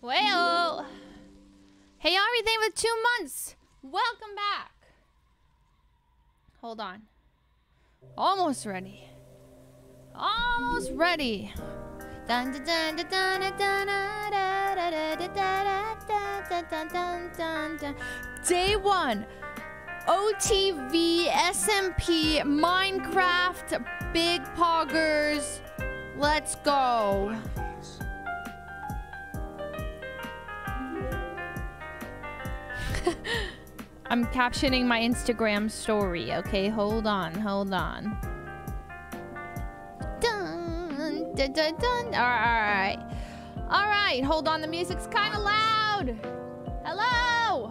Well, hey, everything with two months. Welcome back. Hold on. Almost ready. Almost ready. Dun dun dun dun dun dun dun dun dun dun dun Day one. OTV, SMP, Minecraft, Big Poggers. Let's go. I'm captioning my Instagram story. Okay, hold on, hold on. Dun, dun, dun, dun. All right, all right. All right, hold on. The music's kind of loud. Hello.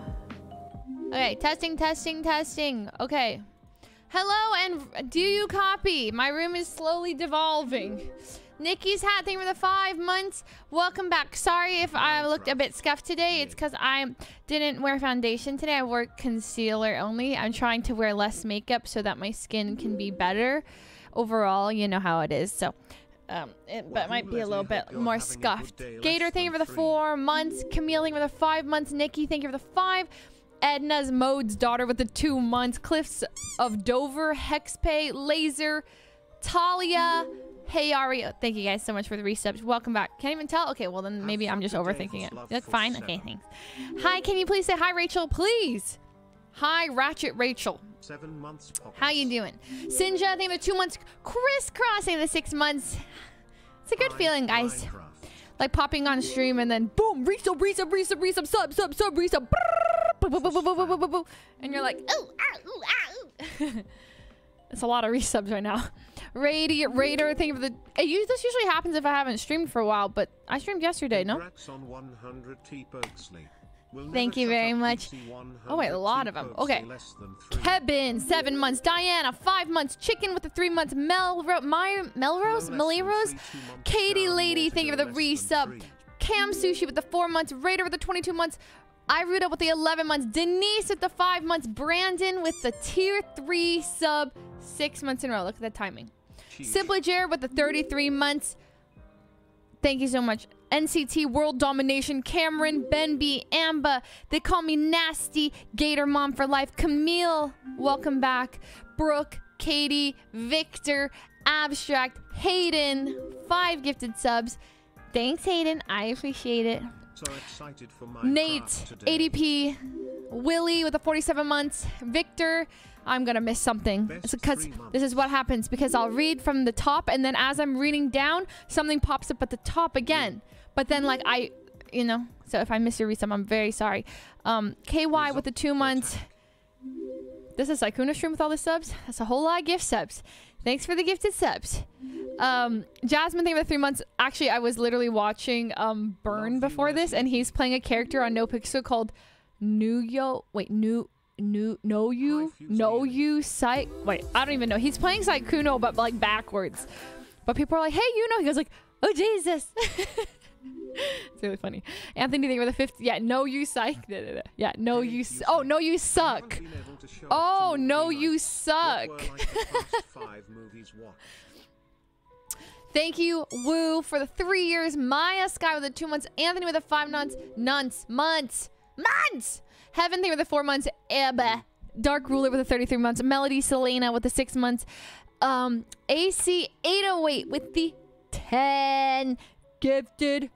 Okay, testing, testing, testing. Okay. Hello, and do you copy? My room is slowly devolving. Nikki's hat, thank you for the five months. Welcome back. Sorry if I looked a bit scuffed today. It's because I didn't wear foundation today. I wore concealer only. I'm trying to wear less makeup so that my skin can be better. Overall, you know how it is. So, um, it, but it might be a little bit more scuffed. Gator, thank you for the four months. Camille, thank you for the five months. Nikki, thank you for the five. Edna's Mode's daughter with the two months. Cliffs of Dover, Hexpay, Laser, Talia. Hey Ario, thank you guys so much for the resubs. Welcome back. Can't even tell. Okay, well then maybe I'm just overthinking it. You look fine. Okay, thanks. Hi, can you please say hi, Rachel, please? Hi, Ratchet Rachel. Seven months. How you doing? Sinja, thank you for the two months. Crisscrossing the six months. It's a good feeling, guys. Like popping on stream and then boom, resub, resub, resub, resub, sub, sub, sub, resub. And you're like, ooh, ah, ooh, ah, ooh. it's a lot of resubs right now. Radiant Raider, thank you for the. It, this usually happens if I haven't streamed for a while, but I streamed yesterday, no? Thank you very much. Oh wait, a lot of them. Okay. Kevin, seven months. Diana, five months. Chicken with the three months. Melro My Melrose? Melrose? Katie Lady, thank you for the resub. Cam Sushi with the four months. Raider with the 22 months. Iruda with the 11 months. Denise with the five months. Brandon with the tier three sub. Six months in a row. Look at the timing. Simply Jared with the 33 months. Thank you so much. NCT World Domination, Cameron, Benby, Amba. They call me Nasty. Gator Mom for Life. Camille, welcome back. Brooke, Katie, Victor, Abstract, Hayden. Five gifted subs. Thanks, Hayden. I appreciate it. So excited for my Nate, ADP, Willie with the 47 months, Victor, I'm gonna miss something. It's because this is what happens because I'll read from the top and then as I'm reading down, something pops up at the top again. But then like I, you know, so if I miss your resub, I'm very sorry. Um, KY with the two months. This is Sykkuno stream with all the subs. That's a whole lot of gift subs. Thanks for the gifted subs. Um, Jasmine, thank you for the three months. Actually, I was literally watching um Burn before this, and he's playing a character on No Pixel called Nuyo. Wait, New New No You No You Psych. Wait, I don't even know. He's playing Sykkuno, but like backwards. But people are like, "Hey, you know?" He goes like, "Oh Jesus." it's really funny. Anthony, you for the fifth. Yeah, no, you psych. Yeah, no, you. oh, no, you suck. Oh, no, you suck. Thank you, Woo, for the three years. Maya Sky with the two months. Anthony with the five months. Nunts. Months. Months. Heaven, you for the four months. Ebba. Dark Ruler with the 33 months. Melody Selena with the six months. Um, AC 808 with the 10 gifted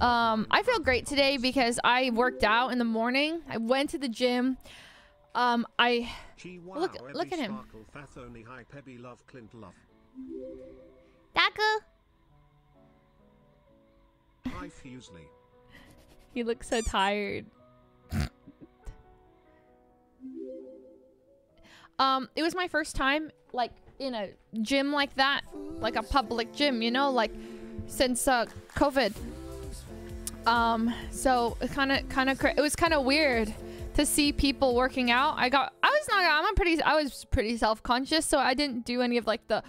um, I feel great today because I worked out in the morning. I went to the gym. Um, I look look at him. Daku. Hi. He looks so tired. um, it was my first time like in a gym like that, like a public gym, you know, like since uh, COVID. Um, so it kind of, kind of, it was kind of weird to see people working out. I got, I was not, I'm a pretty, I was pretty self-conscious, so I didn't do any of like the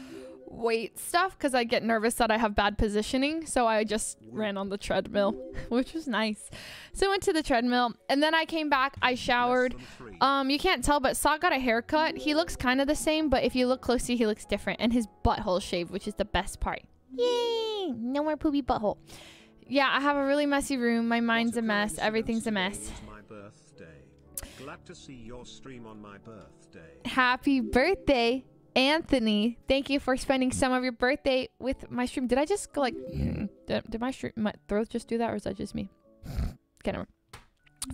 weight stuff because I get nervous that I have bad positioning. So I just ran on the treadmill, which was nice. So I went to the treadmill and then I came back. I showered. Um, you can't tell, but Saw got a haircut. He looks kind of the same, but if you look closely, he looks different. And his butthole shaved, which is the best part. Yay! No more poopy butthole. Yeah, I have a really messy room. My mind's a mess. Everything's a mess. is my birthday. Glad to see your stream on my birthday. Happy birthday, Anthony. Thank you for spending some of your birthday with my stream. Did I just go like, did, did my stream, my throat just do that or is that just me? Can't remember.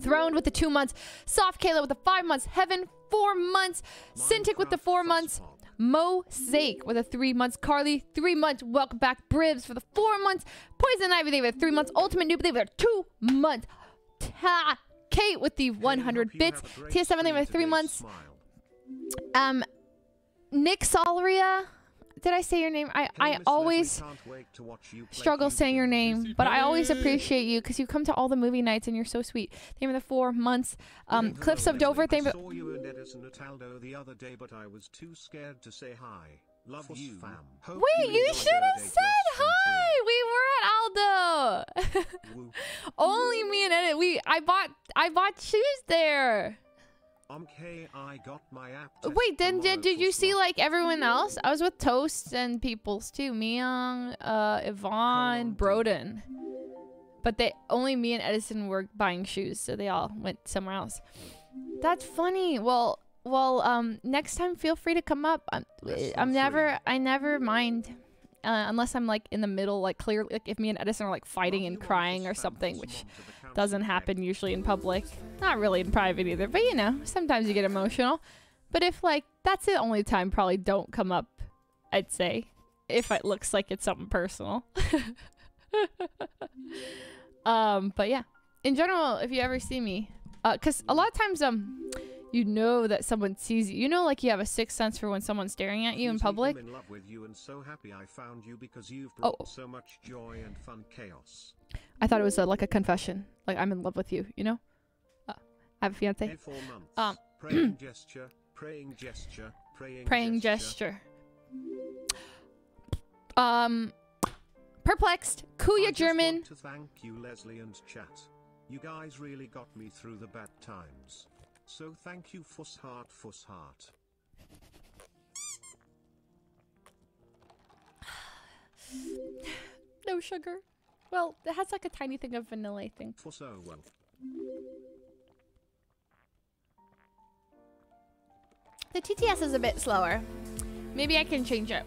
Throned with the two months. Soft Kayla with the five months. Heaven, four months. Cintiq with the four months. Pop. Mosaic with a three months. Carly, three months. Welcome back. Bribs for the four months. Poison Ivy, they with three months. Ultimate Noob, they with two months. Ta- Kate with the 100 hope bits. have TS7, they stream with three months. Smile. Um, Nick Salaria. Did I say your name? I, Hey, I Miss always can't wait to watch you play struggle saying your name, but I always appreciate you because you come to all the movie nights and you're so sweet. Thank you for the four months. Um, Cliffs of Dover. Thank I you. for- saw you and Edison at Aldo the other day, but I was too scared to say hi. Love you, fam. Hope Wait, you enjoy should have said hi. We were at Aldo. Only me and Edit. We I bought I bought shoes there. Wait, then did, did you see like everyone else? I was with Toast and Peoples too. Myung, uh, Yvonne, Broden. But they only me and Edison were buying shoes, so they all went somewhere else. That's funny. Well, well, um, next time feel free to come up. I'm, I'm never. I never mind, uh, unless I'm like in the middle, like clearly, like if me and Edison are like fighting and crying or something, which Doesn't happen usually in public. Not really in private either, but you know, sometimes you get emotional. But if like that's the only time, probably don't come up. I'd say if it looks like it's something personal. um, but yeah, in general, if you ever see me, uh, cause a lot of times um, you know that someone sees you. You know, like you have a sixth sense for when someone's staring at you in public. I'm in love with you and so happy I found you because you've brought Oh. so much joy and fun chaos. I thought it was uh like a confession, like I'm in love with you. You know, uh, I have a fiance. Hey, four months. Um, praying gesture, praying gesture, praying, praying gesture. gesture. Um, perplexed. I Kuya just German. to thank you, Leslie and chat. You guys really got me through the bad times. So thank you, Fuss Heart, Fuss Heart. No sugar. Well, it has like a tiny thing of vanilla, I think. Fuss oh well. The TTS is a bit slower. Maybe I can change it.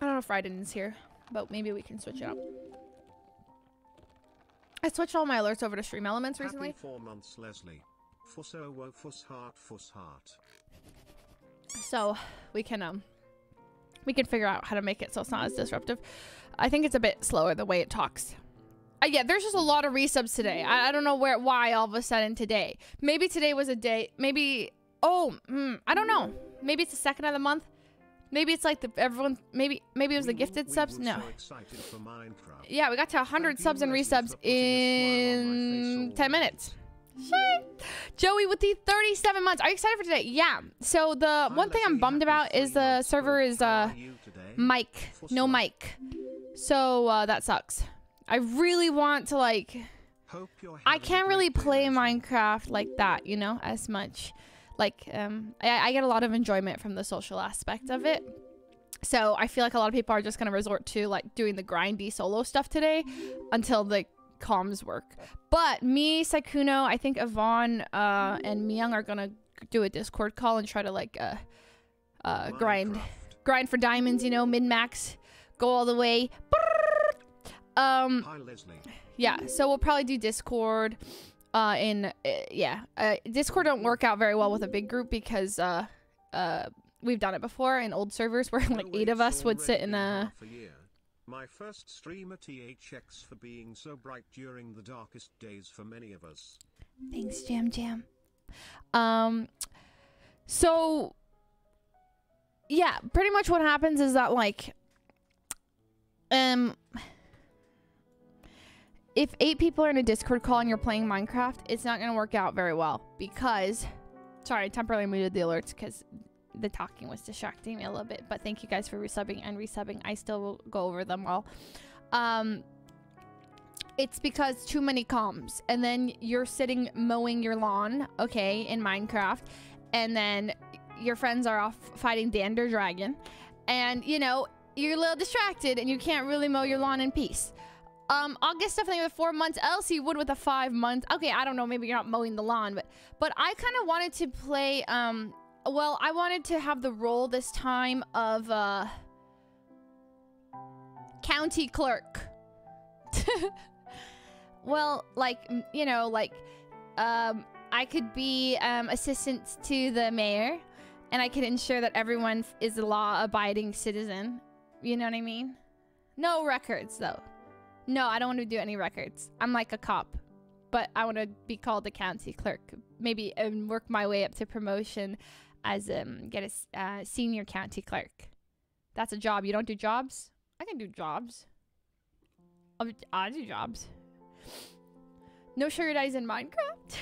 I don't know if Ryden's here, but maybe we can switch it up. I switched all my alerts over to Stream Elements recently. Happy four months, Leslie. Fuss oh Fuss Heart, Fuss Heart. so we can um we can figure out how to make it so it's not as disruptive i think it's a bit slower the way it talks uh, yeah there's just a lot of resubs today I, I don't know where why all of a sudden today maybe today was a day maybe oh hmm, i don't know maybe it's the second of the month maybe it's like the everyone maybe maybe it was the gifted subs no So excited for Minecraft. yeah we got to 100 Thank subs and resubs for putting a smile on my in 10 minutes. Joey with the 37 months. Are you excited for today? Yeah. So the one thing I'm bummed about is the server is uh are you today? mic. No mic. So uh, that sucks. I really want to like I can't really play Minecraft like that, you know, as much. Like um I, I get a lot of enjoyment from the social aspect of it. So I feel like a lot of people are just gonna resort to like doing the grindy solo stuff today until the comms work. But me, Sykkuno, I think Yvonne uh, and Myung are gonna do a Discord call and try to like uh, uh, grind grind for diamonds, you know, min max, go all the way. Um, yeah, so we'll probably do Discord. Uh, in uh, yeah, uh, Discord don't work out very well with a big group because uh, uh, we've done it before in old servers where like eight of us would sit in a. half a year. My first stream at THX for being so bright during the darkest days for many of us. Thanks, Jam Jam. Um, so yeah, pretty much what happens is that like, um, if eight people are in a Discord call and you're playing Minecraft, it's not gonna work out very well because, sorry, I temporarily muted the alerts because the talking was distracting me a little bit. But thank you guys for resubbing and resubbing. I still will go over them all. Um, it's because too many comms and then you're sitting mowing your lawn okay in minecraft and then your friends are off fighting dander dragon and you know you're a little distracted and you can't really mow your lawn in peace. Um, August definitely with four months. Elsie would with a five months. Okay, I don't know. Maybe you're not mowing the lawn, but but I kind of wanted to play. Um, well, I wanted to have the role this time of uh, county clerk. well, like you know, like um, I could be um, assistant to the mayor, and I could ensure that everyone is a law-abiding citizen. You know what I mean? No records though. No, I don't want to do any records. I'm like a cop, but I want to be called a county clerk. Maybe and work my way up to promotion as um get a uh, senior county clerk. That's a job. You don't do jobs? I can do jobs. I'll, I do jobs. No sugar daddies in Minecraft.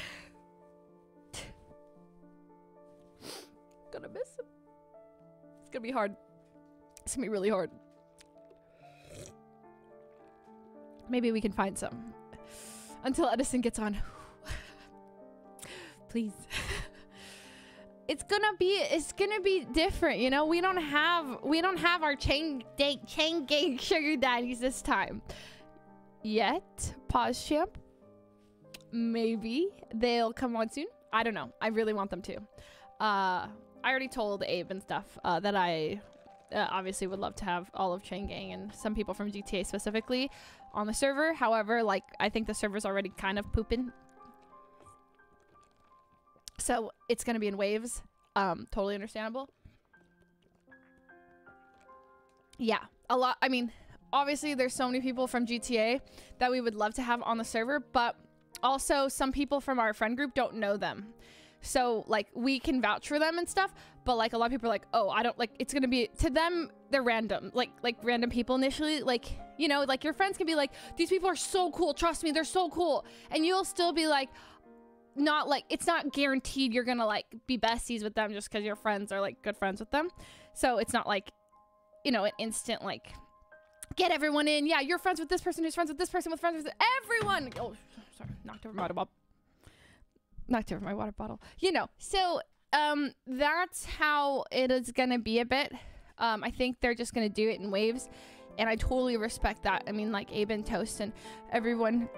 gonna miss him. It's gonna be hard. It's gonna be really hard. Maybe we can find some. Until Edison gets on. Please. it's gonna be it's gonna be different, you know? We don't have we don't have our chain date chain gang sugar daddies this time. Yet. Pause champ. Maybe they'll come on soon. I don't know. I really want them to. Uh I already told Abe and stuff uh, that I uh, obviously would love to have all of Chain Gang and some people from GTA specifically on the server. However, like I think the server's already kind of pooping. So it's gonna be in waves. Um, totally understandable. Yeah, a lot. I mean, obviously there's so many people from GTA that we would love to have on the server, but also some people from our friend group don't know them. So like we can vouch for them and stuff, but like a lot of people are like, oh, I don't like it's gonna be to them they're random, like like random people initially, like you know, like your friends can be like, these people are so cool, trust me, they're so cool, and you'll still be like, not like it's not guaranteed you're gonna like be besties with them just because your friends are like good friends with them, so it's not like, you know, an instant like get everyone in. Yeah, you're friends with this person who's friends with this person with friends with everyone. Oh, sorry, knocked over my bottle knocked over my water bottle. You know, so um, that's how it is gonna be a bit. Um, I think they're just gonna do it in waves, and I totally respect that. I mean, like Abe and Toast and everyone,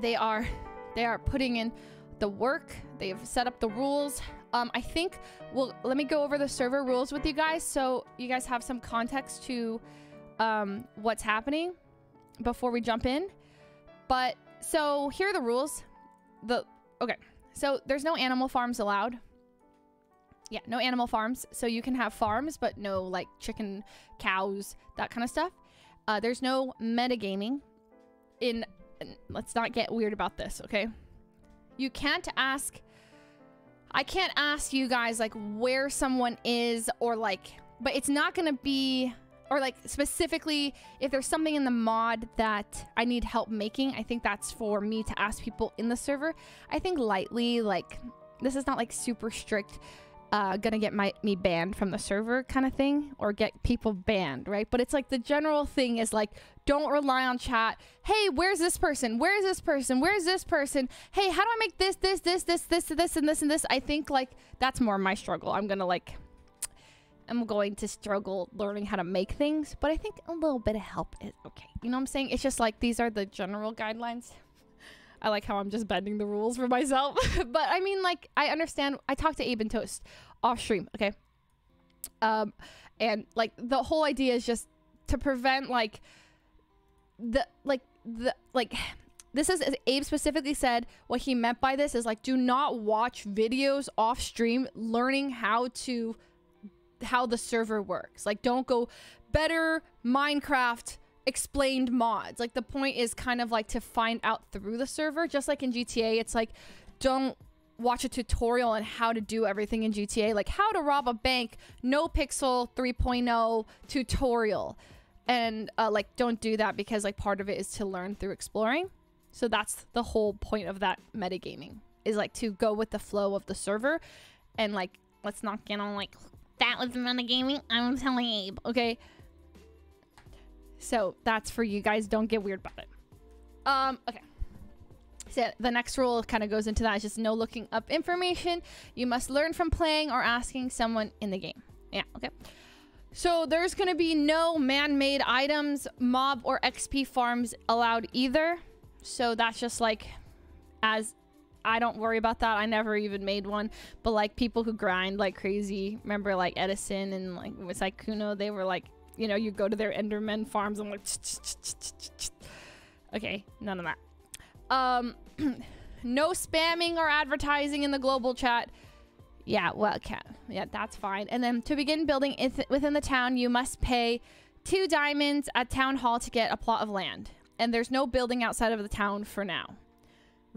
they are they are putting in the work. They've set up the rules. Um, I think well, let me go over the server rules with you guys so you guys have some context to um, what's happening before we jump in. But so here are the rules. The okay. So there's no animal farms allowed. Yeah, no animal farms. So you can have farms, but no like chicken, cows, that kind of stuff. Uh, there's no metagaming. In let's not get weird about this, okay? You can't ask. I can't ask you guys like where someone is or like, but it's not gonna be or like specifically if there's something in the mod that I need help making, I think that's for me to ask people in the server. I think lightly, like this is not like super strict, uh, gonna get my me banned from the server kind of thing or get people banned, right? But it's like the general thing is like don't rely on chat. Hey, where's this person? Where's this person? Where's this person? Hey, how do I make this, this, this, this, this, this, and this, and this? I think like that's more my struggle. I'm gonna like am going to struggle learning how to make things, but I think a little bit of help is okay. You know what I'm saying? It's just like these are the general guidelines. I like how I'm just bending the rules for myself. but I mean, like, I understand. I talked to Abe and Toast off stream, okay? Um, and like the whole idea is just to prevent like the like the like this is Abe specifically said what he meant by this is like do not watch videos off stream learning how to how the server works. Like, don't go better Minecraft explained mods. Like, the point is kind of like to find out through the server. Just like in GTA, it's like, don't watch a tutorial on how to do everything in GTA. Like, how to rob a bank, no pixel 3.0 tutorial. And, uh, like, don't do that because, like, part of it is to learn through exploring. So that's the whole point of that metagaming is like to go with the flow of the server and like let's not get on like that was metagaming. I'm telling Abe, okay? So that's for you guys. Don't get weird about it. Um, okay. So the next rule kind of goes into that. It's just no looking up information. You must learn from playing or asking someone in the game. Yeah, okay. So there's gonna be no man-made items, mob or XP farms allowed either. So that's just like, as I don't worry about that. I never even made one. But like people who grind like crazy, remember like Edison and like it was like Kuno, they were like, you know, you go to their Enderman farms and like, okay, none of that. Um, no spamming or advertising in the global chat. Yeah, well. Yeah, that's fine. And then to begin building within the town, you must pay two diamonds at town hall to get a plot of land. And there's no building outside of the town for now.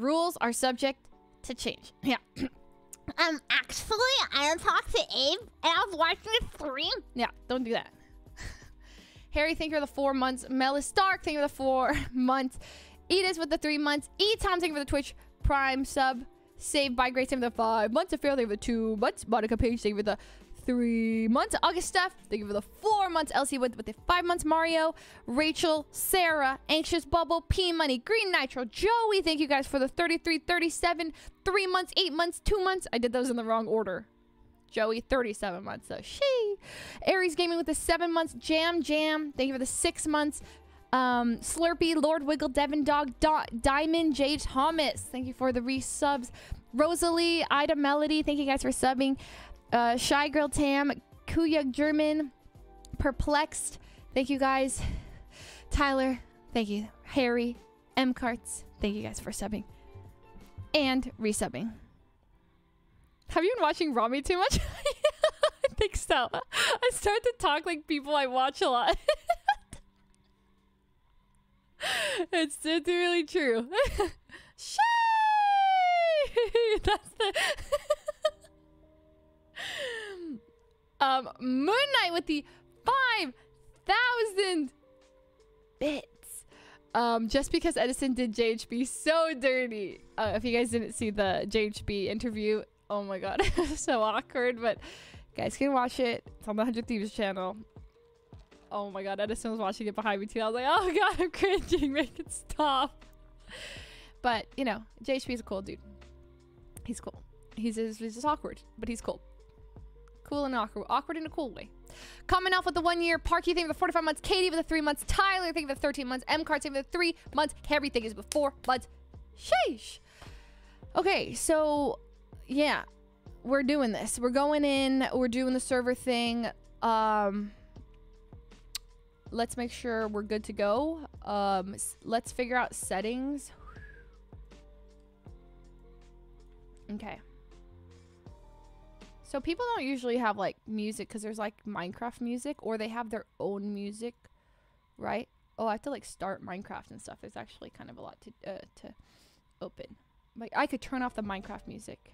Rules are subject to change. Yeah. um, actually, I talked to Abe and I was watching the stream. Yeah, don't do that. Harry, thank you for the four months. Melis Stark, thank you for the four months. Edith with the three months. E Tom, thank you for the Twitch Prime sub. Saved by Grace, thank you for the five months. Affair, thank you for the two months. Monica Page, thank you for the three months. August Steph, thank you for the four months. Elsie with, with the five months. Mario, Rachel, Sarah, Anxious Bubble, P Money, Green Nitro, Joey, thank you guys for the 33, 37, three months, eight months, two months. I did those in the wrong order. Joey, 37 months. So she. Aries Gaming with the seven months. Jam Jam, thank you for the six months. Um, Slurpee, Lord Wiggle, Devon Dog, Diamond, J. Thomas, thank you for the resubs. Rosalie, Ida Melody, thank you guys for subbing. Uh, Shy Girl Tam, Kuya German, Perplexed, thank you guys. Tyler, thank you. Harry, M Carts, thank you guys for subbing. And resubbing. Have you been watching Rami too much? I think so. I start to talk like people I watch a lot. it's, it's really true. Shay! That's the... um, Moon Knight with the 5,000 bits. Um, just because Edison did JHB so dirty. Uh, if you guys didn't see the JHB interview, oh my god, so awkward. But guys can watch it. It's on the 100 Thieves channel. Oh my god, Edison was watching it behind me too. I was like, oh god, I'm cringing. Make it stop. But, you know, JHB is a cool dude. He's cool. He's, he's just awkward, but he's cool. Cool and awkward. Awkward in a cool way. Coming off with the one year. Parky, you for the 45 months. Katie with the three months. Tyler, you for the 13 months. M Card, you for the three months. Everything is before months. Sheesh. Okay, so yeah, we're doing this. We're going in. We're doing the server thing. Um, let's make sure we're good to go. Um, let's figure out settings. Okay. So people don't usually have like music because there's like Minecraft music or they have their own music, right? Oh, I have to like start Minecraft and stuff. There's actually kind of a lot to uh, to open. Like I could turn off the Minecraft music.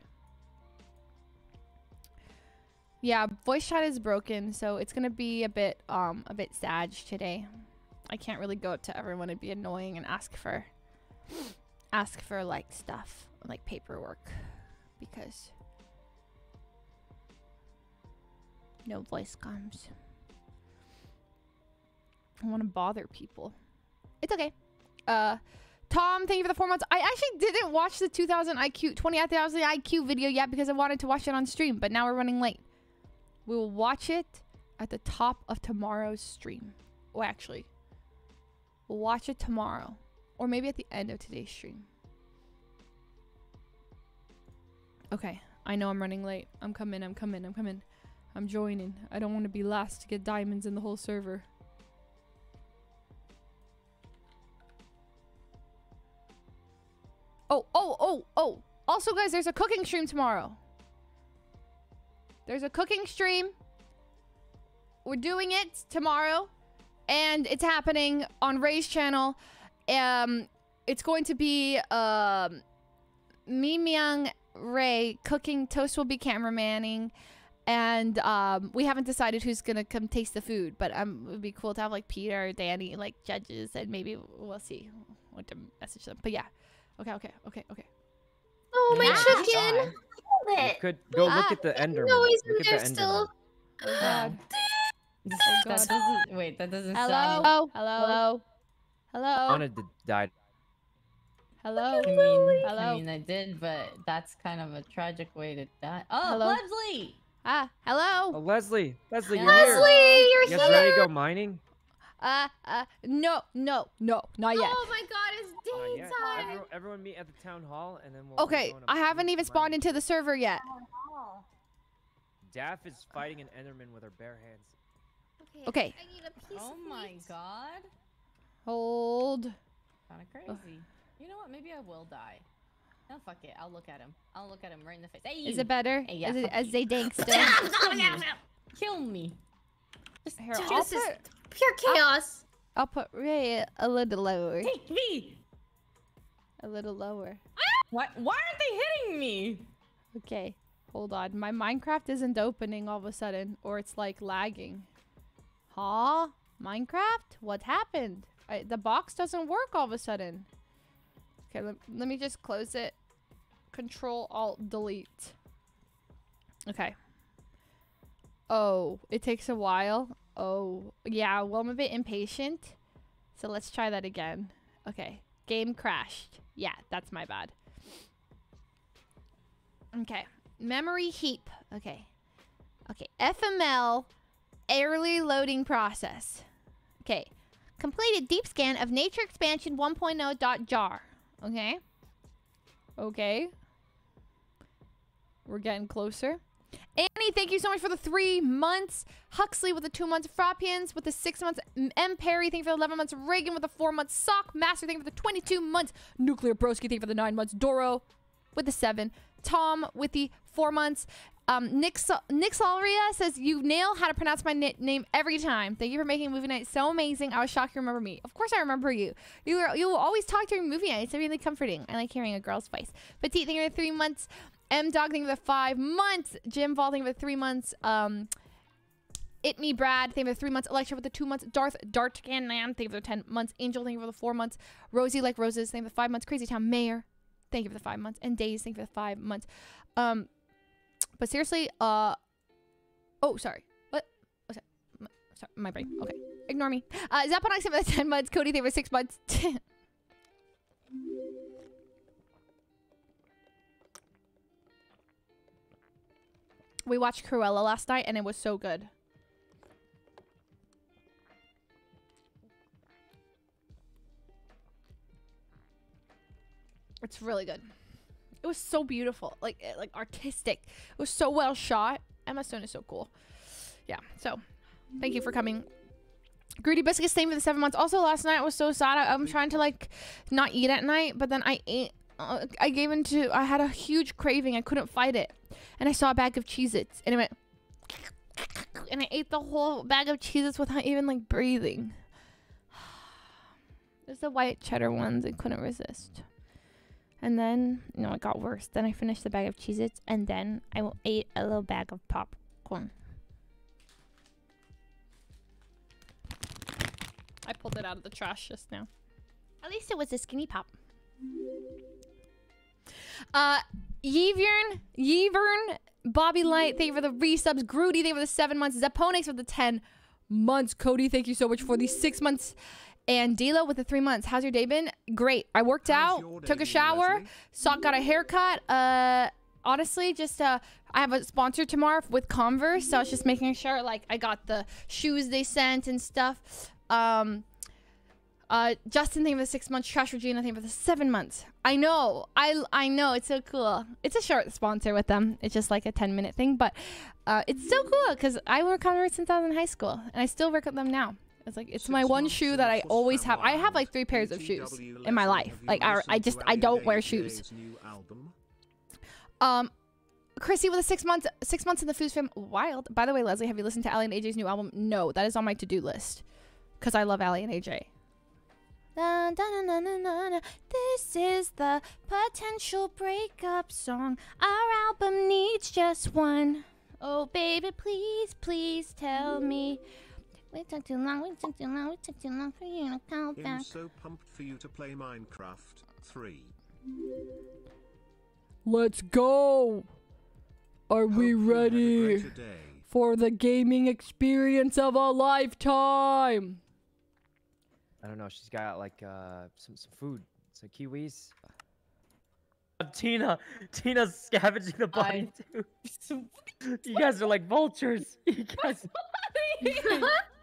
Yeah, voice chat is broken, so it's gonna be a bit um a bit sad today. I can't really go up to everyone and be annoying and ask for ask for like stuff like paperwork because no voice comes. I want to bother people. It's okay. Uh, Tom, thank you for the four months. I actually didn't watch the 2000 IQ, 20,000 IQ video yet because I wanted to watch it on stream, but now we're running late. We will watch it at the top of tomorrow's stream. Oh, actually, we'll watch it tomorrow. Or maybe at the end of today's stream. Okay, I know I'm running late. I'm coming, I'm coming, I'm coming. I'm joining. I don't want to be last to get diamonds in the whole server. Oh, oh, oh, oh. Also, guys, there's a cooking stream tomorrow. There's a cooking stream. We're doing it tomorrow. And it's happening on Ray's channel. Um, it's going to be um, me, Myung, Ray cooking. Toast will be cameramanning. And um, we haven't decided who's going to come taste the food. But um, it would be cool to have like Peter, or Danny, like judges. And maybe we'll see what to message them. But yeah. Okay, okay, okay, okay. Oh, my yeah. chicken it. could go look at the Enderman. No, he's in there still. Oh god. oh god. That doesn't, wait, that doesn't Hello? sound... Hello? Hello? Hello? Anna died. Hello? I mean, Hello? I mean, I did, but that's kind of a tragic way to die. Oh, Hello? Leslie! Ah, hello. Oh, Leslie, Leslie, you're Leslie, here. you're You guys here. ready to go mining? Uh, uh, no, no, no, not yet. Oh my god, it's Not yet. daytime. Everyone, everyone meet at the town hall, and then we'll. Okay, go on a I haven't even spawned mining. into the server yet. Daff is fighting an Enderman with her bare hands. Okay. I need a piece Oh of my meat. god. Hold. Kind of crazy. You know what? Maybe I will die. No, fuck it. I'll look at him. I'll look at him right in the face. Hey, Is it better? Hey, yeah, Is it fuck as you. they dankster? Kill me. Kill me. Here, I'll This is put, pure chaos. I'll put Ray a little lower. Take me. A little lower. What? Why aren't they hitting me? Okay, hold on. My Minecraft isn't opening all of a sudden, or it's like lagging. Huh? Minecraft? What happened? I, the box doesn't work all of a sudden. Okay, let, let me just close it. Control Alt Delete. Okay. Oh, it takes a while. Oh, yeah. Well, I'm a bit impatient. So let's try that again. Okay. Game crashed. Yeah, that's my bad. Okay. Memory heap. Okay. Okay. FML early loading process. Okay. Completed deep scan of nature expansion 1.0 dot jar. Okay. Okay. We're getting closer. Annie, thank you so much for the three months. Huxley with the two months. Frappians with the six months. M. Perry, thank you for the 11 months. Reagan with the four months. Sock Master, thank you for the 22 months. Nuclear Broski, thank you for the nine months. Doro with the seven. Tom with the four months. Um, Nick, Sa- Nick Salaria says, You nail how to pronounce my na- name every time. Thank you for making movie night so amazing. I was shocked you remember me. Of course I remember you. You were, you always talk during movie nights. It's really comforting. I like hearing a girl's voice. Petite, thank you for the three months. M Dog, thank you for the five months. Jim Vol, thank you for the three months. Um, It Me Brad, thank you for the three months. Electra with the two months. Darth Dartgan Man, thank you for the ten months. Angel, thank you for the four months. Rosie like roses, thank you for the five months. Crazy Town Mayor, thank you for the five months. And Days, thank you for the five months. Um, but seriously, uh, oh sorry, what? What's that? My, sorry, my brain. Okay, ignore me. Uh, Zaponox, for the ten months. Cody, thank you for six months. we watched Cruella last night, and it was so good. It's really good. It was so beautiful, like eh, like artistic. It was so well shot. Emma Stone is so cool. Yeah. So, thank you for coming. Greedy biscuits staying for the seven months. Also, last night was so sad. I, I'm trying to like not eat at night, but then I ate. Uh, I gave into. I had a huge craving. I couldn't fight it, and I saw a bag of Cheez-Its, and it went. And I ate the whole bag of Cheez-Its without even like breathing. There's the white cheddar ones. I couldn't resist. And then, no, it got worse. Then I finished the bag of Cheez Its, and then I ate a little bag of popcorn. I pulled it out of the trash just now. At least it was a skinny pop. Uh, Yevern, Yevern, Bobby Light, thank you for the resubs. Groody, thank you for the seven months. Zaponex for the 10 months. Cody, thank you so much for the six months. And Dila with the three months. How's your day been? Great. I worked How's out, took a shower, saw, got a haircut. Uh, honestly, just uh, I have a sponsor tomorrow with Converse, so I was just making sure like I got the shoes they sent and stuff. Um, uh, Justin, thank you for the six months. Trash Regina, thank you for the seven months. I know, I I know, it's so cool. It's a short sponsor with them. It's just like a ten minute thing, but uh, it's so cool because I work Converse since I was in high school, and I still work with them now. It's like it's my one shoe that I always have. I have like three pairs of shoes in my life. Like I, I just I don't wear shoes. Um, Chrissy with a six months six months in the Foos fam wild. By the way, Leslie, have you listened to Aly and AJ's new album? No, that is on my to do list because I love Aly and AJ. This is the potential breakup song. Our album needs just one. Oh, baby, please, please tell me. We took too long, we took too long, we took too long for you to call I'm back. so pumped for you to play Minecraft 3. Let's go. Are we Hope you had a ready for the gaming experience of a lifetime? I don't know. She's got like uh some some food, some kiwis. Tina, Tina's scavenging the body too. You guys are like vultures. You guys.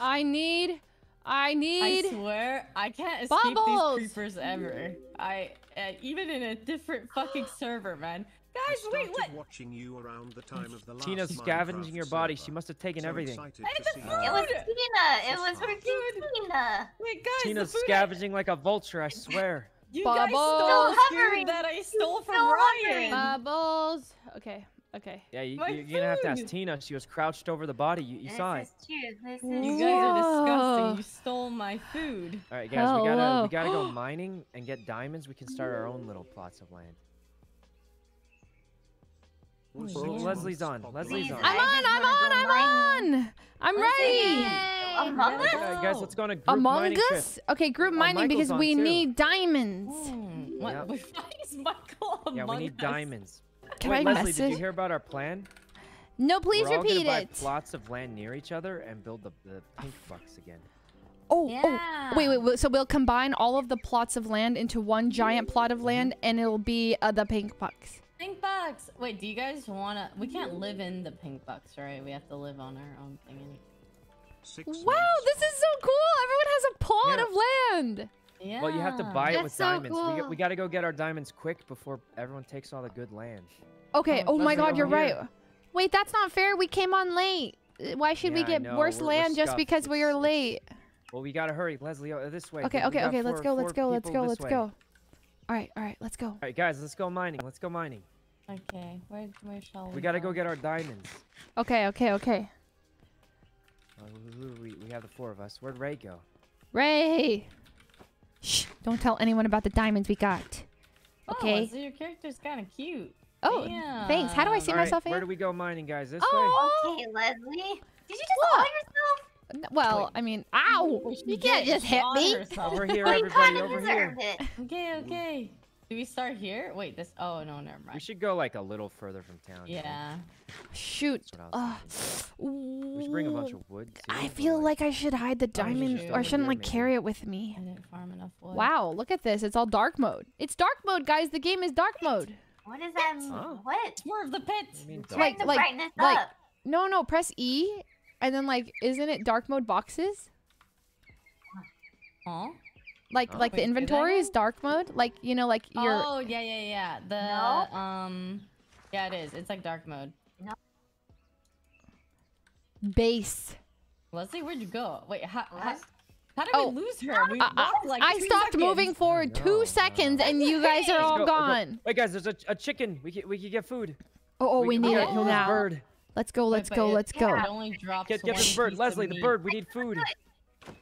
I need. I need. I swear, I can't escape Bubbles! these creepers ever. I uh, even in a different fucking server, man. I Guys, wait, started what? watching you around the time of the last Tina's scavenging Minecraft your body. She must have taken So everything. excited I to got see food! It was Tina. It was Food. freaking Tina. Wait, guys, Tina's the food I- scavenging like a vulture. I swear. You guys stole food that I stole from Ryan. hovering. Bubbles. Okay. Okay. Yeah, you, you, you're gonna have to ask! Tina. She was crouched over the body. You, you this saw it. is true. This You is guys are disgusting. You stole my food. All right, guys, we gotta Hello. we gotta go mining and get diamonds. We can start our own little plots of land. Was Well, Leslie's on, popular? Leslie's on. I'm on. I'm on. I'm mining. on. I'm ready. see. Among Let's Uh, guys, let's go on a group Among mining trip. Okay, group Oh, mining Michael's because we too. need diamonds. Hmm, What? Yep. Why is Michael Among Us? Yeah, we need us? diamonds. Can Wait, I Leslie, message? did you hear about our plan? No, please We're all repeat gonna buy it. plots of land near each other and build the, the pink bucks again. Oh, Yeah. oh, wait, wait, wait. So we'll combine all of the plots of land into one giant plot of land, and it'll be uh, the pink bucks. Pink bucks. Wait, do you guys wanna? We can't live in the pink bucks, right? We have to live on our own thing. Six Wow, months this is so cool! Everyone has a plot Yeah. of land. Yeah. Well, you have to buy it That's with so diamonds. We, cool. got, we gotta go get our diamonds quick before everyone takes all the good land. Okay. Oh, Oh, my God, you're here. right. Wait, that's not fair. We came on late. Uh, Why should we Yeah, I get worse we're- we're land just because we are late? Well, we gotta hurry. Leslie, uh, this way. Okay, We- we okay, got okay. Let's go. Let's go. Let's go. Let's way. go. All right, all right. Let's go. All right, guys, let's go mining. Let's go mining. Okay. Where where shall we? We gotta go get our diamonds. Okay, okay, okay. Uh, we, we, we have the four of us. Where'd Ray go? Ray. Shh! Don't tell anyone about the diamonds we got. Oh, Okay. so your character's kind of cute. Oh, thanks. How do I see All right, myself where do we go mining, guys? This Oh. Okay, Leslie. Did you just oil yourself? Well, Wait. I mean, ow! Wait, she You can't just hit me. herself. way? Over here, We everybody, kind of over here. it. Okay, okay. Do we start here? Wait, this. Oh no, never mind. We should go like a little further from town. you know? Yeah. Shoot. That's what Uh, We should bring a bunch of wood. Too, I feel like I should hide the Oh, you diamonds, should. or I shouldn't like here, carry it with me. I didn't farm enough wood. Wow, look at this. It's all dark mode. It's dark mode, guys. The game is dark mode. What does that mean? Oh. What? More of the pit. Turn Like- the like- brightness like- up. No, no, press E, and then like, isn't it dark mode boxes? Huh? Like, Oh. like Wait, the inventory is dark mode. Like, you know, like your Oh yeah, yeah, yeah. The No? um. Yeah, it is. It's like dark mode. No. base. Leslie, where'd you go? Wait, how how, how did Oh. we lose her? We I, I- walked like I stopped seconds. moving forward no, two no. seconds, and you guys are all go, let's go. gone. Wait, guys, there's a, a chicken. We can, we can get food. Oh, oh, we, need gotta it kill now. bird. Let's go. Let's but go. Let's go. It only drops Get, get this bird. Leslie, the bird. We need food.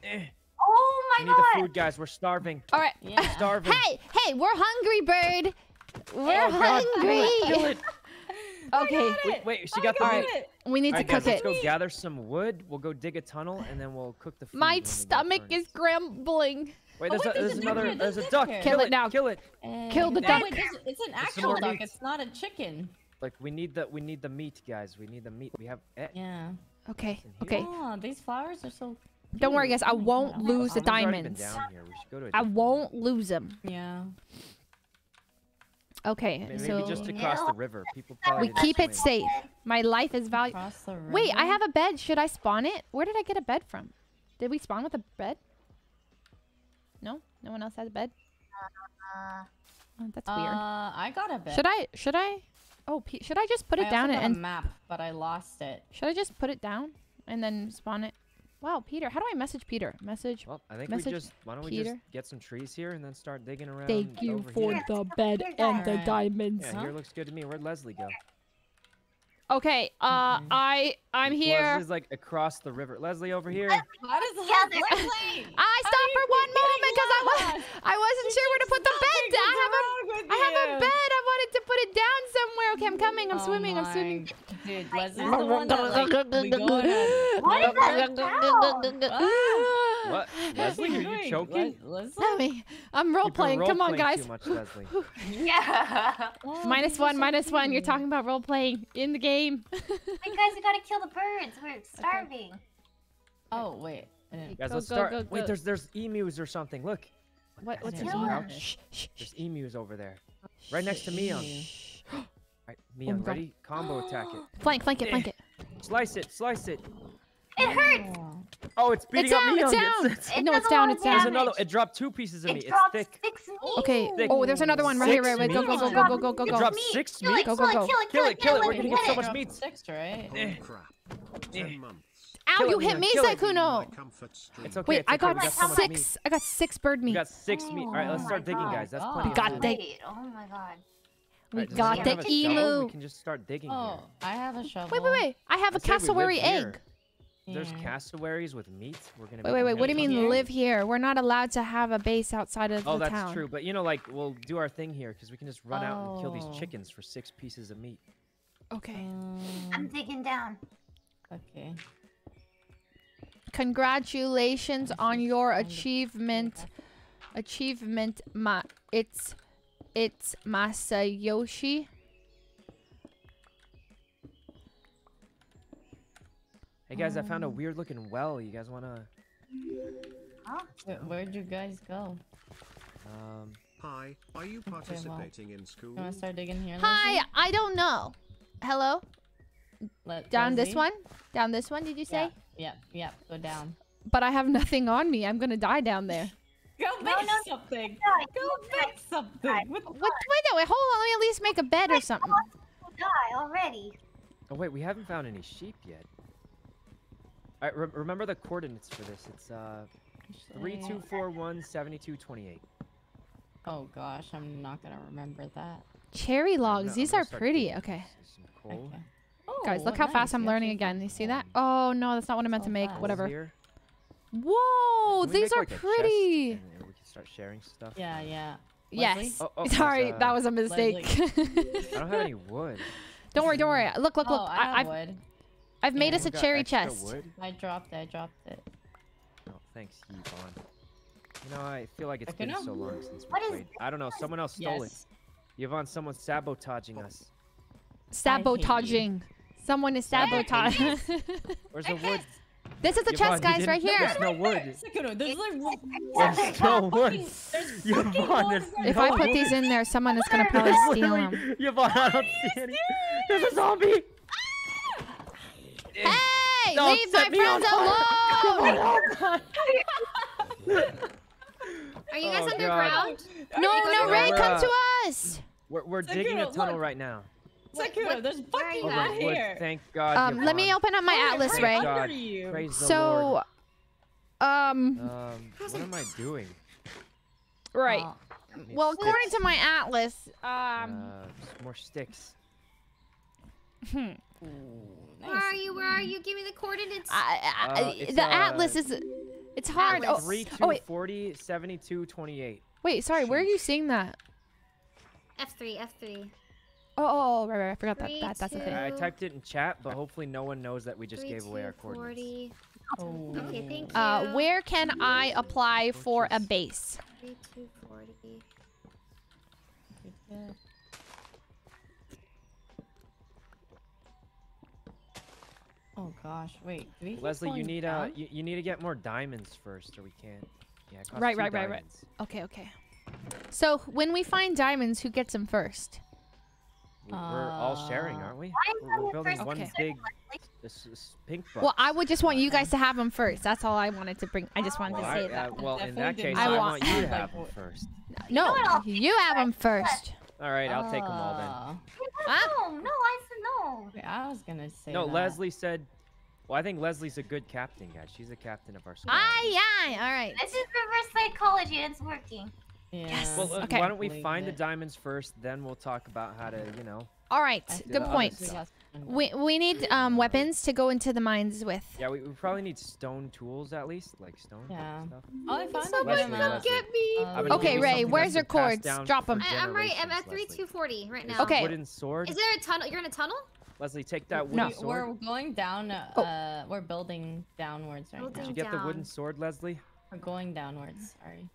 Oh we my need the food, guys. We're starving. All right. Yeah. Starving. Hey, hey, we're hungry, bird. We're Oh, God, hungry. Kill it. Kill it. Okay, Wait, wait, she I got the got meat. it. we need All to right, guys, cook let's it. go gather some wood. We'll go dig a tunnel, and then we'll cook the food. My we get a stomach is grumbling. Wait, Oh, there's, wait, a, there's there's a another. There's there's a a duck duck. here. Kill it now. Kill it. Kill the duck. Wait, it's an actual more duck. meat. It's not a chicken. Like we need the we need the meat, guys. We need the meat. We have. Eh. Yeah. Okay, okay. Oh, these flowers are so. Don't worry, guys. I won't lose the Someone's already been diamonds. down here. We should go to a I different won't lose them. Yeah. Okay, Maybe so just across the river. People we didn't keep it safe. My life is valuable. Across the river. Wait, I have a bed. Should I spawn it? Where did I get a bed from? Did we spawn with a bed? No, no one else has a bed. Uh, Oh, that's Uh, weird. I got a bed. Should I? Should I? Oh, P should I just put it also down got a and map, but I lost it. should I just put it down and then spawn it? Wow, Peter. How do I message Peter? Message. Well, I think Message we just why don't we just get some trees here and then start digging around Thank you over for here. the bed and the Alright. diamonds. Yeah, here looks good to me. Where'd Leslie go? Okay. Uh, Mhm. I I'm here. Leslie's like across the river. Leslie over here. How does Yeah, that there's- Leslie? I stopped for one moment because I was I wasn't sure where to put the bed. Down. I have a I have a bed. I wanted to put it down somewhere. Okay, I'm coming. I'm Oh swimming. I'm swimming. Dude, Leslie's the one that like we go ahead. What is that sound? Ah. What? Leslie, are you Doing? choking? Le- Leslie? Let me. I'm role You've been playing. Come on, role-playing guys. Too much, yeah. Oh, Minus these are one, so minus one. You're talking about role playing in the game. Wait, guys, we gotta kill the birds. We're starving. Oh wait. Guys, Go, let's go, start. go, Wait, go. there's there's emus or something. Look, What, what's Kill an email? Shh, shh, shh. there's emus over there. Right next to Mion. Shh. Right, Mion, God. ready? Combo attack it. Flank, flank it, flank it. Slice it, slice it. It hurts. Oh. Oh, it's beating It's up down, Mion. it's down. It's, It No, it's down, it's down. there's another. It dropped two pieces of It meat. It's dropped thick. six meat. Okay. Thick. Oh, there's another one right here. Wait, Six wait, go, go, go, go, go, go, go, It dropped Meat. six meat. Go, kill go, it, go. kill it, Kill it, kill it. We're gonna get so much meat. Six, right? Eh. Holy crap. Ten eh. months. Ow, you hit me, kill it. Sykkuno. My comfort stream. It's okay. Wait, it's I got got so six. I got six bird We meat. got six meat. All right, let's Oh start my digging, guys. That's God. plenty We got food. Oh my god. We Alright, does got the have shovel? emu. We can just start digging Oh, here. I have a shovel. Wait, wait, wait. I have a I said we cassowary egg. If There's cassowaries with meat. We're gonna. Wait, be wait, wait. eating What do you mean here? live here? We're not allowed to have a base outside of Oh, the town. Oh, that's true. But you know, like we'll do our thing here because we can just run out and kill these Oh. chickens for six pieces of meat. Okay. I'm Um, digging down. okay. Congratulations on your achievement. Achievement, ma. It's, it's Masayoshi. Hey guys, I found a Um. weird looking well. You guys wanna? Huh? Where'd you guys go? Um, Hi, are you well. participating in school? You wanna start digging here? Hi, Leslie? I don't know. Hello? Let- Down this one? Down this one, did you say? Yeah, yeah, yeah. Go down. But I have nothing on me. I'm gonna die down there. Go No, make no, something. Die, Go make something. What- What? Wait, no, wait, hold on. Let me at least make a bed or something. Die already. oh wait, we haven't found any sheep yet. All right, re remember the coordinates for this. It's uh, three two four one seventy two twenty eight. Oh gosh, I'm not gonna remember that. Cherry logs. No, These are pretty. digging Okay. Some coal. Okay. Guys, Oh, look how fast I'm you learning again. You see that? Oh, no, that's not what I meant So to make. fast. Whatever. Whoa, these make, are like, pretty. Start sharing stuff. Yeah, yeah. Yes. Oh, oh, Sorry, there's, that uh, was a mistake. I don't have any wood. don't worry, don't worry. Look, look, look. oh, I I, have have wood. I've made Yeah. us a cherry chest. Wood? I dropped it. I dropped it. Oh, thanks, Yvonne. You know, I feel like it's been no. so long since we played. I don't know. Someone else stole Yes. it. Yvonne, someone's sabotaging us. Sabotaging. Someone is sabotaging. Where's the wood? This is the Yvonne, chest, you guys, right didn't- here. There's no wood. There's like There's no wood. There's Yvonne, there's wood If no I put wood. these in there, someone is gonna probably steal Literally, them. Yvonne, I don't see any. There's a zombie. Hey, Don't leave my set me on friends alone! Are you guys Oh, underground? No, no, No, Ray, come uh, to us. We're, we're digging a look. tunnel right now. Sakura, what- there's where are fucking you Oh, at? wood wood, here. Thank God. Um, let me open up my Oh, atlas, right Ray. under God. you. Praise the So, Lord. um, Um, what am I doing? right. Oh, Well, sticks. according to my atlas, um, Uh, more sticks. hmm, ooh, Where are you? Where are you? Give me the coordinates. I, I, Uh, the uh, atlas is, it's hard. Oh, Atlas. 3, oh wait, 40, 72, 28. wait, sorry. Where are you seeing that? F3, F3. Oh, oh, oh, right, right. I forgot that. Three, that that's the thing. I typed it in chat, but hopefully no one knows that we just Three, gave away two, our coordinates. 40. Oh. Okay, thank you. Uh, where can I apply for a base? 3, 2, 40. Oh gosh, wait. Do we Leslie, you need uh, you, you need to get more diamonds first, or we can't. Yeah, it costs Right, two right, right, right. Okay, okay. So when we find diamonds, who gets them first? We, we're all sharing, Uh, aren't we? We're, we're building first one Okay. big this, this pink box. Well, I would just want you guys to have them first. That's all I wanted to bring. I just wanted Well, to I- say uh, that. well, in that case, I I, want- want you to Like, have them first. No, know you have them first. All right, I'll take them all then. Uh, Ah. No, no, I said no. wait, I was gonna say No, that. Leslie said. Well, I think Leslie's a good captain, guys. She's the captain of our squad. Aye, aye. All right. This is reverse psychology. It's working. Yeah. Yes. Well, uh, Okay. why don't we Believe find the diamonds first, then we'll talk about how to, you know. All right. Good point. we We we need um weapons to go into the mines with. Yeah, we, we probably need stone tools at least, like stone Yeah. and stuff. Oh, I found Someone come amount. Get me. Um, Okay, Ray, where's your cords? Drop for 'em. I, I'm right. I'm at 3, 240 right now. Okay. Wooden sword. Is there a tunnel? You're in a tunnel? Leslie, take that No. wooden We, sword. we're going down. Uh, Oh. uh, we're building downwards right Building now. Did you get the wooden sword, Leslie? We're going downwards. Sorry.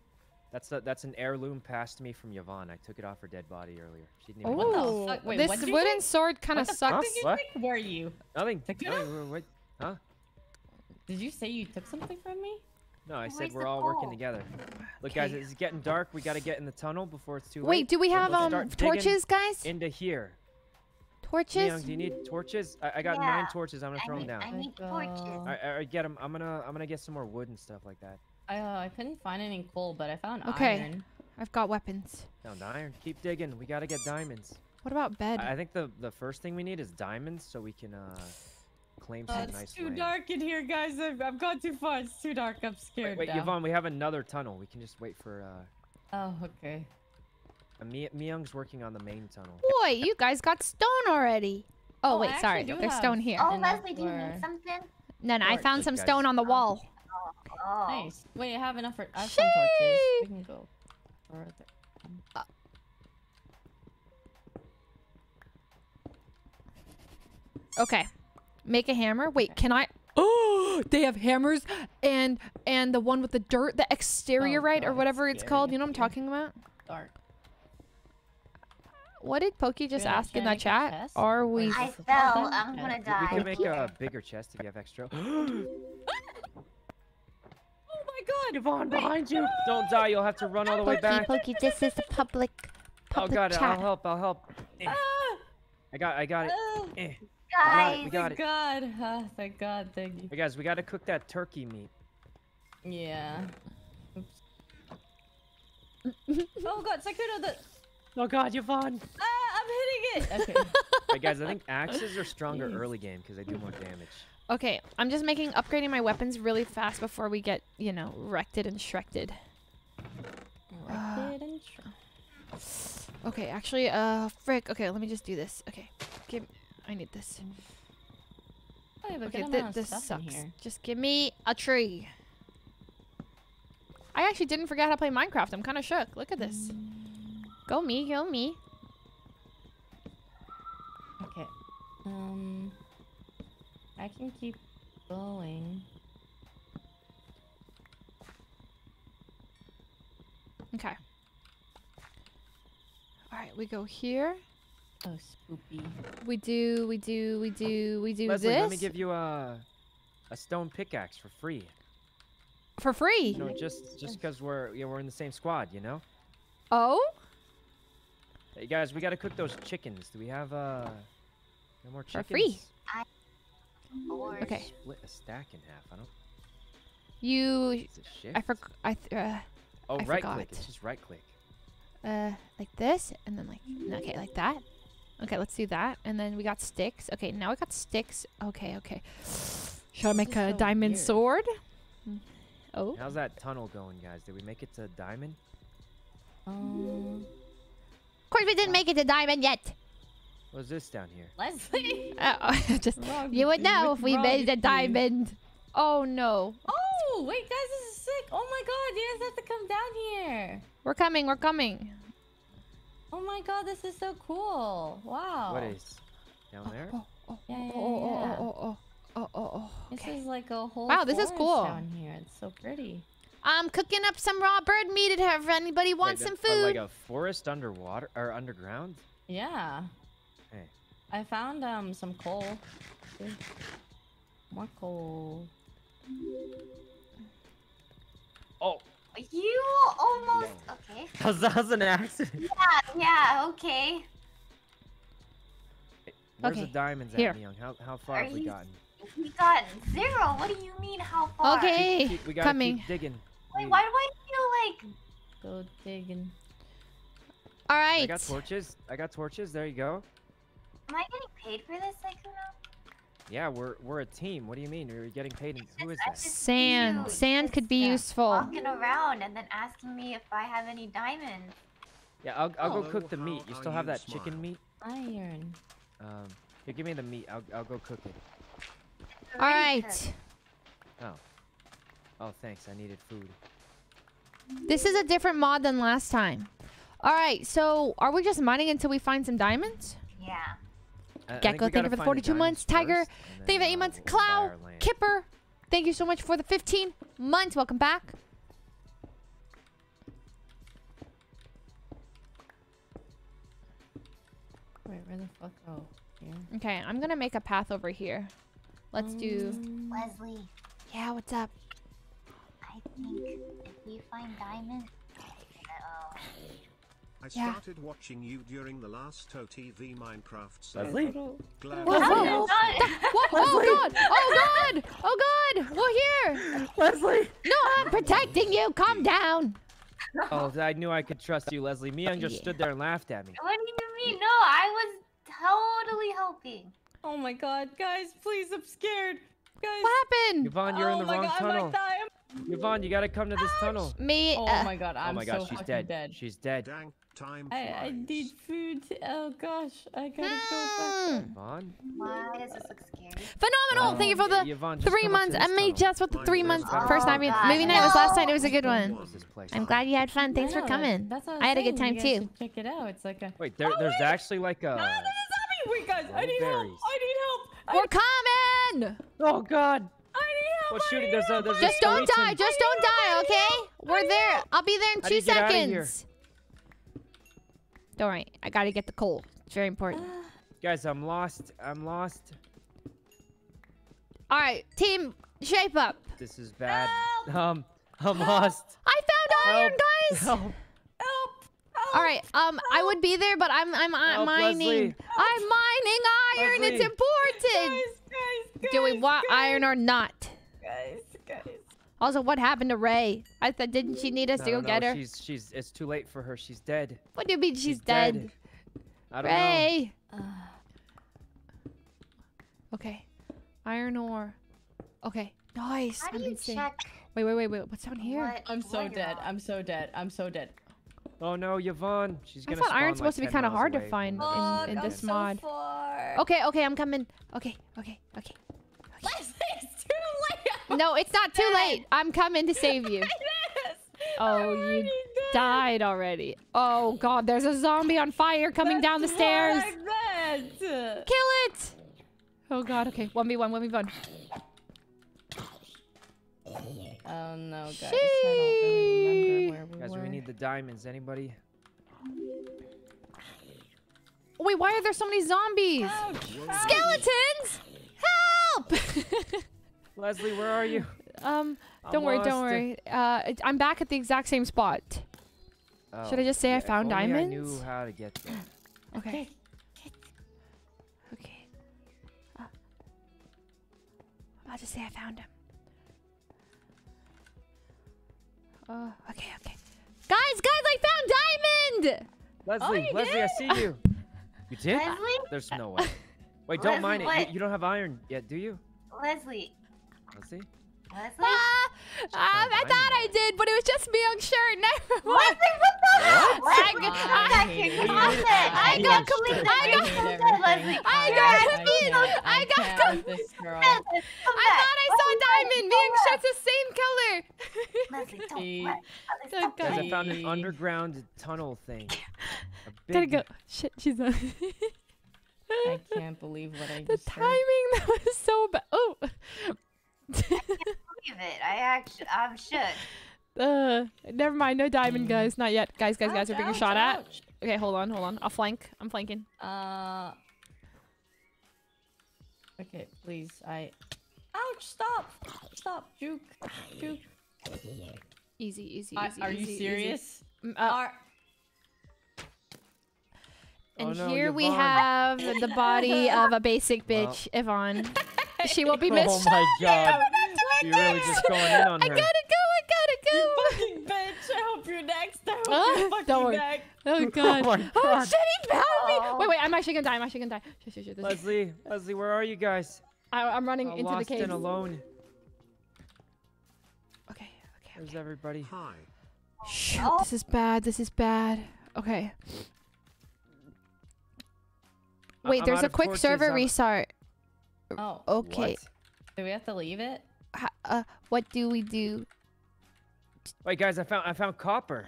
That's a, that's an heirloom passed to me from Yvonne. I took it off her dead body earlier. She didn't even What Oh. Wait, this what you wooden sword kind of What the fuck sucks. did What? think? Where are you? nothing. Take nothing. Wait, Huh? Did you say you took something from me? No, I said we're the all working together. Look, guys, it's getting dark. We gotta get in the tunnel before it's too late. Wait, do we have let's um torches, guys? Into here. Torches? Myung, do you need torches? I, I got Yeah. nine torches. I'm gonna I throw them down. I need torches. All right, all right, get them. I'm gonna I'm gonna get some more wood and stuff like that. I, uh, I couldn't find any coal, but I found Okay. iron. I've got weapons. Found iron. Keep digging. We gotta get diamonds. What about bed? I, I think the the first thing we need is diamonds, so we can uh claim some Uh, it's too land. dark in here, guys. I've, I've gone too far. It's too dark. I'm scared wait, now. Yvonne, we have another tunnel. We can just wait for uh. Oh, okay. uh Mi- Myung's working on the main tunnel. Boy, you guys got stone already. Oh, Oh, wait, sorry. There's stone here. Oh, Leslie, do you need something? No, no, I found some guys. stone on the wall. Oh. Nice. Wait, I have enough for. I have some torches. We can go. further. Okay. Make a hammer. Wait, can I? Oh, they have hammers and and the one with the dirt, the exterior Oh, right or whatever it's called. You know what I'm talking about? Dark. What did Poki just Gonna ask in to that chat? chest? Are we? I fell. I'm gonna die. We can make a bigger chest if you have extra. Oh god! Yvonne, behind you! Don't die. You'll have to run all the way back. Poki, this is the public, public Oh public god, I'll help. I'll help. Eh, Ah! I got. I got it. Oh, Eh. Guys, we got thank it. God. Ah, thank God. Thank you. Hey guys, we gotta cook that turkey meat. Yeah. Oh god, Sykkuno, the. Oh god, Yvonne. Ah, I'm hitting it! Okay. Hey guys, I think axes are stronger Jeez. early game because they do more damage. Okay, I'm just making upgrading my weapons really fast before we get, you know, wrecked and shrekted. Erected and Okay, actually, uh, frick. Okay, let me just do this. Okay, give. I need this. Oh, Okay, good thi- amount of this sucks. Just give me a tree. I actually didn't forget how to play Minecraft. I'm kind of shook. Look at this. Go me, go me. Okay. Um. I can keep going. Okay. All right, we go here. Oh, spoopy. We do, we do, we do, we do Leslie, this let me give you a a stone pickaxe for free. for free. You know, just just because we're yeah, we're in the same squad, you know. Oh, Hey guys, we gotta cook those chickens. Do we have uh no more chickens? For free. Or- Okay. Split a stack in half. I don't. you. Shift? I forgot. I th- uh, Oh, I right forgot. click. It's just right click. uh, like this, and then like okay, like that. Okay, let's do that, and then we got sticks. Okay, now we got sticks. Okay, okay. Should I make a so diamond weird. sword? Mm. Oh, How's that tunnel going, guys? Did we make it to diamond? Um. of course we didn't make it to diamond yet. What's this down here? Leslie! Uh, just Wrong- you would know if we wrong made a again. diamond. Oh no, Oh, wait, guys, this is sick. Oh my god, you guys have to come down here. we're coming, we're coming. Oh my god, this is so cool. Wow. What is down there? Oh, oh, Yeah, yeah, oh, oh, yeah. oh, oh, oh, oh, oh, This is like a whole Wow, this is forest cool. down here. It's so pretty. I'm cooking up some raw bird meat if anybody wants Wait, some the- uh, food. like a forest underwater or underground? Yeah. Hey. I found um some coal. See? More coal. Oh, You almost. Okay. how's that was an accident? Yeah, yeah, okay. Where's Okay, the diamonds here. at, Myung? How how far Are have we you- gotten? We got zero. What do you mean, how far? Okay, Keep- we gotta coming. keep digging. Wait, why do I feel like. Go digging. All right. I got torches. I got torches. There you go. Am I getting paid for this, Sykkuno? Yeah, we're we're a team. What do you mean? We're getting paid? In, who is I that? Sand. you Sand could be Yeah. useful. Walking around and then asking me if I have any diamonds. Yeah, I'll I'll go cook the meat. You are still have that Smile? chicken meat? Iron. Um, here, give me the meat. I'll I'll go cook it. All right. All already Oh, thanks. I needed food. This is a different mod than last time. All right. So are we just mining until we find some diamonds? Yeah. I- I think Gecko, thank you for the 42 months. Tiger, first, and Thank you for the eight uh, months. we'll buy Clow. Kipper, thank you so much for the 15 months. Welcome back. Wait, where the fuck? Oh, here. Okay, I'm gonna make a path over here. Let's do. Um, Leslie, Yeah, what's up? I I think if you find diamonds, I Yeah. started watching you during the last OTV Minecraft Leslie? server. Glad Whoa, to whoa, see whoa. you. Oh god! Oh god! Oh god! We're here! Leslie! No, I'm protecting you! Calm down! Oh, I knew I could trust you, Leslie. Myung just Yeah. stood there and laughed at me. what do you mean? No, I was totally helping. Oh my god, guys, please, I'm scared. Guys. What happened? Yvonne, you're oh in the my wrong god, I tunnel. might die. I'm- Yvonne, you gotta come to this tunnel. Me, Oh uh, my god, I'm oh my so she's fucking dead. dead. She's dead. Dang, time I, I need food. Oh gosh, I gotta go back. hmm. Yvonne? Why does this look scary? Phenomenal! Thank you for Yeah, the Yvonne, just three come up to months. this I made just with the Mine three months. better. First Oh, night, movie God, movie night was last night. It was a good one. was this place? I'm glad you had fun. Thanks I for coming. That's I had a good time too. Check it out. It's like a. Wait, there, Oh, there's wait! actually like a. No, there's a zombie! Wait, guys, I need help! Berries. I need help! We're coming! Oh God! I need help! Well, I shoot it. need There's a there's Just don't die. Just don't die, okay? We're there. I'll be there in two you get outta here? seconds. Don't worry. I gotta get the coal. It's very important. Guys, I'm lost. I'm lost. All right, team, shape up. This is bad. Um, I'm lost. I found iron, guys. Help. Help! Help! All right. Um, I would be there, but I'm I'm uh, Help, mining. Leslie. I'm mining iron. It's important. Guys, guys, guys, Do we want guys, iron or not? Guys, guys. Also, what happened to Ray? I thought didn't she need us to go no, get her? She's she's. It's too late for her. She's dead. What do you mean she's, She's dead? I don't know. Ray. Uh, Okay. Iron ore. Okay. Nice. How do you check Wait, wait, wait, wait. What's down here? what? I'm so what dead. I'm so dead. I'm so dead. Oh no, Yvonne. She's I gonna. I thought iron's like, supposed to be kind of hard to away from find where in, this in I'm this so mod. far. Okay, okay, I'm coming. Okay, okay, okay. Leslie, it's too late. No, it's not too late. I'm coming to save you. Oh, I'm you already died already. Oh god, there's a zombie on fire coming down the stairs. Like that. Kill it! Oh god, okay. 1v1, 1v1. Oh no, guys. I don't really remember where we Guys, were. we need the diamonds. Anybody? Wait, why are there so many zombies? Skeletons! Help! Leslie, where are you? um, I'm don't worry, don't worry. Uh, it- I'm back at the exact same spot. Should I just say I Oh, yeah, if found only I knew how to get there. Okay. Okay. Uh, I'll just say I found him. Uh, okay, okay. Guys, guys, I found diamond! Leslie, you Leslie, I see you. You did? Leslie? There's no way. Wait, don't mind it. You, you don't have iron yet, do you? Leslie. Leslie? Leslie? Ah, um, I thought I did, but it was just me on shirt. Never mind. Leslie, what the hell? Leslie, I come back hate here. it. Come I on, hate it. I I got hate complete I You're hate so everything. dead, Leslie. I got so confused. dead. I got can't com- with this girl. Leslie, come I thought I saw diamond. Me and come shirt's the same color. Leslie, don't let. Leslie, stop Guys, I found an underground tunnel thing. Gotta go. Shit, she's on. I can't believe what I the just The timing that was so bad. Oh. Believe it. I actually, I'm shook. uh, never mind. No diamond, Mm. guys. Not yet. Guys, guys, guys. We're being Ouch, shot at. ouch. Okay, hold on, hold on. I'll flank. I'm flanking. Uh. Okay, please. I. Ouch! Stop! Stop! Juke! Juke! Easy, easy, I- easy. are easy, you serious? Mm, uh, Are and Oh no, here we have the body of a basic Well. bitch, Yvonne. She will be missed. Oh my god. You're really just going in on I her. gotta go. I gotta go. You fucking bitch! I hope you're next. I hope Ah, you're fucking don't worry. next. Oh god. Oh God. shit, he found me. Oh. Wait, wait. I'm actually gonna die. I'm actually gonna die. Shit, shit, shit. This is- Leslie, Leslie, where are you guys? I, I'm running Uh, into the lost cave. and alone. Okay, okay, Where's okay. everybody? Hi. Shoot, Oh. this is bad. This is bad. Okay. Wait, I'm there's a quick torches, server I'm- restart. Oh, Okay. What? do we have to leave it? H- uh, what do we do? Wait, guys, I found I found copper.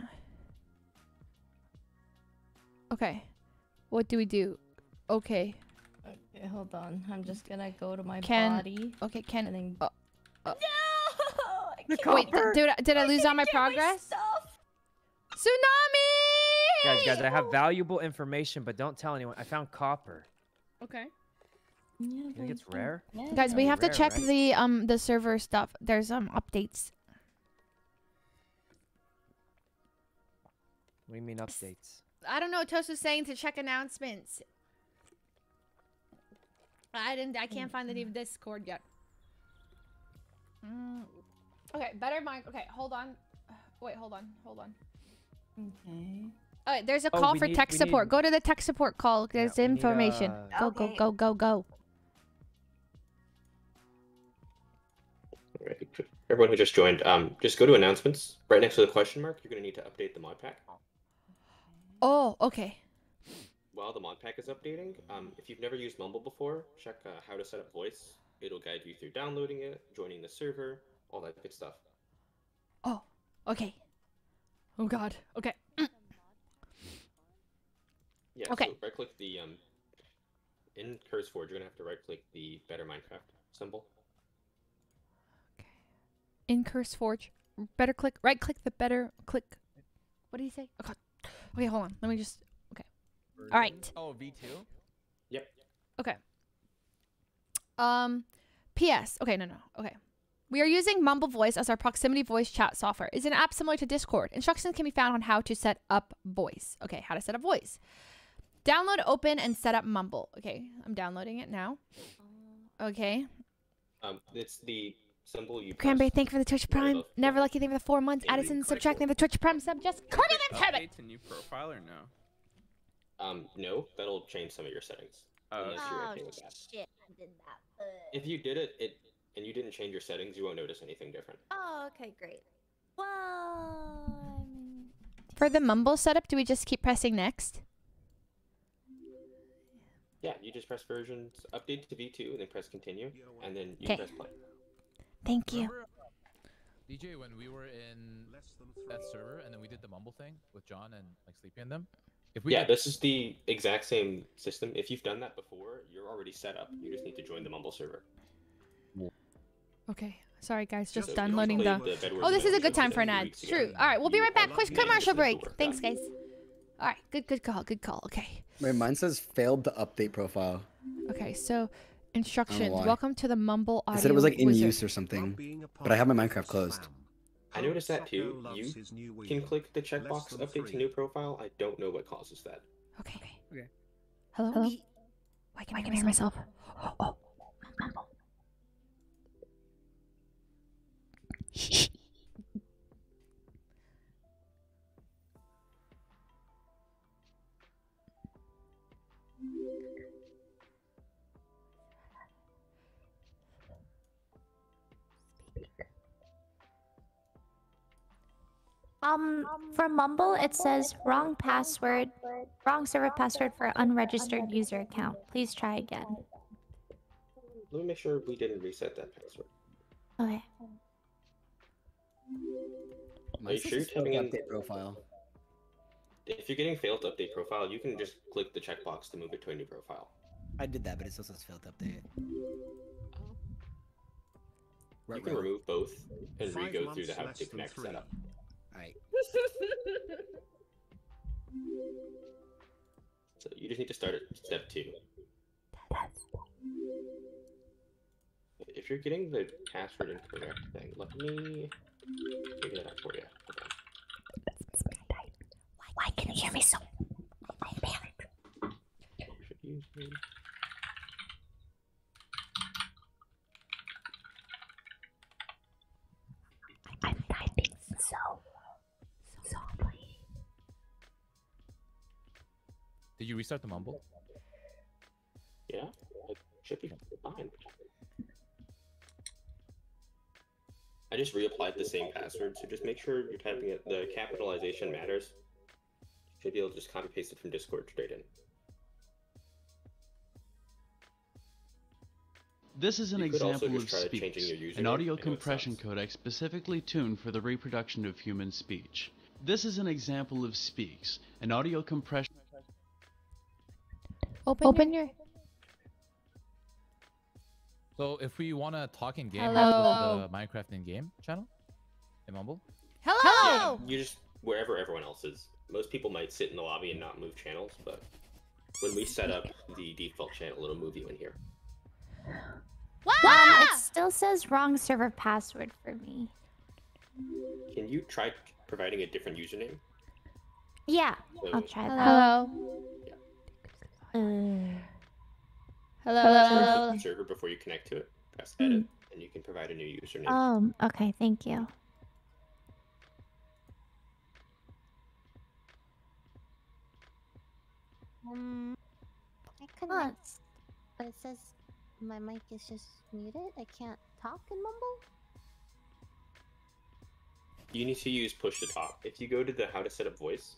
Okay. What do we do? Okay. Okay, hold on. I'm just gonna go to my Can- body Okay, and can then. uh, uh, no! I The can't wait? copper. Did I, did I lose all my get my progress? Tsunami! Guys, guys, I have valuable information, but don't tell anyone. I found copper. Okay. Yeah, I think it's rare. Yeah, Guys, we have rare, to check right? the um the server stuff. There's um updates. We mean updates. I don't know. Toast was saying to check announcements. I didn't. I can't find the Discord yet. Mm. Okay, better mic. Okay, hold on. Wait, hold on. Hold on. Okay. All right, there's a oh, call oh, for need, tech support. Need... Go to the tech support call. There's yeah, information. Need, uh... Go, go, go, go, go. Everyone who just joined, um, just go to announcements. Right next to the question mark, you're going to need to update the mod pack. Oh, okay. While the mod pack is updating, um, if you've never used Mumble before, check uh, how to set up voice. It'll guide you through downloading it, joining the server, all that good stuff. Oh, okay. Oh God. Okay. Yeah. Okay. So right click the um, in CurseForge, you're gonna have to right click the Better Minecraft symbol. In CurseForge, better click. Right click the better click. What did he say? Oh God. Okay, hold on. Let me just. Okay. All right. Oh, V2? Yep. Okay. Um, P.S. Okay, no, no. Okay. We are using Mumble Voice as our proximity voice chat software. It's an app similar to Discord. Instructions can be found on how to set up voice. Okay, how to set up voice. Download, open, and set up Mumble. Okay, I'm downloading it now. Okay. Um, it's the symbol you. Cranberry, thank you for the Twitch Prime. above Never Lucky, thank you for the four months. Yeah, Edison, you Subtract, thank you for the Twitch Prime sub. Just Is click it it and have it. update to new profile or no? Um, no, that'll change some of your settings. Oh, unless okay. you're Oh okay with that. shit! I did that. Ugh. If you did it, it and you didn't change your settings, you won't notice anything different. Oh, okay, great. Well, I mean, For the Mumble setup, do we just keep pressing next? Yeah, you just press versions, update to V2, and then press continue, and then you 'Kay. press play. Thank you. Remember, uh, DJ, when we were in that server and then we did the mumble thing with John and like Sleepy and them? If we Yeah, did- this is the exact same system. If you've done that before, you're already set up. You just need to join the Mumble server. Okay. Sorry, guys. Just So you downloading played the. Oh, this is a good time for an ad. weeks. True. All right, we'll be right back. Quick commercial break. Thanks, guys. All right, good, good call, good call. Okay, Wait, mine says failed to update profile. okay. So, instructions. Welcome to the Mumble It audio. said it was like in wizard. use or something. But I have my Minecraft closed. I noticed that too. You can click the checkbox than update to new profile. I don't know what causes that. Okay. Okay. Hello. Hello. Why can I hear myself? Oh, oh. Shh. Um, for Mumble, it says wrong password, wrong server password for unregistered user account. Please try again. Let me make sure we didn't reset that password. Okay. Are you sure you're says failed in? update profile. If you're getting failed to update profile, you can just click the checkbox to move it to a new profile. I did that, but it still says failed to update. You can remove both and Five re-go through the months how to than connect three. setup. Alright. So you just need to start at step two. If you're getting the password incorrect thing, let me figure that out for you. Hold on. Why can you hear me so? Should use the- I'm typing so Did you restart the mumble? Yeah, it should be fine. I just reapplied the same password, so just make sure you're typing it. The capitalization matters. You should be able to just copy paste it from Discord straight in. This is an You example of try changing Speex, your an audio compression codec specifically tuned for the reproduction of human speech. This is an example of Speex, an audio compression. Open, Open your. So if we want to talk in game, Hello. let's go to the Minecraft in game channel in mumble. Hello. You just wherever everyone else is. Most people might sit in the lobby and not move channels, but when we set up the default channel, it'll move you in here. Um, it still says wrong server password for me. Can you try providing a different username? Yeah, I'll try that. Hello. Uh, Hello. Search Hello. server before you connect to it. Press edit, and you can provide a new username. um. Okay. Thank you. Um, I connect, but it says my mic is just muted. I can't talk and mumble. You need to use push to talk. If you go to the how to set up voice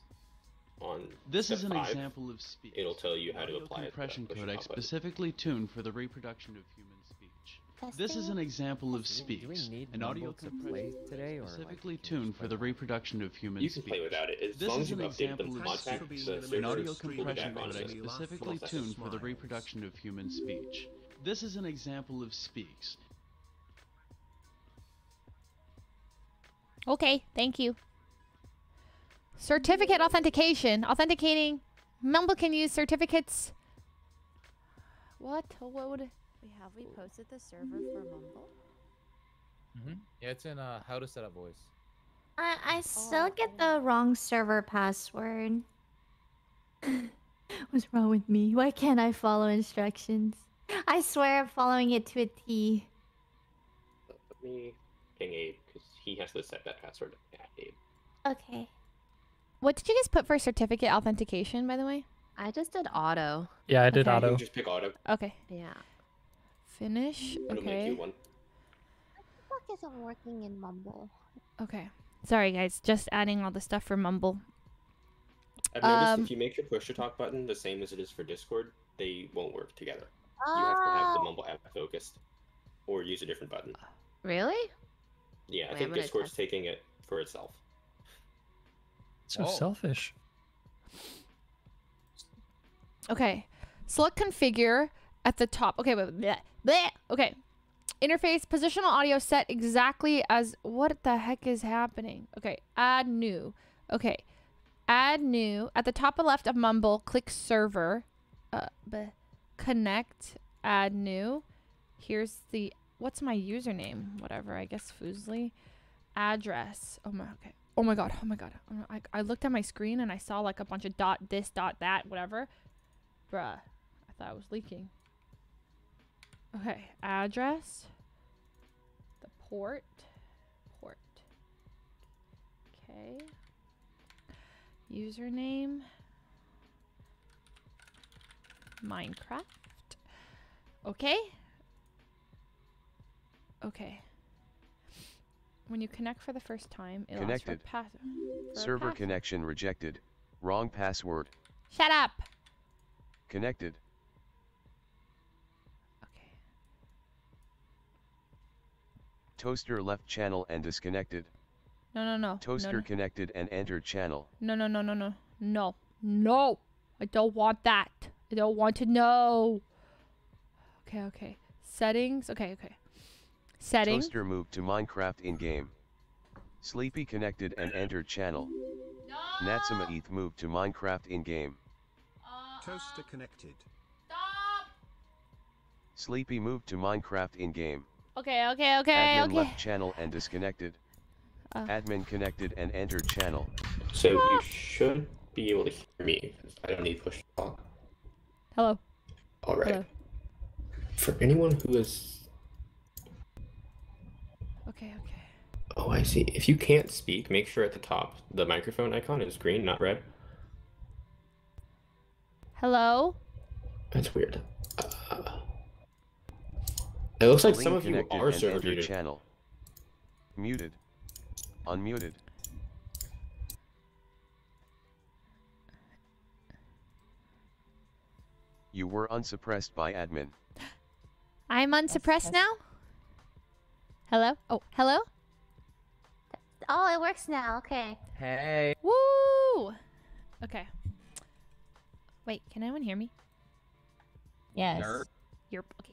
on This step is an five, example of speech. it'll tell you how to Audio apply it. to the compression push codec specifically tuned for the reproduction of human speech. This is an example of Do we- do we need an audio compression codec today, or, like, specifically can tuned for the reproduction of human You can speech. play without it, as this long is as an you've the example of mod pack, Speex, the an server audio will pull compression codec specifically tuned for the smiles. reproduction of human speech. This is an example of Speex, Okay, thank you. Certificate authentication. Authenticating. Mumble can use certificates. What? What would? Wait, have we posted the server for Mumble? Mm-hmm. Yeah, it's in uh, how to set up voice. I I still get the wrong server password. What's wrong with me? Why can't I follow instructions? I swear I'm following it to a T. Let me ping Abe because he has to set that password at Abe. Okay. What did you guys put for certificate authentication, by the way? I just did auto. Yeah, I did Okay. auto. You just pick auto. Okay. Yeah. Finish. It'll make Okay. you one. Fuck isn't working in mumble. Okay. Sorry, guys. Just adding all the stuff for Mumble. I've noticed Um, if you make your push to talk button the same as it is for Discord, they won't work together. You have to have the Oh. Mumble app focused, or use a different button. Really? Yeah, I Wait, think Discord's taking it for itself. So Oh. selfish. Okay. Select configure at the top. Okay, wait, bleh, bleh. Okay. Interface positional audio set exactly as what the heck is happening? Okay, add new. Okay. Add new. At the top left of Mumble, click server. Uh bleh. connect, add new. Here's the what's my username? Whatever, I guess fuslie. Address. Oh my okay. Oh my god. Oh my god. I, I looked at my screen and I saw like a bunch of dot this, dot that, whatever. Bruh. I thought I was leaking. Okay. Address. The port. Port. Okay. Username. Minecraft. Okay. Okay. When you connect for the first time, for Connected. pass- for Server password. connection rejected. Wrong password. Shut up. Connected. Okay. Toaster left channel and disconnected. No, no, no. Toaster no, no. connected and entered channel. No, no, no, no, no. No. No. I don't want that. I don't want to know. Okay, okay. Settings. Okay, okay. Settings. Toaster moved to Minecraft in game. Sleepy connected and entered channel. Natsuma ETH moved to Minecraft in game. Toaster connected. Stop! Sleepy moved to Minecraft in game. Okay, okay, okay, Admin okay. left channel and disconnected. Uh. Admin connected and entered channel. So you should be able to hear me. I don't need push to talk. Hello. All right. Hello. For anyone who is, Okay, okay. oh, I see. If you can't speak, make sure at the top the microphone icon is green, not red. Hello? That's weird. Uh, it looks like some of you are server muted. channel. Muted. Unmuted. You were unsuppressed by admin. I'm unsuppressed now? Hello? Oh, hello? Oh, it works now. Okay. Hey. Woo! Okay. Wait, can anyone hear me? Yes. You're okay.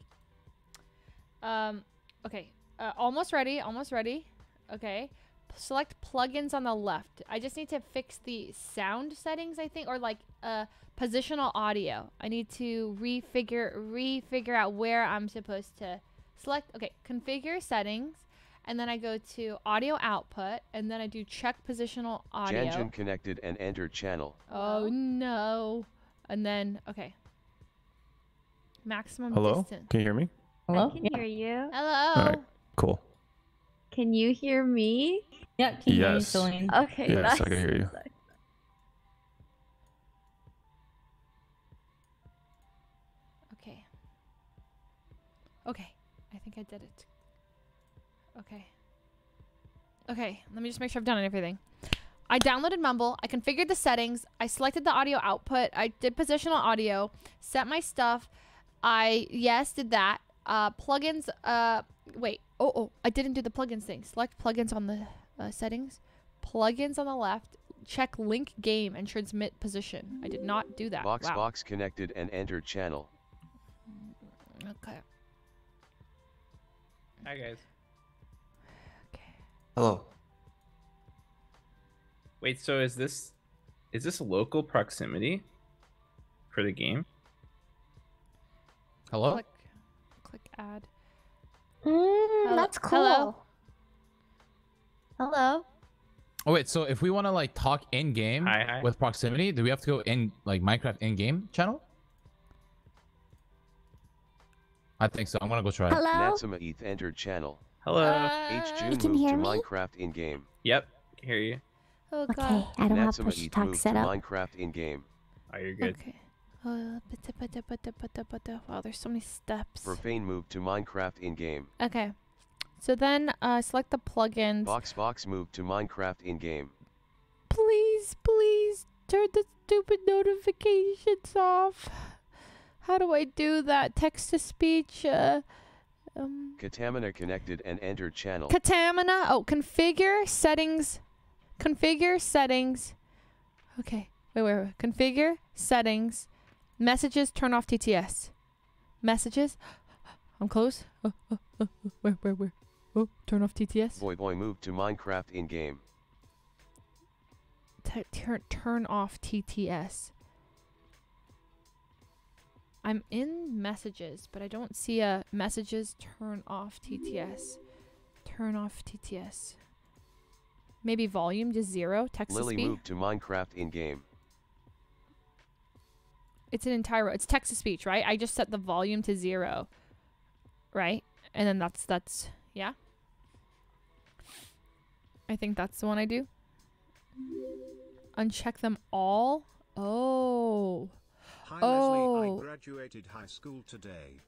Um, okay. Uh, almost ready. Almost ready. Okay. P- Select plugins on the left. I just need to fix the sound settings, I think, or like uh positional audio. I need to refigure refigure out where I'm supposed to select. Okay, configure settings. and then I go to audio output, and then I do check positional audio. Janjun connected and entered channel. Oh no. And then okay. Maximum Hello? distance. Can you hear me? Hello? I can hear you. Hello. All right. Cool. Can you hear me? Yep, can hear you, Yes. Celine. Okay, Yes, nice. I can hear you. Think I did it. Okay. Okay, let me just make sure I've done everything. I downloaded Mumble. I configured the settings. I selected the audio output. I did positional audio. Set my stuff. I yes did that. Uh, plugins. Uh, wait. Oh oh, I didn't do the plugins thing. Select plugins on the uh, settings. Plugins on the left. Check link game and transmit position. I did not do that. Box wow. box connected and entered channel. Okay. Hi guys. Okay. Hello. Wait, so is this is this local proximity for the game? Hello? Click, click add. Mm, Hello- that's cool. hello? Hello. Oh wait, so if we want to like talk in game Hi, hi. with proximity, do we have to go in like Minecraft in game channel? I think so. I'm gonna go try. it. Natsuma ETH entered channel. Hello. H You June can moved to hear me? Minecraft in game. Yep, hear you. Oh Okay. I don't have Natsuma push ETH talk moved set to up. Minecraft in game. Oh, you're good. Okay. Uh. Wow, there's so many steps. Profane moved to Minecraft in game. Okay. So then uh, select the plugins. Box box moved to Minecraft in game. Please, please turn the stupid notifications off. How do I do that? Text to speech. Uh, um, Katamina connected and entered channel. Katamina. Oh, configure settings. Configure settings. Okay. Wait, wait, wait. Configure settings. Messages. Turn off TTS. Messages. I'm close. Oh, oh, oh, oh, where, where, where? Oh, turn off TTS. Boy boy move to Minecraft in game. T- turn turn off TTS. I'm in messages, but I don't see a messages turn off TTS. Turn off TTS. Maybe volume to zero. Text to Lily speech. moved to Minecraft in game. It's an entire. It's text to speech, right? I just set the volume to zero, right? And then that's that's yeah. I think that's the one I do. Uncheck them all. Oh. Hi oh. Leslie, I graduated high school today.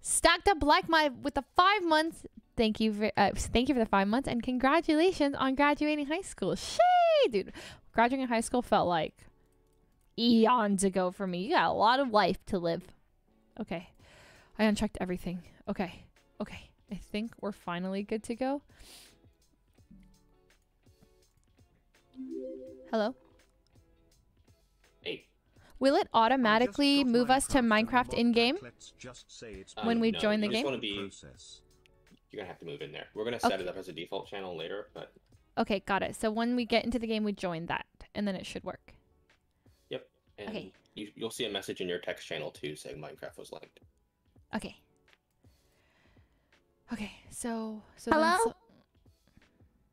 Stacked up like my with the five months. Thank you for uh, thank you for the five months and congratulations on graduating high school. Shay, dude, graduating high school felt like eons ago for me. You got a lot of life to live. Okay, I unchecked everything. Okay, okay, I think we're finally good to go. Hello. Hey. Will it automatically move us to Minecraft in game Let's just say it's uh, when we no, join the game? wanna be- You're gonna have to move in there. We're gonna set it up as a default channel later, but Okay, got it. So when we get into the game, we join that, and then it should work. yep. And Okay. you, you'll see a message in your text channel too saying Minecraft was linked. Okay. Okay, so so then Hello? so-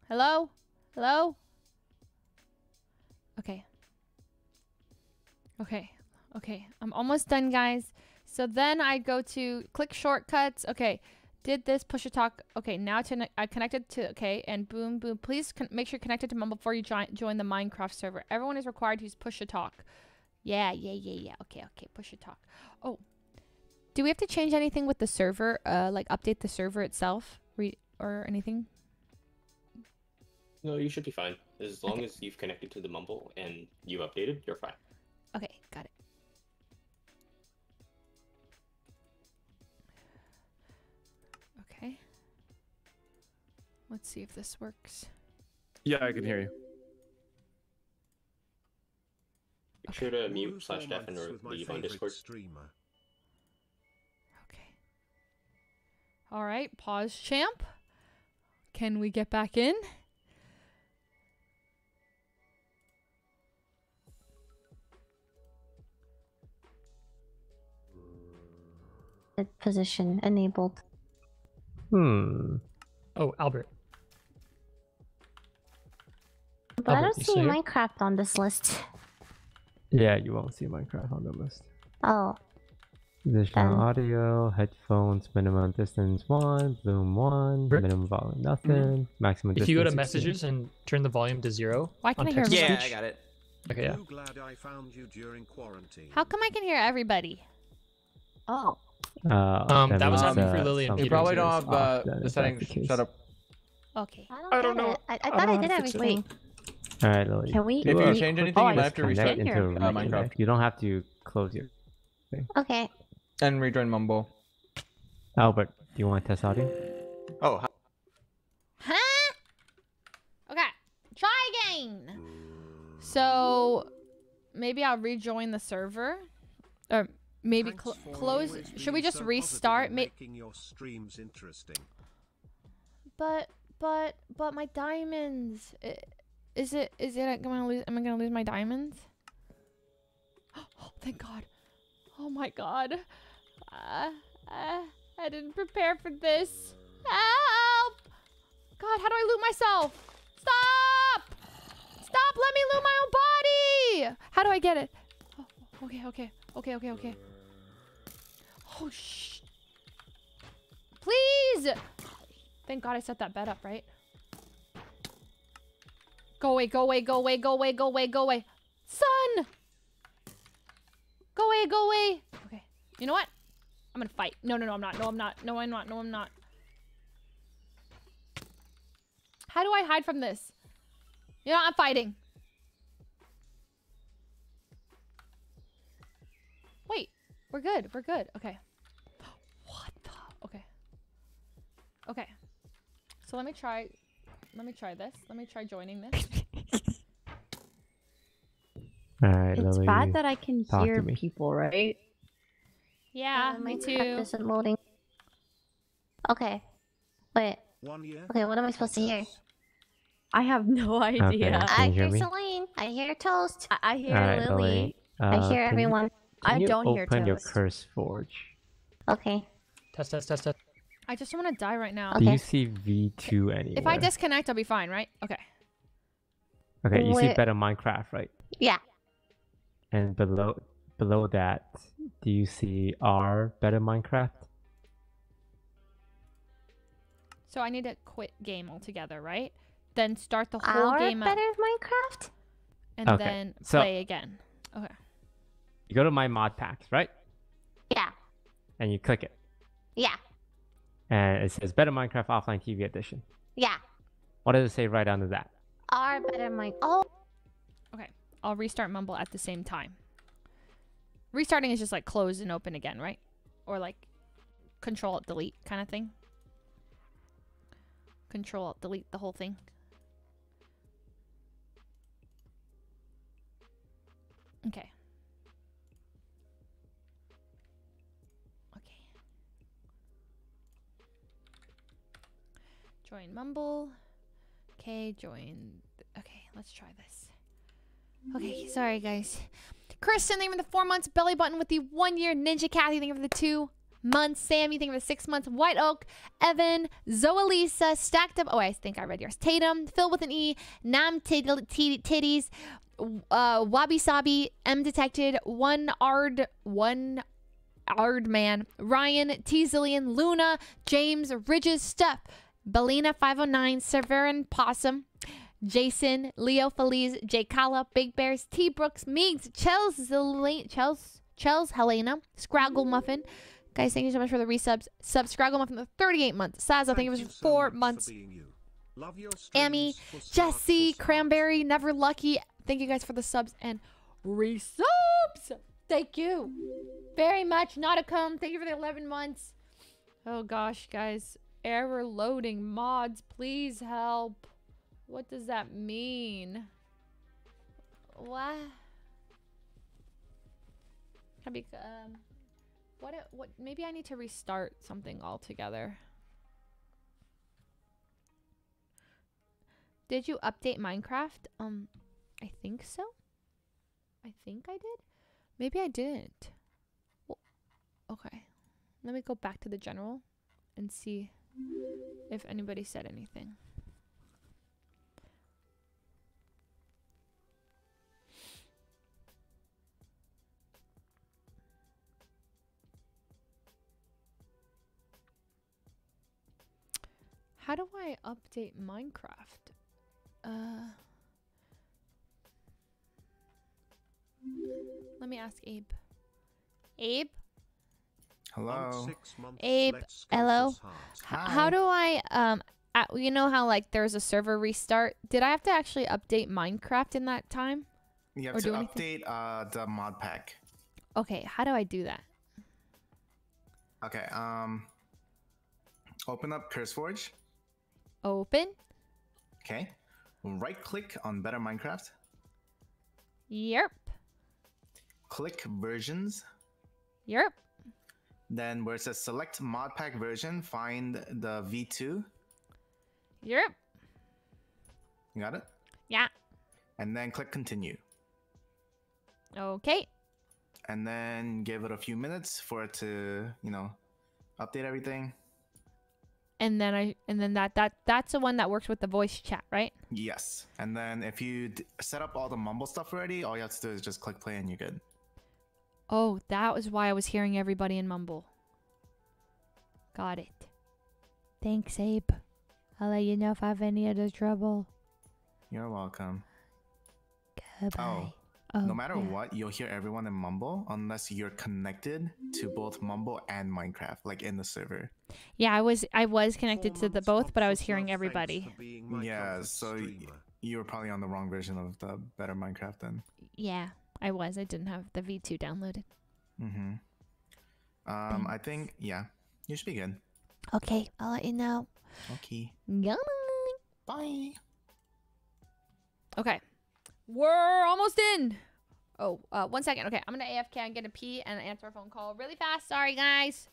Hello? Hello? Okay. Okay. Okay. I'm almost done, guys. So then I go to click shortcuts. Okay. Did this push a talk? Okay. Now to I connected to okay and boom boom. Please make sure you're connected to Mumble before you join join the Minecraft server. Everyone is required to use push a talk. Yeah, yeah, yeah, yeah. Okay, okay. Push a talk. Oh, do we have to change anything with the server? Uh, like update the server itself, re- or anything? No, you should be fine. As long as you've connected to the Mumble and you've updated, you're fine. Okay, got it. Okay. Let's see if this works. Yeah, I can hear you. Make sure to mute slash four deafen months or my leave on favorite Discord. Streamer. All right, pause champ. Can we get back in? Position enabled. Hmm. Oh, Albert. But I don't see still here? Minecraft on this list. Yeah, you won't see Minecraft on the list. Oh, Additional Um, audio, headphones, minimum distance one, bloom one, Br- minimum volume nothing, maximum distance. If you go to 16. messages and turn the volume to zero. Why can't I hear text to everyone? speech- Yeah, I got it. Okay, yeah. Glad I found you during quarantine. How come I can hear everybody? oh. Uh, Um, that was means, happening for uh, Lily and. You probably don't have uh, the if that's settings the case. set up. Okay. I don't, I don't know. I, I I thought don't I did how to fix it. everything. All right, Lily. Can we- If you a change quick anything, you might have to disconnect restart into here. Uh. Minecraft. You don't have to close your. Okay. And rejoin Mumble. Albert, do you want to test audio? Oh, hi- Huh? Okay. Try again. So maybe I'll rejoin the server. Or maybe cl- close. Should we just so restart? making your streams interesting. but but but my diamonds. Is it is it am I gonna lose am I gonna lose my diamonds? Oh, thank God. Oh my God. Uh, uh, I didn't prepare for this. Help! God, how do I loot myself? Stop! Stop! Let me loot my own body! How do I get it? Oh, okay, okay, okay, okay, okay. Oh, shh. Please! Thank God I set that bed up, right? Go away, go away, go away, go away, go away, go away. Son! Go away, go away. Okay. You know what? I'm gonna fight. No, no, no, I'm not. No, I'm not. No, I'm not. No, I'm not. How do I hide from this? You know, I'm fighting. We're good. We're good. Okay. What the? Okay. Okay. So let me try. Let me try this. Let me try joining this. All right, It's Lily. bad that I can hear people, right? Yeah, Uh, me Minecraft too. isn't loading. Okay. Wait. Okay, what am I supposed to hear? I have no idea. can I hear hear me? Celine. I hear Toast. I, I hear All right, Lily. Lily. I Uh, hear everyone. You, I you don't hear open your Toast. CurseForge. Okay. Test, test, test, test. I just want to die right now. Do you see V2 anywhere? If I disconnect, I'll be fine, right? Okay. Okay, you see better Minecraft, right? Yeah. And below below that, do you see R better Minecraft? So I need to quit game altogether, right? Then start the whole Our game up better Minecraft? and Okay, then so- play again. Okay. You go to my mod packs, right? Yeah. And you click it. Yeah. And it says better Minecraft offline TV edition. Yeah. What does it say right under that? Our better Mine. Oh. Okay. I'll restart Mumble at the same time. Restarting is just like close and open again, right? Or like control delete kind of thing. Control delete the whole thing. Okay. Okay. Join Mumble. Okay, join. Okay, let's try this. Okay, sorry guys. Kristen, thank you for the four months. Belly button with the one year. Ninja Kathy, thank you for the two months. Sammy, thank you for the six months. White Oak, Evan, Zoalisa, stacked up. Oh, I think I read yours. Tatum, Phil with an E, Nam tit- tit- Titties, uh, Wabi Sabi, M Detected, One Ard, One Ard Man, Ryan, T Zillion, Luna, James, Ridges, Steph, Belina509, Severin Possum, Jason, Leo Feliz, J Kala, Big Bears, T Brooks, Meeks, Chels, Chels, Chels, Helena, Scraggle Muffin. Guys, thank you so much for the resubs. Sub Scraggle Muffin for 38 months. Saza, thank you for four months. Love your Amy, Jesse, Cranberry, Never Lucky. Thank you guys for the subs and resubs. Thank you very much. Not a come. Thank you for the 11 months. Oh gosh, guys. Error loading mods. Please help. What does that mean? What? Can be, um, what, what, maybe I need to restart something altogether. Did you update Minecraft? Um, I think so. I think I did. Maybe I didn't. Well, okay. Let me go back to the general and see. If anybody said anything. How do I update Minecraft? Uh, let me ask Abe. Abe? On six months, Abe, hello. for hearts. H- how do I um at, you know how like there's a server restart? Did I have to actually update Minecraft in that time? You have Or to update uh, the mod pack. Okay, how do I do that? Okay. Um. Open up CurseForge. Open? Okay. Right click on Better Minecraft. Yep. Click versions. Yep. Then where it says select mod pack version, find the V2. Yep. You got it? Yeah. And then click continue. Okay. And then give it a few minutes for it to, you know, update everything. And then I and then that that that's the one that works with the voice chat, right? Yes. And then if you d- set up all the mumble stuff already, all you have to do is just click play and you're good. Oh, that was why I was hearing everybody in mumble. Got it. Thanks, Abe. I'll let you know if I have any other trouble. You're welcome. Goodbye. Oh, Oh, no matter yeah. what, you'll hear everyone in Mumble unless you're connected to both Mumble and Minecraft, like in the server. Yeah, I was I was connected to the both, but I was hearing everybody. Yeah, so you were probably on the wrong version of the better Minecraft then. Yeah, I was. I didn't have the V2 downloaded. Mm-hmm. Um, I think yeah, you should be good. Okay, I'll let you know. Okay. Bye. Okay. We're almost in. Oh, uh, one second. Okay, I'm gonna AFK and get a pee and answer a phone call really fast. Sorry, guys.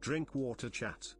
Drink water chat.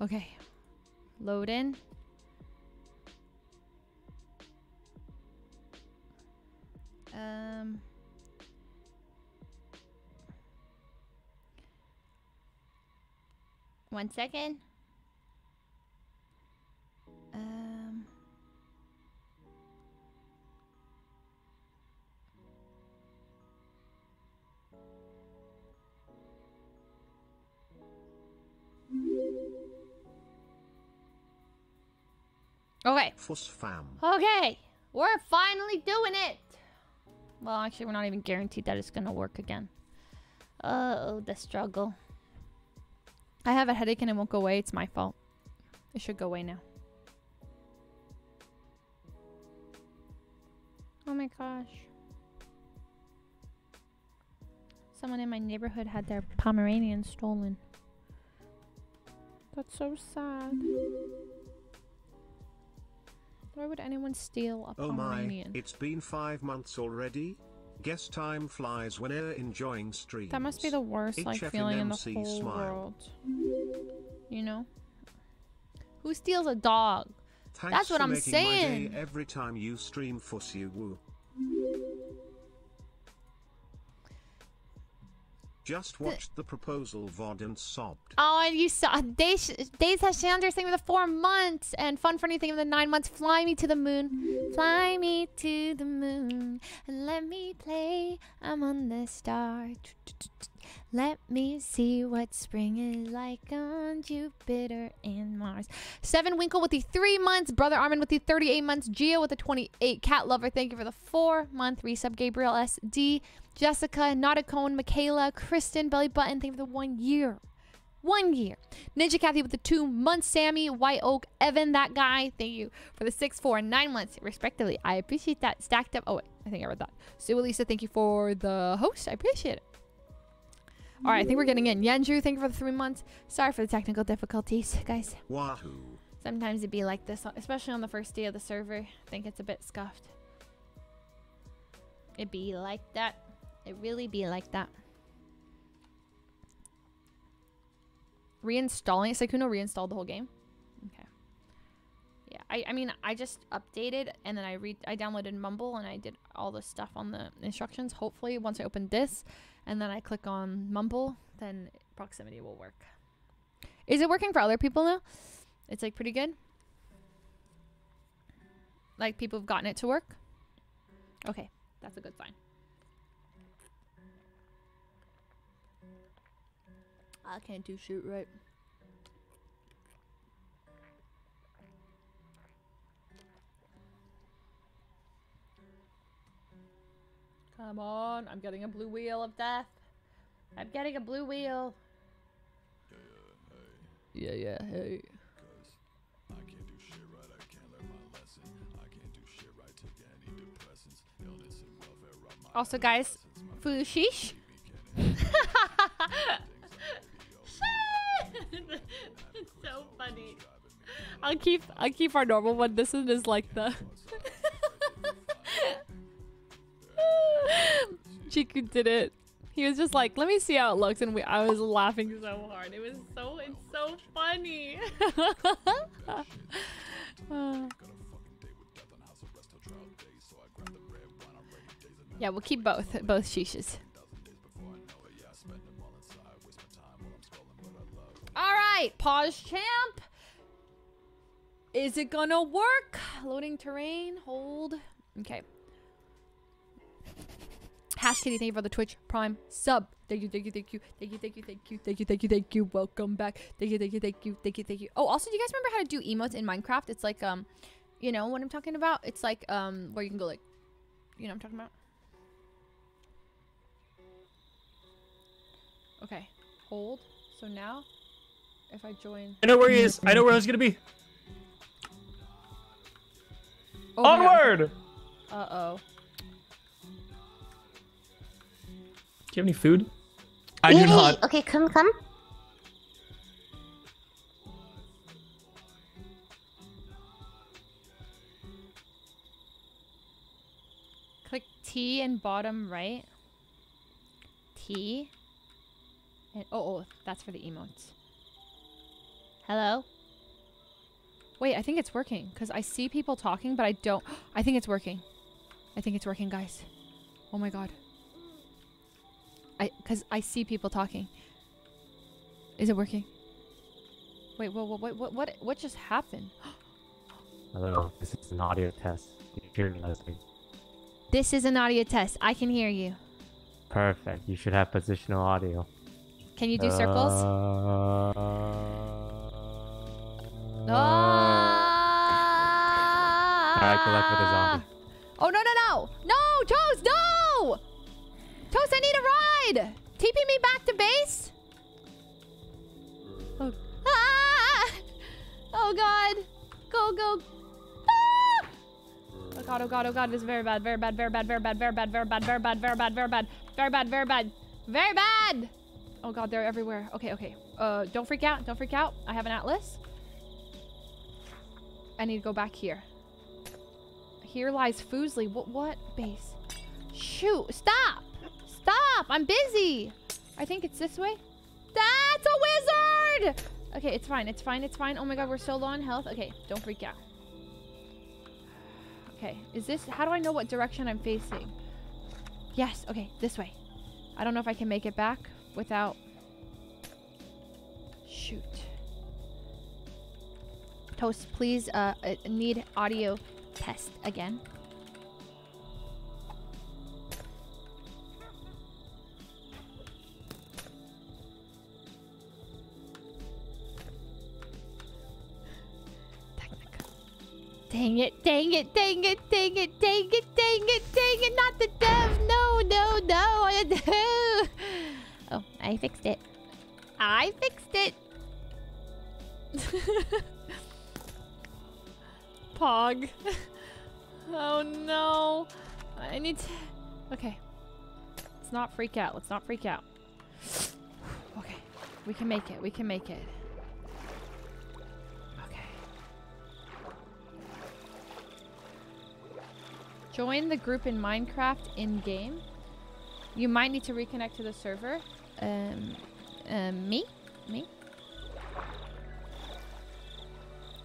Okay. Load in. Um. One second. Fuss fam. Okay. We're finally doing it. Well, actually, we're not even guaranteed that it's gonna work again. Oh, the struggle. I have a headache and it won't go away. It's my fault. It should go away now. Oh my gosh. Someone in my neighborhood had their Pomeranian stolen. That's so sad. Why would anyone steal a Oh my, it's been five months already? Guess time flies when we're enjoying streams. That must be the worst like feeling in the HFNMC whole smile. world. You know? Who steals a dog? Thanks That's what I'm making my day saying. every time you stream Fuss you woo. Just watched the proposal VOD and sobbed. Oh, and you saw Days Days has Chandra thing with the four months and Fun for Anything with the nine months. Fly me to the moon, fly me to the moon, and let me play. I'm on the star. Let me see what spring is like on Jupiter and Mars. Seven Winkle with the three months. Brother Armin with the 38 months. Gio with the 28. Cat Lover, thank you for the four month resub. Gabriel SD. Jessica, Nada Cone, Michaela, Kristen, Belly Button, thank you for the one year. One year. Ninja Kathy with the two months. Sammy, White Oak, Evan, that guy. Thank you for the six, four, and nine months, respectively. I appreciate that. Stacked up. Oh, wait. I think I read that. Sue Elisa, thank you for the host. I appreciate it. All right, I think we're getting in. Yandrew, thank you for the three months. Sorry for the technical difficulties, guys. Wahoo. Sometimes it'd be like this, especially on the first day of the server. I think it's a bit scuffed. It'd be like that. It really be like that. Reinstalling. Sykkuno reinstalled the whole game. Okay. Yeah, I, I mean, I just updated and then I read, I downloaded Mumble and I did all the stuff on the instructions. Hopefully, once I open this and then I click on Mumble, then proximity will work. Is it working for other people now? It's like pretty good. Like people have gotten it to work. Okay, that's a good sign. I can't do shoot right. Come on, I'm getting a blue wheel of death. I'm getting a blue wheel. Yeah, yeah, hey. Also, guys, Fushish. it's so funny. I'll keep I'll keep our normal one. This one is like the Chiku did it. He was just like, "Let me see how it looks," and we I was laughing so hard. It was so it's so funny. Yeah, we'll keep both both shishes. All right, pause champ. Is it gonna work? Loading terrain, hold. Okay. Hash Kitty, thank you for the Twitch Prime sub. Thank you, thank you, thank you, thank you, thank you, thank you, thank you, thank you, thank you. Welcome back. Thank you, thank you, thank you, thank you, thank you. Oh, also, do you guys remember how to do emotes in Minecraft? It's like, um, you know what I'm talking about? It's like, um, where you can go like, you know what I'm talking about? Okay, hold. So now, if I join. I know where he is. I know where he's gonna be. Oh Onward! Uh oh. You have any food? I do not. Okay, come, come. Click T in bottom right. T. And oh, oh, that's for the emotes. Hello? Wait, I think it's working because I see people talking, but I don't. I think it's working. I think it's working, guys. Oh my god. I because I see people talking. Is it working? Wait, what, what, what, what, what just happened? Hello, this is an audio test. You hear me, Leslie? This is an audio test. I can hear you. Perfect. You should have positional audio. Can you do circles? Uh, Ah! Alright, good luck with the zombie. Oh, no, no, no. No, Toast, no! Toast, I need a ride. TP me back to base. Oh, ah! oh God. Go, go. Ah! Oh God, oh God, oh God. This is very bad, very bad, very bad, very bad, very bad, very bad, very bad, very bad, very bad, very bad, very bad, very bad. Oh God, they're everywhere. Okay, okay. Uh, don't freak out. Don't freak out. I have an atlas. I need to go back here. Here lies fuslie. What? What base? Shoot! Stop! Stop! I'm busy. I think it's this way. That's a wizard! Okay, it's fine. It's fine. It's fine. Oh my god, we're so low on health. Okay, don't freak out. Okay, is this... How do I know what direction I'm facing? Yes, okay, this way. I don't know if I can make it back without... Shoot. Toast, please, uh, uh, need audio test again. Dang it, dang it, dang it, dang it, dang it, dang it, dang it, not the dev. No, no, no. oh, I fixed it. I fixed it. Pog. oh no. I need to... Okay. Let's not freak out. Let's not freak out. Okay. We can make it. We can make it. Join the group in Minecraft in-game. You might need to reconnect to the server. Um, um, me? Me?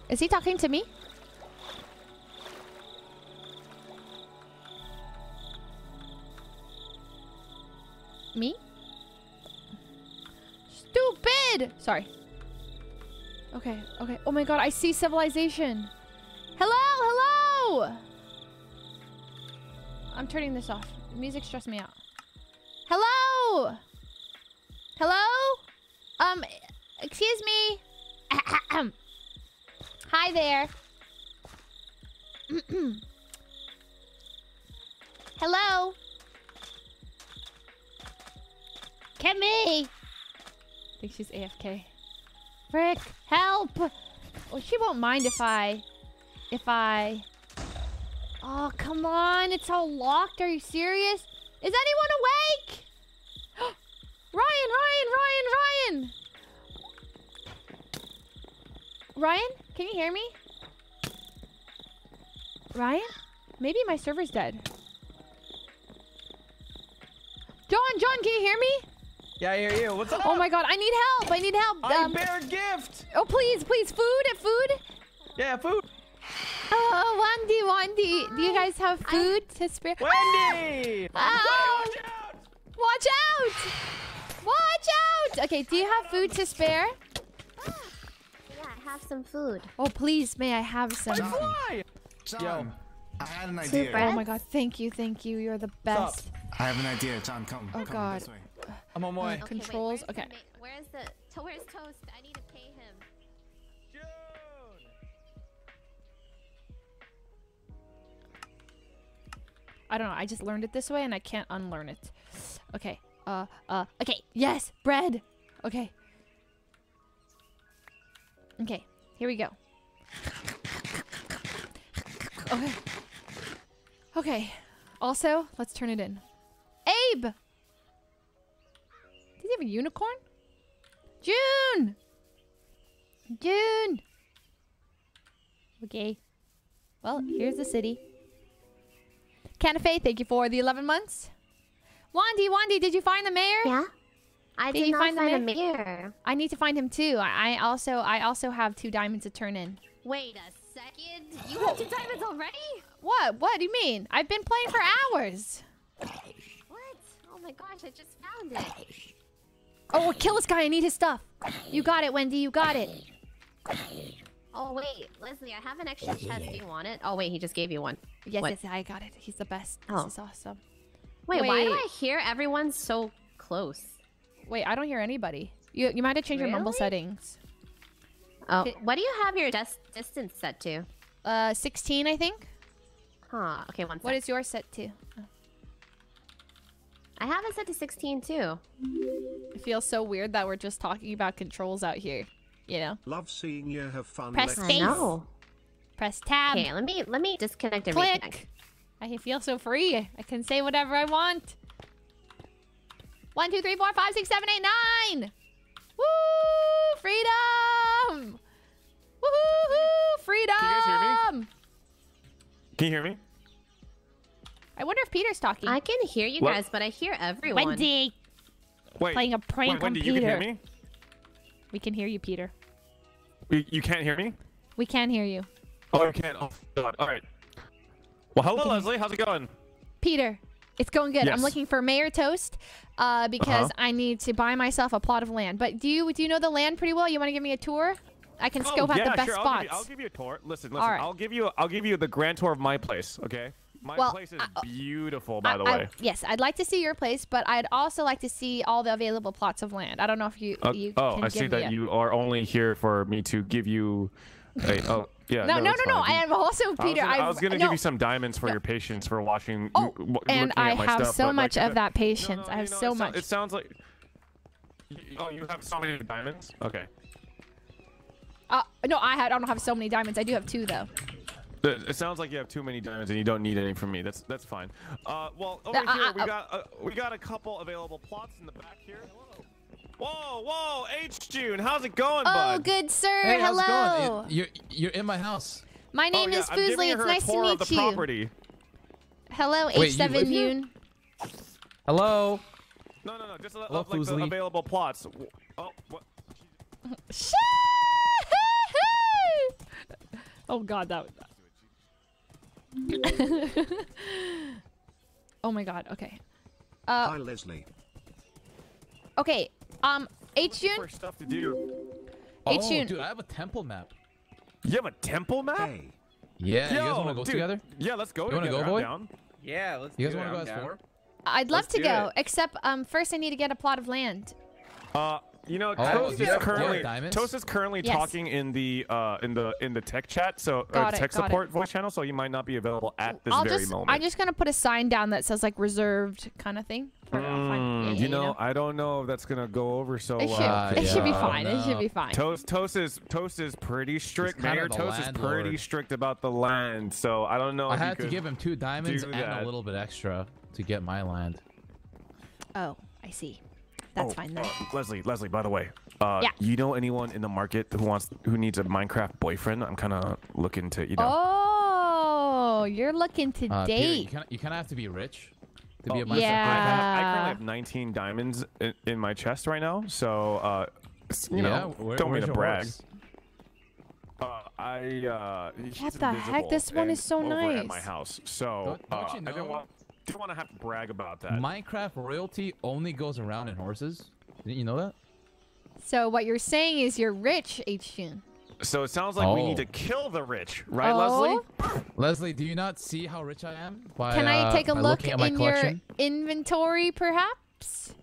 Is he talking to me? Me? Stupid! Sorry. Okay, okay. Oh my god, I see civilization. Hello, hello! I'm turning this off. Music stressed me out. Hello? Hello? Um, excuse me. Hi there. Hello? Kimmy! I think she's AFK. Frick, help! Oh, she won't mind if I... If I... Oh, come on. It's all locked. Are you serious? Is anyone awake? Ryan, Ryan, Ryan, Ryan! Ryan, can you hear me? Ryan? Maybe my server's dead. John, John, can you hear me? Yeah, I hear you. What's up? Oh my god, I need help. I need help. I Um, bear gift. oh, please, please. Food? Food? Yeah, food. Oh, Wendy, Wendy. Do you guys have food to spare? Wendy! Oh! Watch out! Watch out! Okay, do you have food to spare? Yeah, I have some food. Oh, please, may I have some? John, I had an Two idea. Oh my god, thank you, thank you. You're the best. I have an idea. John, come. Oh come god. This way. I'm on my way. Uh, controls. where's okay. Where's the to where's toast? I I don't know. I just learned it this way and I can't unlearn it. Okay. Uh, uh, okay. Yes, bread. Okay. Okay. Here we go. Okay. Okay. Also, let's turn it in. Abe! Does he have a unicorn? June! June! Okay. Well, here's the city. Canafe, thank you for the 11 months. Wandy, Wandy, did you find the mayor? Yeah. I did, you not find, find, the a mayor? I need to find him too. I, I also I also have two diamonds to turn in. Wait a second. You have two diamonds already? What? What do you mean? I've been playing for hours. What? Oh my gosh, I just found it. Oh, kill this guy. I need his stuff. You got it, Wendy. You got it. Oh wait, Leslie, I have an extra chest. Do you want it? Oh wait, he just gave you one. Yes, What? yes, I got it. He's the best. Oh. This is awesome. Wait, why do Wait. I hear everyone so close? Wait, I don't hear anybody. You you might have changed your mumble settings. Oh, what do you have your des- distance set to? Uh, 16, I think. Huh. Okay, one sec. What is yours set to? I have it set to 16 too. It feels so weird that we're just talking about controls out here. You know? Love seeing you have fun. Press space. know. Press tab. Okay, let me let me disconnect and Click. reconnect. I feel so free. I can say whatever I want. One, two, three, four, five, six, seven, eight, nine. Woo! Freedom! Woohoo! Freedom! Can you guys hear me? Can you hear me? I wonder if Peter's talking. I can hear you What? guys, but I hear everyone. Wendy! Wait. Playing a prank wait, Wendy, on you can hear Peter. me? We can hear you, Peter. You, you can't hear me? We can hear you. Oh, you can't. Oh, God. All right. Well, hello, Leslie. How's it going? Peter, it's going good. I'm looking for Mayor Toast uh, because Uh-huh. I need to buy myself a plot of land. But do you do you know the land pretty well? You want to give me a tour? I can scope oh, out the best sure. spots. I'll give, you, I'll give you a tour. Listen, listen. Right. I'll give you. I'll give you the grand tour of my place. Okay. My Well, place is beautiful, by I- the I- way. yes, I'd like to see your place, but I'd also like to see all the available plots of land. I don't know if you Uh, you oh, I see that a- you are only here for me to give you. A, oh, yeah. No, no, no, no. I am also I was Peter. I I've- was gonna no. give you some diamonds for your patience for watching. Oh, and I have so much of that patience. I have so it, much. It sounds like. Oh, you have so many diamonds. Okay. Uh, no, I, had, I don't have so many diamonds. I do have two though. It it sounds like you have too many diamonds and you don't need any from me. That's that's fine. Uh, well, over Uh, uh, here we uh, got uh, we got a couple available plots in the back here. Hello. Whoa, whoa, HJune, how's it going, Oh, bud? good sir. Hey, how's it Hello. going? You're you're in my house. My name oh, yeah, is I'm giving fuslie. It's nice to meet you. property. Hello, H7 live here? Yoon. Hello. No, no, no, just Hello, of, like the available plots. Oh, what? oh god, that was. Oh my god. Okay. Uh, Hi, Leslie. okay. Um, HJune. For stuff to do. Hey, oh, dude, I have a temple map. You have a temple map? Yeah, you guys Yo, want to go dude, together? Yeah, let's go You wanna go, boy? down. Yeah, let's You guys do want it. to go I'm as down. four? I'd love Let's to go, it. except um, first I need to get a plot of land. Uh, you know, Oh, Toast is have- you have currently? Toast is currently Yes. talking in the uh in the in the tech chat, so uh, Got it, tech got it. support voice channel, so you might not be available at this I'll very just, moment. I'm just gonna put a sign down that says like reserved kind of thing. For, I'll find- Mm, yeah, you yeah, know, I don't know if that's gonna go over so It should. well. It should be fine. It should be fine. Toast Toast is Toast is pretty strict. Mayor of the Toast is pretty strict about the land, so I don't know. I if you had to could give him two diamonds and a little bit extra to get my land. Oh, I see. That's Oh, fine then. uh, Leslie, Leslie, by the way, uh, Yeah. you know anyone in the market who wants who needs a Minecraft boyfriend? I'm kind of looking to, you know. Oh, you're looking to Uh, Peter, you date. kind you kind of have to be rich to Oh, be a listen, Minecraft. I, have, I currently have 19 diamonds in, in my chest right now, so uh, you Yeah, know, where- don't mean to brag. horse? Uh, I uh, What the heck? This one is so over At nice. my house, so Don't- don't uh, you I didn't want didn't want to have to brag about that. Minecraft royalty only goes around in horses. Didn't you know that? So what you're saying is you're rich, HJune. so it sounds like we need Oh. to kill the rich, right, Oh. Leslie? Leslie, do you not see how rich I am? By, Can I uh, take a by look at my in your collection? inventory, perhaps?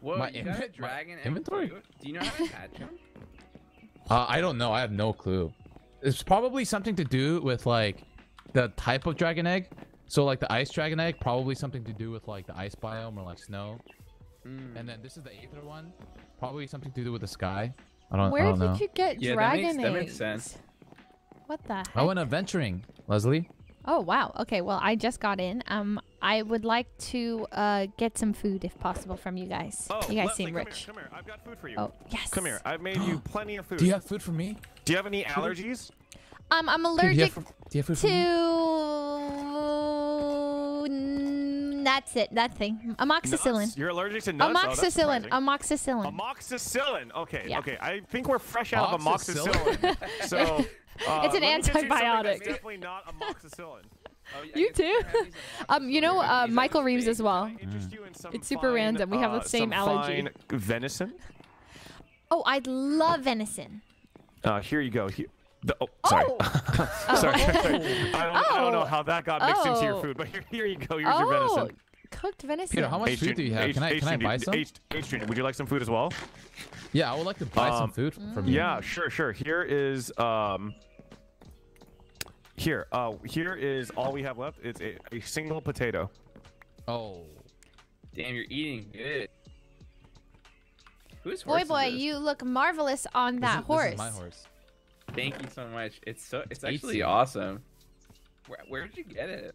Whoa, My you got a inven- my dragon and inventory? Do you know how to catch him? Uh, I don't know. I have no clue. It's probably something to do with like the type of dragon egg. So like the ice dragon egg, probably something to do with like the ice biome or like snow. Hmm. And then this is the aether one, probably something to do with the sky. I don't, I Where don't did know. you get Yeah, that dragon makes- that makes eggs? sense. What the heck? I went adventuring, Leslie. Oh wow. Okay. Well, I just got in. Um, I would like to uh get some food if possible from you guys. Oh, you guys Leslie, seem come rich. Here, come here. I've got food for you. Oh yes. Come here. I've made you plenty of food. Do you have food for me? Do you have any allergies? Um, I'm Peter, do you allergic have, do you have food to. for? Mm, That's it. That thing. Amoxicillin. Nuts? You're allergic to nuts? Oh, Amoxicillin. surprising. Amoxicillin. Amoxicillin. Okay, Yeah. okay. I think we're fresh out of Amoxicillin? amoxicillin. so uh, It's an let me get you something that's antibiotic. definitely not amoxicillin. Oh, yeah, You too. you have these in Um, you know, uh, Michael just Reeves as well. Interest you in some It's super fine, random. We have the uh, same some allergy. fine venison. Oh, I'd love venison. Uh, here you go. Here, the, oh, sorry. sorry. sorry. I, don't, I don't know Oh. how that got mixed into your Oh. food, but here, here you go. Here's your Oh, venison. cooked venison. Peter, how much Adrian- food do you have? Can I can I Adrian, buy do- some? Adrian, Adrian, would you like some food as well? Yeah, I would like to buy some Um, food from you. Yeah, sure, sure. Here is um Here, uh, here is all we have left. It's a, a single potato. Oh. Damn, you're eating good. Whose Boy, horse is boy, this? you look marvelous on This that is- horse. This is my horse. Thank you so much. It's so it's Eight actually seed. awesome. Where where did you get it?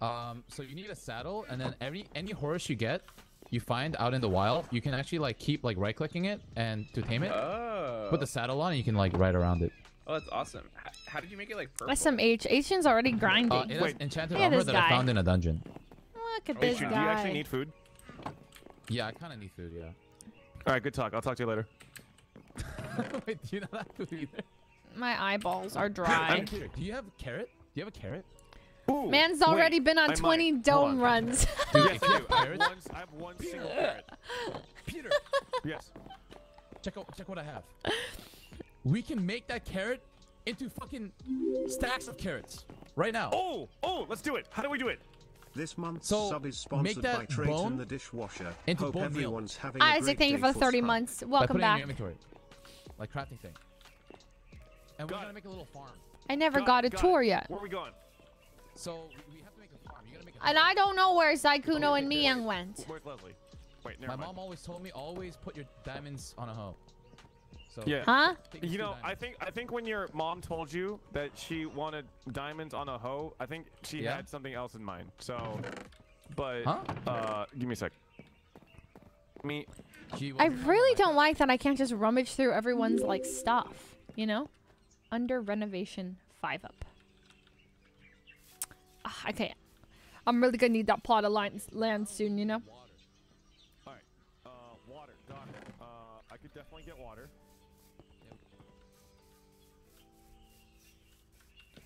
Um, so you need a saddle, and then every any horse you get, you find out in the wild, you can actually like keep like right clicking it and to tame it. Oh. Put the saddle on, and you can like ride around it. Oh, that's awesome. H- how did you make it like purple? That's some H. Asian's already grinding. Uh, it has enchanted Look armor this that guy. I found in a dungeon. Look at Wait, this should- guy. do you actually need food? Yeah, I kind of need food. Yeah. All right, good talk. I'll talk to you later. Wait, do you not have food either? My eyeballs are I'm dry. curious. Do you have a carrot? Do you have a carrot? Man's already been on I 20 Hold dome on. runs. Dude, yes, I you have I have carrots, one, I have one single carrot. Peter, Yes. check out check what I have. We can make that carrot into fucking stacks of carrots right now. Oh, oh, let's do it. How do we do it? This month's So, sub is make sponsored that by Trayton bone the dishwasher. into Hope bone meal. everyone's having a Isaac, great thank you for the 30 months. Welcome putting it in back. Your inventory, like crafting thing. And we're gonna make a little farm. I never Got got, it, a got tour it. yet. Where are we going? So we we have to make a farm. You gotta make a farm. And I don't know where Sykkuno and Miyang went. Where's Leslie? Wait, My mind. mom always told me always put your diamonds on a hoe. So Yeah. Huh? You two know, I think I think when your mom told you that she wanted diamonds on a hoe, I think she Yeah? had something else in mind. So, but Huh? uh, give me a sec. Me, She I really don't like that I can't just rummage through everyone's like stuff, you know? Under renovation, five up. Ah, I can't. I'm really gonna need that plot of land, land soon, you know? all right. Uh, water. Uh, I could definitely get water.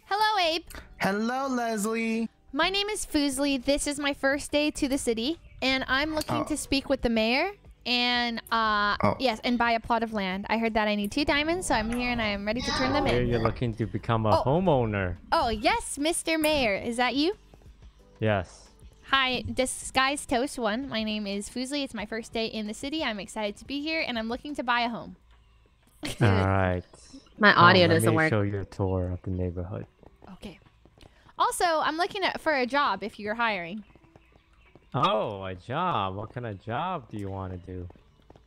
Hello, Abe. Hello, Leslie. My name is fuslie. This is my first day to the city, and I'm looking Oh. to speak with the mayor. And uh, Oh. yes, and buy a plot of land. I heard that I need two diamonds, so I'm here and I am ready to turn them Here in. you're looking to become a Oh. homeowner. Oh yes, Mr. Mayor, is that you? Yes. Hi, Disguised Toast One. My name is fuslie. It's my first day in the city. I'm excited to be here, and I'm looking to buy a home. All right. My Come, audio let doesn't me work. show you a tour of the neighborhood. Okay. Also, I'm looking at for a job if you're hiring. Oh, a job. What kind of job do you want to do?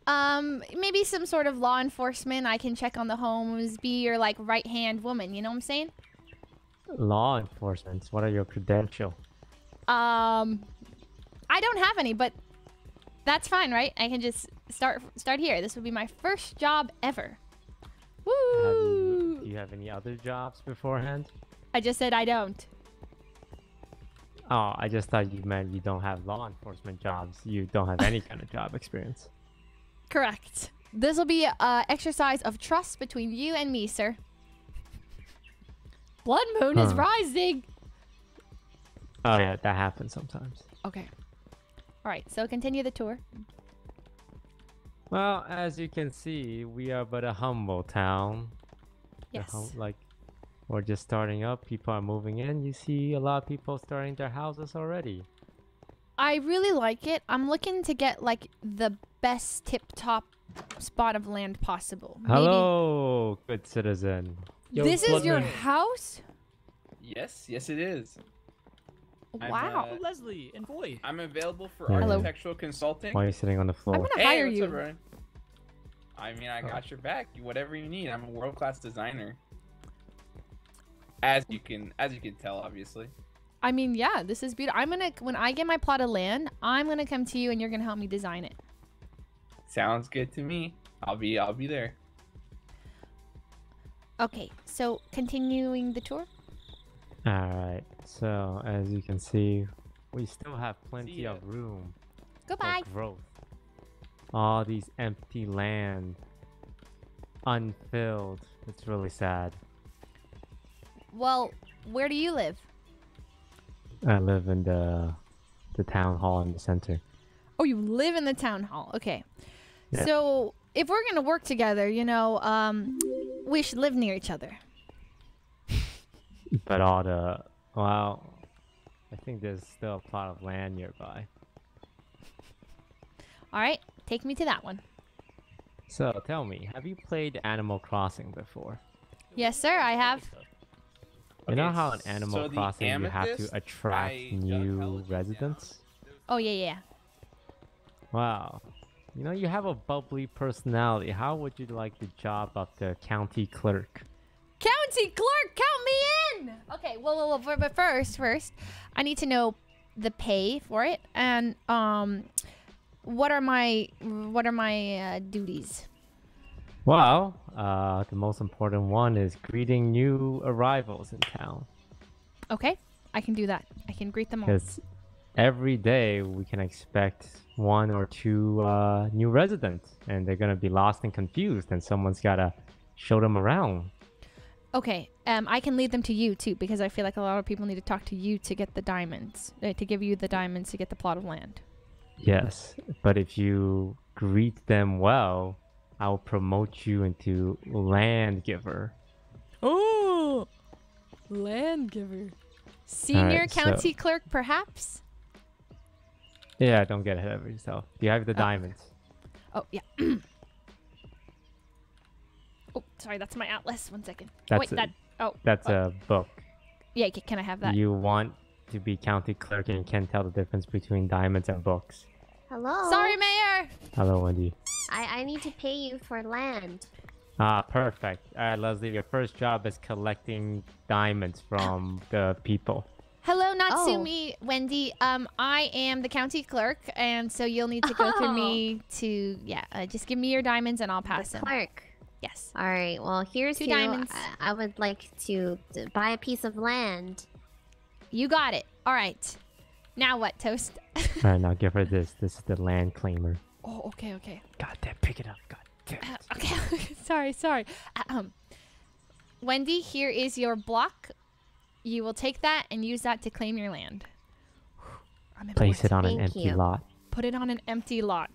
Um, maybe some sort of law enforcement. I can check on the homes, be your like right hand woman. You know what I'm saying? Law enforcement. What are your credentials? Um, I don't have any, but that's fine, right? I can just start start here. This would be my first job ever. Have you, Woo! do you have any other jobs beforehand? I just said I don't. Oh, I just thought you meant you don't have law enforcement jobs. You don't have any kind of job experience. Correct. This will be a uh, exercise of trust between you and me, sir. Blood moon is rising. Oh yeah, that happens sometimes. Okay. All right. So continue the tour. Well, as you can see, we are but a humble town. Yes. hum- like, we're just starting up. People are moving in. You see a lot of people starting their houses already. I really like it. I'm looking to get like the best tip top spot of land possible. Maybe- Hello, good citizen. This is your house? Yes, yes, it is. I'm, Wow. uh, Leslie and boy. I'm available for Hello. architectural consulting. Why are you sitting on the floor? I'm gonna hey, hire you. Up, I mean, I got your back. Whatever you need. I'm a world class designer. As you can, as you can tell, obviously. I mean, yeah, this is beautiful. I'm gonna when I get my plot of land, I'm gonna come to you and you're gonna help me design it. Sounds good to me. I'll be, I'll be there. Okay, so continuing the tour. Alright, so as you can see, we still have plenty of room Goodbye. for growth. All these empty land, unfilled. It's really sad. Well, where do you live? I live in the the town hall in the center. Oh, you live in the town hall. Okay. Yeah. So if we're gonna work together, you know, um, we should live near each other. But all the well, I think there's still a plot of land nearby. All right, take me to that one. So tell me, have you played Animal Crossing before? Yes, sir. I have. You know how in Animal so the Crossing you have to attract I new residents? Oh yeah, yeah. Wow. You know, you have a bubbly personality. How would you like the job of the county clerk? County clerk, count me in. Okay, well, well, well but- but first, first, I need to know the pay for it and um, what are my what are my uh, duties? Well, uh, the most important one is greeting new arrivals in town. Okay, I can do that. I can greet them all. Because every day we can expect one or two uh, new residents, and they're gonna be lost and confused, and someone's gotta show them around. Okay, um, I can lead them to you too because I feel like a lot of people need to talk to you to get the diamonds, uh, to give you the diamonds to get the plot of land. Yes, but if you greet them well, I'll promote you into land giver. Oh, land giver. Senior Alright, so- county clerk, perhaps. Yeah, don't get ahead of yourself. You have the oh. diamonds. Oh yeah. oh, sorry, that's my atlas. One second. That's Wait, a- that. Oh, That's oh, a book. yeah. Can I have that? You want to be county clerk and you can't tell the difference between diamonds and books. Hello. Sorry, Mayor. Hello, Wendy. I, I need to pay you for land. Ah, perfect. Alright, Leslie, your first job is collecting diamonds from the people. Hello, Oh. Natsumi, Wendy. Um, I am the county clerk, and so you'll need to go through me to yeah. Uh, just give me your diamonds, and I'll pass them. Clerk. Yes. All right. Well, here's Two two diamonds. I, I would like to, to buy a piece of land. You got it. All right. Now what, Toast? Alright, now give her this. This is the land claimer. oh, okay, okay. God damn, pick it up. God damn. Uh, okay, sorry, sorry. Uh, um, Wendy, here is your block. You will take that and use that to claim your land. I'm Place it on an empty you. lot. Put it on an empty lot.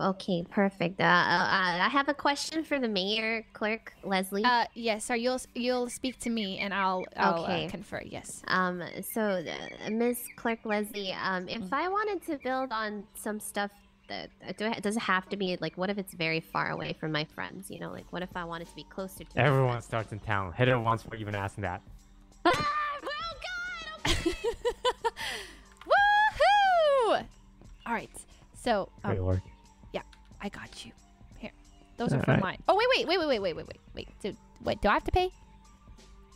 Okay, perfect. Uh, uh, uh, I have a question for the mayor, clerk Leslie. Uh, yes, sir. You'll you'll speak to me, and I'll I'll Okay. uh, confer. Yes. Um, so, uh, Miss Clerk Leslie, um, if Mm. I wanted to build on some stuff that uh, do I, does it have to be like, what if it's very far away from my friends? You know, like, what if I wanted to be closer to? Everyone starts in town. Hit it once for even asking that. Woohoo! All right. So, Great um, work. I got you. Here, those are for Alright. mine. Oh wait, wait, wait, wait, wait, wait, wait, wait, wait. So, wait, do I have to pay?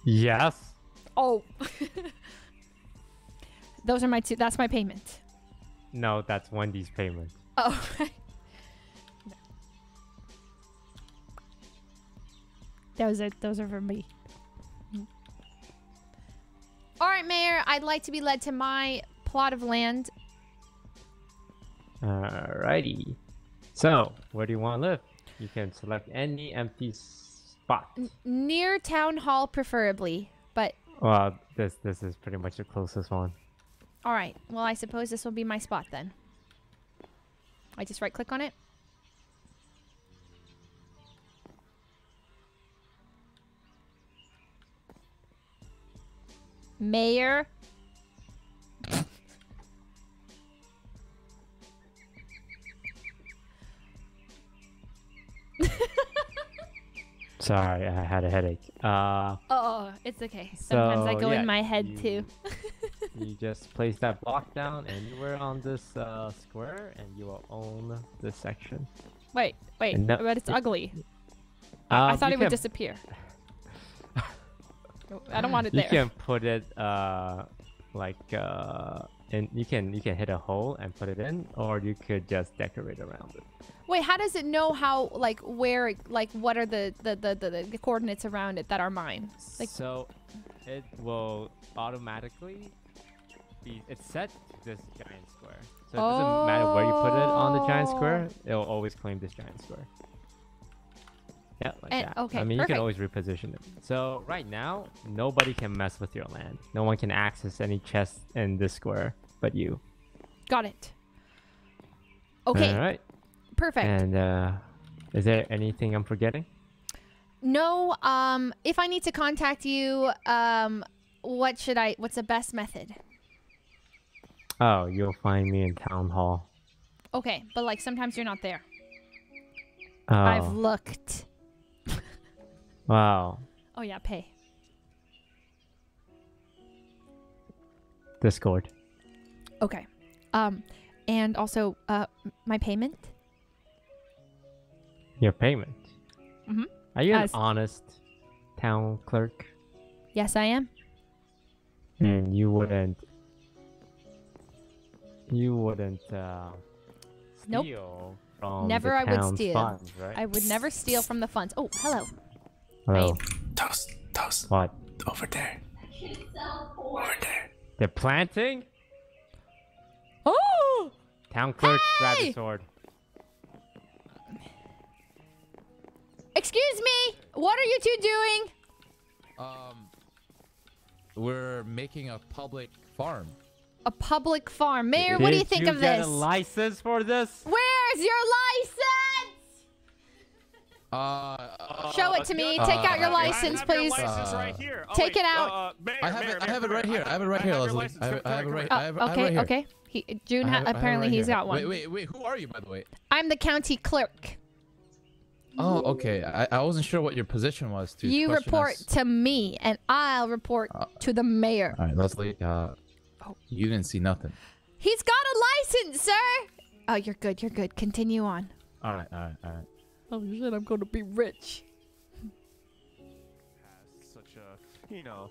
Yes. Oh. those are my two. That's my payment. No, that's Wendy's payment. Oh. those are those are for me. All right, Mayor. I'd like to be led to my plot of land. Alrighty. So, where do you want to live? You can select any empty spot. N- near town hall, preferably. But Well, this this is pretty much the closest one. all right. Well, I suppose this will be my spot then. I just right click on it. Mayor. Sorry, I had a headache. Uh, Oh, it's okay. Sometimes I go yeah, in my head you- too. you just place that block down, and you were on this uh, square, and you will own this section. Wait, wait, no- but it's ugly. I- I thought it would disappear. I don't want it you there. You can put it uh, like uh, and you can you can hit a hole and put it in, or you could just decorate around it. Wait, how does it know how like where like what are the the, the, the, the coordinates around it that are mine? Like so, it will automatically be it's set to this giant square. So it doesn't matter where you put it on the giant square, Oh. it'll always claim this giant square. Yeah, like And- that. okay, I mean, you can always reposition it. So right now, nobody can mess with your land. No one can access any chest in this square but you. got it. Okay, All right. perfect. And uh, is there anything I'm forgetting? No, um if I need to contact you, um what should I what's the best method? Oh, you'll find me in town hall. Okay, but like sometimes you're not there. Oh, I've looked. Wow. Oh yeah, pay. Discord. Okay. Um, and also, uh, my payment. Your payment. Mhm. Are you As- an honest town clerk? Yes, I am. And you wouldn't. You wouldn't uh, Nope. from never I would steal. funds, right? I would never steal from the funds. Oh, hello. Hello. Toast, toast. What? Over there. Over there. They're planting? Oh! Town clerk, grab Hey! the sword. Excuse me. What are you two doing? Um, we're making a public farm. A public farm. Mayor, what do you Did think you of get this? a license for this? Where's your license? Uh, Show it to me. Take out your license, please. Uh, Take it out. Uh, Mayor, I have Mayor, it. I have it right here. I have it right here, Leslie. I have, I have it right. Oh, I have, I have it okay, right here. okay. He, June, I ha- have it- I have it apparently right he's here. got one. Wait, wait, wait. Who are you, by the way? I'm the county clerk. Oh, okay. I, I wasn't sure what your position was. To You question report us. to me, and I'll report to the mayor. All right, Leslie. Uh, you didn't see nothing. He's got a license, sir. Oh, you're good. You're good. Continue on. All right, all right, all right. Oh shit! I'm gonna be rich. such a you know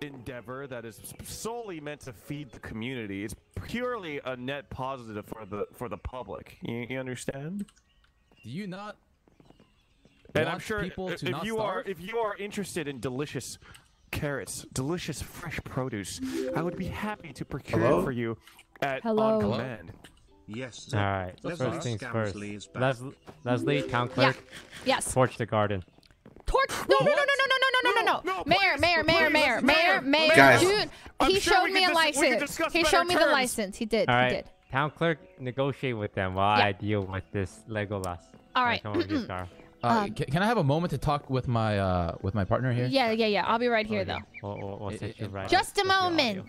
endeavor that is solely meant to feed the community. It's purely a net positive for the for the public. You, you understand? Do you not? And I'm sure people if to if not you are if you are interested in delicious carrots, delicious fresh produce, I would be happy to procure Hello? it for you at Hello? on Hello? Command. Yes. All right. Leslie First things first. Scamsley. Leslie, Leslie, town Yeah. clerk. Yes. Torch the garden. Torch. No, no, no, no, no, no, no, no, no, no. Mayor, mayor, mayor, mayor, mayor, mayor. Guys. June. I'm He sure showed me a dis- we can license. He better showed me the license. He did. All He did. Town clerk, negotiate with them while Yeah. I deal with this Legolas. All right. Come over here, Scar. Uh, Um, ca- can I have a moment to talk with my uh with my partner here? Yeah, yeah, yeah. I'll be right here, Okay. though. We'll, we'll, we'll It- set it- you right. Just a up with audio.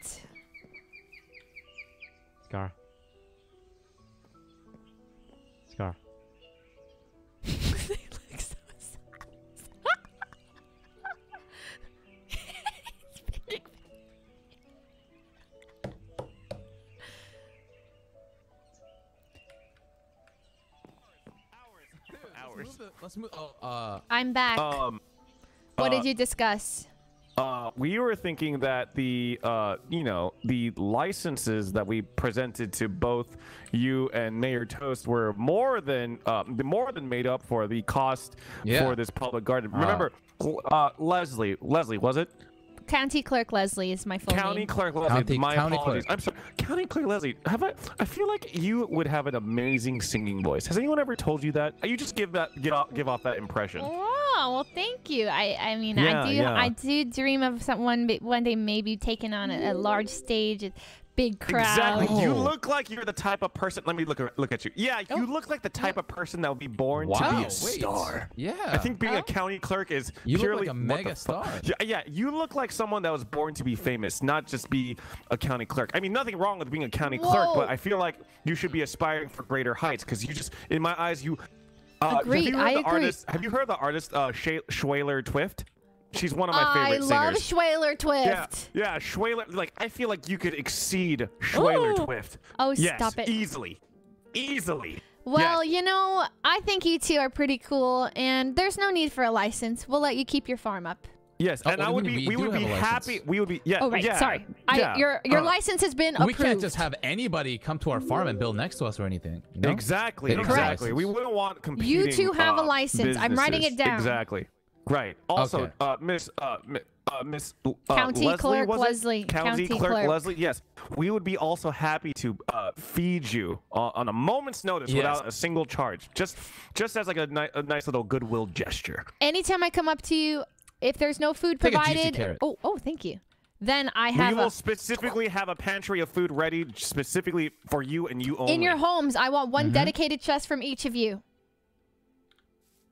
Hours. Let's move. Oh, uh, I'm back. Um. what uh, did you discuss? Uh, we were thinking that the, uh, you know, the licenses that we presented to both you and Mayor Toast were more than, uh, more than made up for the cost Yeah. for this public garden. Uh. Remember, uh, Leslie, Leslie, was it? County Clerk Leslie is my full County name. Clerk Leslie. County- my County apologies. Clerk. I'm sorry. County Clerk Leslie. Have I? I feel like you would have an amazing singing voice. Has anyone ever told you that? You just give that, give off, give off that impression. Oh well, thank you. I I mean, Yeah, I do yeah. I do dream of someone one day maybe taking on a, a large stage, a big crowd. Exactly. You Oh. look like you're the type of person. Let me look at, look at you. Yeah, Oh. you look like the type of person that would be born to be a wait. star. Yeah. I think being Oh. a county clerk is You look purely like a mega star. Yeah, yeah, you look like someone that was born to be famous, not just be a county clerk. I mean, nothing wrong with being a county clerk, but I feel like you should be aspiring for greater heights because you just, in my eyes, you. Uh, Agreed, Have you heard I the agree. artist? Have you heard the artist uh, Shay- Schwaler Twift? She's one of my I favorite love singers. Schwaler Twift. Yeah, yeah, Schwaler. Like I feel like you could exceed Schwaler Ooh. Twift. Oh, yes, stop it. Easily, easily. Well, Yes. you know, I think you two are pretty cool, and there's no need for a license. We'll let you keep your farm up. Yes, Oh, and what I would mean? be. We We, would be have a license. happy. We would be. Yeah. oh right, yeah, sorry. I, yeah. your your Uh, license has been approved. we can't just have anybody come to our farm and build next to us or anything. you know? Exactly. They don't have a Exactly. We wouldn't want competing. You two have a uh, license. I'm writing it down. Exactly. Right. Also, Okay. uh, Miss, uh, uh, Miss uh, County Leslie, Clerk was? Leslie. County, County Clerk, Clerk. Leslie. Yes, we would be also happy to uh, feed you uh, on a moment's notice Yes. without a single charge, just just as like a, ni- a nice little goodwill gesture. Anytime I come up to you, if there's no food Take a juicy provided, oh oh, thank you. Then I have. We have will a, specifically have a pantry of food ready specifically for you and you only. in your homes. I want Mm-hmm. one dedicated chest from each of you.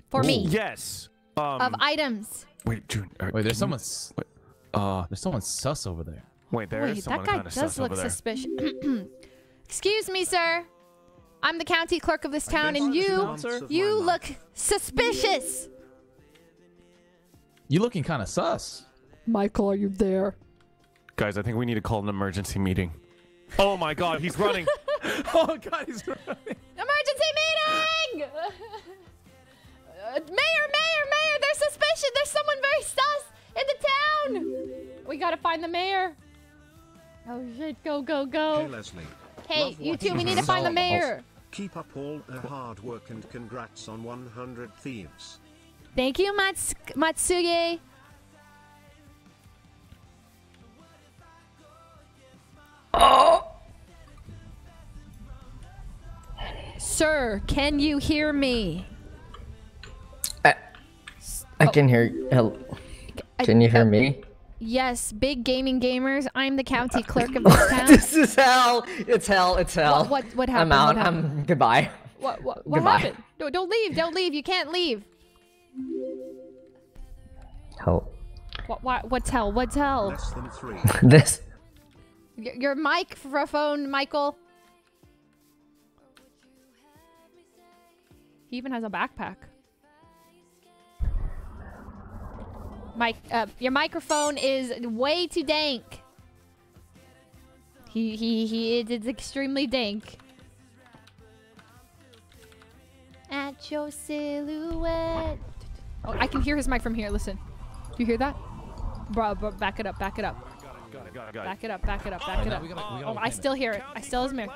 For me, Yes. Um, of items. wait, June. uh, Wait, there's someone. you- s- Uh, There's someone sus over there. wait, there is Wait, someone that guy kind of does sus look over there. suspicious. Excuse me, sir. I'm the county clerk of this town, and you you look suspicious. You looking kind of sus. Michael, are you there? Guys, I think we need to call an emergency meeting. Oh my god, he's running. oh god, he's running. Emergency meeting! Mayor, mayor, mayor, there's suspicion. There's someone very sus in the town. We gotta find the mayor. Oh shit, go, go, go. Hey. Leslie. Hey, you two, we need to find the mayor. Keep up all the hard work and congrats on 100 Thieves. Thank you, Mats Matsuye. Sir, can you hear me? I can hear. Hello. Can you hear me? Yes, big gaming gamers. I'm the county clerk of this town. this is hell. It's hell. It's hell. What- what- what happened? I'm out. What happened? I'm goodbye. What what, what Goodbye. happened? No, don't leave. Don't leave. You can't leave. Hell. What, what what's hell? What's hell? Less than three. This. Y- Your microphone, Michael. He even has a backpack. Mike, uh, your microphone is way too dank. He he he is it's extremely dank. At your silhouette. Oh, I can hear his mic from here. Listen. Do you hear that? Bro, bro, back it up, back it up. Got it, got it, got it. Back it up, back it up, back Oh, it up. gotta- oh, I still hear it. I still hear it.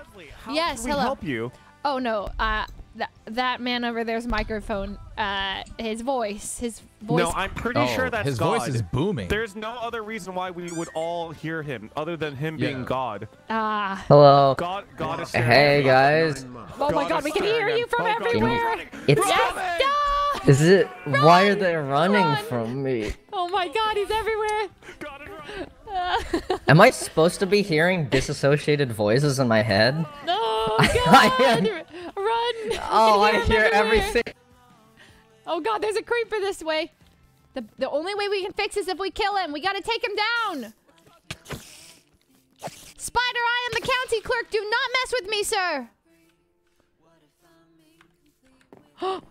Yes, hello. help you? Oh no, uh, that that man over there's microphone. Uh, his voice, his voice. No, I'm pretty Oh, sure that's his God. voice is booming. There's no other reason why we would all hear him other than him being God. Ah. Hello. God, God is Hey guys. Oh my God, we can hear you from everywhere. It's. Yes, no! Is it? Why are they running from me? Oh my God, he's everywhere. Am I supposed to be hearing disassociated voices in my head? No, God, am- run! Oh, I hear everywhere. everything. Oh God, there's a creeper this way. The the only way we can fix is if we kill him. We gotta take him down. Spider, I am the county clerk. Do not mess with me, sir.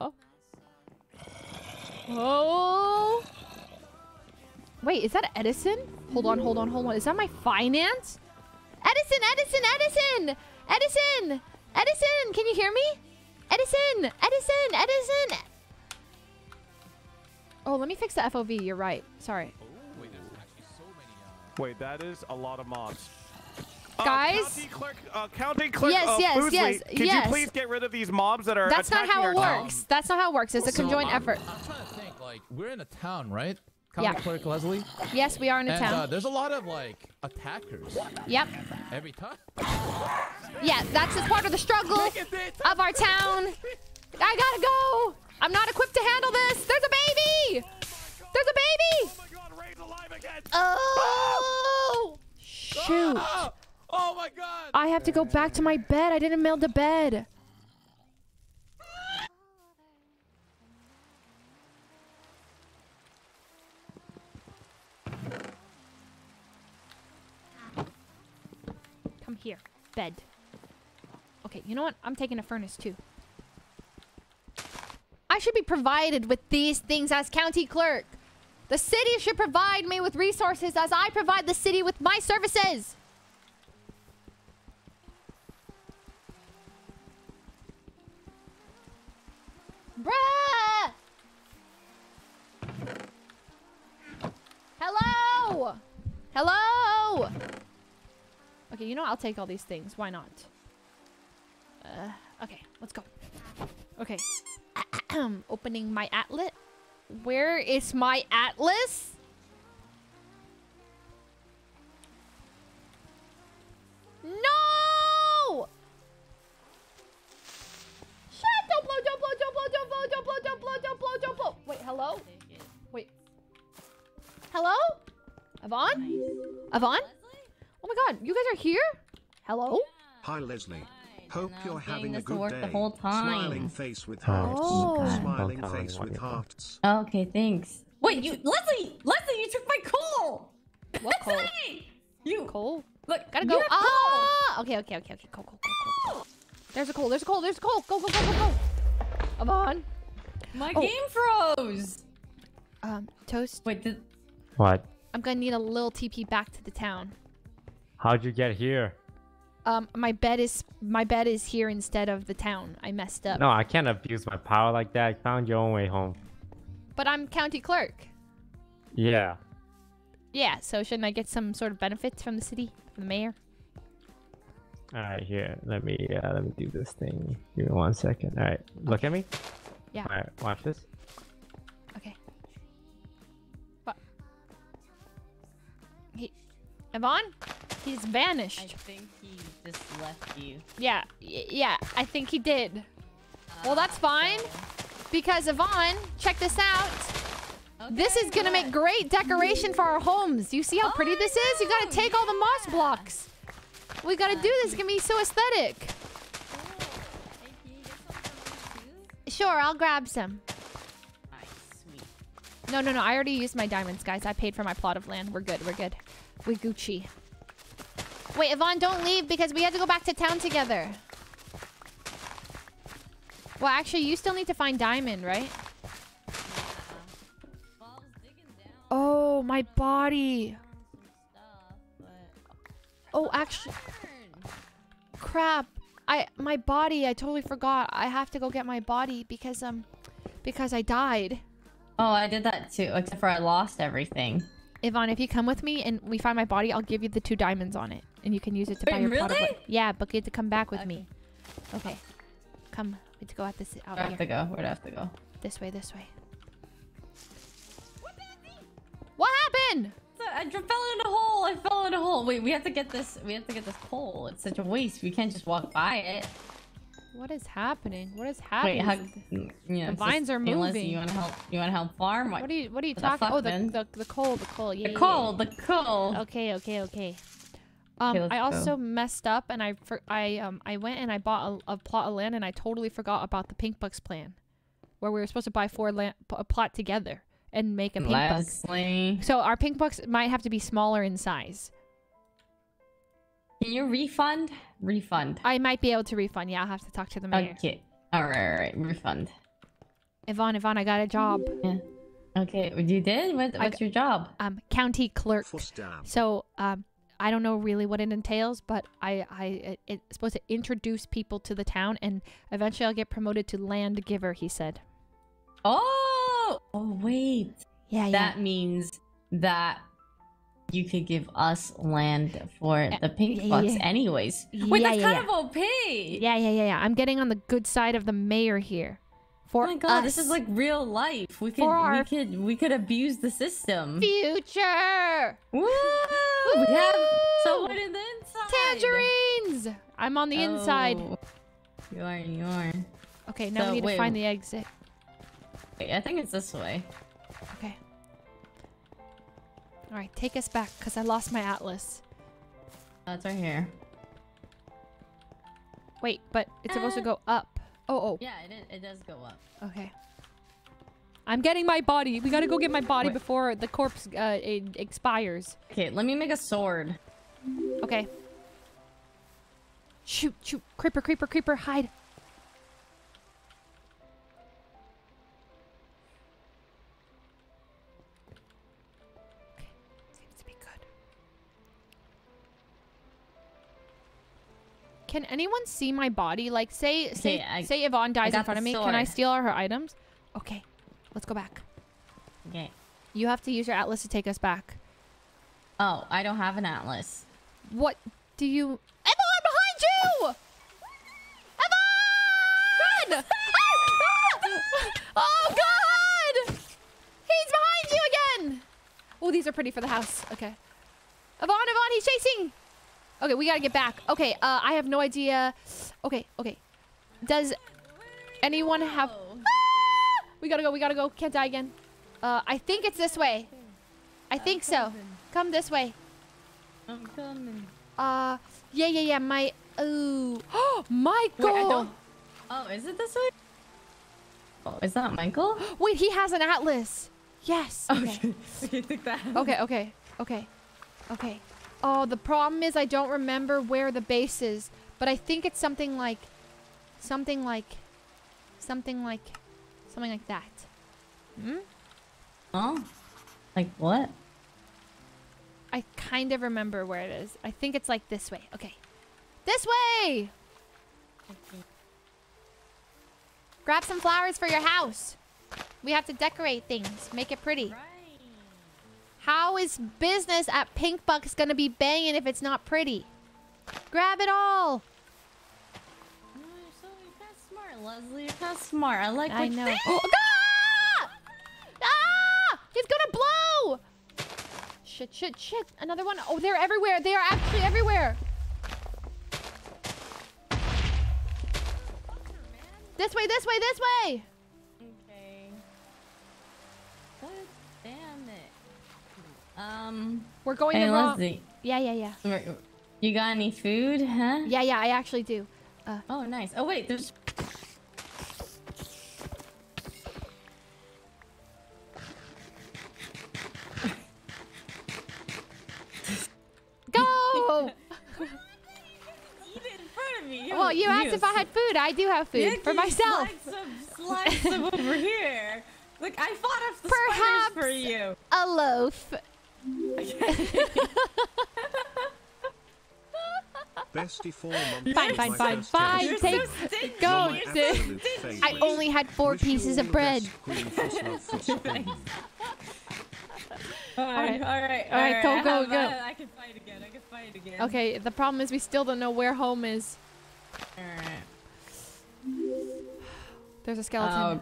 oh. Oh. Wait, is that Edison? Hold on, hold on, hold on. Is that my finance? Edison, Edison, Edison! Edison! Edison, can you hear me? Edison! Edison! Edison! Oh, let me fix the FOV. You're right. Sorry. Wait, that is a lot of mobs. Uh, Guys? County clerk, uh, county clerk, Yes, uh, yes, Boozley, yes, Could yes. you please get rid of these mobs that are That's not how it our town? works. That's not how it works. It's a So, conjoined I'm- effort. I'm trying to think. Like, we're in a town, right? County Yeah. Clerk Leslie. Yes, we are in a and, Uh, town. there's a lot of like attackers. Yep. Every time. Yeah, that's just part of the struggle of our town. I gotta go. I'm not equipped to handle this. There's a baby. There's a baby. Oh, shoot. Oh my god. I have to go back to my bed. I didn't mail the bed. Here. Bed. Okay, you know what? I'm taking a furnace too. I should be provided with these things as county clerk. The city should provide me with resources as I provide the city with my services. I'll take all these things. Why not? Uh, okay, let's go. Okay. Opening my atlas. Where is my atlas? Hello? Hi Leslie. Hope you're having a good day. the whole time. Smiling face with Oh, hearts. Oh. Smiling Don't face with hearts. Okay, thanks. Wait, you, Leslie, Leslie, you took my coal. What coal? Leslie! You Coal? look, Gotta go. have Ah! Okay, okay, okay, okay. Coal, coal, coal, coal. There's a coal, there's a coal, there's a coal. Go, go, go, go, go. Yvonne. My Oh. game froze. Um, toast. Wait, did, What? I'm gonna need a little TP back to the town. How'd you get here? Um, my bed is my bed is here instead of the town. I messed up. No, I can't abuse my power like that. Found your own way home. But I'm county clerk. Yeah. Yeah, so shouldn't I get some sort of benefits from the city, from the mayor? All right, here. Let me uh, let me do this thing. Give me one second. All right, look at me. Yeah. All right, watch this. Okay. What? He, Yvonne? He's vanished. I think he just left you. Yeah, y- yeah, I think he did. well, that's ah, fine. Because Yvonne, check this out. this is gonna make great decoration for our homes. You see how pretty this is? You gotta oh, take all the moss blocks. We gotta do this. It's gonna be so aesthetic. Sure, I'll grab some. No, no, no. I already used my diamonds, guys. I paid for my plot of land. We're good. We're good. We Gucci. Wait, Yvonne, don't leave because we had to go back to town together. Well, actually, you still need to find diamond, right? Oh, my body. Oh, actually. Crap. I my body, I totally forgot. I have to go get my body because um because I died. Oh, I did that too, except for I lost everything. Yvonne, if you come with me and we find my body, I'll give you the two diamonds on it. And you can use it to buy Wait, your pot of really? wood. Yeah, but you have to come back with me. Okay. Come. We have to go out this out Where do I here. have to go? Where do I have to go? This way, this way. What happened? I fell in a hole. I fell in a hole. Wait, we have to get this. We have to get this coal. It's such a waste. We can't just walk by it. What is happening? What is happening? Wait, how? Mm, with You the vines just- are Unless moving. you want to help? You want to help farm? What are you What are you talking? fuck, Oh, the, man? the the coal, the coal. Yeah, The yeah, coal, yeah. the coal. Okay, okay, okay. Um, let's I go. also messed up, and I for, I um I went and I bought a, a plot of land, and I totally forgot about the pink bucks plan, where we were supposed to buy four land a plot together and make a pink bucks. Leslie. So our pink bucks might have to be smaller in size. Can you refund? Refund. I might be able to refund. Yeah, I'll have to talk to the mayor. Okay. All right, all right. Refund. Yvonne, Yvonne, I got a job. Yeah. Okay, you did. What, I what's g- your job? Um, county clerk. So um, I don't know really what it entails, but I I it's supposed to introduce people to the town, and eventually I'll get promoted to land giver. He said. Oh, oh wait. Yeah, That means that you could give us land for eh, the pink yeah, bucks, yeah. anyways. Yeah, Wait, that's yeah, kind of OP. Yeah, yeah, yeah, yeah. I'm getting on the good side of the mayor here. For Oh my god, this is like real life. We could, we could, we could abuse the system. future. Woo! We have someone in the inside. Tangerines. I'm on the inside. Oh, You are, you are. Okay, now So, we need wait, to find the exit. Wait, I think it's this way. Okay. All right, take us back, cause I lost my atlas. That's right here. Wait, but it's supposed to uh, go up. Oh, oh. Yeah, it, is, it does go up. Okay. I'm getting my body. We gotta go get my body Wait. before the corpse uh, expires. Okay, let me make a sword. Okay. Shoot, shoot. Creeper, creeper, creeper, hide. Can anyone see my body? Like, say, say, Okay, I- say Yvonne dies in front of me. Can I steal all her items? Okay, let's go back. Okay. You have to use your atlas to take us back. Oh, I don't have an atlas. What do you... Yvonne, behind you! Yvonne! Ah! oh, God! He's behind you again! Oh, these are pretty for the house. Okay. Yvonne, Yvonne, he's chasing! Okay, we gotta get back. Okay, uh, I have no idea. Okay, okay. Does anyone have... Ah! We gotta go, we gotta go. Can't die again. Uh, I think it's this way. I think so. Come this way. I'm coming. Uh, yeah, yeah, yeah. My, ooh, oh, Michael. Wait, I don't. Oh, is it this way? Oh, is that Michael? Wait, he has an atlas. Yes. Okay. okay, take that. okay, okay, okay, okay. Oh, the problem is I don't remember where the base is, but I think it's something like, something like, something like, something like that. Hmm. Oh, like what? I kind of remember where it is. I think it's like this way. Okay. This way! Grab some flowers for your house. We have to decorate things, make it pretty. How is business at Pink Bucks gonna be banging if it's not pretty? Grab it all. Smart, Leslie. You're kind of smart. I like. I know. Oh, ah! Ah! He's gonna blow! Shit, shit, shit. Another one. Oh, they're everywhere. They are actually everywhere. This way, this way, this way. Um. We're going hey, the wrong. Leslie. Yeah, yeah, yeah. You got any food, huh? Yeah, yeah, I actually do. Uh, oh, nice. Oh, wait, there's. Go! Eat it in front of me. well, you asked if I had food. I do have food Yeah, for myself. Slide some, slide some over here. Look, I fought off the Perhaps spiders for you. a loaf. Bestie four months. Fine, is fine, fine, first fine. guest. Take, You're go. my Sid. absolute I only had four Wish pieces of bread. best, Queen Fuss Love Fuss Queen. All right, all right, All right, go, go, go. I, I can fight again. I can fight again. Okay, the problem is we still don't know where home is. Alright. There's a skeleton. Um,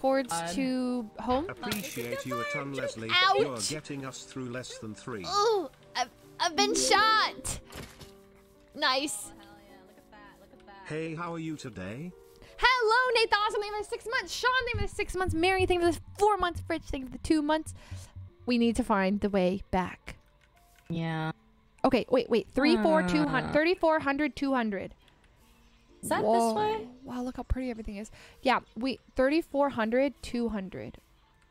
Coords God. to home. Appreciate you a ton, Leslie. Ouch! You're getting us through less than three. Ooh, I've, I've been shot. Nice. Hey, how are you today? Hello, Nate Dawson. Thank you for the six months. Sean, thank you for the six months. Mary, thank you for the four months. Fridge, thank you for the two months. We need to find the way back. Yeah. Okay, wait, wait. Three, four, two hundred, Uh. 3,400, 200. Is that this way? Wow, look how pretty everything is. Yeah, we 3,400, 200.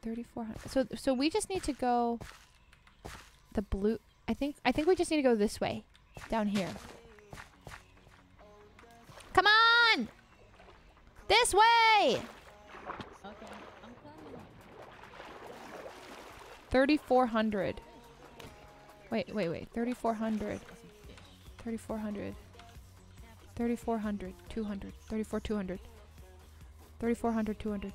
3,400. So, so we just need to go the blue. I think, I think we just need to go this way. Down here. Come on! This way! Okay, I'm coming. 3,400. Wait, wait, wait. 3,400. 3,400. 3,400. 200. 34, 200. 3,400, 200.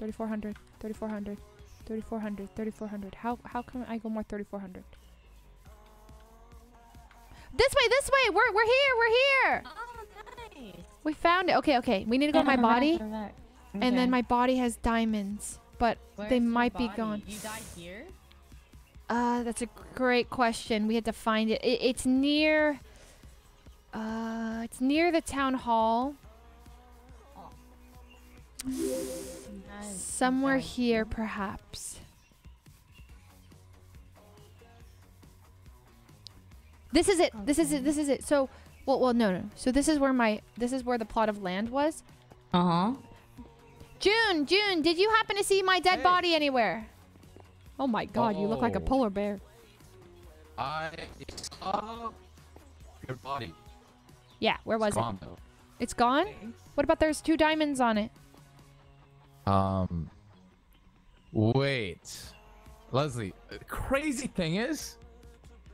3,400. 3,400. 3,400. 3,400. How, how come I go more 3,400? This way, this way! We're, we're here, we're here! Oh, nice. We found it. Okay, okay. We need to go to my body. we're. And then my body has diamonds. But Where's they might be gone. You died here? Uh, that's a great question. We had to find it. it it's near. Uh, it's near the town hall. Somewhere here, perhaps. This is it. This is it. This is it. So, well, well, no, no. So this is where my this is where the plot of land was. Uh huh. June, June, did you happen to see my dead body anywhere? Oh my God, you look like a Oh. polar bear. I saw your body. Yeah, where was It's it? gone, though. It's gone? What about there's two diamonds on it? Um. Wait, Leslie. the Crazy thing is,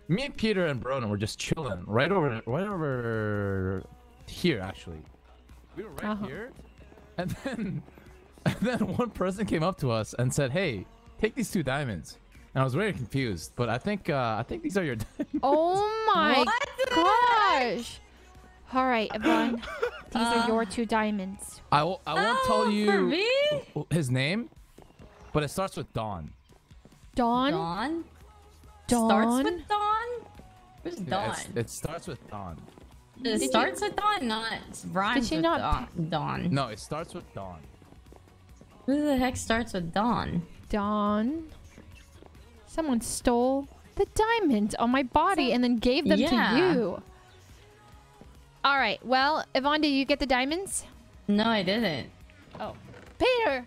me and Peter and Broden were just chilling right over, right over here. Actually, we were right Uh-huh. here, and then, and then one person came up to us and said, "Hey, take these two diamonds." And I was very confused, but I think uh, I think these are your. Oh my What gosh! All right, Yvonne. These are Uh. your two diamonds. I w- I won't Oh, tell you his name, but it starts with Dawn. Dawn? Dawn? Dawn? Starts with Dawn? Who's Dawn? it's- it starts with Dawn. It Did you- starts with Dawn, not rhymes she with not Dawn. Dawn. No, it starts with Dawn. Who the heck starts with Dawn? Dawn. Someone stole the diamonds on my body and then gave them Yeah. to you. All right. Well, Yvonne, did you get the diamonds? No, I didn't. Oh, Peter.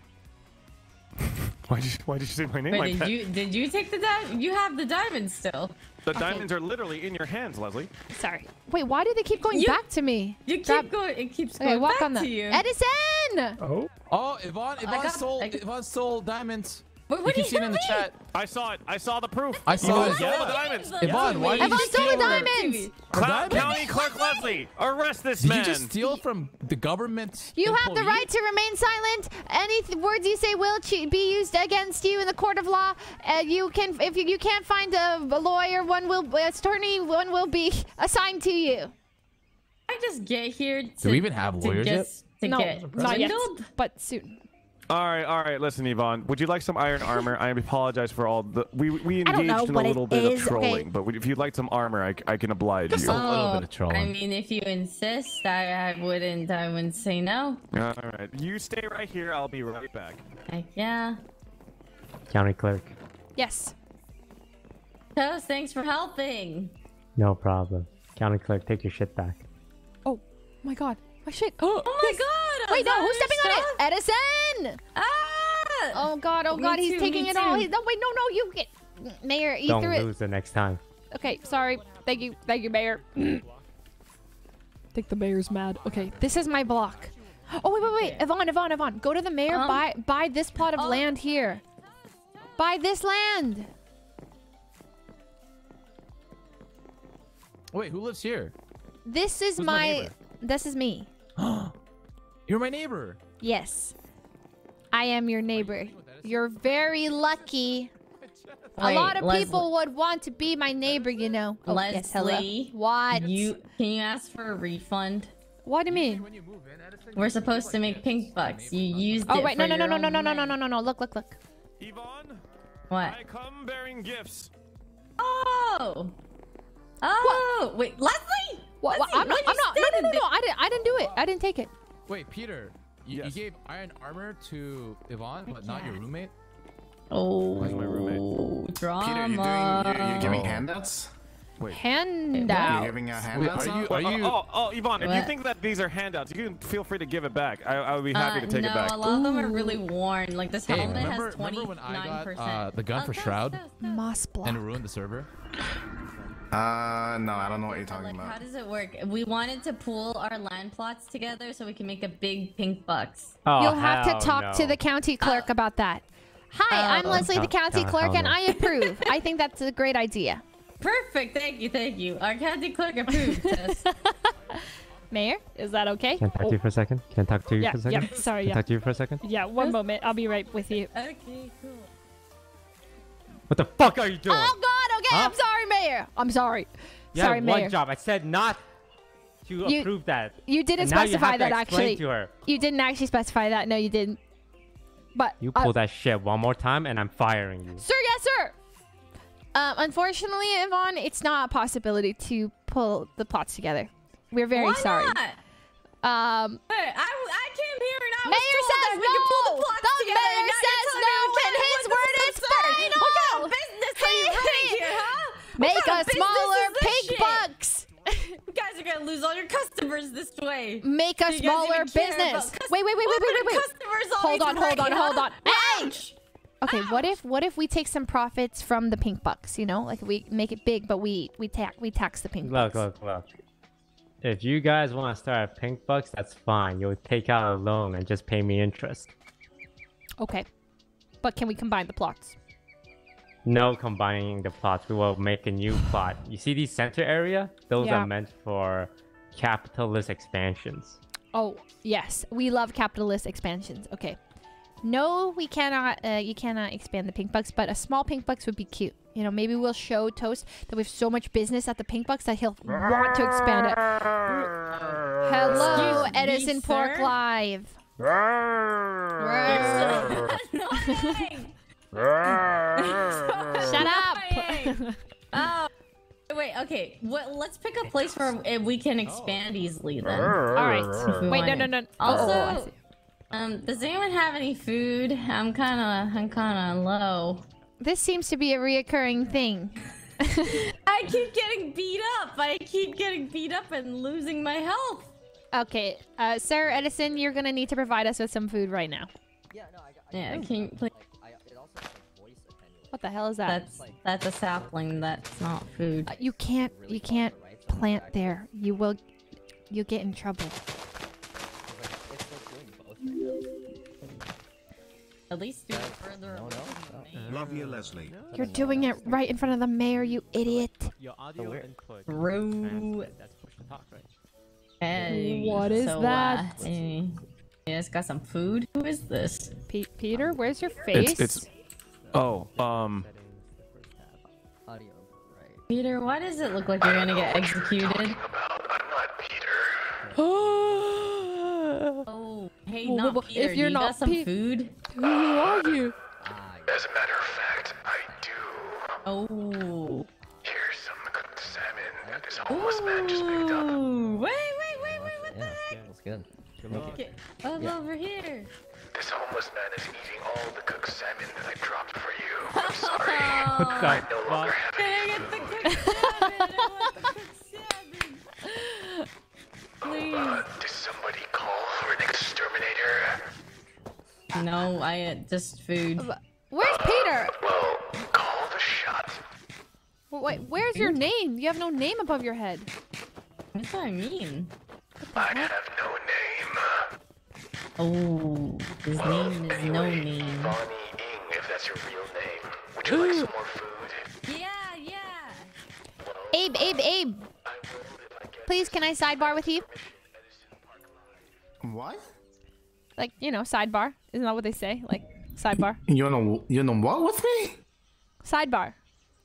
Why did you, why did you say my name Wait, like did that? you did you take the diamond? You have the diamonds still. The diamonds are literally in your hands, Leslie. Sorry. Wait, why do they keep going You- back to me? You keep Grab- going. It keeps Okay, going walk back on to the you. Edison. Oh. Oh, Yvonne, Yvonne got- sold I got- Yvonne sold diamonds. What, you can see it in the chat. I saw it. I saw the proof. I saw You it. stole Yeah. the diamonds. Yvonne, why did Yvonne you stole the diamonds. Cloud County Clerk Leslie, arrest this Did man. you just steal from the government? You have the right to remain silent. Any th- words you say will be used against you in the court of law. Uh, you can, if you, you can't find a, a lawyer, one will, attorney, one will be assigned to you. I just get here to. Do we even have to lawyers get, yet? To No, get not yet, but soon. All right, all right. Listen, Yvonne. Would you like some iron armor? I apologize for all the we we I know engaged in a little bit is, of okay. trolling, but if you'd like some armor, I, I can oblige Just you. a little bit of trolling. I mean, if you insist, I, I wouldn't. I wouldn't say no. All right, you stay right here. I'll be right back. Heck yeah. County clerk. Yes. Toast, thanks for helping. No problem. County clerk, take your shit back. Oh my god. My shit. Oh, Oh my god! Wait, no, who's stepping your on it? Edison! Ah! Oh god, oh Me god, he's too, taking me it all. too. He, no, wait, no, no, you get. Mayor, you Don't threw it. lose the next time. Okay, sorry. Thank you, thank you, Mayor. I think the mayor's mad. Okay, this is my block. Oh wait, wait, wait, Yvonne, Yvonne, Yvonne, go to the mayor. Um, buy, buy this plot of oh. land here. Buy this land. Wait, who lives here? This is Who's my my. this is me. You're my neighbor. Yes, I am your neighbor. You're very lucky. a lot of Leslie- people would want to be my neighbor, you know. Oh, yes, hello. Leslie, What? You can you ask for a refund? What do you mean? We're supposed to make pink bucks. You used Oh it wait, no, no, no, no, no, no, no, no, no, no, no. Look, look, look. Yvonne, What? I come bearing gifts. Oh. Oh. Wait, Leslie. What? what? Leslie, I'm not. I'm not. No, no, no, no. I didn't. I didn't do it. I didn't take it. Wait, Peter, you, you gave iron armor to Yvonne, but not your roommate? Oh. Where's my roommate? Drama. Peter, you're doing you're, you're giving Oh. handouts. Wait. Handout. You're giving out Wait, handouts. are you? Are you? Oh, oh, Yvonne, if you think that these are handouts, you can feel free to give it back. I, I would be happy Uh, to take no, it back. No, a lot of them are really worn. Like this Hey, helmet remember, has twenty remember when I nine got percent. uh, the gun for Shroud Moss block. and it ruined the server? Uh, no, I don't know what you're talking Like, about. how does it work? We wanted to pool our land plots together so we can make a big pink bucks. Oh, You'll have to hell talk to the county clerk about that. Hi, I'm Oh. Leslie, the county hell clerk, and. I approve. I think that's a great idea. Perfect. Thank you. Thank you. Our county clerk approved this. Mayor, is that okay? Can I talk to you for a second? Can I talk to you Yeah, for a second? yeah, sorry, Can I yeah. talk to you for a second? Yeah, one moment. I'll be right with you. okay, cool. What the fuck are you doing? God. Okay, Huh? I'm sorry, Mayor. I'm sorry. you sorry, Mayor. one job. I said not to You- approve that. You didn't And now you specify have that explain actually. to her. You didn't actually specify that. No, you didn't. But You uh, pull that shit one more time, and I'm firing you. Sir, yes, sir. Um, unfortunately, Yvonne, it's not a possibility to pull the plots together. We're very Why sorry. Not? Um, Hey, I, I came here and I was told says that we could pull the plots The together. mayor says you're telling me no, and can't. his word this is absurd? Final. What kind of business are you running here, huh? Make kind us smaller is pig shit? bucks. You guys are gonna lose all your customers this way. Make a you smaller business. Wait, wait, wait, wait, wait, wait, wait. Customers Hold on, hold on, hold on. Ouch. Okay, what if what if we take some profits from the pink bucks? You know, like we make it big, but we we tax we tax the pink Look, bucks. look, look. If you guys want to start at Pink Bucks, that's fine. You'll take out a loan and just pay me interest. Okay, but can we combine the plots? No combining the plots. We will make a new plot. You see these center area? Those Yeah. are meant for capitalist expansions. Oh yes, we love capitalist expansions. Okay, no, we cannot. Uh, you cannot expand the pink bucks, but a small pink bucks would be cute. You know, maybe we'll show Toast that we have so much business at the pink bucks that he'll want to expand it. Hello, Excuse me, Edison Park sir? Live. Annoying. Shut up. Oh. Wait, okay. What, let's pick a place where we can expand easily then. All right. Wait, no, want no, no. Also, oh, oh, I see. um, does anyone have any food? I'm kind of, I'm kind of low. This seems to be a reoccurring thing. I keep getting beat up. I keep getting beat up and losing my health. Okay, uh, Sir Edison, you're gonna need to provide us with some food right now. Yeah, no, I I can you please? What the hell is that? That's that's a sapling. That's not food. Uh, you can't. You can't plant there. You will. You'll get in trouble. At least do it further away from the. Love you, Leslie. You're doing it right in front of the mayor, you idiot. Your audio input. Rude. That's push to talk, right? Hey, What is so, that? Uh, hey, you guys got some food? Who is this? Pe- Peter, where's your face? It's it's. Oh, um. Peter, why does it look like you're gonna get executed? oh, hey, Whoa, not whoa, Peter. if you're do you not got some Pe- food? Who are you? As a matter of fact, I do. Oh. Here's some cooked salmon that this homeless man just picked up. Ooh, wait, wait, wait, wait, what Yeah, that's good. Good the looking. heck? I'm Yeah. over here. This homeless man is eating all the cooked salmon that I dropped for you. I'm sorry. What the I no longer have Can I get the cooked salmon? I want the cooked salmon. Please. Uh, did somebody call for an exterminator? No, I uh, just food. Where's Peter? Well, call the shot. Wait, where's your name? You have no name above your head. What's that mean? I have no name. Oh, his name is no name. Bonnie Ing, if that's your real name. Would you like some more food? Yeah, yeah. Abe, Abe, Abe. Please, can I sidebar with you? What? Like, you know, sidebar. Isn't that what they say? Like, sidebar. You know you know what with me? Sidebar.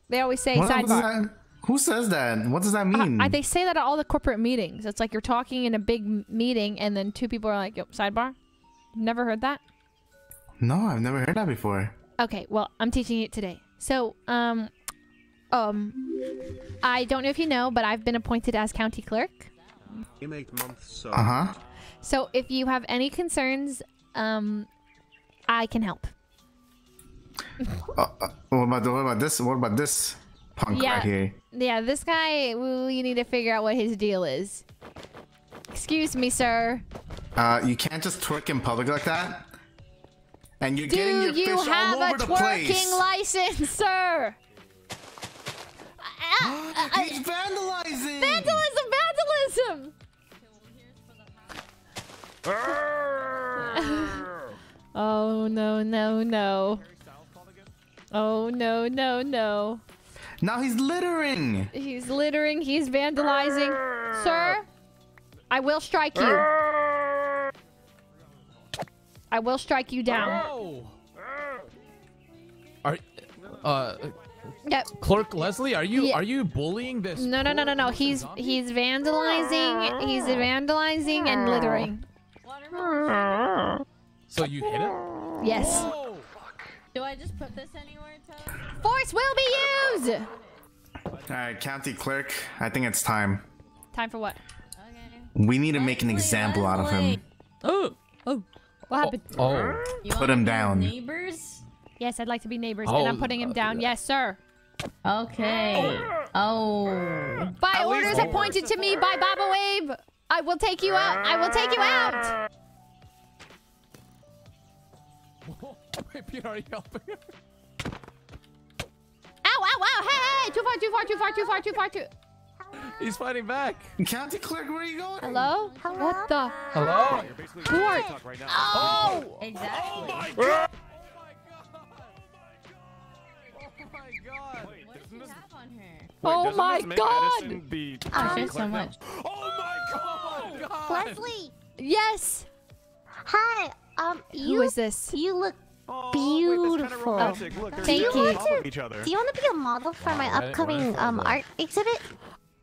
They always say What- what sidebar. that- who says that? What does that uh, mean? I, they say that at all the corporate meetings. It's like you're talking in a big meeting, and then two people are like, "Yo, sidebar." Never heard that. no, I've never heard that before. Okay, well, I'm teaching it today. So, um, um, I don't know if you know, but I've been appointed as county clerk. In eight months, so. Uh huh. So, if you have any concerns, um, I can help. Uh, uh, what about what about this? What about this punk yeah, right here? yeah. This guy, we, you need to figure out what his deal is. Excuse me, sir. Uh, you can't just twerk in public like that. And you're getting Do your you fish have all a over the twerking place. license, sir? Uh, uh, uh, he's vandalizing. Vandalism! Vandalism! oh no no no! Oh no no no! Now he's littering. He's littering. He's vandalizing, sir. I will strike you. I will strike you down. Are, uh, Yep. Clerk Leslie, are you Yeah. are you bullying this? No no no no no. He's he's vandalizing. He's vandalizing and littering. So you hit him? Yes. Do I just put this anywhere, Toad? Force will be used. All right, county clerk. I think it's time. Time for what? We need to make an example out of him. Oh oh. What happened? Oh. oh. Put him down. Neighbors? Yes, I'd like to be neighbors, and I'm Oh, putting him uh, down. Yes, sir. Okay. Oh. By orders appointed to me by Baba Wave, I will take you out. I will take you out. Wait, Peter, are you helping? Ow, ow, ow. Hey, hey. Too far, too far, too far, too far, too far, too. He's fighting back. County clerk, where are you going? Hello? Hello? What the? Hello? Who are Oh! Exactly. Oh my god! The Oh, my there's so much. Oh my god! Leslie. Yes. Hi. Um, you. Who is this? You look beautiful. romantic. Look, they're do you sitting on want to? Do you want to be a model for my right- right in upcoming um art exhibit?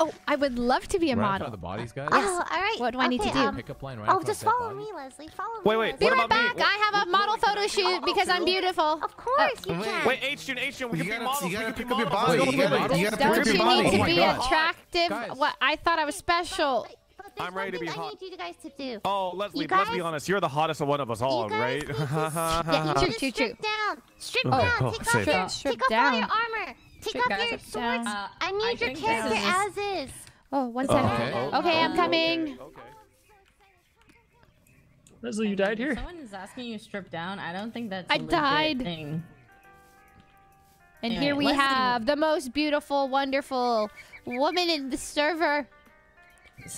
Oh, I would love to be a Right in front model. of the bodies, guys. Oh, all right. What do I need to okay, do? Um, Pickup line right in oh, front just of dead follow bodies. me, Leslie. Follow Wait, me. wait, Be what right about me? back. I have a model photo shoot because I'm beautiful. Of course you Wait. can. Wait, HJune, HJune, we You can be gotta- models. you we gotta can pick be up your models. body. Let's You go gotta- models. you gotta Don't pick up you your body. need Oh to my be God. attractive? Guys. What? I thought I was special. But there's I'm ready to something be I hot. need you guys to do. Oh, Leslie, You let's be guys- honest. You're the hottest of one of us all, you guys right? need to s- Yeah, you true, need to true, true. strip down. Strip Okay, down. oh, Take safe. off your, Strip take off all your down. armor. Take Strip off down, your strip swords. Uh, I I need your character is- as is. Oh, one Oh, second. okay. Okay, I'm coming. Leslie, you died here? Someone is asking you to strip down. I don't think that's I a legit died. Thing. And Anyway, here we Leslie- have the most beautiful, wonderful woman in the server.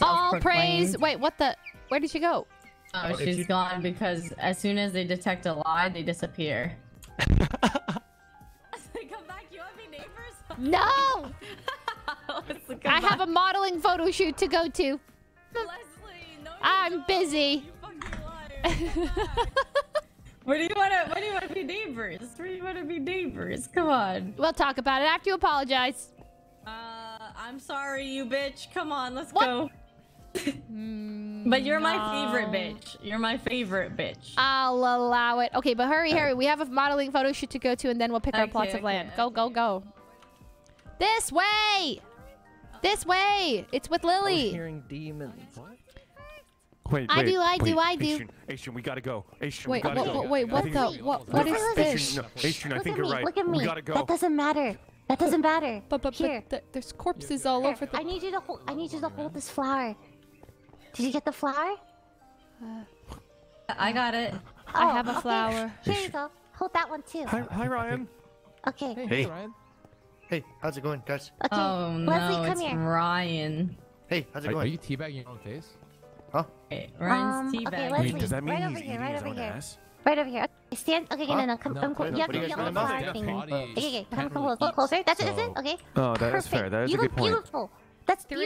All praise. Wait, what the? Where did she go? Oh, If she's you- gone because as soon as they detect a lie, they disappear. No! I have a modeling photo shoot to go to. I'm busy. What do you want to? Where do you want to be neighbors? Where do you want to be neighbors? Come on. We'll talk about it after you apologize. Uh, I'm sorry, you bitch. Come on, let's go. but you're my favorite bitch. You're my favorite bitch. I'll allow it. Okay, but hurry, hurry. We have a modeling photo shoot to go to, and then we'll pick our Okay, plots of okay, land. Go, go, go. This way! This way! It's with Lily. hearing demons. Wait, I do, I do, wait, I do. Asian, Asian, we gotta go. Asian, Wait, we gotta go. what- wait, what the- what- Look, what is Asian, this? no, Asian, I think at you're me. right. Look at me. We gotta go. That doesn't matter. That doesn't matter. But, but, Here. but th- there's corpses all over the. I need you to hold. I need you to hold this flower. Did you get the flower? Uh, I got it. I oh, have a okay. flower. Here you go. Hold that one too. Hi, hi, Ryan. Okay. Hey. Hey, how's it going, guys? Okay. Oh no, Leslie, come it's here. Ryan. Hey, how's it Are, are you teabagging your own face? Huh? Ryan's Um, okay, teabagging. Leslie, Wait, does that mean right he's over here, eating right over here. ass? Right over here. Okay, stand. Okay, okay, no, no, come, No, come, close. wait, You have to are get on the doing? thing. Okay, okay, come, can't come really closer. That's it, that's it. Okay. Oh, that is Perfect. fair. That is you a good point. You look beautiful. That's Three.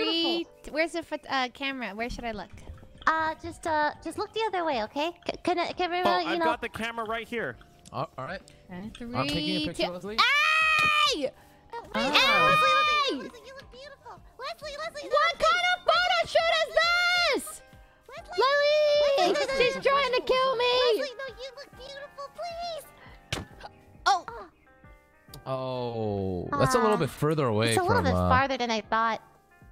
beautiful. Where's the foot, uh, camera? Where should I look? Uh, just uh, just look the other way, okay? C- Can I, can Oh, everyone, you I've know? got the camera right here. Oh, all right. Three. I'm taking a picture, two- Leslie. Hey! Wait, Hey! Leslie, Leslie, Leslie, you look beautiful. Leslie, Leslie, What kind of photo shoot is this? Lily! Leslie, She's trying to kill me! Leslie, no, you look beautiful, please. Oh. Oh, that's a little bit further away It's a little from. bit uh, farther than I thought.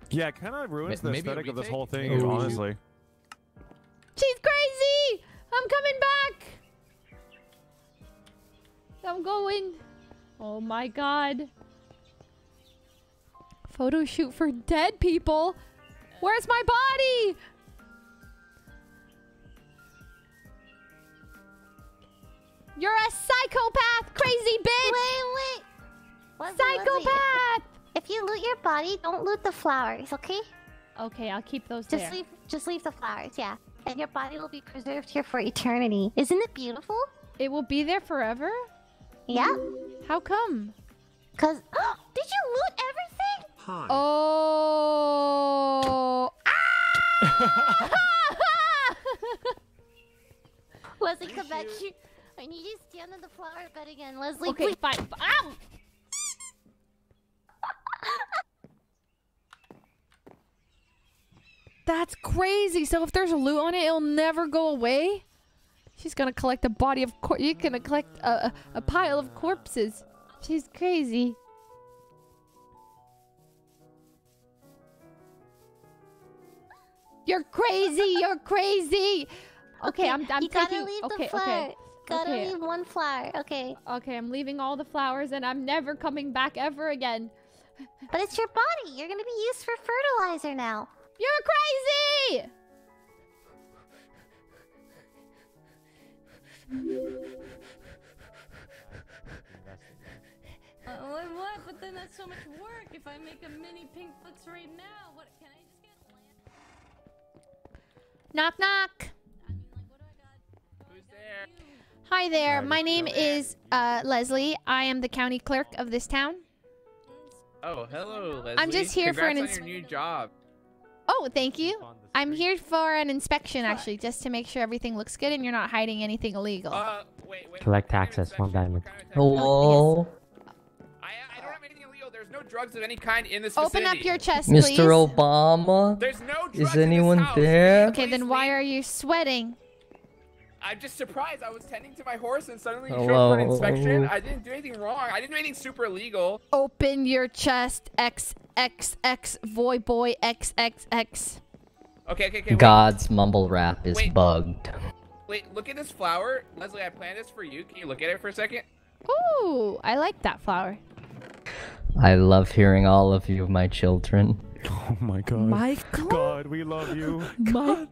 Yeah, it kind of ruins the maybe aesthetic of this whole thing, Ooh. honestly. She's crazy! I'm coming back! I'm going. Oh my god. Photo shoot for dead people? Where's my body? You're a psychopath, crazy bitch! Wait, wait. Leslie, Psychopath! if, if you loot your body, don't loot the flowers, okay? Okay, I'll keep those Just there. leave, just leave the flowers, yeah. And your body will be preserved here for eternity. Isn't it beautiful? It will be there forever? Yeah. How come? Cause did you loot everything? Hi. Oh. Ah! Leslie, come back here. I need you to stand on the flower bed again, Leslie. Okay, please. fine. Ow! That's crazy. So if there's a loot on it, it'll never go away. She's gonna collect a body of cor- You're gonna collect a, a, a pile of corpses. She's crazy. You're crazy. You're crazy. Okay, I'm. I'm you gotta taking. leave okay, the flower. okay. Gotta okay. leave one flower. Okay. Okay, I'm leaving all the flowers, and I'm never coming back ever again. But it's your body. You're gonna be used for fertilizer now. You're crazy! Uh, what, what? But then that's so much work. If I make a mini pink books right now, Knock, knock. Who's there? Hi there. My name is uh, Leslie. I am the county clerk of this town. Oh, hello, Leslie. I'm just here for an Congrats ins- on your new job. Oh, thank you. I'm here for an inspection, actually, just to make sure everything looks good and you're not hiding anything illegal. Uh, wait, wait. Collect taxes, one diamond. Hello, illegal. Drugs of any kind in this Open vicinity. up your chest, Mr. please. Obama. There's no drugs Is in this anyone house. there? Okay, then why are you sweating? I'm just surprised. I was tending to my horse and suddenly you showed up for an inspection. I didn't do anything wrong. I didn't do anything super illegal. Open your chest, XXX, Voyboy, XXX. Okay, okay, okay. Wait, God's mumble rap is Wait. bugged. wait, look at this flower. Leslie, I planted this for you. Can you look at it for a second? Ooh, I like that flower. I love hearing all of you, my children. Oh my god. Michael. God, we love you. Michael.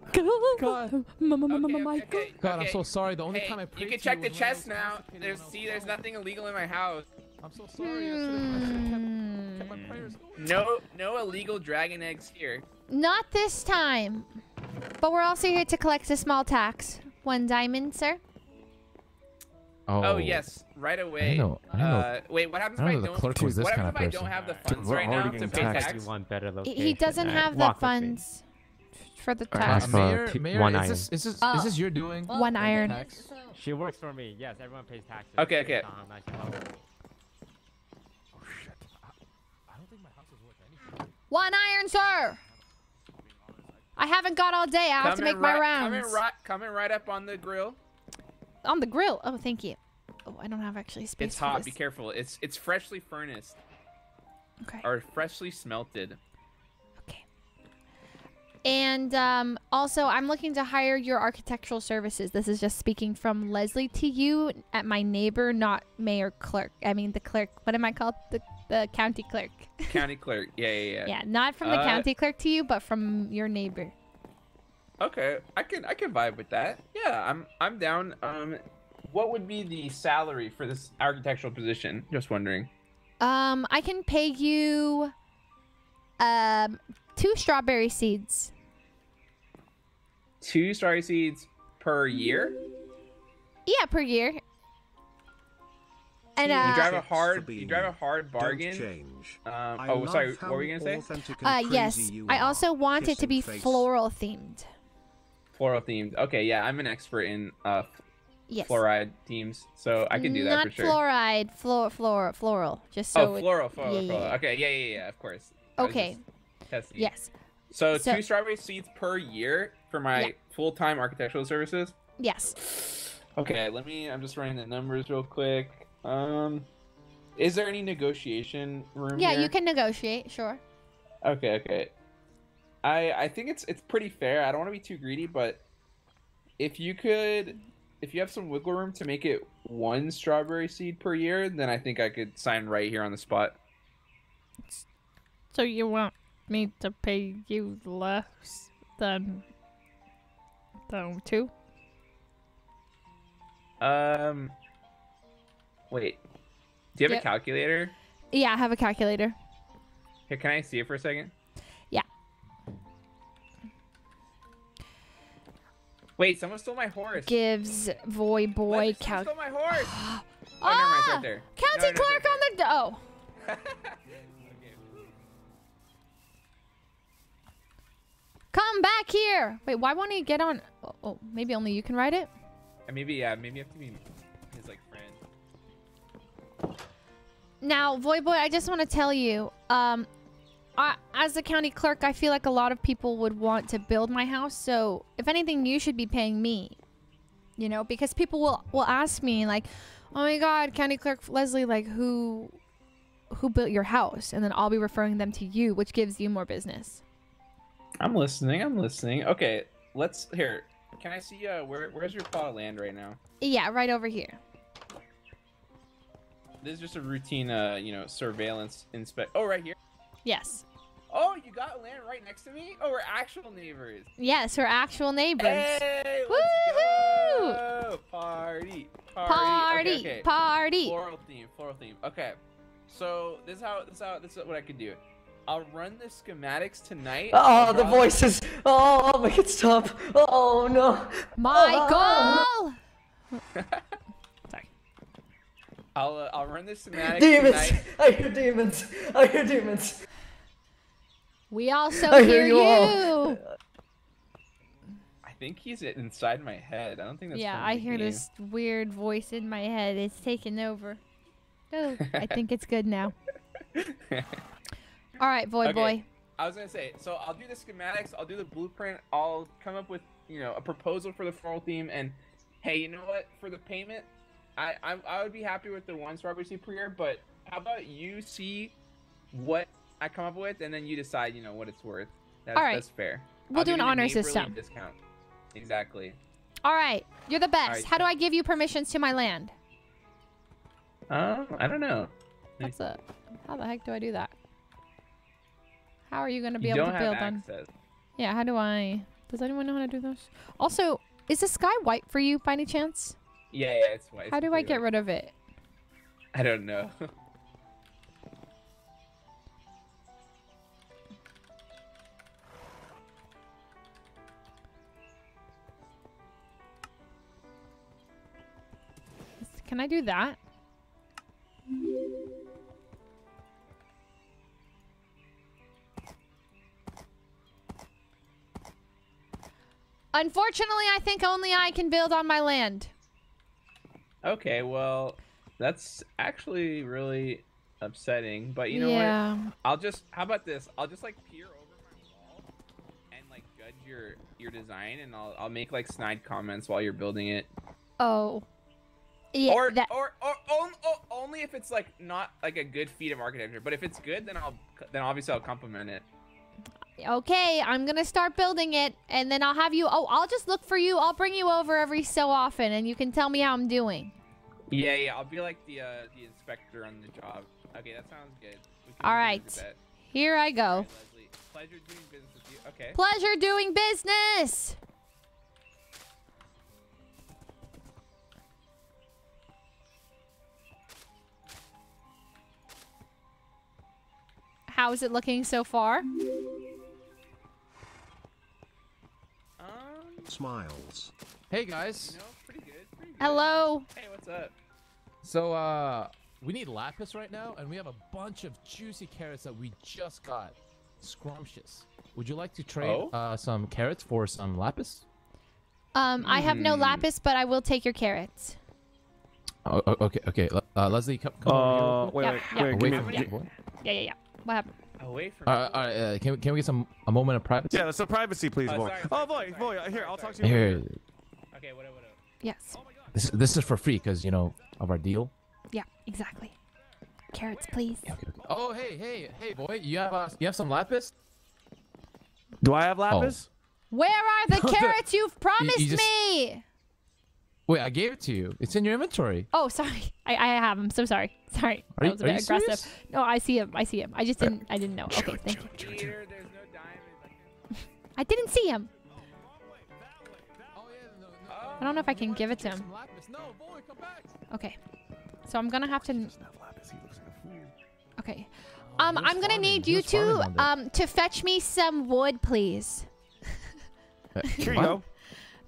God. Michael. God, I'm so sorry. The only Hey, time I you prayed can to check the was when I chest now. There's see, there's nothing illegal in my house. I'm so sorry. I should have kept, kept my prayers. No, no illegal dragon eggs here. Not this time. But we're also here to collect a small tax. One diamond, sir. Oh, yes, right away. know- I know- uh, wait, what happens I if I don't? clerk was this what kind happens of if I don't have the funds we're right now to pay taxed. tax? One better He- location. He doesn't have the Walk with me. funds for the Uh, tax. Mayor, Mayor, one is iron. this, is this, Oh. is this your doing? One iron. She works for me. Yes, everyone pays taxes. Okay, okay. Based on how much you owe. One iron, sir. I haven't got all day. I have to Coming make my rounds. Coming right, coming right up on the grill. On the grill. Oh, thank you. Oh, I don't have actually space It's hot. Be careful. It's it's freshly furnaced. Okay. Or freshly smelted. Okay. And um, also, I'm looking to hire your architectural services. This is just speaking from Leslie to you at my neighbor, not mayor clerk. I mean, the clerk. What am I called? The, the county clerk. County clerk. Yeah, yeah, yeah. yeah, not from the Uh, county clerk to you, but from your neighbor. Okay, I can I can vibe with that. Yeah, I'm I'm down. Um, what would be the salary for this architectural position? Just wondering. Um, I can pay you um two strawberry seeds. Two strawberry seeds per year. Yeah, per year. And uh, you drive a hard you drive a hard bargain. change. Um, oh, sorry. What were you gonna say? uh, yes, I also want it to be face. floral themed. Floral themed. Okay, yeah, I'm an expert in uh f- Yes. fluoride themes, so I can do that Not for sure. Not fluoride, flor, flor, floral. Just so. oh, floral, floral, yeah, floral. yeah. Okay, yeah, yeah, yeah. Of course. Okay. Yes. So, So- two strawberry seeds per year for my full-time architectural services. Yes. Okay, let me. I'm just running the numbers real quick. Um, is there any negotiation room? Yeah, here? you can negotiate. Sure. Okay, okay. I I think it's it's pretty fair. I don't want to be too greedy, but if you could, if you have some wiggle room to make it one strawberry seed per year, then I think I could sign right here on the spot. So you want me to pay you less than than two? Um, wait. Do you have Yep. a calculator? Yeah, I have a calculator. Here, can I see it for a second? Wait, someone stole my horse. Gives Voyboy cal. Stole my horse. Ah! oh, never mind. Right there. County No, no, it's right clerk on the oh. Come back here. Wait, why won't he get on? Oh, oh, maybe only you can ride it. And maybe yeah, maybe you have to be his like friend. Now, Voyboy, I just want to tell you, um, I, as a county clerk, I feel like a lot of people would want to build my house. So, if anything, you should be paying me. You know, because people will will ask me like, "Oh my God, county clerk Leslie, like who, who built your house?" And then I'll be referring them to you, which gives you more business. I'm listening. I'm listening. Okay, let's here. Can I see uh where where's your plot of land right now? Yeah, right over here. This is just a routine uh you know surveillance inspect. Oh, right here. Yes. Oh, you got land right next to me. Oh, we're actual neighbors. Yes, we're actual neighbors. Hey, let's go! Party, party, Party, okay, okay. party. Floral theme, floral theme. Okay, so this is how this is how this is what I could do. I'll run the schematics tonight. Oh, the draw- voices. Oh, make it stop. Oh, no. Michael! I'll uh, I'll run the schematics Demons. tonight. I hear demons. I hear demons. We also I hear, hear you you. I think he's inside my head. I don't think that's. yeah, I hear game. this weird voice in my head. It's taking over. Oh, I think it's good now. All right, boy, Okay, boy. I was gonna say, so I'll do the schematics, I'll do the blueprint, I'll come up with you know a proposal for the floral theme, and hey, you know what? For the payment, I I, I would be happy with the one strawberry seed per year, but how about you see what I come up with, and then you decide, you know, what it's worth. That's, All right. that's fair. We'll I'll do an honor system. Discount. Exactly. All right, you're the best. right, How do I give you permissions to my land? Um, I don't know. That's a. How the heck do I do that? How are you gonna be You able to build on? Yeah. How do I? Does anyone know how to do this? Also, is the sky white for you by any chance? Yeah, yeah, it's white. how do I get rid of it? I don't know. Can I do that? Unfortunately, I think only I can build on my land. Okay, well, that's actually really upsetting. But you know Yeah. what? I'll just. How about this? I'll just like peer over my wall and like judge your your design, and I'll I'll make like snide comments while you're building it. Oh. Yeah, or, that- or or only if it's like not like a good feat of architecture. But if it's good, then I'll then obviously I'll compliment it. Okay, I'm gonna start building it, and then I'll have you. Oh, I'll just look for you. I'll bring you over every so often, and you can tell me how I'm doing. Yeah, yeah. I'll be like the uh, the inspector on the job. Okay, that sounds good. All right, here I go. Leslie, pleasure doing business with you. Okay. Pleasure doing business. How's it looking so far? Smiles. Hey guys. Hello. Hey, what's up? So uh, we need lapis right now, and we have a bunch of juicy carrots that we just got. Scrumptious. Would you like to trade Oh? uh, some carrots for some lapis? Um, I have no Hmm. lapis, but I will take your carrots. Oh, okay, okay. Uh, Leslie, come, come Uh, over here. wait, Yep, wait, yep. wait, Away give from me- the gi- boy. Yeah, yeah, yeah. What happened? Away from. All right, all right. Uh, can, can we get some a moment of privacy? Yeah, some privacy, please, Oh, boy. sorry, oh, boy, boy, here, I'll talk to you. Here, later. Okay, whatever, whatever. Yes. this this is for free because you know of our deal. Yeah, exactly. Carrots, please. Oh, hey, hey, hey, boy, you have uh, you have some lapis? Do I have lapis? Where are the The- carrots you've promised just- me? Wait, I gave it to you. It's in your inventory. Oh, sorry. I, I have him. So sorry. Sorry. Are that you- was a bit aggressive. serious? No, I see him. I see him. I just didn't. I didn't know. Okay, thank you. Peter, there's no diamond. I didn't see him. I don't know if I can give it to him. Okay. So I'm gonna have to. Okay. Um, I'm gonna need you two um to fetch me some wood, please. Here you go.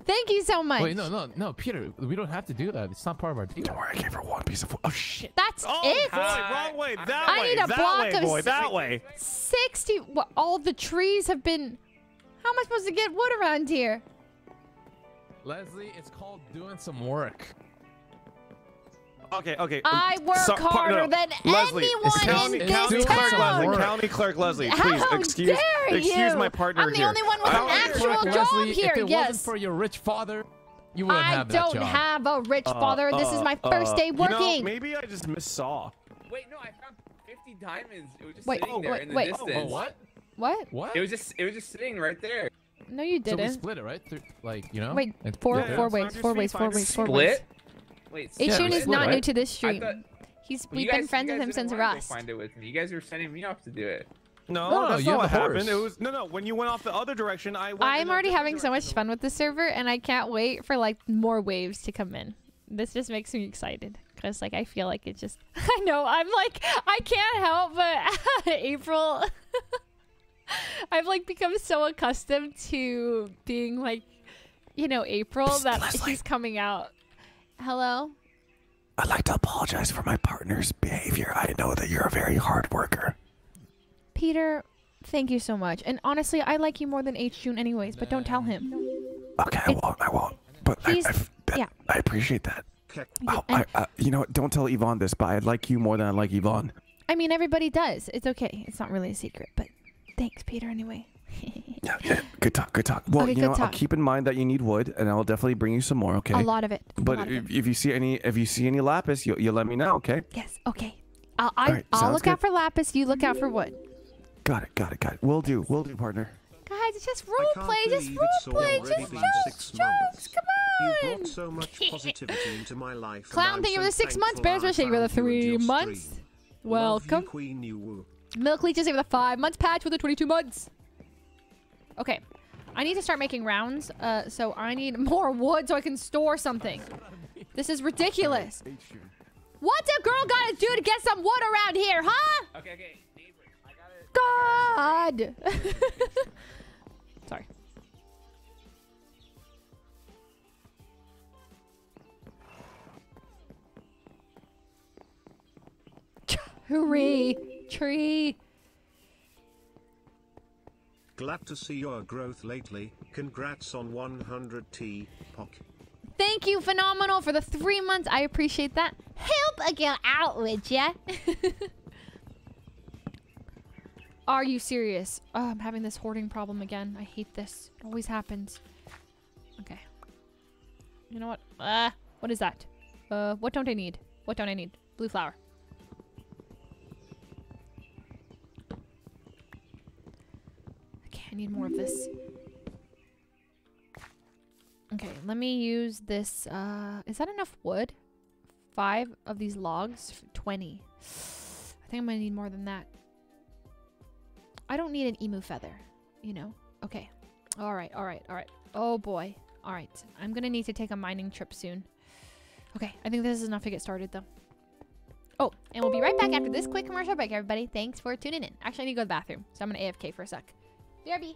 Thank you so much. Wait, no, no, no, Peter, we don't have to do that. It's not part of our deal. Don't worry, I gave her one piece of. Oh shit. That's Oh, it. boy, wrong way. That I way. need a that block way, of boy. That way. Sixty. What? All the trees have been. How am I supposed to get wood around here? Leslie, it's called doing some work. Okay, okay. I work so- par- harder no, than Leslie, anyone county, in county this clerk town. Leslie, county clerk Leslie, please How excuse dare excuse my partner I'm the here. only one with an actual clerk job Leslie, here. if it yes. wasn't for your rich father, you wouldn't I have that job. I don't have a rich Uh, father. this is uh, my first uh, day you know, working. maybe I just missaw. Wait, no, I found 50 diamonds. It was just Wait, sitting oh, there wait, in the wait. distance. Oh, what? What? What? It was just it was just sitting right there. No, you didn't. So we split it, right? Through, like, you know? Wait, four, yeah, four yeah. ways, four ways, four ways, four ways. Split? Wait, Yeah, Ishun is not right? new to this stream. thought- He's we've you been friends with him didn't since wanna go Rust. Find it with me. You guys were sending me off to do it. No, No, no, that's you not have what happened. It was no, no. When you went off the other direction, I went. I'm already different having so much fun with the server, and I can't wait for like more waves to come in. This just makes me excited because like I feel like it just. I know I'm like I can't help but April. I've like become so accustomed to being like, you know, April that he's coming out. Hello. I'd like to apologize for my partner's behavior. I know that you're a very hard worker. Peter, thank you so much. And honestly, I like you more than HJune anyways, but don't tell him. Okay, I won't. I won't. But I, I, that- yeah. I appreciate that. Oh, and- I, uh, you know what? Don't tell Yvonne this, but I like you more than I like Yvonne. I mean, everybody does. It's okay. It's not really a secret, but thanks, Peter, anyway. Yeah, yeah. Good talk. Good talk. Well, Okay, you good know, I'll keep in mind that you need wood, and I'll definitely bring you some more. Okay. A lot of it. But lot of if, if you see any, if you see any lapis, you you let me know. Okay. Yes, okay. I'll, I, Alright, I'll sounds look out for lapis. You look out for wood. Got it. Got it. Got it. We'll do. We'll do, partner. Guys, it's just role can't play. Just role it's play. Just jokes, jokes. months. Come You on. brought so much positivity into my life. Clown, I'm thank you for the six months. thankful Bears I wish you for the found you and three months. stream. Love you, Welcome. Queen you woo. Milk leeches for the five months. Patch with the 22 months. Okay. I need to start making rounds, uh, so I need more wood so I can store something. This is ridiculous. What's a girl gotta do to get some wood around here, huh? Okay, okay. Neighbor, I gotta. God. Sorry. Hooray! Tree! Glad to see your growth lately. Congrats on 100T, Pock. Thank you, Phenomenal, for the three months. I appreciate that. Help a girl out, would ya? Are you serious? Oh, I'm having this hoarding problem again. I hate this. It always happens. Okay. You know what? Uh, what is that? Uh, what don't I need? What don't I need? Blue flower. Okay, I need more of this. Okay, let me use this. Uh, is that enough wood? Five of these logs? 20. I think I'm gonna need more than that. I don't need an emu feather, you know? Okay. Alright, alright, alright. Oh boy. Alright. I'm gonna need to take a mining trip soon. Okay, I think this is enough to get started though. Oh, and we'll be right back after this quick commercial break, everybody. Thanks for tuning in. Actually, I need to go to the bathroom, so I'm gonna AFK for a sec. BRB.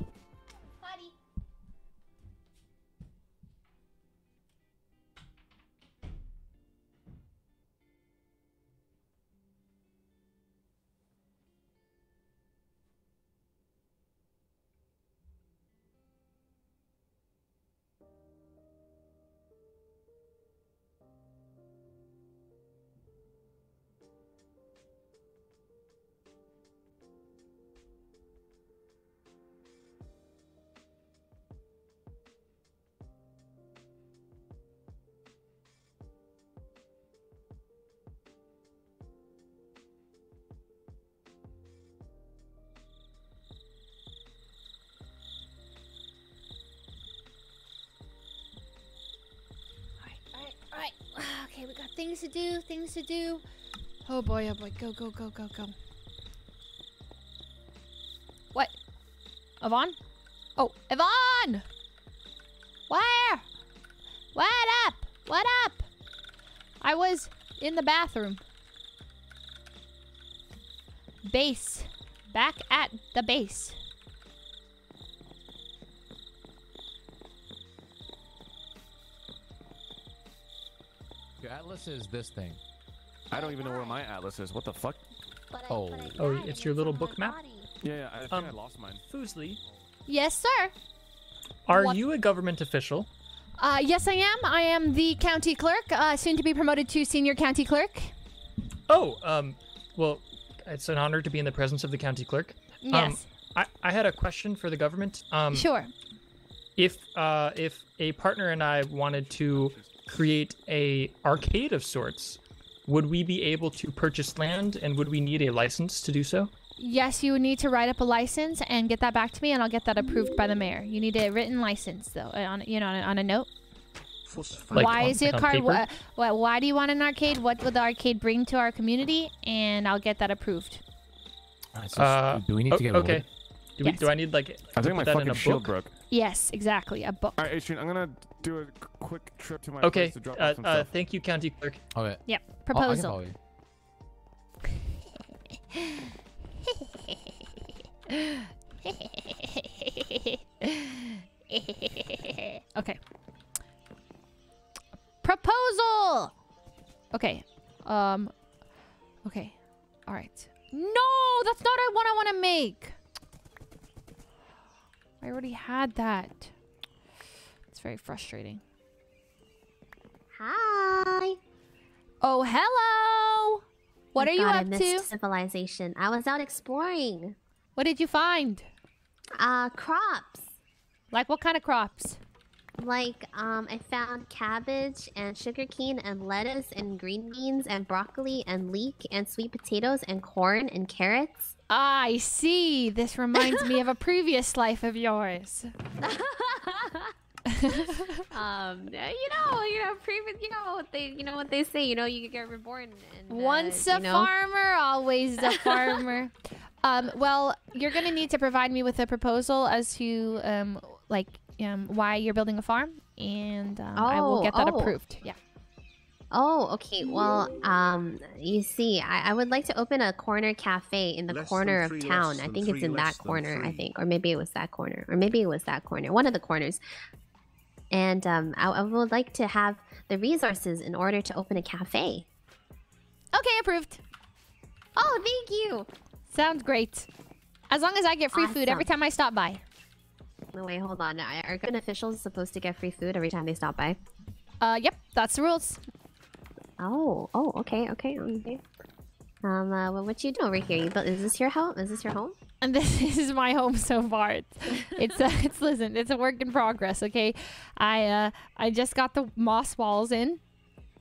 Things to do, things to do. Oh boy, oh boy. Go, go, go, go, go. What? Yvonne? Oh, Yvonne! Where? What up? What up? I was in the bathroom. Base. Back at the base. Atlas is this thing. I don't even know where my atlas is. What the fuck? Oh. Oh, it's your little book map? Yeah, yeah I think Um, I lost mine. Fuslie, Yes, sir. are What- you a government official? Uh, yes, I am. I am the county clerk, uh, soon to be promoted to senior county clerk. Oh, um, well, it's an honor to be in the presence of the county clerk. Um, Yes. I, I had a question for the government. Um, Sure. If uh, if a partner and I wanted to create a arcade of sorts, would we be able to purchase land, and would we need a license to do so? Yes, you would need to write up a license and get that back to me, and I'll get that approved by the mayor. You need a written license, though, uh, on you know, on a, on a note. Like why on- is it on card? paper? Wh- wh- why do you want an arcade? What would the arcade bring to our community? And I'll get that approved. Uh, do we need o- to get okay? wood? Do, we, Yes. do I need like? I to think put my that in fucking a shield book? broke. Yes, exactly, a book. All right, Adrian, I'm gonna do a quick trip to my Okay. place to drop Uh, off some uh, stuff. thank you, county clerk. Okay. Yep. Oh, I Proposal. follow okay. Proposal. Okay. Um. Okay. All right. No, that's not what I want to make. I already had that. It's very frustrating. Hi. Oh, hello. What Oh are you God, I up missed to? Civilization. I was out exploring. What did you find? Uh, crops. Like what kind of crops? Like, um, I found cabbage and sugarcane and lettuce and green beans and broccoli and leek and sweet potatoes and corn and carrots. I see. This reminds me of a previous life of yours. um, you know, you know, previous, you know what they, you know what they say. You know, you get reborn. And, uh, Once a you know. farmer, always a farmer. um, well, you're gonna need to provide me with a proposal as to um, like um, why you're building a farm, and um, I will Oh, get that oh. approved. Yeah. Oh, okay. Well, um, you see, I, I would like to open a corner cafe in the Less corner of three, less town. I than think it's in that corner, I think. Or maybe it was that corner. Or maybe it was that corner. One of the corners. And um, I, I would like to have the resources in order to open a cafe. Okay, approved. Oh, thank you. Sounds great. As long as I get free food every time I stop by. No, wait, hold on. Are are good officials supposed to get free food every time they stop by? Uh, yep, that's the rules. Oh, oh, okay, okay, okay. Um, uh, well, what you do over here? You built, is this your home? Is this your home? And this is my home so far. It's, it's, uh, it's listen, it's a work in progress. Okay, I, uh, I just got the moss walls in.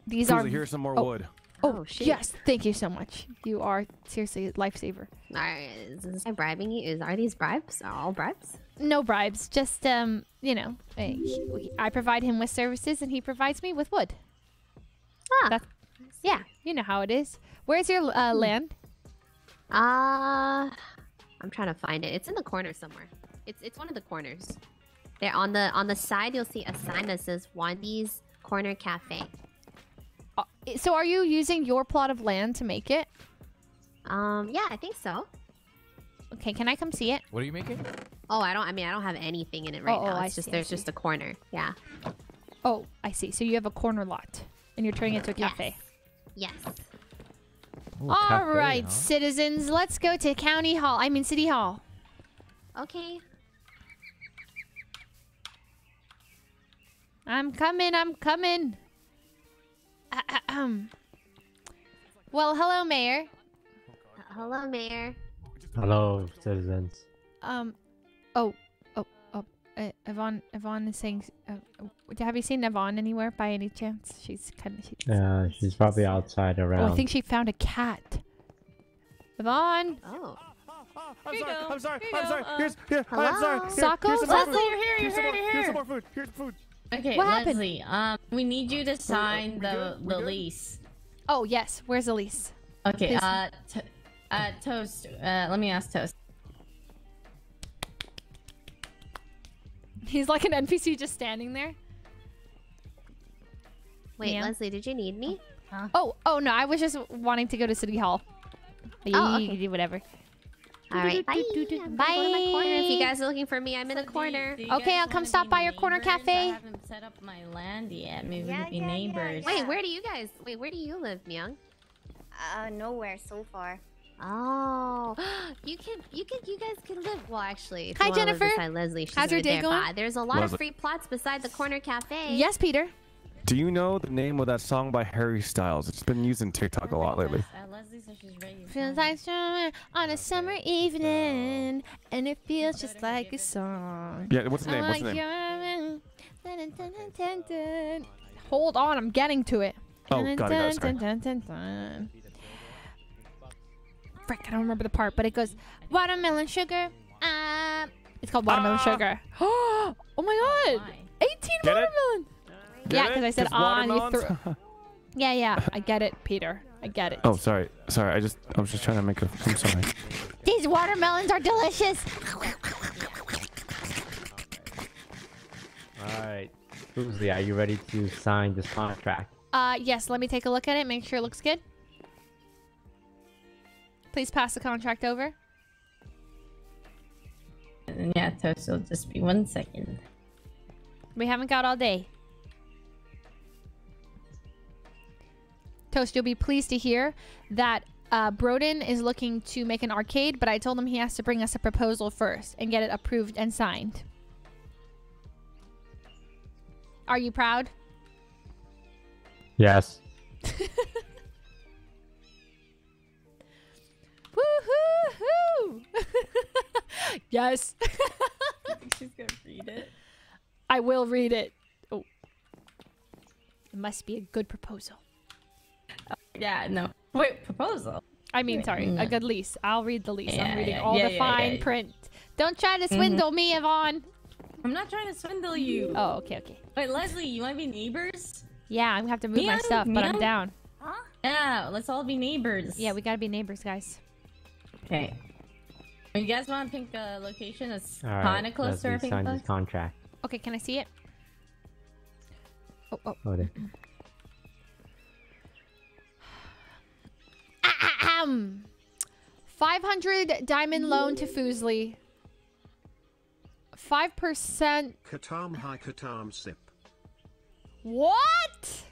These are. Susie, here's some more oh, wood. Oh, Oh, shoot. yes, thank you so much. You are seriously a lifesaver. Alright, is this guy bribing you? Is are these bribes? Are all bribes? No bribes, just um, you know, he- I provide him with services and he provides me with wood. Ah, That's, yeah, you know how it is. Where's your uh, land? Uh, I'm trying to find it. It's in the corner somewhere. It's it's one of the corners. There on the on the side, you'll see a sign that says Wandy's Corner Cafe. Uh, So are you using your plot of land to make it? Um, yeah, I think so. Okay, can I come see it? What are you making? Oh, I don't. I mean, I don't have anything in it right Oh, now. oh, I It's just see, there's just a corner. Yeah. Oh, I see. So you have a corner lot, and you're turning it into a cafe. Yes. Ooh, All cafe, right, huh? citizens, let's go to county hall. I mean, city hall. Okay. I'm coming. I'm coming. Ahem. Well, hello, mayor. Hello, Mayor. Hello, citizens. Um, oh. Uh, Yvonne, Yvonne is saying. Uh, uh, have you seen Yvonne anywhere by any chance? She's kind of. She, Uh, she's probably outside oh, around. I think she found a cat. Yvonne. Oh. I'm sorry. I'm sorry. I'm sorry. Uh, Here's here. I'm sorry. Here, Socko? here's some more Leslie, food. you're here, Here's you're some here, more- you're Here's some more food. Here's food. Okay, What happened? Leslie. Um, we need you to sign the the lease. Oh yes. Where's Elise? Okay. Please. Uh, t- uh, toast. Uh, let me ask toast. He's like an NPC just standing there. Wait, Ma'am? Leslie, did you need me? Oh, oh no, I was just wanting to go to City Hall. Oh, You okay. can do whatever. All right. Bye. I'm gonna go to my corner. If you guys are looking for me, I'm in the corner. Do you Okay, I'll come stop by your corner cafe. I haven't set up my land yet. Maybe Yeah, we can be yeah, yeah, neighbors. Wait, where do you guys? Wait, where do you live, Myung? Uh, nowhere so far. Oh, you can, you can, you guys can live. Well, actually, if Hi, you live Jennifer. beside Leslie, she's How's your day there. going? But there's a lot Leslie. of free plots beside the corner cafe. Yes, Peter. Do you know the name of that song by Harry Styles? It's been used in TikTok a lot lately. Leslie says she's ready. to Feels like summer on a summer evening, and it feels just like a song. Yeah, what's the name? I'm What's the name? Hold on, I'm getting to it. Oh, Dun, got it, got it, Frick, I don't remember the part, but it goes watermelon sugar. Uh, it's called watermelon Ah. sugar. oh my god, 18 Get it? Yeah, because? I said on. You threw. Yeah, yeah, I get it, Peter. I get it. Oh, sorry. Sorry. I just I was just trying to make a. I'm sorry. These watermelons are delicious. All right, Susie, are you ready to sign this contract? Uh, yes, let me take a look at it, make sure it looks good. Please pass the contract over. And yeah, toast. It'll just be one second. We haven't got all day. Toast, you'll be pleased to hear that uh, Broden is looking to make an arcade, but I told him he has to bring us a proposal first and get it approved and signed. Are you proud? Yes. Woo-hoo-hoo! yes. She's gonna read it. I will read it. Oh. It must be a good proposal. Yeah. No. Wait. Proposal. I mean, sorry, Mm. a good lease. I'll read the lease. Yeah, I'm reading yeah, all yeah, the fine print. Don't try to Mhm. swindle me, Yvonne. I'm not trying to swindle you. Oh, okay, okay. Wait, Leslie, you want to be neighbors? Yeah, I'm gonna have to move my Meow, stuff, but I'm down. Huh? Yeah, let's all be neighbors. Yeah, we gotta be neighbors, guys. Okay. You guys want to pick a uh, location that's All right, kind of close to our Leslie pink sign this contract. Okay, can I see it? Oh, oh. Oh, there. Ahem. 500 diamond loan to Fuslie. 5%. Katam hi Katam sip. What?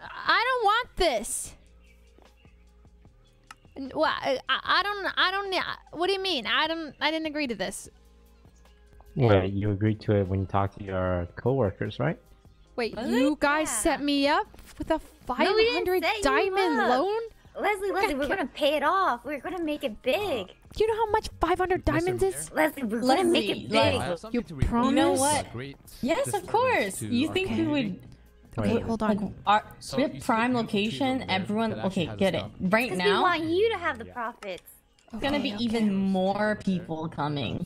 I don't want this? N- Well, I, I I don't. I don't. What do you mean? I don't. I didn't agree to this. Wait, you agreed to it when you talked to your coworkers, right? Wait, you guys set me up with a No, we didn't 500 set you diamond loan? Leslie, Leslie, we're gonna pay it off. We're gonna make it big. Do you know how much 500 diamonds is? Leslie, we're gonna make it big. I have You You know what? Yes, of course. You think we would? Okay, hold on. Our, So we have prime location. Everyone, okay, get it. Right Because we want you to have the profits. it's gonna be even more people coming.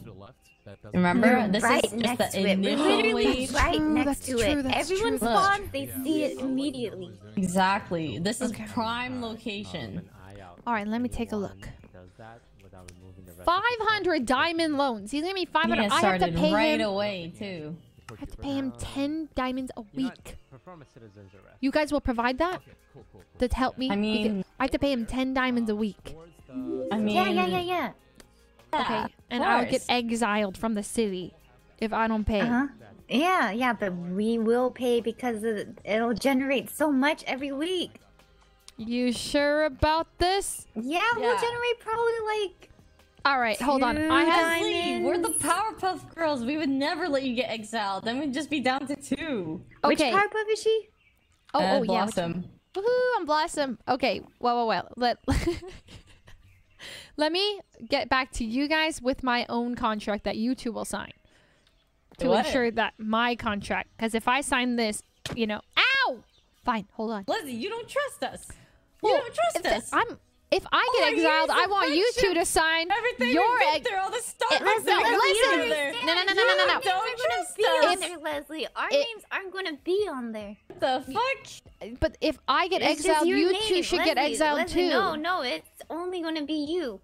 We're Remember, this right is just the to it. Initial wave. right next that's to true, it. that's Everyone true, that's spawns, they see it immediately. Exactly. This is prime location. All right, let me take a look. Does that without removing the rest 500 diamond loans. He's giving me 500. Get I have to started pay right him. away too. I have to pay him 10 diamonds a week. Perform a citizen's arrest. You guys will provide that to help me. I mean- I have to pay him 10 diamonds a week. I mean, yeah, yeah, yeah, yeah. Okay, Yeah, and of I'll get exiled from the city if I don't pay. Uh-huh. Yeah, yeah, but we will pay because it- it'll generate so much every week. You sure about this? Yeah, we'll generate probably like. All right, hold on. I have. Leslie, we're the Powerpuff Girls. We would never let you get exiled. Then we'd just be down to two. Which Powerpuff is she? Oh, Uh, oh yeah. which- Blossom. Woohoo! I'm Blossom. Okay. Well, well, well. Let let me get back to you guys with my own contract that you two will sign to What? ensure that my contract. Because if I sign this, you know, ow. Fine. Hold on. Leslie, you don't trust us. You don't trust us. I'm. If I oh get our exiled, years I want you two to sign Everything your we've been ex- through, all the It- Starbucks listen, listen. No, no, no, no, no, no, no. Don't don't trust us. there, Leslie. Our It- names aren't gonna be on there. The fuck? But if I get It's exiled, you name, two should get exiled Leslie, too. No, no, it's only gonna be you.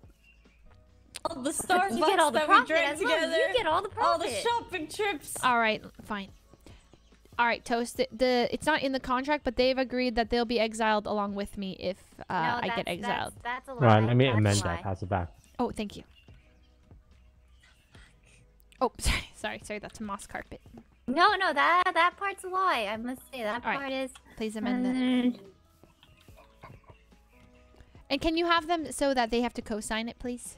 All the But Starbucks you get all the that we profit drank as well. together. You get all the All the shopping trips. All right, fine. All right, toast. The, the it's not in the contract, but they've agreed that they'll be exiled along with me if uh, no, I get exiled. That's, that's a lie. Right, let me that's amend that. Pass it back. Oh, thank you. Oh, sorry, sorry, sorry. That's a moss carpet. No, no, that that part's a lie. I must say that All right. part is. Please amend it. And can you have them so that they have to co-sign it, please?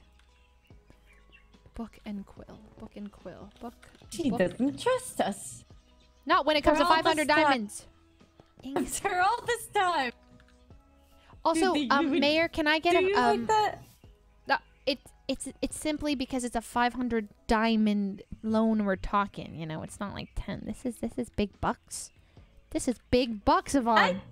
Book and quill. Book and quill. Book. She book. doesn't trust us. Not when it comes For to 500 this time. diamonds. After all this time. Also, think um, would- Mayor, can I get do a you um? like that? It's it's it's simply because it's a 500 diamond loan we're talking. You know, it's not like 10. This is this is big bucks. This is big bucks, Yvonne.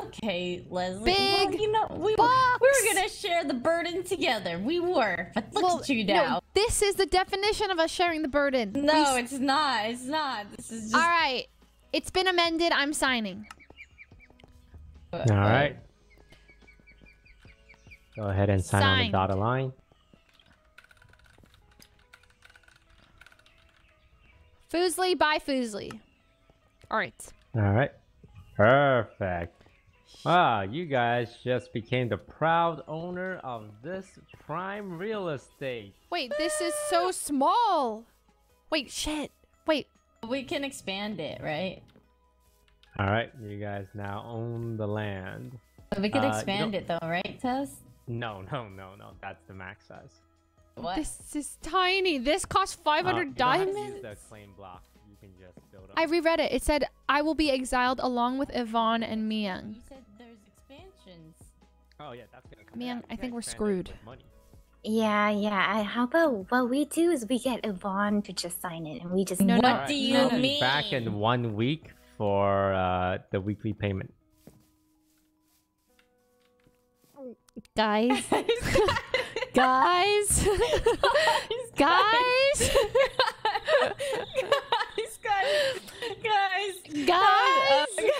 Okay, Leslie. Big well, you know, we, we were gonna share the burden together. We were. But look well, at you now. no, this is the definition of us sharing the burden. No, s- it's not. It's not. This is just. all right. It's been amended. I'm signing. All right. Go ahead and sign on the dotted line. Fuslie by Fuslie. All right. All right. Perfect. Wow, you guys just became the proud owner of this prime real estate. Wait, this is so small. Wait, shit. Wait. We can expand it, right? All right, you guys now own the land. We could Uh, expand don't- it though, right, Tess? No, no, no, no. That's the max size. What? This is tiny. This costs 500 Uh, you don't have to diamonds. use the claim block. You can just build up. I reread it. It said, I will be exiled along with Yvonne and Miyoung. Oh yeah, that's gonna come. Miyoung, back. I think we're screwed. money. Yeah, yeah. I, how about what we do is we get Yvonne to just sign it, and we just No, All no, do you I'll be mean? back in one week for uh, the weekly payment. Guys. Guys. Guys. guys, guys, guys, Guys.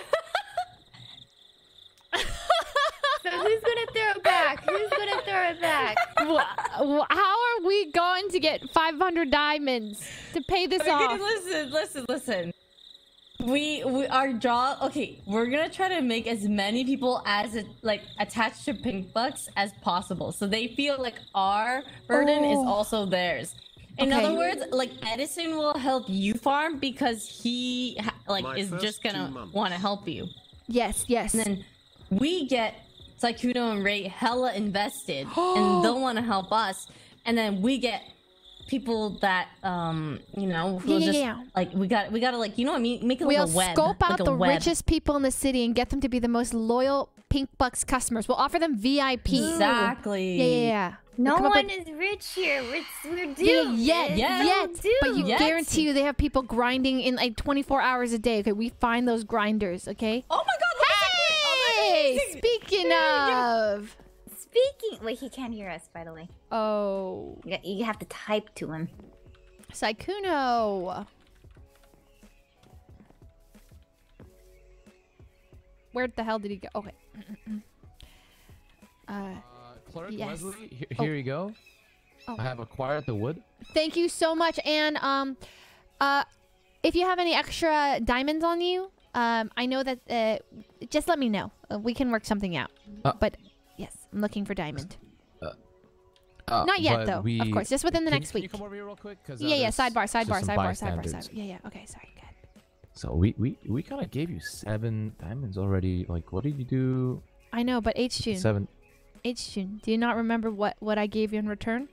So who's gonna throw it back? Who's gonna throw it back? Wha- wha- How are we going to get 500 diamonds to pay this Okay, off? listen, listen, listen. We, we our job. Okay, we're gonna try to make as many people as it, like attached to Pink Bucks as possible, so they feel like our burden is Oh. also theirs. In Okay. other words, like Edison will help you farm because he ha- like My is just gonna want to help you. Yes, yes. And then we get Sykkuno and Rae hella invested, and they'll want to help us, and then we get people that um you know who Yeah, yeah, just yeah. like we got we gotta like you know what I mean make it like We'll a web scope out like the web. richest people in the city and get them to be the most loyal Pink Bucks customers. We'll offer them VIP. Exactly. Yeah, yeah, yeah. No We'll one with- is rich here. We're, we're doomed. Yeah, yet, It's yet, so but you doomed. guarantee you they have people grinding in like 24 hours a day. Okay, we find those grinders. Okay. Oh my God! Hey, speaking of, Speaking, wait, he can't hear us. By the way. Oh. You, you have to type to him. Sykkuno. Where the hell did he go? Okay. Uh, Clerk yes. Wesley, he- Oh. here you go. Oh. I have acquired the wood. Thank you so much. And um, uh, if you have any extra diamonds on you, um, I know that. Uh, just let me know. Uh, we can work something out. Uh, but yes, I'm looking for diamond. Uh, Not yet, though. Of course, just within the next can you week. come over here real quick? uh, yeah, yeah. Sidebar, sidebar, sidebar, sidebar, sidebar. Yeah, yeah. Okay, sorry. Good. So we we we kind of gave you seven diamonds already. Like, what did you do? I know, but HJune. Seven. HJune. Do you not remember what what I gave you in return?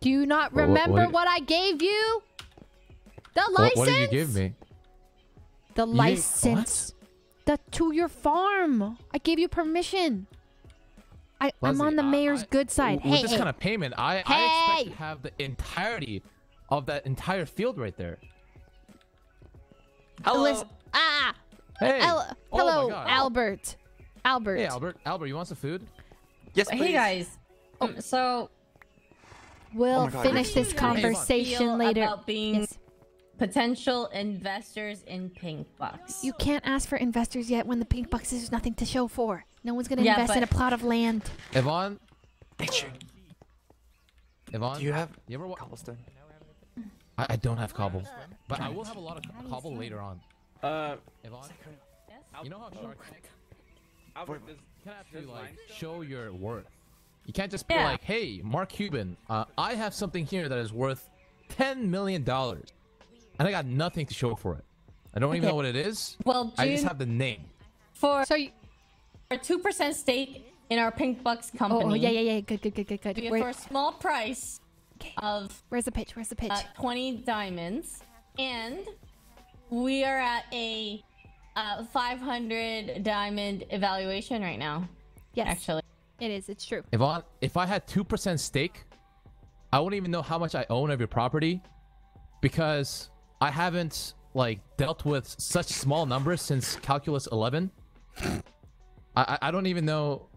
Do you not What- what- what remember what I gave you? The license. what did you give me? The You license. The to your farm. I gave you permission. I, I'm on the I- mayor's I- good side. With hey, this hey. kind of payment, I, I expect to have the entirety of that entire field right there. Listen- ah. Hey. Al- Oh hello, God. Albert. Albert. Hey, Albert. Albert, you want some food? Yes, please. Hey guys, um, so We'll Oh finish this conversation later. about being potential investors in Pink Bucks. You can't ask for investors yet when the pink box is nothing to show for. No one's gonna Yeah, invest in a plot of land. Yvonne. Yvonne. Do you have you ever wa- cobblestone? I, I don't have cobble, but I will have a lot of co- cobble later on. Uh, Yvonne. You know how Shark Tank? Albert, does, You have to like show your worth. You can't just be Yeah. like, "Hey, Mark Cuban, uh, I have something here that is worth ten million dollars, and I got nothing to show for it. I don't even know what it is. Well, I just have the name." for so you, a two percent stake in our Pink Bucks company. Oh, oh, yeah, yeah, yeah. Good, good, good, good, good. we- for a small price of where's the pitch? Where's the pitch? uh, twenty diamonds, and we are at a uh, five hundred diamond evaluation right now. Yes, actually, it is. It's true. Yvonne, if I had two percent stake, I wouldn't even know how much I own of your property, because I haven't like dealt with such small numbers since calculus 11. I I, I don't even know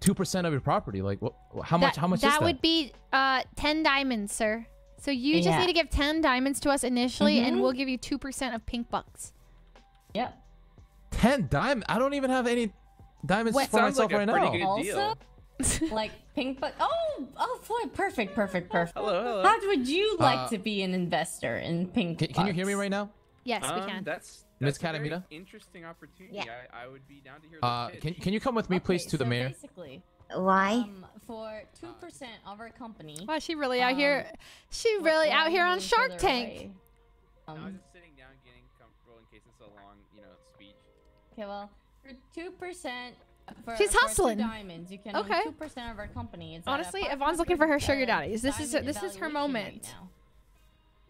two percent of your property. Like what? How much? That, how much that is that? would be uh 10 diamonds, sir. So you just need to give 10 diamonds to us initially, and Mhm. we'll give you 2% of pink bucks. Yep. Ten diamond. I don't even have any diamonds What- for Sounds myself like a right pretty now. good deal. like Pink but Oh, oh, Floyd, perfect, perfect, perfect. Hello, hello. How would you like Uh, to be an investor in Pink? Can, can you hear me right now? Yes, we um, can. That's, Miss that's very Katamita? Interesting opportunity. Yeah. I, I would be down to hear the Uh, pitch. can can you come with me, please, to the so mayor? Basically, Why? um, for two percent of our company. Wow, she really out here. um, She really out here on Shark further Tank. away. No, I was Um, just sitting down, getting comfortable in case it's a long, you know, speech. okay, well, for two percent. For, She's for hustling. Diamonds. You can Okay. Two percent of our company. It's Honestly, Yvonne's looking for her sugar daddies. This is this is her moment.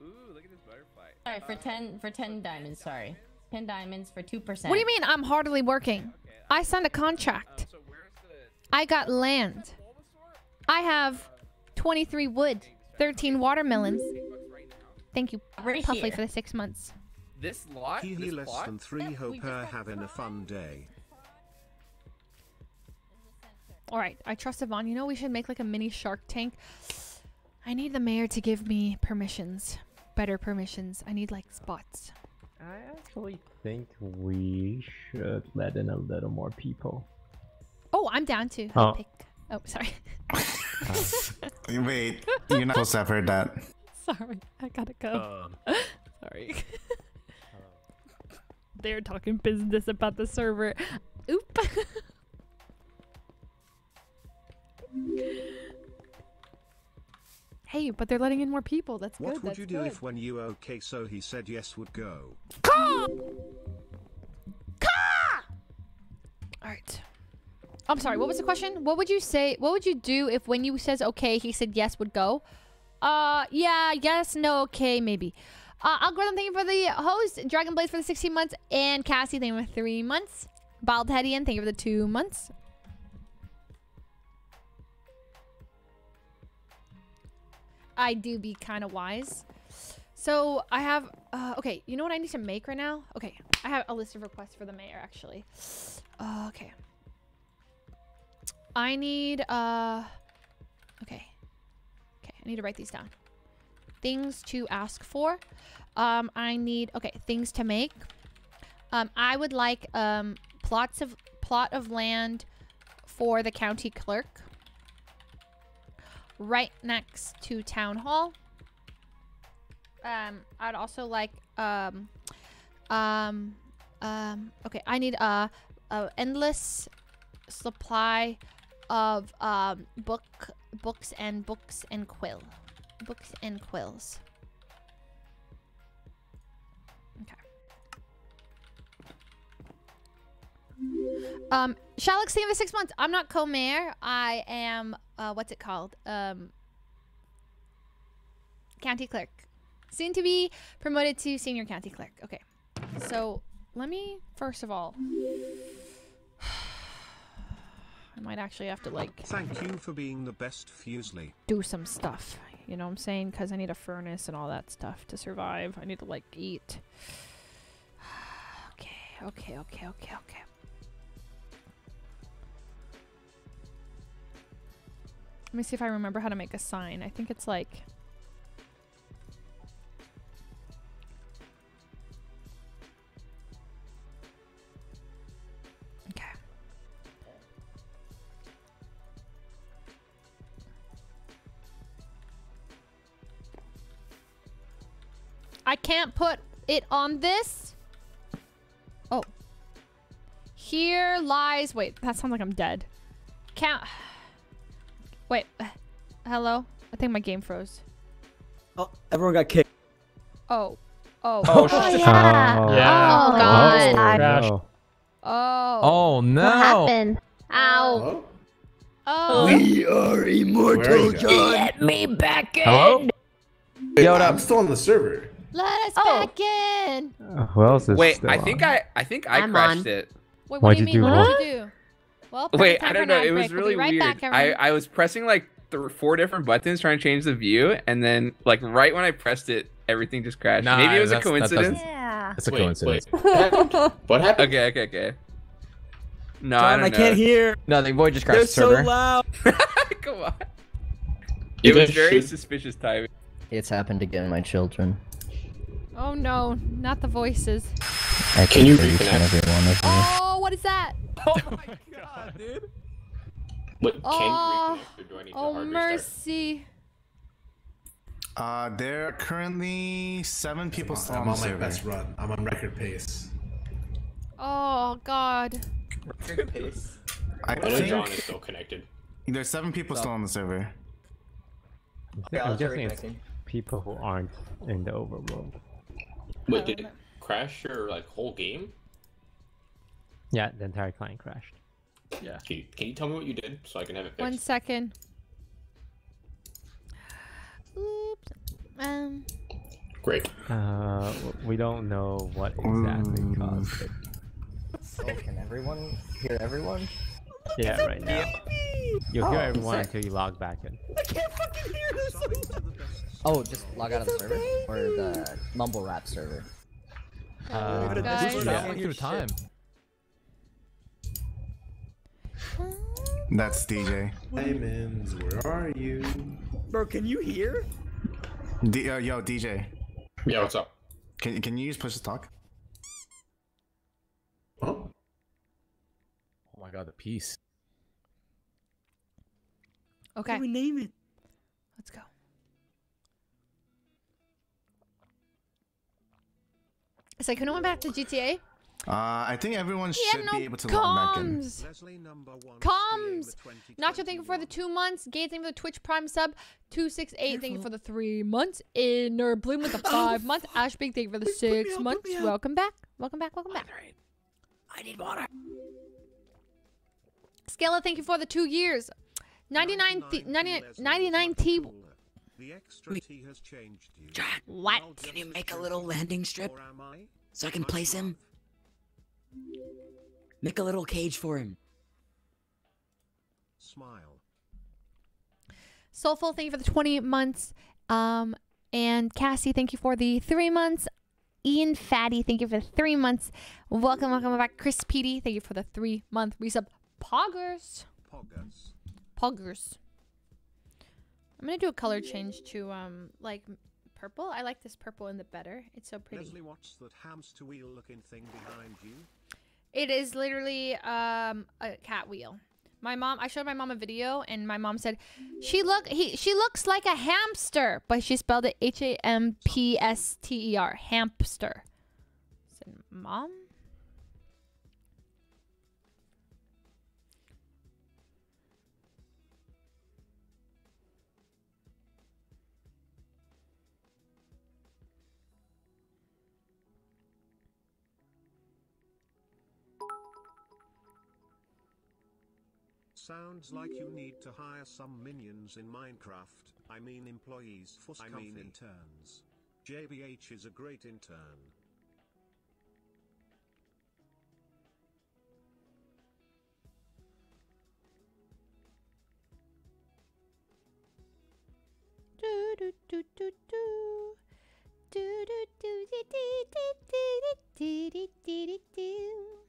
Right. Ooh, look at this butterfly. Sorry, for ten for ten diamonds. Sorry, ten diamonds for two percent. What do you mean I'm hardly working? I signed a um, contract. So the I got land. I have 23 wood, 13 watermelons. Thank you, Right Puffy, here. for the six months. this lot? Hee this less plot? than three. Hope her having a fun day. All right, I trust Yvonne. You know we should make like a mini Shark Tank. I need the mayor to give me permissions, better permissions. I need like spots. I actually think we should let in a little more people. Oh, I'm down to Oh. pick. Oh, sorry. Wait, you're not supposed to have heard that. sorry, I gotta go. Um, sorry. Um, They're talking business about the server. Oop. Hey, but they're letting in more people. That's What good. What would That's you do good. if when you okay so he said yes would go? All right. I'm sorry. What was the question? What would you say? What would you do if when you says okay, he said yes would go? Uh, yeah, yes, no, okay, maybe. Uh, algorithm, thank you for the host. Dragon Blaze for the 16 months, and Cassie, thank you for three months. Bald Headian, thank you for the two months. I do be kind of wise. So I have, uh, okay, you know what I need to make right now? Okay, I have a list of requests for the mayor, actually. Uh, okay. I need, uh, okay. Okay, I need to write these down. Things to ask for. Um, I need, okay, things to make. Um, I would like, um, plots of, plot of land for the county clerk. Right next to town hall. Um, I'd also like, um, um, um, okay, I need a, a endless supply of um book books and books and quill books and quills um Shalix theme of six months i'm not co-mayor i am uh what's it called um county clerk soon to be promoted to senior county clerk okay so let me first of all I might actually have to like Thank you for being the best Fuslie. do some stuff. You know what I'm saying? Because I need a furnace and all that stuff to survive. I need to like eat. okay, okay, okay, okay, okay. Let me see if I remember how to make a sign. I think it's like. Okay. I can't put it on this. Oh. Here lies. Wait, that sounds like I'm dead. Can't. Wait. Hello? I think my game froze. Oh, everyone got kicked. Oh. Oh. Oh, shit. yeah. Oh, yeah. Oh, God. Crash. Oh. Oh no. What happened? Ow. Oh. We are immortal, John. Let me back in. Hello? Yo, what I'm up? still on the server. Let us Oh. back in. Uh, who else is Wait, still I think on? I I think I I'm crashed on. it. Wait, what Why'd do you you mean? do What what? did you do? Well, Wait, time I for don't know. an ad It was break. We'll really be right weird. Back, I everyone. I was pressing like th- four different buttons trying to change the view, and then like right when I pressed it, everything just crashed. Nah, Maybe it was a that's- that coincidence. Yeah. It's a Wait, coincidence. wait. What happened? Okay, okay, okay. No, I John, don't I, can't hear. Nothing. Void just crashed. They're crashed the so server. loud. Come on. You It was very should- suspicious timing. It's happened again, my children. Oh no, not the voices. I Can you for reconnect? every one of you. Oh, what is that? Oh my god, dude. What, can Oh, you reconnect or do I need to oh hard restart? mercy. Uh, there are currently seven people still I'm on the on my server. best run. I'm on record pace. Oh god. Record I I know John is think still connected. there's seven people still on the server. Yeah, I'm I'll guessing it's people who aren't in the overworld. Wait, did it crash your like whole game? Yeah, the entire client crashed. Yeah. Can you, can you tell me what you did so I can have it fixed? One second. Oops. Um. Great. Uh, we don't know what exactly caused it. Oh, can everyone hear everyone? Yeah, right now. You'll hear Oh, everyone until you log back in. I can't fucking hear this. Oh, just log out of the server or the mumble rap server. Uh, guys. Yeah, take your time. That's DJ. Diamonds, where are you? Bro, can you hear? D- uh, yo, DJ. Yeah, what's up? Can can you use push to talk? Huh? Oh my god, the piece. Okay. do we name it? Let's go. It's like, who went back to GTA? Uh, I think everyone He should no be able to log back in. comms. Leslie number one. Comms. Nacho, thank you for the two months. Gabe, thank you for the Twitch Prime sub. 268, thank you for the three months. Inner Bloom with the five months. Ash Big, thank you for the six months. Welcome back. Welcome back. Welcome back. I need water. Scala, thank you for the two years. 99, th 99, 99 T. The extra T has changed you. Jack, What? Can you make a little landing strip Or am I? so I can place him? Make a little cage for him. Smile. Soulful, thank you for the 20 months. Um, and Cassie, thank you for the three months. Ian Fatty, thank you for the three months. Welcome, welcome back. Chris Petey, thank you for the three month resub. Poggers. Poggers. Poggers. I'm gonna do a color change to um like purple. I like this purple in the better. It's so pretty. Leslie, what's that hamster wheel looking thing behind you? It is literally um a cat wheel. My mom, I showed my mom a video, and my mom said, "She look he she looks like a hamster, but she spelled it H A M P S T E R, hamster." I said, "Mom." Sounds like you need to hire some minions in Minecraft. I mean employees. for I mean interns. JBH is a great intern. Do do do do do. Do do do do do do do do do do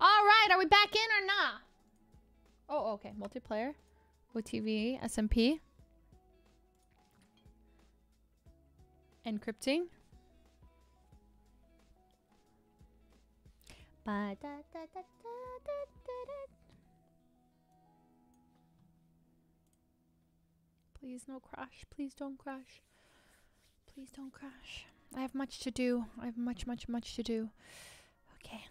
All right, are we back in or not? Oh, okay. Multiplayer, OTV, SMP, encrypting. Ba da da da da da da da. Please no crash. Please don't crash. Please don't crash. I have much to do. I have much, much, much to do. Okay.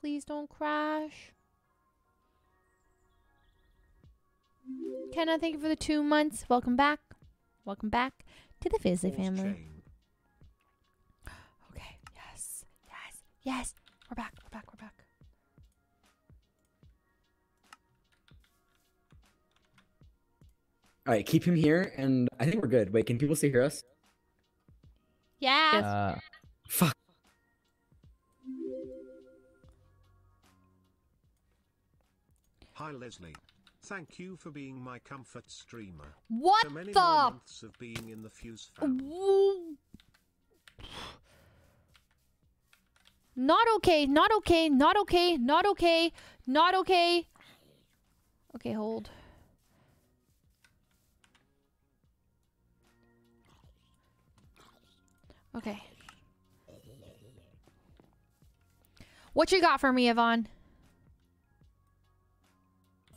Please don't crash. Kenna, thank you for the two months. Welcome back. Welcome back to the Fizzly family. Okay. Yes. Yes. Yes. We're back. We're back. We're back. All right, keep him here, and I think we're good. Wait, can people still hear us? Yeah. Uh, fuck. Hi Leslie. Thank you for being my comfort streamer. What so many the- more months of being in the Fuse family. Not okay, not okay, not okay, not okay, not okay. Okay, hold. Okay. What you got for me, Yvonne?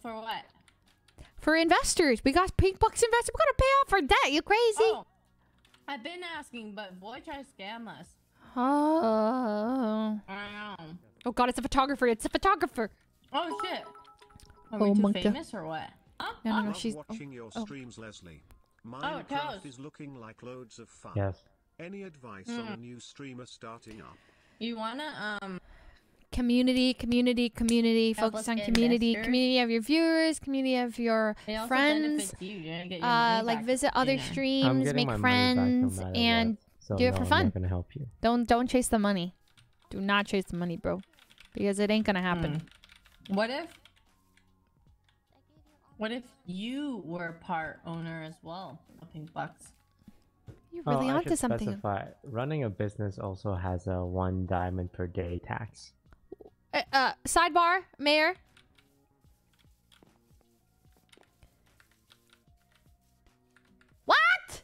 For what? For investors. We got pink bucks investors. We gotta pay off our debt. You crazy? Oh, I've been asking, but boy try to scam us. Oh. I know. Oh god, it's a photographer. It's a photographer. Oh shit. Are Oh, we too monkey. famous or what? Oh, No, no, oh. no, uh-uh. she's- watching your oh. oh. streams, Leslie. tell Minecraft us. is looking like loads of fun. Yes. Any advice on a Mm. new streamer starting up? You wanna um Community, community, community. Help Focus on community. investors. Community of your viewers. Community of your friends. you. You're gonna get your Uh, money like visit other you streams, make my no friends, and what, so do it no, for I'm fun. gonna help you. Don't don't chase the money. Do not chase the money, bro, because it ain't gonna happen. What if? What if you were part owner as well of Pink Bucks? You're Oh, really I onto something. Specify. Running a business also has a one diamond per day tax. Uh, uh, sidebar, Mayor. What?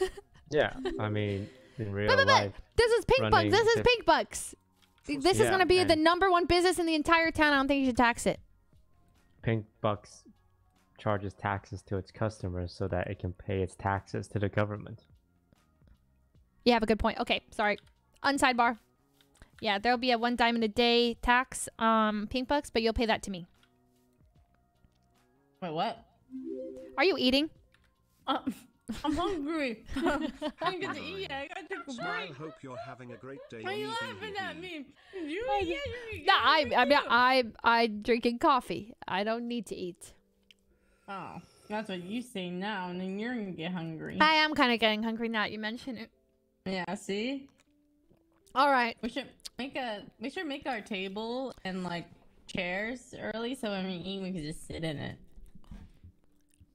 Yeah, I mean, in real But, but, life. this is Pink Bucks. This is Pink Bucks. This is gonna be the number one business in the entire town. I don't think you should tax it. Pink Bucks charges taxes to its customers so that it can pay its taxes to the government. You have a good point. Okay, sorry. Unsidebar. Yeah, there'll be a one diamond a day tax, um, Pink Bucks, but you'll pay that to me. Wait, what? Are you eating? Uh, I'm hungry. I didn't get to eat yet. I gotta take a Smile, break. hope you're having a great day. Why are you Hee hee laughing at me? You, yeah, you, No, I, I mean, I, I drinking coffee. I don't need to eat. Oh, that's what you say now, and then you're gonna get hungry. I am kind of getting hungry now you mention it. Yeah, see? All right. We should make a we should make our table and like chairs early so when we eat we can just sit in it.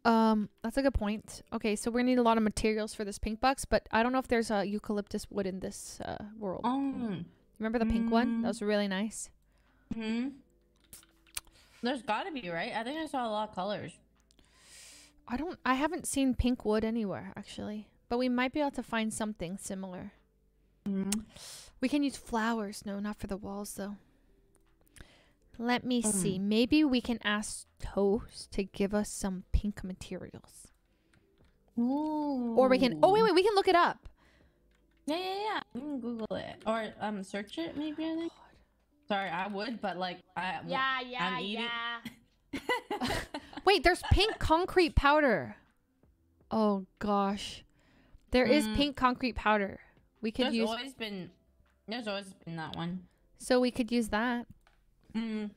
Um, that's a good point. Okay, so we're gonna need a lot of materials for this pink box, but I don't know if there's a eucalyptus wood in this uh, world. Oh. Remember the pink one? That was really nice. Hmm. There's gotta be, right? I think I saw a lot of colors. I don't. I haven't seen pink wood anywhere actually, but we might be able to find something similar. We can use flowers. No, not for the walls though. Let me see. Maybe we can ask Toast to give us some pink materials. Ooh. Or we can. Oh wait, wait. We can look it up. Yeah, yeah, yeah. We can Google it or um search it maybe. I think. Sorry, I would, but like I Yeah, yeah, I'm eating. Wait, there's pink concrete powder. Oh gosh, there is Mm. pink concrete powder. We could There's use. always been there's always been that one. So we could use that. Mm.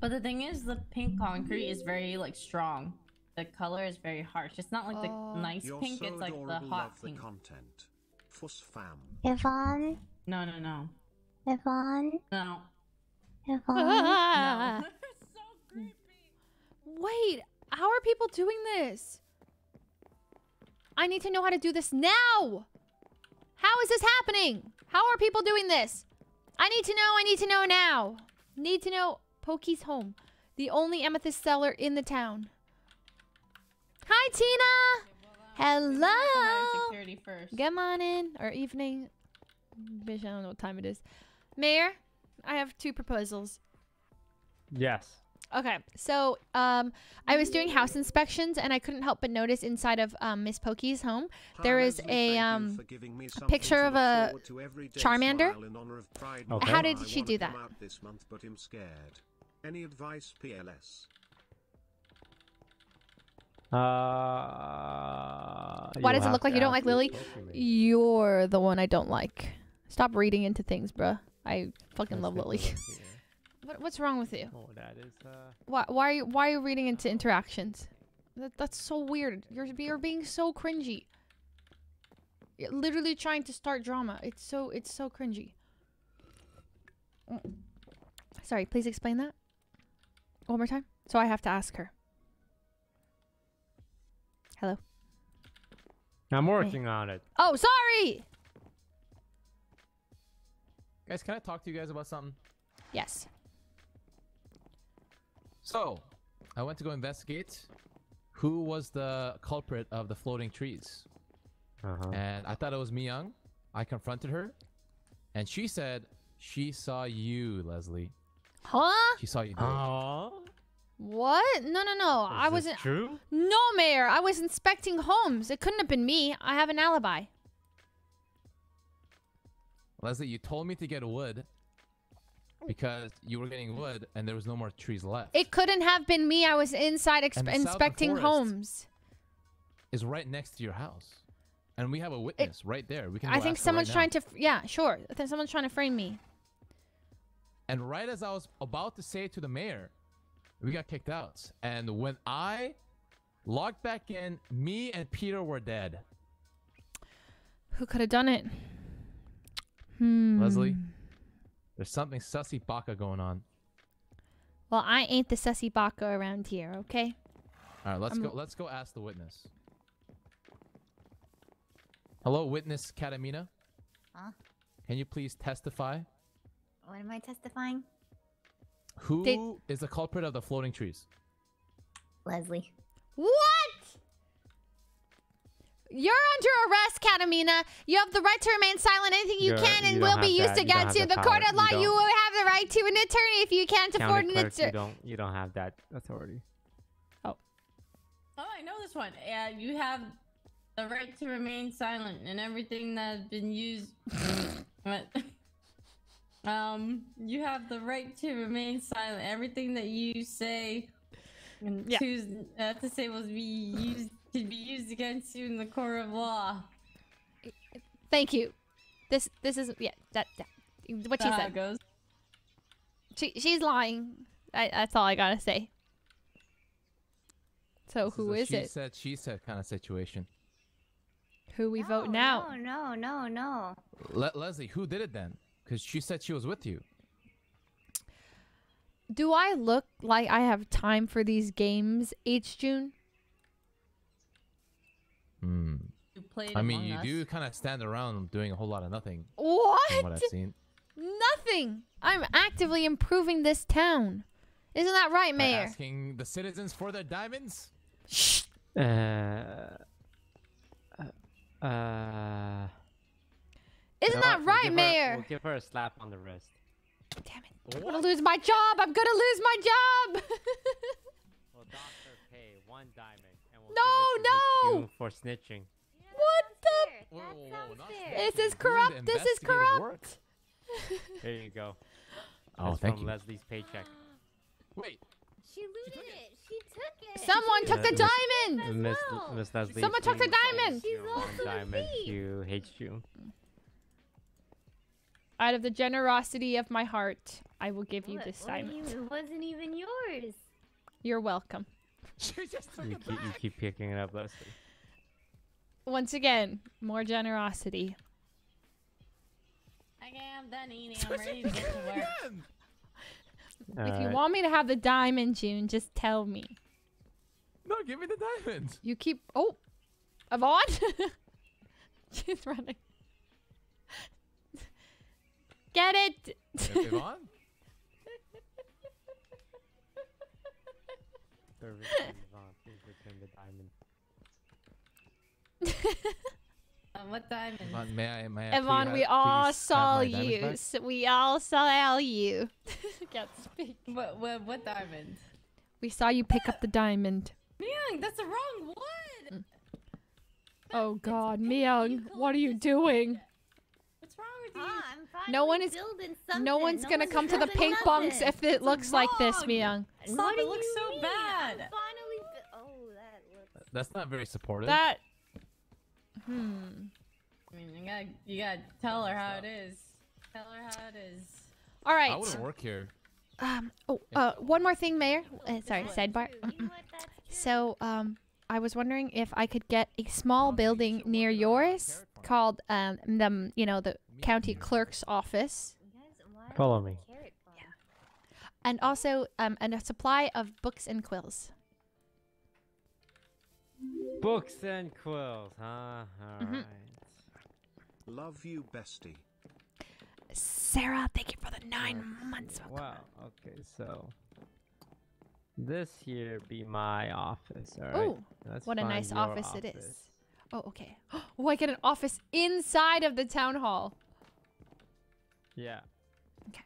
But the thing is, the pink concrete is very like strong. The color is very harsh. It's not like the nice You're pink. so It's like the hot love the pink. content. Fuss fam. Yvonne, No, no, no, Yvonne, no. Yvonne. Ah. Wait, how are people doing this? I need to know how to do this now. How is this happening? How are people doing this? I need to know. I need to know now. Need to know. Poki's home, the only amethyst seller in the town. Hi, Tina. Hello. On in. Or evening. Bitch, I don't know what time it is. Mayor, I have two proposals. Yes. Okay, so um, I was doing house inspections and I couldn't help but notice inside of um, Miss Poki's home there is a um, me picture of a forward to every day, Charmander. in honor of Pride Okay. How did she do that? out this month, but I'm scared. Any advice, PLS? Uh. Why does it look like you don't like Lily? You're the one I don't like. Stop reading into things, bruh. I fucking Let's love Lily. look here. what, what's wrong with you? Oh, that is uh. Why, why are you why are you reading into interactions? That, that's so weird. You're you're being so cringy. You're literally trying to start drama. It's so it's so cringy. Sorry, please explain that one more time. So I have to ask her. Hello. I'm working on it. Oh, sorry. Guys, can I talk to you guys about something? Yes. So, I went to go investigate who was the culprit of the floating trees. Uh-huh. And I thought it was Miyoung. I confronted her, and she said she saw you, Leslie. Huh? She saw you do. Aww. What? No, no, no. I wasn't. true? No, Mayor. I was inspecting homes. It couldn't have been me. I have an alibi. Leslie, you told me to get a wood because you were getting wood and there was no more trees left. It couldn't have been me. I was inside exp- And the Southern inspecting homes. Is right next to your house, and we have a witness right there. We can. I think someone's right trying to. Yeah, sure. I think someone's trying to frame me. And right as I was about to say it to the mayor, we got kicked out. And when I logged back in, me and Peter were dead. Who could have done it? Hmm. Leslie, there's something sussy baka going on. Well, I ain't the sussy baka around here. Okay. All right, let's I'm- go. Let's go ask the witness. Hello, witness Katamina. Huh? Can you please testify? What am I testifying? Who is the culprit of the floating trees? Leslie. What? You're under arrest, Katamina. You have the right to remain silent. Anything you You're- can and you will be used that. You don't against you. have The the court of law, You you will have the right to an attorney if you can't afford County an clerk, you don't you don't have that authority. Oh, Oh, I know this one. Yeah, you have the right to remain silent and everything that's been used. what? Um, you have the right to remain silent. Everything that you say And Yeah. choose not to say will be used can be used against you in the court of law. Thank you. This this is yeah that, that what she That's how said. it goes. She she's lying. I, that's all I gotta say. So This who a is she it? said, she said kind of situation. Who we vote now? No, no, no, no. Le- Leslie, who did it then? Because she said she was with you. Do I look like I have time for these games, HJune? Hmm. You played I mean, you Us. do kind of stand around doing a whole lot of nothing. What? From what I've seen. Nothing. I'm actively improving this town. Isn't that right, By Mayor? asking the citizens for their diamonds? Uh, uh, uh, Isn't you know that what? We'll right, her- Mayor? we'll give her a slap on the wrist. Damn it! I'm gonna lose my job. I'm gonna lose my job. We'll dock her pay one diamond, and we'll No, give it to no! For snitching. what the? Whoa, whoa, whoa, not This is corrupt. This is corrupt. work. There you go. Oh, That's thank from you. Leslie's paycheck. Wait. She looted it. She took it. Someone took the diamond. Miss, Miss Leslie. Someone took the diamond. She's also a diamond thief. to HJune. Out of the generosity of my heart, I will give you this what diamond. you- It wasn't even yours. You're welcome. She just took You it keep, you keep picking it up, Leslie. Once again, more generosity. Okay, I'm done eating. I'm ready to get to work. Again. if you want me to have the diamond, June, just tell me. No, give me the diamond. You keep. Oh, Yvonne. She's running. Get it. Yvonne? Service Yvonne, please return the diamond. Um, what diamond? Yvonne, may I, may I Yvonne, we have- all please have saw my diamonds you. back? We all saw you. Can't speak. What, what, what diamond? We saw you pick up the diamond. Miyoung, that's the wrong one. Oh God, Miyoung, what are you doing? What's wrong with you? Ah, I'm No one is. building No one's No gonna one's come to the building pink bunks if it looks like this, wrong. Miyoung. Stop, it do looks so mean? bad. I'm finally. bu- oh, that looks. That's not very supportive. That. Hmm. I mean, you gotta, you gotta tell her how it is. Tell her how it is. All right. I wouldn't work here. Um. Oh. Uh. One more thing, Mayor. Uh, sorry. Sidebar. So, um, I was wondering if I could get a small building near yours called um the you know the county clerk's office, Follow me. and also um and a supply of books and quills. Books and quills, huh? Mm-hmm. Alright. Love you, bestie. Sarah, thank you for the nine months. Wow. Okay, so this here be my office. All right. Oh, what a nice your office, it is. Oh, okay. Oh, I get an office inside of the town hall. Yeah. Okay.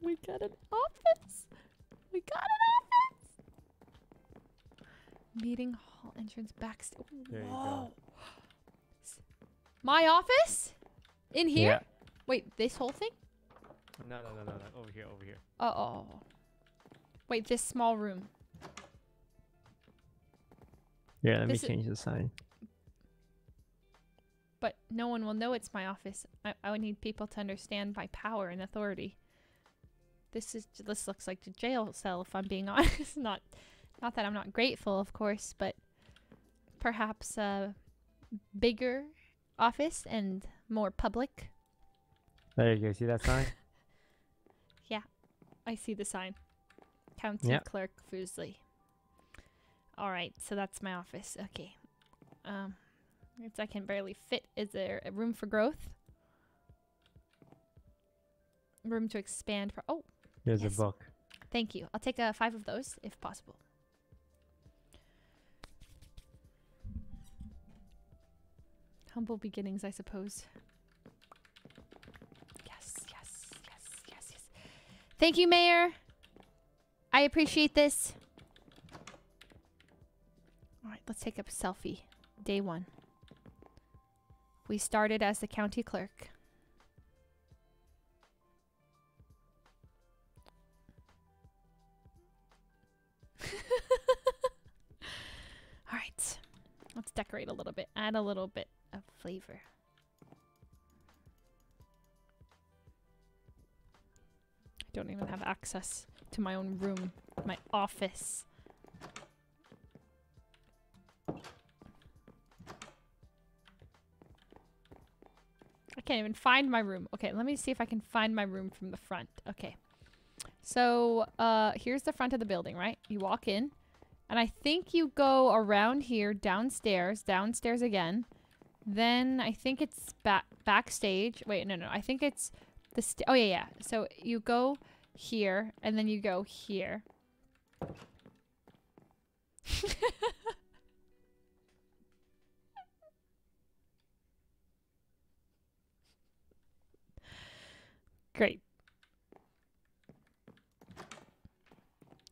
We got an office. We got an office. Meeting hall entrance backstage. There you go. Whoa. My office? In here? Yeah. Wait, this whole thing? No, no, no, no, no. Over here, over here. Uh oh. Wait, this small room. Yeah, let This me change the sign. But no one will know it's my office. I, I would need people to understand my power and authority. This is this looks like a jail cell if I'm being honest. not not that I'm not grateful, of course, but perhaps a bigger office and more public. There you go. See that sign? Yeah, I see the sign. County Yep. Clerk Fuslie. All right, so that's my office. Okay. Um, it's I can barely fit. Is there room for growth? Room to expand for. Oh, Here's Yes. a book. thank you. I'll take uh, five of those if possible. Humble beginnings, I suppose. Yes, yes, yes, yes, yes. Thank you, Mayor. I appreciate this. All right, let's take a selfie. Day one. We started as the county clerk. All right. Let's decorate a little bit. Add a little bit of flavor. I don't even have access to my own room, my office. I can't even find my room. Okay, let me see if I can find my room from the front. Okay. So, uh, here's the front of the building, right? You walk in, and I think you go around here, downstairs, downstairs again. Then I think it's back backstage. Wait, no, no. I think it's the Oh yeah, yeah. So you go here, and then you go here. Great.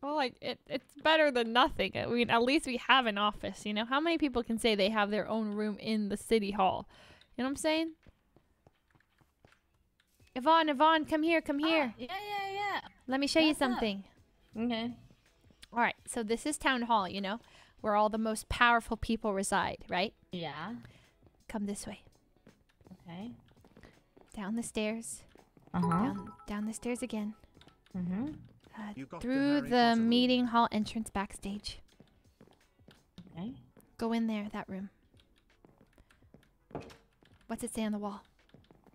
Well, like it, it's better than nothing. I mean, at least we have an office. You know, how many people can say they have their own room in the city hall? You know what I'm saying? Yvonne, Yvonne, come here, come here. Oh, yeah, yeah, yeah. Let me show you What's up? something. Okay. All right, so this is town hall. You know, where all the most powerful people reside, right? Yeah. Come this way. Okay. Down the stairs. Uh-huh. Down, down the stairs again. Mm-hmm. Uh, You got the through the Potter room. meeting hall entrance backstage. Okay. Go in there, that room. What's it say on the wall?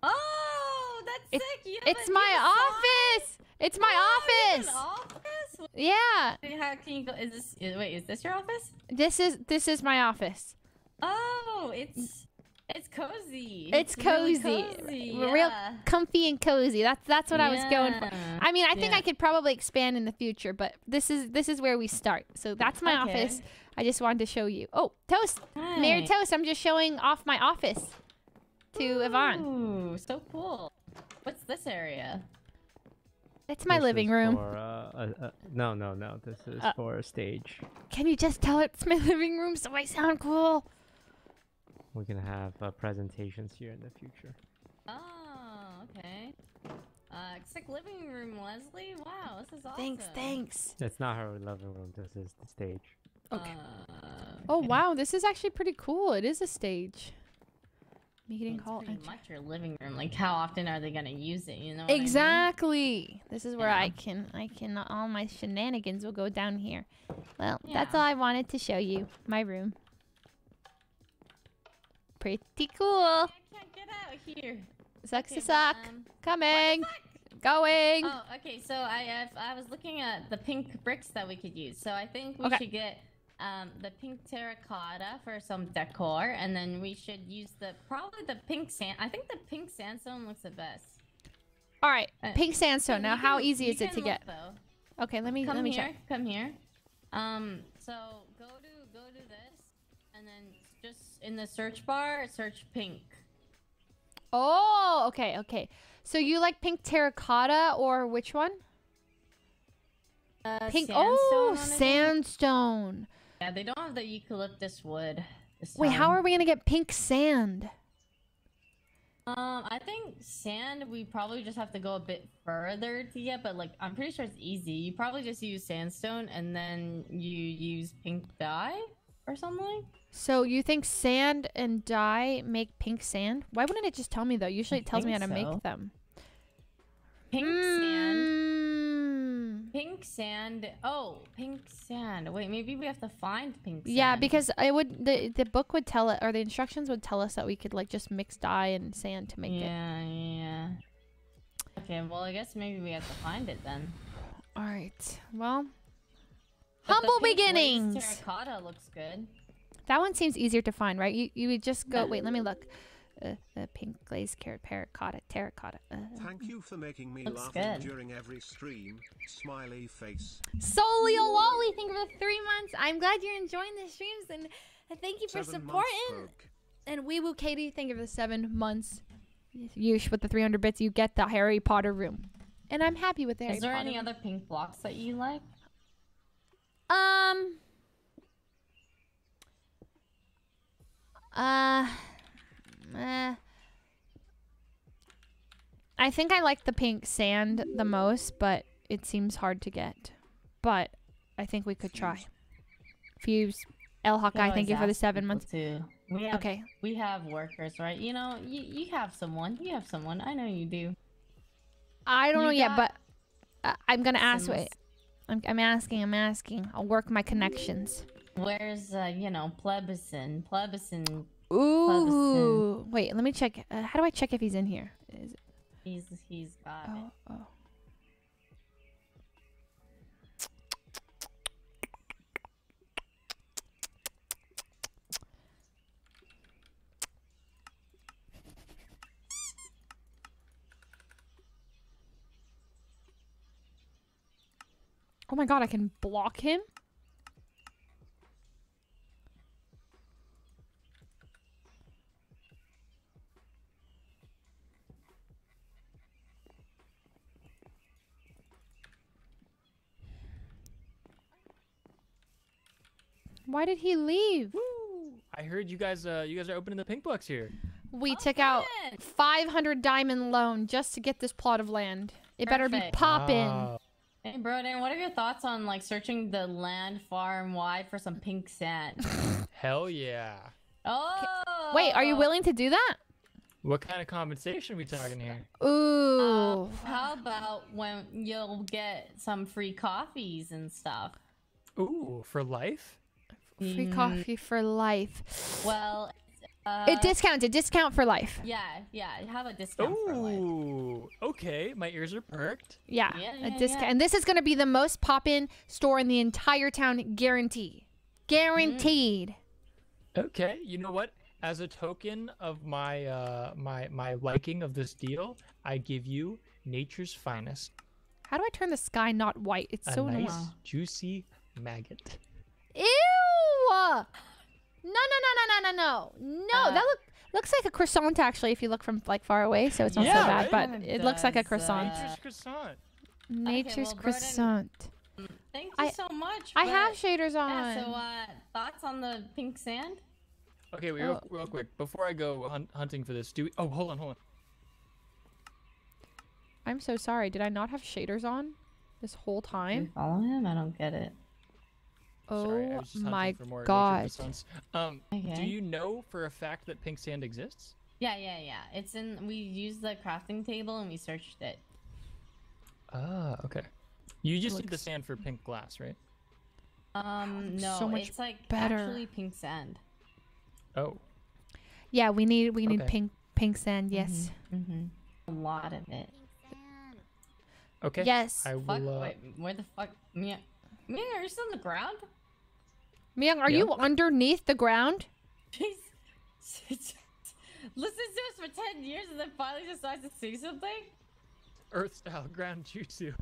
Oh, that's It's- sick. You It's my you have office. It's my Oh, office. office? Yeah. How can you go? Is this? Wait, is this your office? This is this is my office. Oh, it's it's cozy. It's really cozy, cozy, R- real yeah. comfy and cozy. That's that's what I was going for. I mean, I think Yeah. I could probably expand in the future, but this is this is where we start. So that's my Okay. office. I just wanted to show you. Oh, toast, Mayor Toast. I'm just showing off my office to Yvonne. Ooh, so cool. What's this area? It's my This living room. For, uh, uh, uh, no, no, no. This is Uh, for a stage. Can you just tell it's my living room so I sound cool? We're gonna have uh, presentations here in the future. Oh, okay. Uh, it's like living room, Leslie. Wow, this is awesome. Thanks, thanks. It's not her living room. This is the stage. Okay. Oh wow, this is actually pretty cool. It is a stage. Meeting It's hall. pretty entrance. much your living room. Like, how often are they gonna use it? You know? what I mean? Exactly. This is where Yeah. I can, I can, all my shenanigans will go down here. Well, that's all I wanted to show you. My room. Pretty cool. Can't get out here. Sucks Okay, to suck. um, Coming. Going. Oh, okay. So I have, I was looking at the pink bricks that we could use. So I think we Okay. should get um, the pink terracotta for some decor, and then we should use the probably the pink sand. I think the pink sandstone looks the best. all right. uh, Pink sandstone. Now, how easy is it to look, get? Though. Okay, let me Come let me here. check. Come here. Um. So in the search bar, search pink. Oh, okay, okay. So you like pink terracotta or which one? Uh, Pink. sandstone Oh, one, I think. sandstone. Yeah, they don't have the eucalyptus wood. this Wait, how are we gonna get pink sand? Um, I think sand. We probably just have to go a bit further to get, but like I'm pretty sure it's easy. You probably just use sandstone and then you use pink dye or something. So you think sand and dye make pink sand? Why wouldn't it just tell me though? Usually it tells me how to so. make them. Pink Hmm. sand. Pink sand. Oh, pink sand. Wait, maybe we have to find pink sand. Yeah, because it would the the book would tell it or the instructions would tell us that we could like just mix dye and sand to make it. Yeah, yeah. Okay, well I guess maybe we have to find it then. All right. Well, But humble beginnings. Terracotta looks good. That one seems easier to find, right? You you would just go. Wait, let me look. Uh, the pink glazed carrot terracotta terracotta. Uh, Thank you for making me laugh good. during every stream. Smiley face. Solio Lolly, thank you for the three months. I'm glad you're enjoying the streams and and thank you for Seven supporting. And Wee Woo Katie, thank you for the seven months. Yush with the 300 bits, you get the Harry Potter room. And I'm happy with the Harry Is there Potter any room. other pink blocks that you like? Um. Uh. eh. I think I like the pink sand the most, but it seems hard to get. But I think we could try. Fuse. El Hawkeye, thank you for the seven months. Too. We have, Okay. We have workers, right? You know, you, you have someone. You have someone. I know you do. I don't You know yet, but uh, I'm gonna ask. Wait, I'm, I'm asking. I'm asking. I'll work my connections. Where's uh, you know, Plebiscin? Plebiscin. Ooh. Wait, let me check. Uh, how do I check if he's in here? Is He's he's got it. oh. Oh my god, I can block him? Why did he leave? I heard you guys. Uh, you guys are opening the pink box here. We took out 500 diamond loan just to get this plot of land. It better be Perfect. poppin'. Wow. Hey, Broden, what are your thoughts on like searching the land far and wide for some pink sand? Hell yeah. oh. Wait, are you willing to do that? What kind of compensation are we talking here? Ooh. How about when you'll get some free coffees and stuff? Ooh, for life? Free Mm, coffee for life. Well, uh, it discounted. Discount for life. Yeah, yeah. Have a discount for life. Ooh, okay. My ears are perked. Yeah, Yeah, a yeah, discount. yeah. And this is going to be the most pop-in store in the entire town, guarantee. Guaranteed. Okay, you know what? As a token of my uh my my liking of this deal, I give you nature's finest. How do I turn the sky not white? It's a so nice annoying. juicy maggot. Ew! No, no, no, no, no, no, no. No, Uh, that look looks like a croissant actually if you look from like far away, so it's not Yeah, so bad, right? but it looks like a croissant. uh, Nature's croissant. Nature's well, Broden- croissant. Thank you I- so much. I have shaders on. Yeah, so uh, thoughts on the pink sand? Okay, wait, real, Oh. real quick before I go hun- hunting for this, do we? Oh, hold on, hold on. I'm so sorry. Did I not have shaders on this whole You time? follow him? I don't get it. Sorry, I Oh was just my for more god. croissants. Um, do you know for a fact that pink sand exists? Yeah, yeah, yeah. It's in. We used the crafting table and we searched it. Ah, okay. You just need the sand for pink glass, right? Um, no, so much it's like better. actually pink sand. Oh, Yeah, we need we need Okay. pink pink sand. Yes. Mm-hmm. A lot of it. okay. Yes. I Fuck, will. Uh, wait, where the fuck? Mia, Mia, are you still on the ground? Miyoung, are Yeah. you underneath the ground? Jeez. Listens to us for 10 years and then finally decides to say something? Earth style ground jutsu.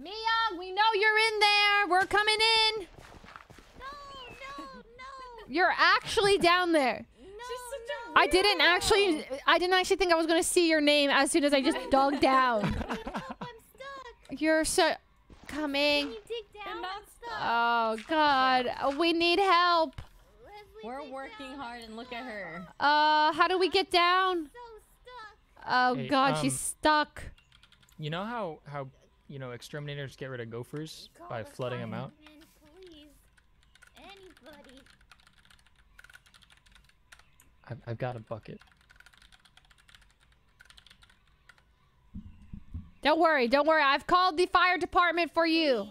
Miyoung, we know you're in there. We're coming in. No, no, no. You're actually down there. I didn't actually I didn't actually think I was gonna see your name as soon as I just dug down. I'm stuck. You're so coming. Can you dig down? Oh god. We need help. We're working hard and look at her. Uh how do we get down? So stuck. Oh Hey, god, she's um, stuck. You know how how you know exterminators get rid of gophers by flooding them out? Man, please. Anybody. I've, I've got a bucket. Don't worry, don't worry. I've called the fire department for you.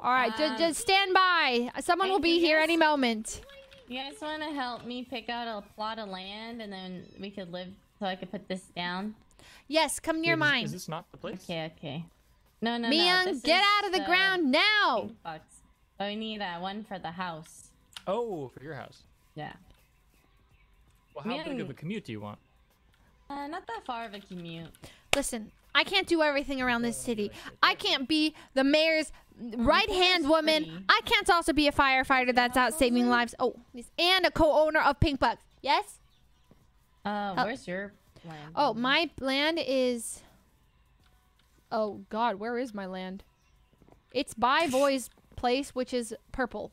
All right, just, Um, just stand by. Someone hey, will be here guys- any moment. You guys want to help me pick out a plot of land and then we could live so I could put this down? Yes, come near Wait, mine. Is this not the place? Okay, okay. No, no, no. Miyoung, get out of the ground now. pink bucks. We need uh, one for the house. Oh, for your house. Yeah. Well, how big of a commute do you want? Uh, not that far of a commute. Listen, I can't do everything around this city. I can't be the mayor's right hand woman. I can't also be a firefighter that's out saving lives. Oh, and a co-owner of Pink Bucks. Yes. Uh, Oh. where's your land? Oh, my land is. Oh God, where is my land? It's by Boy's place, which is purple.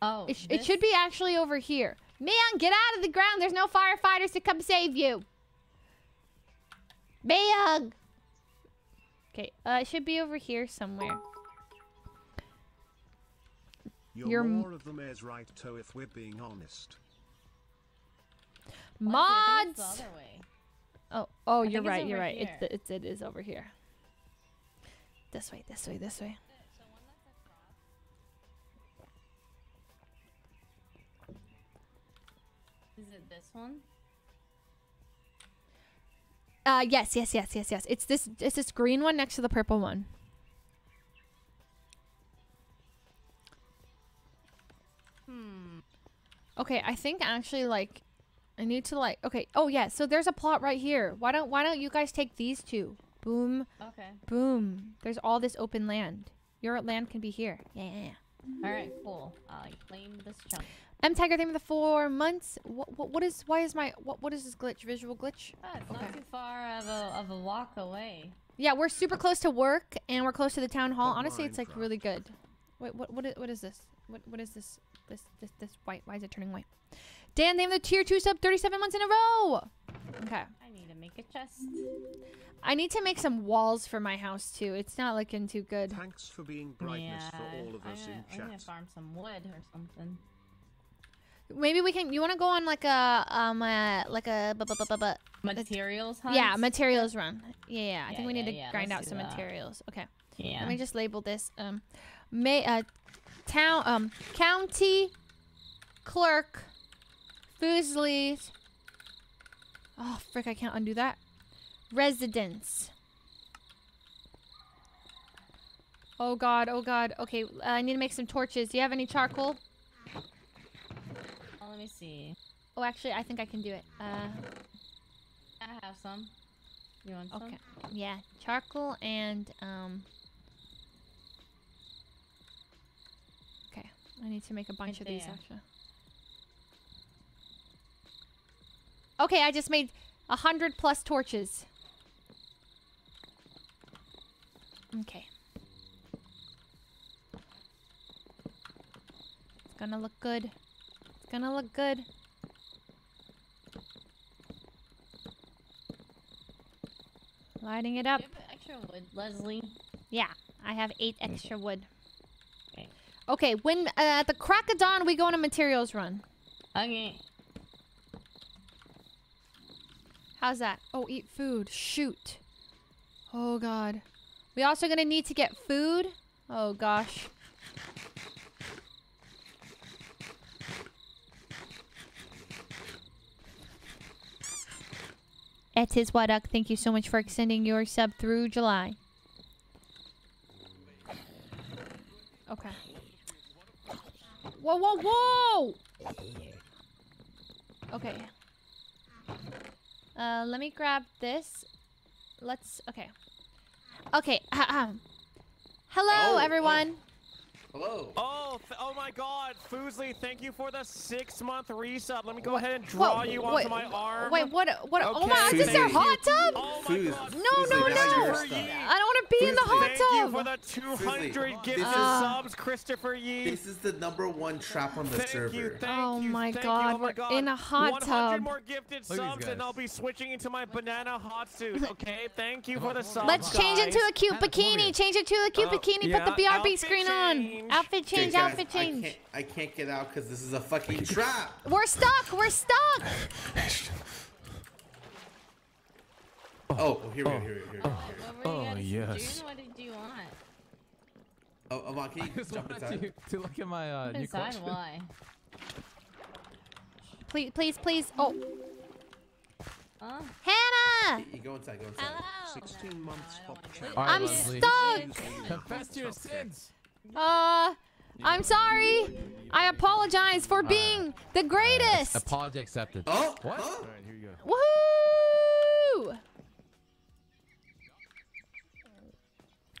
Oh, It, sh- it should be actually over here. Miyoung, get out of the ground. There's no firefighters to come save you. Miyoung. Okay, uh, it should be over here somewhere. You're, You're more of the mayor's right toe if we're being honest. Mods. the. Oh, oh, you're right. You're right. here. It's it's it is over here. This way. This way. This way. Is it this one? Uh, yes, yes, yes, yes, yes. It's this. It's this green one next to the purple one. Hmm. Okay, I think actually like, I need to like. Okay. Oh yeah. So there's a plot right here. Why don't Why don't you guys take these two? Boom. Okay. Boom. There's all this open land. Your land can be here. Yeah, yeah, yeah. All right, cool. I claim this chunk. M Tiger, thank you for the four months. What, what, what is? Why is my? What, what is this glitch? Visual glitch? Ah, it's not too far of a of a walk away. Yeah, we're super close to work and we're close to the town hall. Honestly, it's like really good. Wait, what what is, what is this? What what is this? This this this white? Why is it turning white? Dan, they have the tier two sub 37 months in a row. Okay. I need to make a chest. I need to make some walls for my house too. It's not looking too good. Thanks for being brightness yeah, for all of I'm us gonna, in I'm gonna chat. farm some wood or something. Maybe we can. You want to go on like a um uh, like a bu- bu- bu- bu- bu- Materials Yeah, materials run. Yeah, yeah. I Yeah, think we need to yeah, grind let's out some that. materials. Okay. Yeah. Let me just label this. Um, may uh, town um county clerk, Fuslie's. Oh frick! I can't undo that. Residence. Oh god! Oh god! Okay, uh, I need to make some torches. Do you have any charcoal? Let me see. Oh, actually, I think I can do it. Uh, I have some. You want some? okay. Yeah, charcoal and um. Okay, I need to make a bunch Right of these actually. Okay, I just made a hundred plus torches. Okay. It's gonna look good. It's gonna look good. Lighting it up. Do you have extra wood, Leslie? Yeah, I have eight extra wood. Okay. Okay, when uh, at the crack of dawn, we go on a materials run. Okay. How's that? Oh, eat food. Shoot. Oh god. We also gonna need to get food. Oh gosh. It is Waduk. Thank you so much for extending your sub through July. Okay. Whoa, whoa, whoa! Okay. Uh, let me grab this. Let's. Okay. Okay. ahem. Hello, Oh, everyone. Hello. Oh, th- oh my God, Foosley, thank you for the six-month resub. Let me go ahead and draw Whoa, you wait, onto my arm. Wait, what? What? Oh Okay, my! Is this our hot tub? Oh my God. No, no, no! I don't want to be in the hot tub. Thank you for the 200 gifted Uh, subs, Christopher Yee. This is the number one trap on the Thank server. you, thank Oh you, my thank God, you. Oh my we're in a hot 100 tub. more gifted Look at these subs, and. I'll be switching into my banana hot suit. Okay, thank you for the subs. Let's change it to a cute Hannah, come over bikini. Change it to a cute Oh, bikini. yeah, Put the BRB outfit screen change. on. Outfit Okay, change. guys, outfit I change. can't, I can't get out because this is a fucking trap. We're stuck. We're stuck. Oh, here we go. Here we go. Here we go. Here we go. What were you Oh, yes. doing? What did you want? Oh, Amon, can I you just jump inside? to, to look at my uh, new Inside? collection. Why? Please, please, please. Oh, Huh? Hannah. You go inside. Go inside. 16 months pop chat. All right, I'm stuck. Confess to your sins. Uh, I'm sorry. I apologize for being the greatest. Apology accepted. Oh, What? huh? All right, here you go. Woohoo!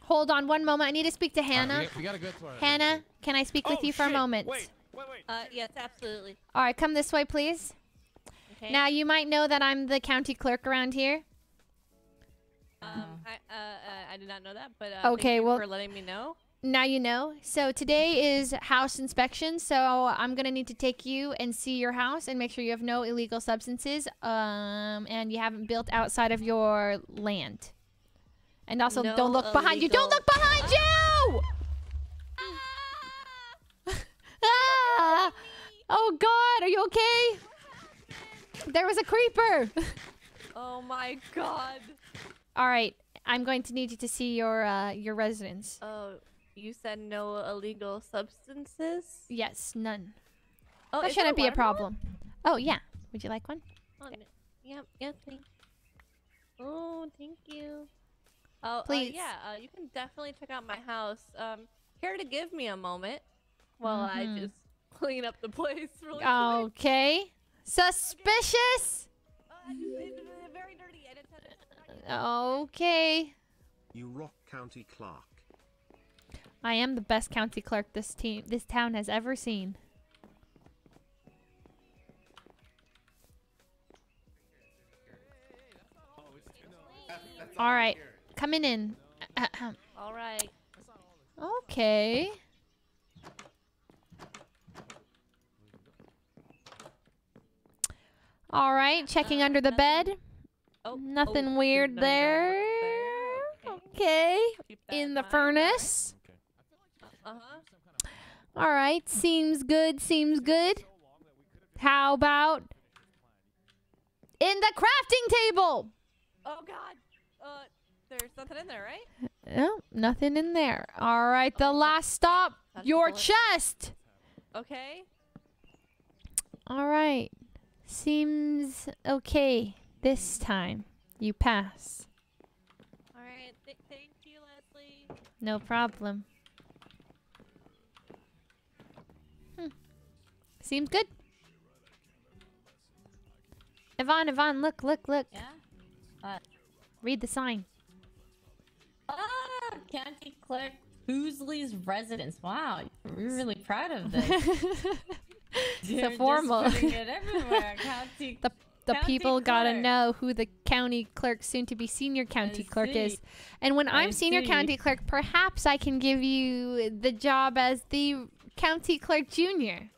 Hold on one moment. I need to speak to All right, Hannah. we, got- we gotta go to. Hannah, can I speak with Oh, you for a moment? Wait, wait, wait. Uh, yes, absolutely. All right, come this way, please. Okay. Now, you might know that I'm the county clerk around here. um, I, uh, uh, I did not know that, but uh, Okay, thank you well- for letting me know. Now you know. So today is house inspection. So I'm gonna need to take you and see your house and make sure you have no illegal substances, um, and you haven't built outside of your land. And also, No don't look behind you. Don't look behind you. Oh God, are you okay? There was a creeper. Oh my god. All right, I'm going to need you to see your uh, your residence. Oh, you said no illegal substances? Yes, none. Oh, that is there shouldn't be a watermelon? problem. Oh yeah, would you like one? Oh, no. Yep, yep, thank Oh, thank you. Oh, uh, Please. yeah, uh, you can definitely check out my house. Um, care to give me a moment while I Mhm. just clean up the place really quick? Okay. Suspicious. Uh, it's, it's very dirty. I didn't. Okay. You rock County Clerk. I am the best county clerk this team this town has ever seen. All right, coming in. All right. Okay. All right, checking under the bed. Oh, Nothing oh, weird no, there. Okay. In the furnace. Uh-huh. All right, seems good, seems good. How about in the crafting table? Oh god. Uh, there's nothing in there, right? No, nothing in there. All right, the last stop, your chest. Okay. All right. Seems okay this time. You pass. All right. Th- thank you, Leslie. No problem. Seems good. Yvonne, Yvonne, look, look, look. Yeah? What? Read the sign. Ah, County Clerk Boozley's residence. Wow, we're really proud of this. So formal. putting it everywhere. County, the the County people gotta know who the county clerk, soon to be senior county clerk is. And when I I'm senior see. county clerk, perhaps I can give you the job as the county clerk junior.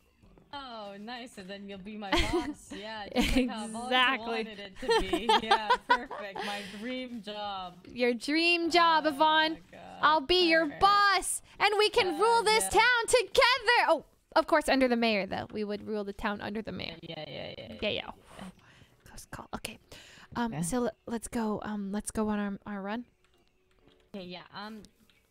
Oh, nice. And then you'll be my boss. Yeah, just like how I've always Exactly. wanted it to be. Yeah, perfect. My dream job. Your dream job, Yvonne. I'll be your boss, and we can rule this town together. Oh, of course, under the mayor, though. We would rule the town under the mayor. Yeah, yeah, yeah. Yeah, yeah. Close call. Okay. Um. So let, let's go. Um. Let's go on our our run. Okay, yeah. Um,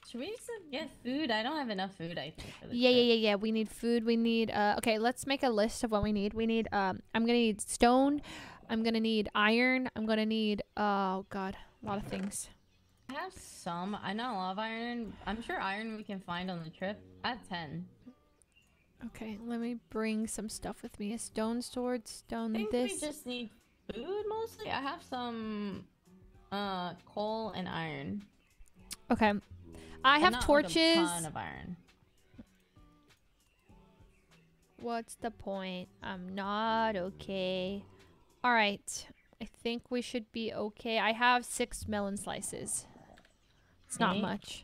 should we get food? I don't have enough food. I think. For this Yeah, yeah, yeah, yeah. We need food. We need. Uh. Okay. Let's make a list of what we need. We need. Um. I'm gonna need stone. I'm gonna need iron. I'm gonna need. Oh God, a lot of things. I have some. I know a lot of iron. I'm sure iron we can find on the trip. I have ten. Okay. Let me bring some stuff with me. A stone sword. I Stone think this. we just need food mostly. I have some uh coal and iron. Okay. I have like, torches. ton of iron. What's the point? I'm not okay. All right. I think we should be okay. I have six melon slices. It's not Okay. much.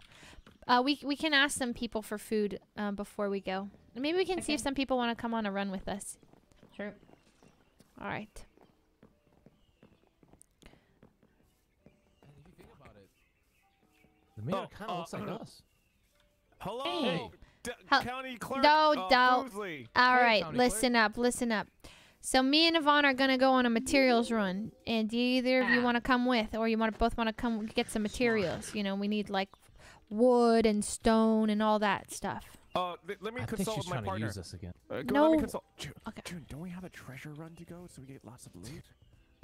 Uh, we we can ask some people for food um, before we go. Maybe we can see if some people want to come on a run with us. Sure. All right. The mayor Oh, kind of uh, looks like uh, us. Hello, Hey. D- Hel- County Clerk. No, uh, don't. Boozley. All Hey, right, County listen up, listen up. So me and Yvonne are gonna go on a materials run, and do either of you Ah. want to come with, or you want to both want to come get some materials? You know, we need like wood and stone and all that stuff. Uh, th- let me I think consult she's with my trying to partner. use us again. Uh, go- let No. me consult. June, Okay. June, don't we have a treasure run to go so we get lots of loot?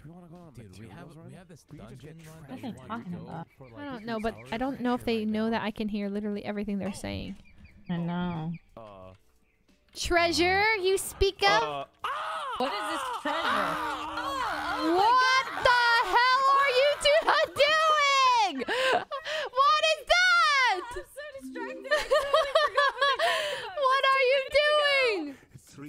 Do we want to go on Dude, we have run? we have this We could just get dungeon run. treasure that we What are wanna you talking about? for, I don't know, but I don't know if they right know now. that I can hear literally everything they're saying. I know. Uh, Treasure, you speak of? uh, What is this treasure? what the hell are you two doing? What is that? I'm so distracted. I totally forgot what they talked about. What are you doing?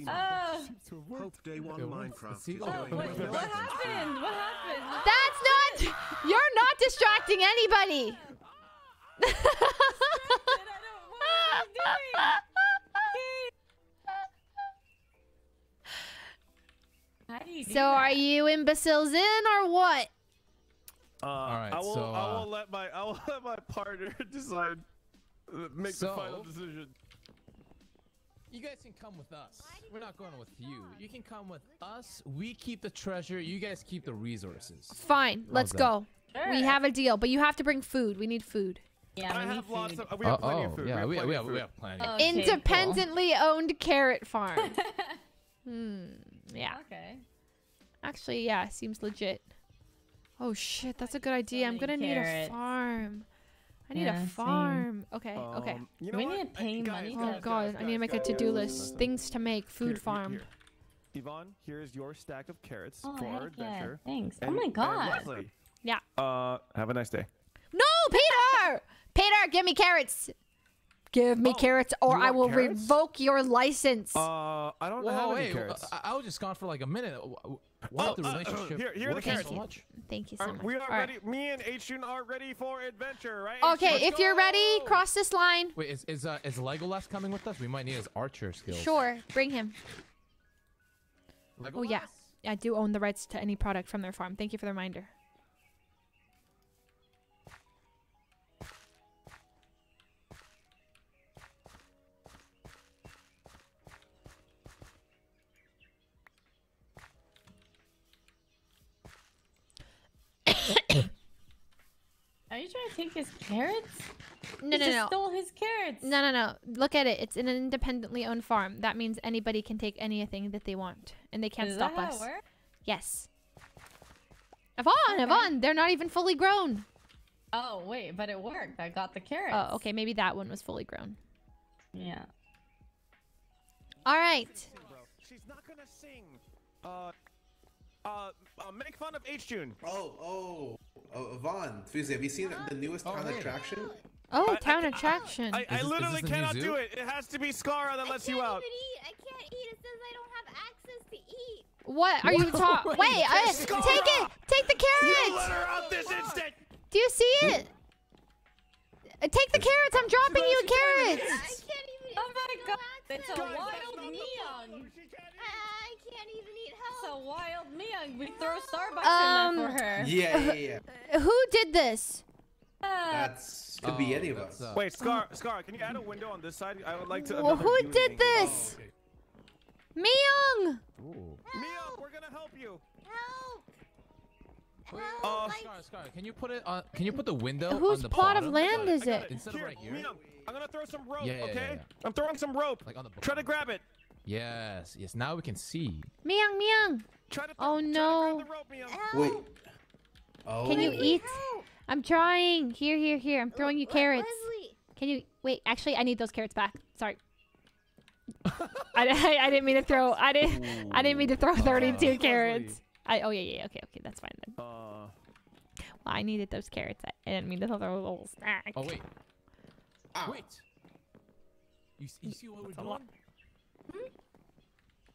Three Oh. months. Hope Day One Okay, what's the Minecraft is seagull? going What- well. What happened? What happened? That's not. You're not distracting anybody. I don't. What am I doing? How do you do So are you imbeciles in or what? uh, right, I will. so, I uh, will let my. I will let my partner decide. uh, Make the final decision. You guys can come with us. We're not going with you. You can come with us. We keep the treasure. You guys keep the resources. Fine, let's that? go. We have a deal, but you have to bring food. We need food. Yeah, I we need have lots of. We have Uh, plenty of oh, food. yeah, we have we- plenty we of have- food. we have plenty. Okay, cool. Independently owned carrot farm. hmm. Yeah. Okay. Actually, yeah, seems legit. Oh shit, that's a good idea. I'm gonna need a farm. I need Yeah, a farm. Okay, okay. Um, you know we what? need to pay money. Oh to- god, I need to make a to-do list. Things to make. Food Here, here, farm. here. Yvonne, here's your stack of carrots Oh, for our heck yeah, adventure. thanks. Oh my God. Leslie, Yeah. uh, have a nice day. No, Peter! Peter, give me carrots. Give me carrots, or Oh, I will carrots? revoke your license. Uh, I don't Whoa, have any wait, carrots. I, I was just gone for like a minute. Why Oh, the uh, relationship here- here are the working carrots. so much? Thank you so Are- much. we are All right. ready. Me and HJune are ready for adventure, right? Okay, HJune? if you're ready, cross this line. Wait, is is uh, is Legolas coming with us? We might need his archer skills. Sure, bring him. Legolas? Oh yeah, I do own the rights to any product from their farm. Thank you for the reminder. You trying to take his carrots? No, You no, just no. Stole his carrots. No, no, no. Look at it. It's an independently owned farm. That means anybody can take anything that they want, and they can't Is stop that how us. it works? Yes. Yvonne, Yvonne, they're not even fully grown. Oh wait, but it worked. I got the carrots. Oh, okay. Maybe that one was fully grown. Yeah. All right. She's not gonna sing. Uh, uh, uh make fun of HJune. Oh, oh, oh, Vaughn, Fuzi, have you seen the newest town attraction? Oh, town attraction. I, I this- literally is this the new cannot do it. It has to be Scarra that lets you out. eat. I can't eat. It says I don't have access to eat. What are you talking? Wait, I, take it. Take the carrots. let her out this instant. Do you see it? Uh, Take the carrots. I'm dropping you carrots. Oh my god, it's a wild neon. I can't even eat It's a wild neon. We throw Starbucks Um, in there for her. Yeah, yeah, yeah. Who did this? That's could be Oh, any of us. uh, Wait, Scar, Scar, can you add a window on this side? I would like to. Well, who did this? Miyoung. Mia, we're gonna help you. Help! Uh, Scar, Scar, can you put it on? Can you put the window Whose on the plot of land is I got it? Instead of right here. Mia, I'm gonna throw some rope. Yeah, yeah, yeah, okay? yeah. I'm throwing some rope. Like on the Try to grab it. Yes, yes. Now we can see. Miyoung, Miyoung. Try to. Oh no. Wait. Oh. Can you eat? I'm trying. Here, here, here. I'm throwing you carrots. Leslie. Can you wait? Actually, I need those carrots back. Sorry. I, I, I didn't mean to throw. I didn't. I didn't mean to throw 32 carrots. I, oh yeah, yeah. Okay, okay. That's fine then. Uh. Well, I needed those carrots. I, I didn't mean to throw a little snack. Oh wait. Ah. Wait. You, you see what we're doing? Hmm?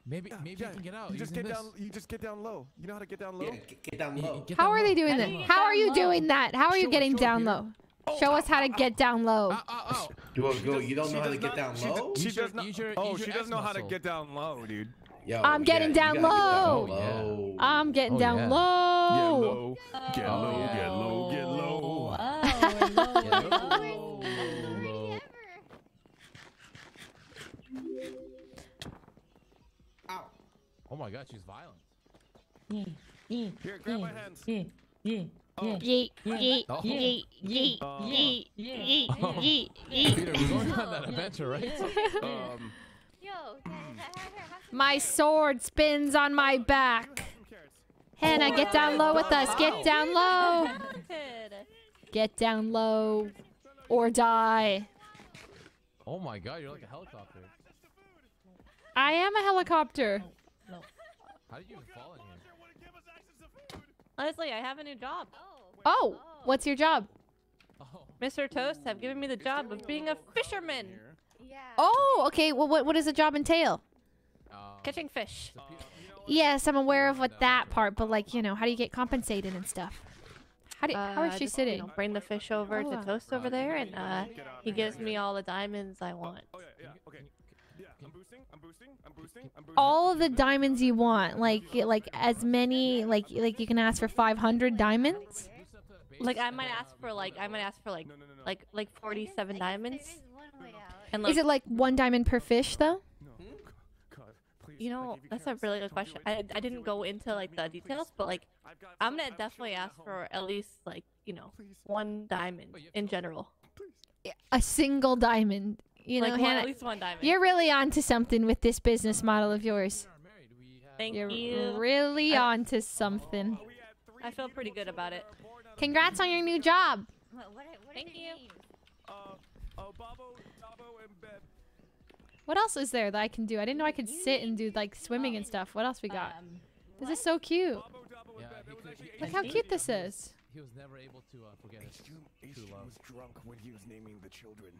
Maybe ah, maybe you can get out. You just get this. down. You just get down low. You know how to get down low. Yeah, get, get down low. Get How down are low. they doing Get that? How are you low. doing that? How are you Show getting show down Peter. low? Show us how to get down low. Ow, ow, ow. You, you, does- you don't know how to does get down she low? She Use does not. oh, she doesn't know how to get down low, dude. Yo, I'm getting gotta- down low. Get down yeah. I'm getting Oh, down yeah. Get low. low. Get Oh, low. yeah. Get low. Get low. Oh, low, Yeah, low. low. Low. Ow. Oh my god, she's violent. Yeah, yeah, Here, grab my yeah, hands. Yeah, yeah, yeah. Yeet, yeet, Oh. yeet, yeet, Oh. yeet, Yeah. yeet, Oh. yeet, Peter, yeet. we're going on that adventure, right? Um. My sword spins on my back. Hannah, get down low with us. Get down low. Get down low. Or die. Oh my god, you're like a helicopter. I am a helicopter. How did you fall in here? Leslie, I have a new job. Oh, what's your job? Oh. Mr. Toast have given me the job of being a fisherman. Oh, okay. Well, what, what does the job entail? Catching fish. Yes, I'm aware of what that part, but like, you know, how do you get compensated and stuff? How, do, how Uh, is she just, sitting? You know, bring the fish over Oh, to uh, Toast over there, and uh, he gives me all the diamonds I want. Oh yeah, yeah. Okay. Yeah, I'm boosting. I'm boosting. I'm boosting. All of the diamonds you want, like like as many, like like you can ask for 500 diamonds. Like I might ask for like I might ask for like like like 47 diamonds. And Is it like one diamond per fish though? Hmm? you know, that's a really good question. I, I didn't go into like the details, but like, I'm gonna definitely ask for at least like you know one diamond in general. A single diamond. You know, Like, one- Hannah, at least one diamond. you're really onto something with this business model of yours. Thank You're you. really I- onto something. I feel pretty good about it. Congrats on your new job. Thank you. What else is there that I can do? I didn't know I could sit and do like swimming and stuff. What else we got? this is so cute. Look how cute this is. He was never able to uh, forget his true love. was drunk when he was naming the children.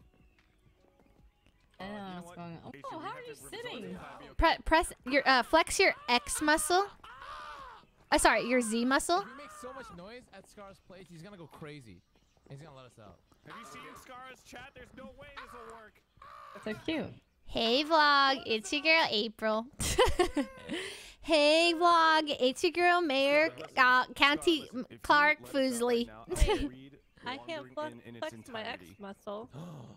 I don't know what's going on. Oh, how are you sitting? Pre- press your uh, flex your X muscle. Uh, sorry, your Z muscle. If we make so much noise at Scar's place, he's gonna go crazy. He's gonna let us out. Have you seen Scar's chat? There's no way this will work. So cute. Hey vlog, it's your girl April. hey vlog, it's your girl Mayor uh, County Clark Fuslie. I can't flex, flex my X muscle.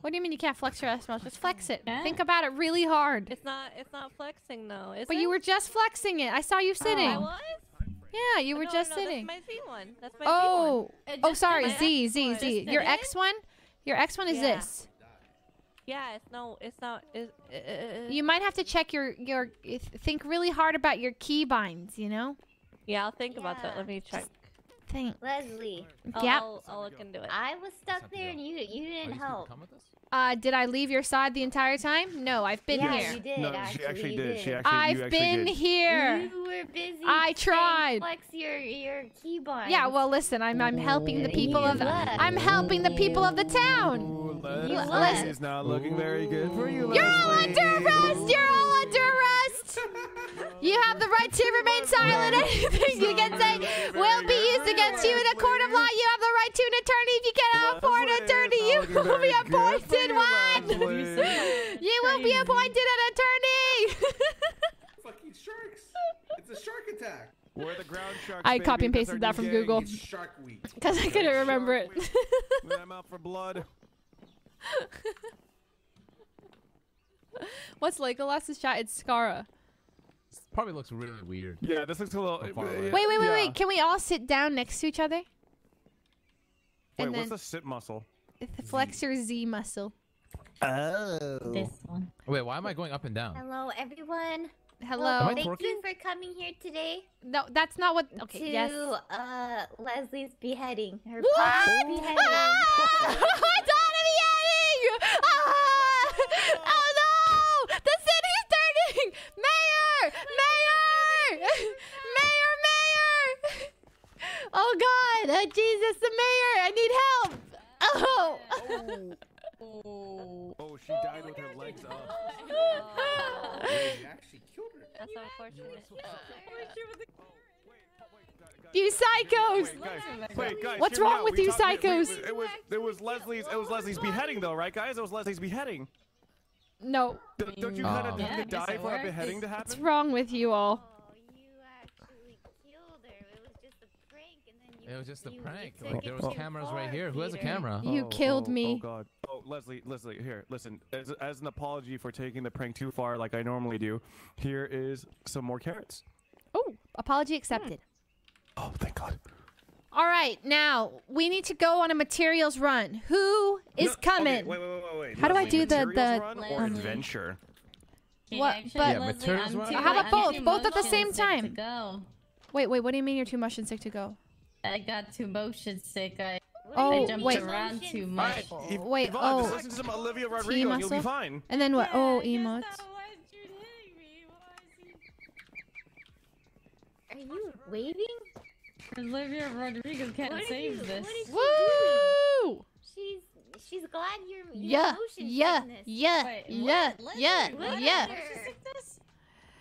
what do you mean you can't flex your X muscle? Just flex it. Think about it really hard. It's not. It's not flexing though. Is But it? you were just flexing it. I saw you sitting. I was. Yeah, you were no, just no, sitting. That's my Z one. That's my Oh, Z one. oh, sorry, my Z, X Z, one. Z. Your? X one, your X one is Yeah. this. Yeah, it's no. It's not. It's, uh, You might have to check your your think really hard about your key binds. You know. Yeah, I'll think about that. Let me check. Think. Leslie. I'll, Yep. I'll, I'll look into it. I was stuck there and you you didn't help. Uh, did I leave your side the entire time? No, I've been Yeah, here. you did. No, she actually, actually you did. She actually- I've actually been did. here. You were busy. I tried. Flex your your key bind. Yeah, well, listen, I'm I'm helping the You people of left. I'm helping the people of the town. Leslie left. is not looking very good for you, You're all under arrest. You're all under arrest. You have the right to remain silent. Anything you can say will be used against you in a court of law. You have the right to an attorney. If you cannot afford an attorney, you will be appointed one. You will be appointed an attorney. Fucking sharks! It's a shark attack. We're the ground sharks. I baby. copy and pasted that from. Google. Shark Week. Because I couldn't remember it. I'm out for blood. What's Legolas's shot? It's Scarra. Probably looks really weird. Yeah, this looks a little. From far uh, away. Wait, wait, wait, yeah. wait. Can we all sit down next to each other? Wait, and what's then the sit muscle? Flex your Z muscle. Oh. This one. Wait, why am I going up and down? Hello, everyone. Hello. Well, Am I thank twerking? you for coming here today. No, that's not what. Okay, to yes. uh Leslie's beheading. Her What? beheading. Ah! I thought of beheading! Ah! Oh no! The city's turning! Mayor! Mayor! Mayor! Mayor! Oh God! Oh, Jesus, the mayor! I need help! Oh! Oh, Oh! she died with her legs up. He actually killed her. That's unfortunate. Oh, you psychos! Wait, guys, wait, guys, What's wrong with We you talked- we- we- psychos? It was it was Leslie's it was Leslie's beheading though, right, guys? It was Leslie's beheading. No. Don't, don't you Oh. kind of Yeah, have to die for a beheading to happen? What's wrong with you all? It was just a You- prank. Like there was cameras far, right here. Who has a camera? You Oh, killed oh, me. Oh God. Oh Leslie, Leslie, here, listen. As, as an apology for taking the prank too far, like I normally do, here is some more carrots. Oh, apology accepted. Hmm. Oh, thank God. All right, now we need to go on a materials run. Who is No, coming? wait, wait, wait, wait, wait. How do I do the- materials the, run or adventure? What? But Yeah, materials run? how about both? Both at the same sick to time. Go. Wait, wait. What do you mean you're too motion sick to go? I got too motion sick. I, Oh, I jumped wait. around too much. right, Yv- Wait, Yvonne, oh. just listen to some Olivia Rodrigo and you'll be fine. And then what? Oh, emotes. Are you waving? Olivia Rodrigo can't What save you- this. what is Woo! She's she's glad you're you Yeah, have motion yeah, sickness. yeah, Wait, yeah, yeah, yeah.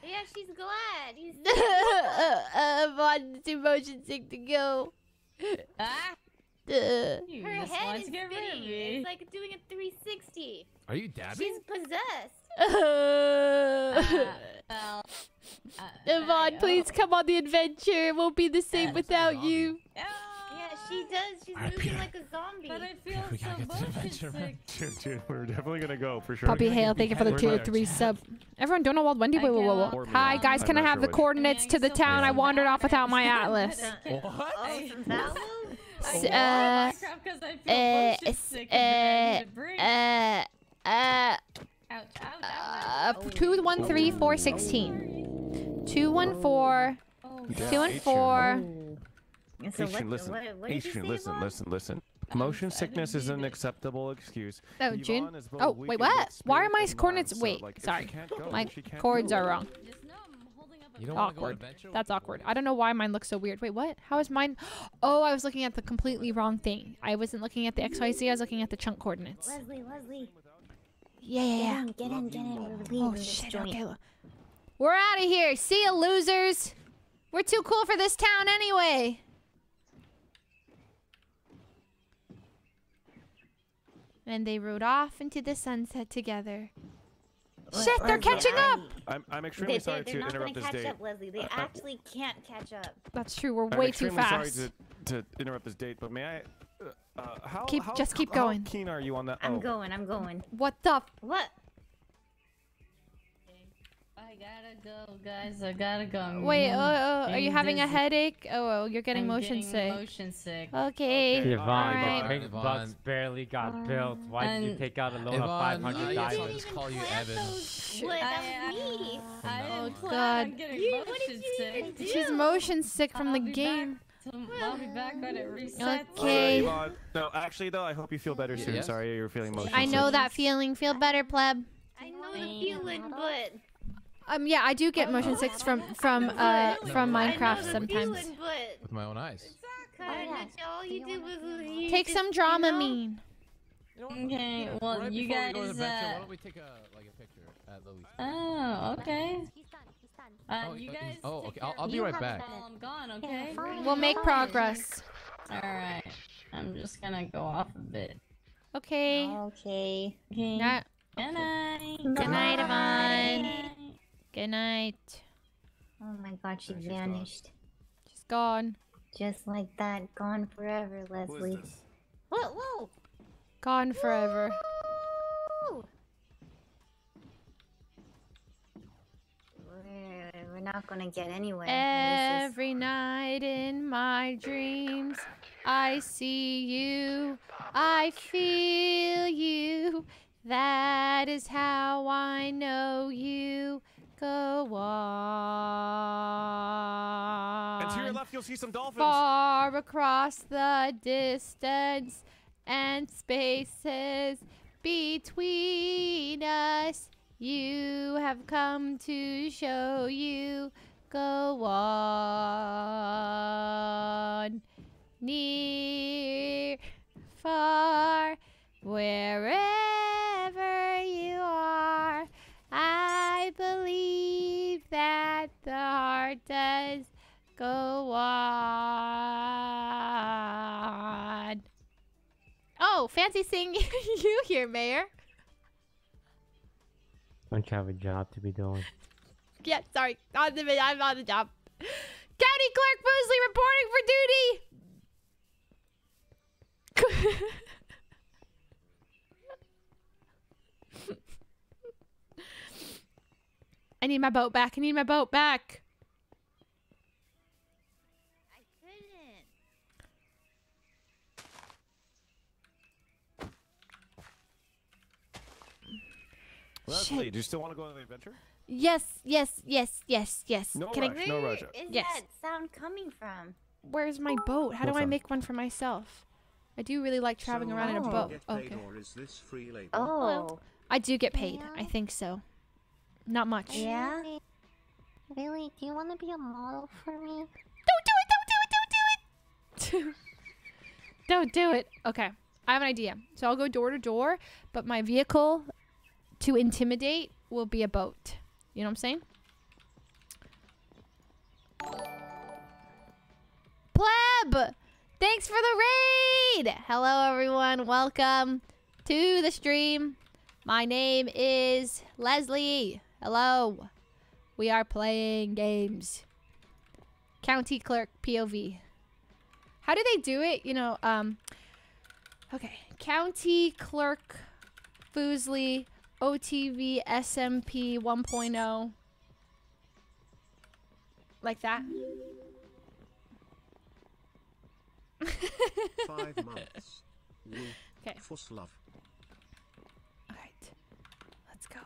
At her. Yeah, she's glad. He's I'm on too motion sick to go. Ah, Uh, her head is to get rid of spinning. It's like doing a 360. Are you dabbing? She's possessed. Ah, well, uh, Yvonne, please come on the adventure. It won't be the same Uh, without you. Yeah, she does. She's Alright, moving Peter. like a zombie. But I feel We gotta so get to the motion adventure, sick. Dude, dude, we're definitely gonna go for sure. Puppy Hale, thank you for the Where's tier my- three sub. Everyone, don't know Wild Wendy. Wait, whoa, whoa, whoa. Hi, guys. Can I have the coordinates to the town? I wandered off without my atlas. What? Oh, some Valor? S- I uh, Minecraft 'cause I feel uh, motion s- sick and I need a uh, uh, uh, Ouch, ouch, uh, two one three four sixteen. Two one four. Yeah, Two and four. So Adrian, what- listen. what- what Adrian, say, listen, Yvonne? listen, listen. Motion sickness is an acceptable excuse. Oh, Yvonne June. Oh, wait, what? Why are my and mind, coordinates? so, Wait, like, sorry. go, My she can't chords go. are wrong. You don't wanna go Awkward. That's awkward. I don't know why mine looks so weird. Wait, what? How is mine? Oh, I was looking at the completely wrong thing. I wasn't looking at the XYZ. I was looking at the chunk coordinates. Leslie, Leslie. Yeah, yeah, yeah. Get in, get in, get oh, in. We're Oh shit. Okay. look. We're out of here. See ya, losers. We're too cool for this town anyway. And they rode off into the sunset together. Shit, they're Leslie, catching I- up. I'm, I'm extremely They, sorry they, to they're not gonna catch up, Leslie. They Uh, uh, actually can't catch up. That's true. We're I'm way too fast. extremely fast. sorry to, to interrupt this date, but may I? Uh, uh, how, Keep- how, just keep how going. keen are you on that? I'm oh. going. I'm going. What the? F- What? I gotta go, guys. I gotta go. I'm Wait, oh, oh, are you getting having a headache? Oh, oh you're getting I'm motion getting sick. Motion sick. Okay. Yvonne, alright. the pink bucks barely got um, built. Why did you take out a loan of 500 I guess I'll diamonds? just call you Evan. What? That was me. I Oh, didn't God. You- what did you sick. even do? She's motion sick from the I'll be game. Back I'll be back when it resets. Okay. Yvonne, no, actually though, I hope you feel better soon. Yeah. Sorry you're feeling motion sick. I know sick. that feeling. Feel better, pleb. I know the feeling, but Um, yeah, I do get motion sick from from uh from Minecraft sometimes. feeling, With my own eyes. kinda all you did was you Take some you drama, mean. Okay, well, you before we go to guys. the why Uh, don't we take a like a picture at Lily's? oh, okay. He's done. He's done. Uh, Oh, you oh, guys. oh, okay, I'll- I'll be right back. I'm gone, okay? We'll make progress. All right. I'm just gonna go off a bit. Okay. Okay. Okay. Night. Good night. Good night, Yvonne. Good night. Oh my god, she vanished. She's gone. Just like that, gone forever, Leslie. is this? Whoa, whoa! Gone forever. Woo! We're, we're not gonna get anywhere. This is- Every night in my dreams, I see you, I feel you. That is how I know you. Go on. And to your left, you'll see some dolphins. Far across the distance and spaces between us, you have come to show you. Go on. Near, far, wherever you are. I believe that the heart does go on. Oh, fancy seeing you here, Mayor. Don't you have a job to be doing? Yeah, sorry. On the I'm on the job. County Clerk Boosley reporting for duty. I need my boat back. I need my boat back. I couldn't. Leslie, do you still want to go on the adventure? Yes, yes, yes, yes, yes. No Can rush, I? no rush. Where is Yes. that sound coming from? Where's my boat? How do I up? make one for myself? I do really like traveling So, around in a boat. Okay. Or is this free labor? Oh, I do get paid. Yeah. I think so. Not much. yeah. Really? Do you want to be a model for me? Don't do it! Don't do it! Don't do it! don't do it. Okay. I have an idea. So I'll go door to door, but my vehicle to intimidate will be a boat. You know what I'm saying? Pleb! Thanks for the raid! Hello, everyone. Welcome to the stream. My name is Leslie. Hello. We are playing games. County Clerk POV. How do they do it? You know, um, okay. County clerk, Fuslie, OTV, SMP 1.0. Like that. Five months. Okay. Fuss love. Alright. Let's go.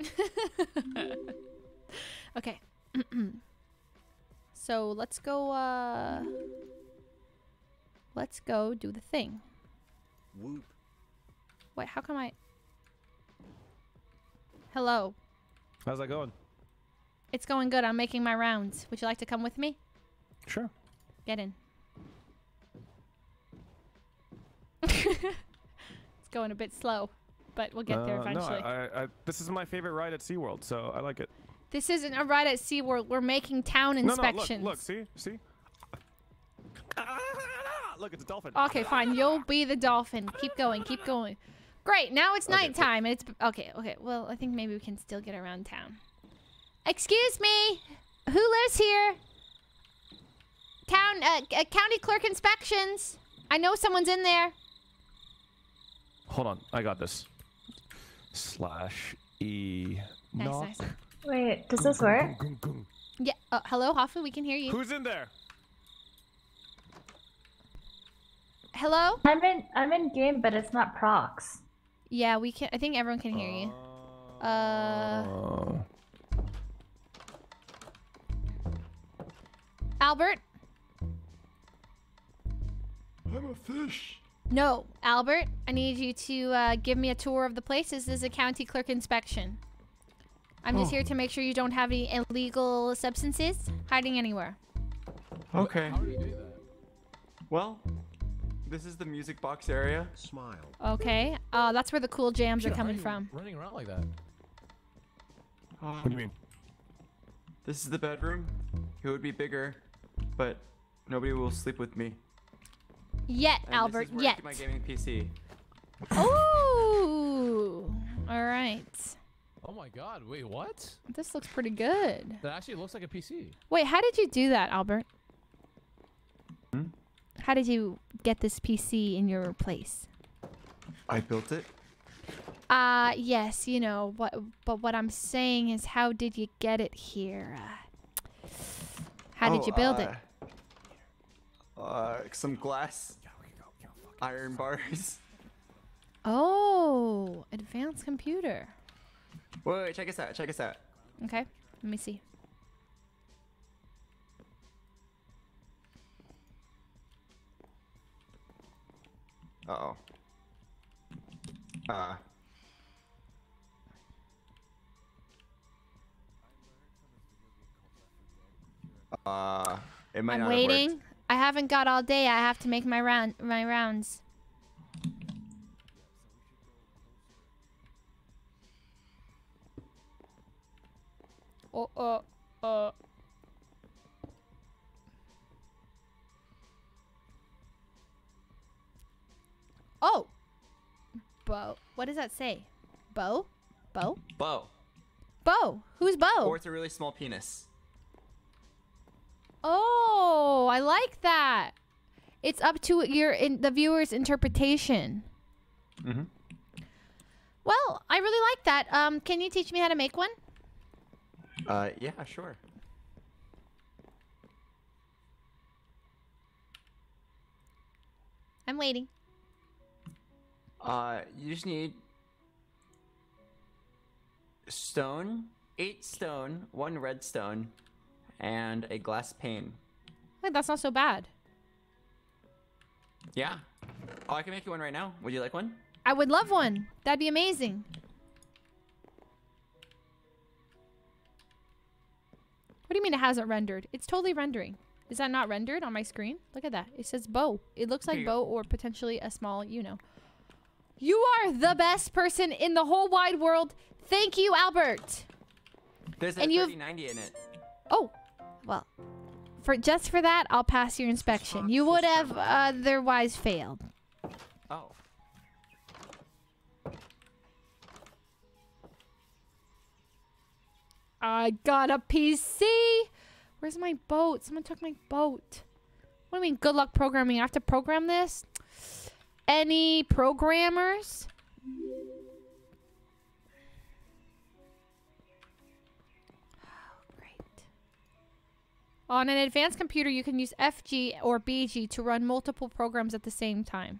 okay. so let's go uh let's go do the thing. Whoop. Wait, how come I Hello. How's that going? It's going good. I'm making my rounds. Would you like to come with me? Sure. Get in. it's going a bit slow, but we'll get there Uh, eventually. No, I, I, this is my favorite ride at SeaWorld, so I like it. This isn't a ride at SeaWorld. We're making town inspections. No, no, look, look, see, see. Look, it's a dolphin. Okay, fine. You'll be the dolphin. Keep going. Keep going. Great. Now it's Okay, nighttime, and it's okay. Okay. Well, I think maybe we can still get around town. Excuse me. Who lives here? Town, uh, uh, county clerk inspections. I know someone's in there. Hold on, I got this. Slash E. Nice, knock. nice. Wait, does this work? Yeah. Uh, hello, Hoffa. We can hear you. Who's in there? Hello. I'm in. I'm in game, but it's not procs. Yeah, we can. I think everyone can hear you. Uh. Oh. Albert. I'm a fish. No, Albert. I need you to uh, give me a tour of the place. This is a county clerk inspection. I'm just Oh. here to make sure you don't have any illegal substances hiding anywhere. Okay. Well, this is the music box area. Smile. Okay. Uh, that's where the cool jams are coming running- from. Running around like that. What do you mean? This is the bedroom. It would be bigger, but nobody will sleep with me. Yet, And Albert. This is Yet. keep my gaming PC. Ooh. All right. Oh my god, wait, what? This looks pretty good. That actually looks like a PC. Wait, how did you do that, Albert? Hmm? How did you get this PC in your place? I built it. Uh, yes, you know, what, but what I'm saying is how did you get it here? Uh, how did Oh, you build it? Uh, uh, some glass. Iron bars. Oh, advanced computer. Wait, wait, check us out. Check us out. Okay, let me see. Uh oh. Uh. Uh, it might I'm not have worked. waiting. I haven't got all day. I have to make my round my rounds. Oh, uh, uh. Oh. Bo. What does that say? Bo? Bo? Bow. Bo. Who's Bo? Or it's a really small penis. Oh, I like that. It's up to your in the viewer's interpretation. Mm-hmm. Well, I really like that. Um, can you teach me how to make one? Uh, yeah, sure. I'm waiting. Uh, you just need stone, eight stone, one redstone, and a glass pane. Wait, that's not so bad. Yeah. Oh, I can make you one right now. Would you like one? I would love one. That'd be amazing. What do you mean it hasn't rendered? It's totally rendering. Is that not rendered on my screen? Look at that. It says bow. It looks like bow or potentially a small, you know. You are the best person in the whole wide world. Thank you, Albert. There's a And 3090 in it. Oh, well, for just for that, I'll pass your inspection. You would have otherwise failed. Oh. I got a PC Where's my boat? Someone took my boat. What do you mean, good luck programming? I have to program this? Any programmers? On an advanced computer, you can use FG or BG to run multiple programs at the same time.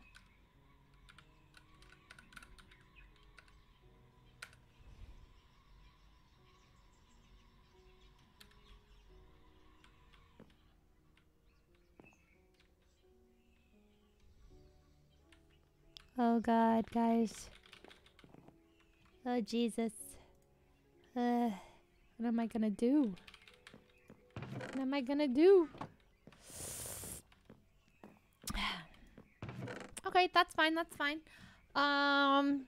Oh god, guys. Oh Jesus. Uh, what am I gonna do? What am I gonna do? okay, that's fine, that's fine. Um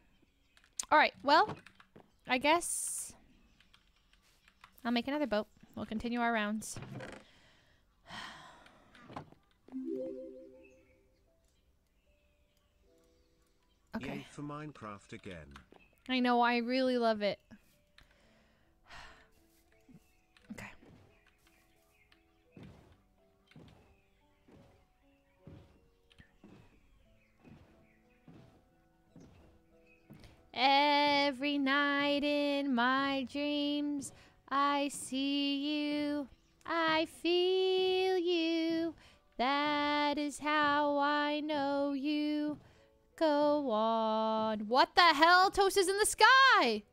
Alright, well, I guess I'll make another boat. We'll continue our rounds. Okay. Yay for Minecraft again. I know, I really love it. Every night in my dreams, I see you, I feel you. That is how I know you. Go on. What the hell? Toast is in the sky!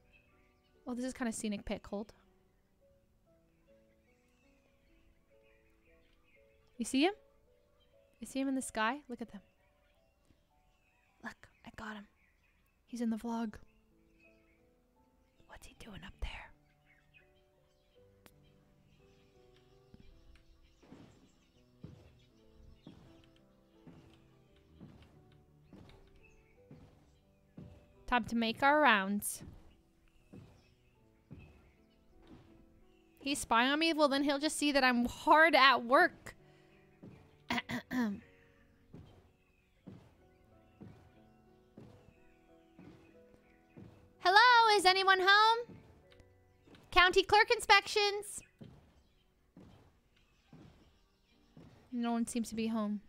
Oh, this is kind of scenic pick. Hold. You see him? You see him in the sky? Look at them. Look, I got him. He's in the vlog. What's he doing up there? Time to make our rounds. He's spying on me? Well, then he'll just see that I'm hard at work. Hello, is anyone home? County clerk inspections. No one seems to be home.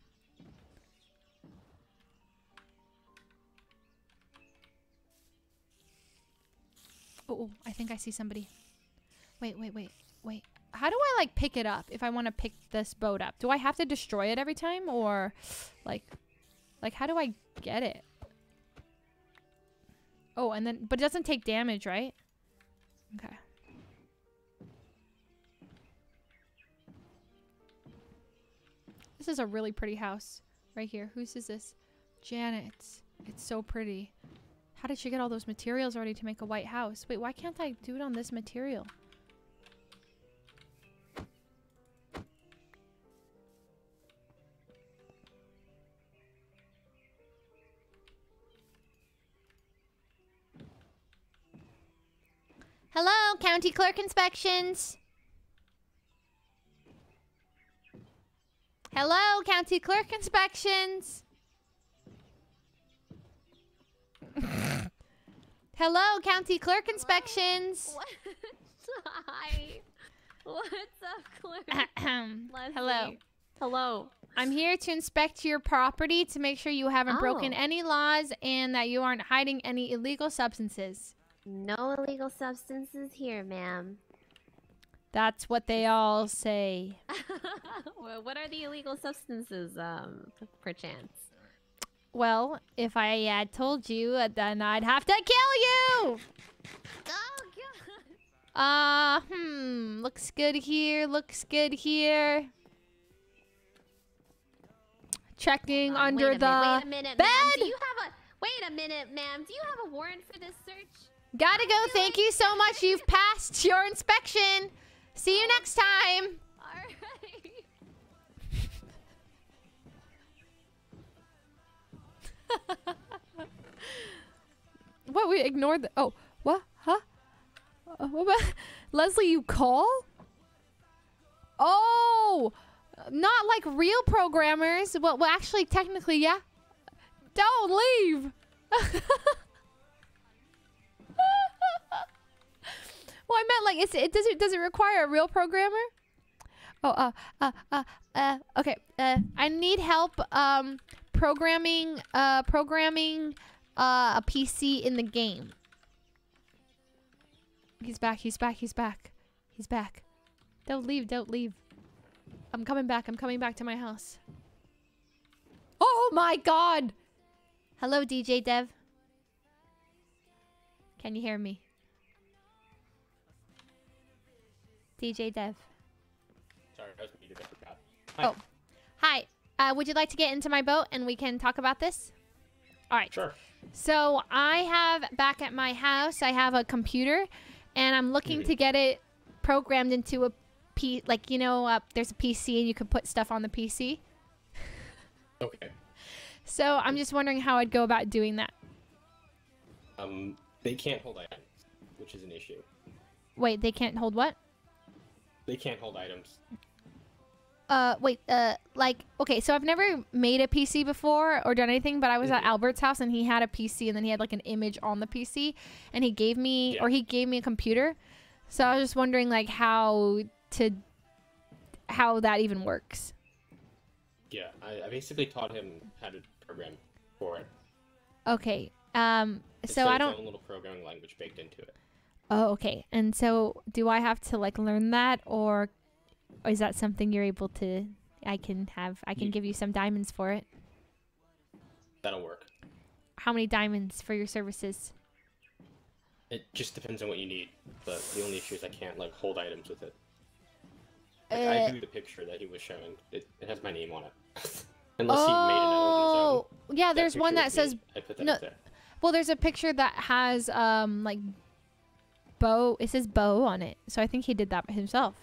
Oh, I think I see somebody. Wait, wait, wait, wait. How do I like pick it up if I want to pick this boat up? Do I have to destroy it every time or like like how do I get it? Oh, and then but it doesn't take damage, right? Okay. This is a really pretty house right here. Whose is this? Janet's. It's so pretty. How did she get all those materials ready to make a white house? Wait, why can't I do it on this material? Hello, county clerk inspections. Hello, county clerk inspections. Hello, county clerk inspections. Hi. What's up? Leslie. Hello. Hello. I'm here to inspect your property to make sure you haven't broken Oh. any laws and that you aren't hiding any illegal substances. No illegal substances here, ma'am. That's what they all say. Well, what are the illegal substances, um, perchance? Well, if I had told you, uh, then I'd have to kill you! Oh, Uh, hmm. Looks good here. Looks good here. Checking under wait a the minute, wait a minute, bed. Do you have a wait a minute, ma'am? Do you have a warrant for this search? Gotta go. Thank you so much. You've passed your inspection. See you next time. Alright. What? We ignored the. Oh, what? Huh? Uh, what Leslie? You call? Oh, not like real programmers. Well, well, actually, technically, yeah. Don't leave. well, I meant like it's, it does it does it require a real programmer? Oh, uh, uh, uh, uh, okay. Uh, I need help, um, programming, uh, programming, uh, a PC in the game. He's back, he's back, he's back. He's back. Don't leave, don't leave. I'm coming back, I'm coming back to my house. Oh my god! Hello, DJ Dev. Can you hear me? DJ Dev. Sorry, I was muted. I forgot. Oh, hi. Uh, would you like to get into my boat and we can talk about this? All right. Sure. So I have back at my house, I have a computer, and I'm looking Mhm. to get it programmed into a P. Like you know, uh, there's a PC and you can put stuff on the PC. Okay. So I'm just wondering how I'd go about doing that. Um, they can't hold items, which is an issue. Wait, they can't hold what? They can't hold items. Uh, wait, uh, like, okay, so I've never made a PC before or done anything, but I was at Albert's house and he had a PC and then he had like an image on the PC and he gave me, or he gave me a computer. So I was just wondering like how to, how that even works. Yeah, I, I basically taught him how to program for it. Okay, um, so I don't, own little programming language baked into it. Oh, okay. And so do I have to like learn that or is that something you're able to, I can have, I can You- give you some diamonds for it? That'll work. How many diamonds for your services? It just depends on what you need. But the only issue is I can't like hold items with it. Like, Uh, I do the picture that he was showing. It, it has my name on it. Unless he made it on his own. Oh, yeah. There's one that says me. I put that no. up there. Well, there's a picture that has um like bow. It says bow on it, so I think he did that himself.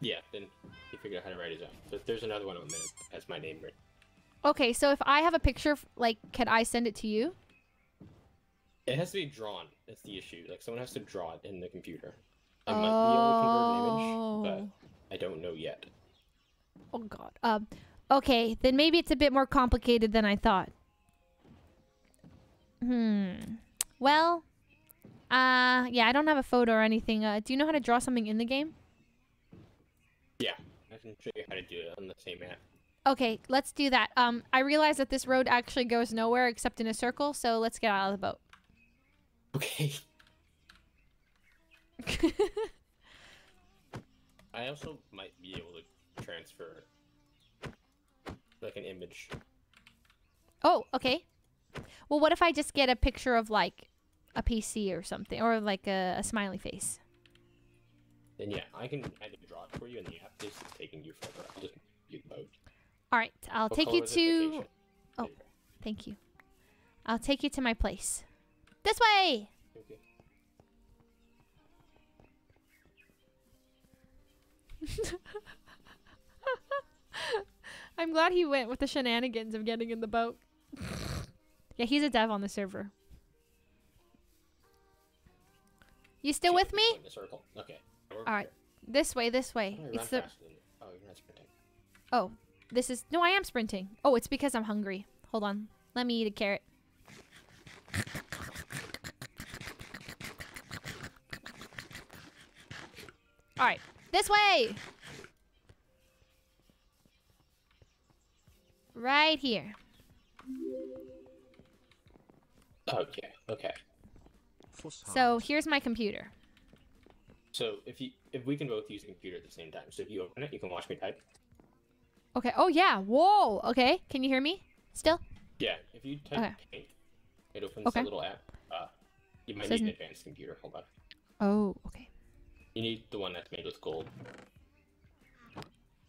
Yeah, then he figured out how to write his own. But there's another one on there has my name written. Okay, so if I have a picture, like, can I send it to you? It has to be drawn. That's the issue. Like someone has to draw it in the computer. I might be able to convert an image, but I don't know yet. Oh God. Um. Okay, then maybe it's a bit more complicated than I thought. Hmm. Well. Uh. Yeah, I don't have a photo or anything. Uh. Do you know how to draw something in the game? Yeah, I can show you how to do it on the same app. Okay, let's do that. Um, I realize that this road actually goes nowhere except in a circle, so let's get out of the boat. Okay. I also might be able to transfer like an image. Oh, okay. Well, what if I just get a picture of like a PC or something, or like a, a smiley face? Then yeah, I can I can draw it for you in the app. This is taking you forever. I'll just use mode. All right, I'll What take you color is it? to. Oh, thank you. I'll take you to my place. This way. Okay. I'm glad he went with the shenanigans of getting in the boat. yeah, he's a dev on the server. You still with me? In the circle. Okay. All right, this way, this way. Oh, It's the. Oh, you're not sprinting. Oh, this is no. I am sprinting. Oh, it's because I'm hungry. Hold on. Let me eat a carrot. All right, this way. Right here. Okay. Okay. So here's my computer. So if you if we can both use the computer at the same time, so if you open it, you can watch me type. Okay. Oh yeah. Whoa. Okay. Can you hear me? Still? Yeah. If you type Okay. paint, it opens Okay. a little app. Uh, you might Says need an advanced computer. Hold on. Oh. Okay. You need the one that's made with gold.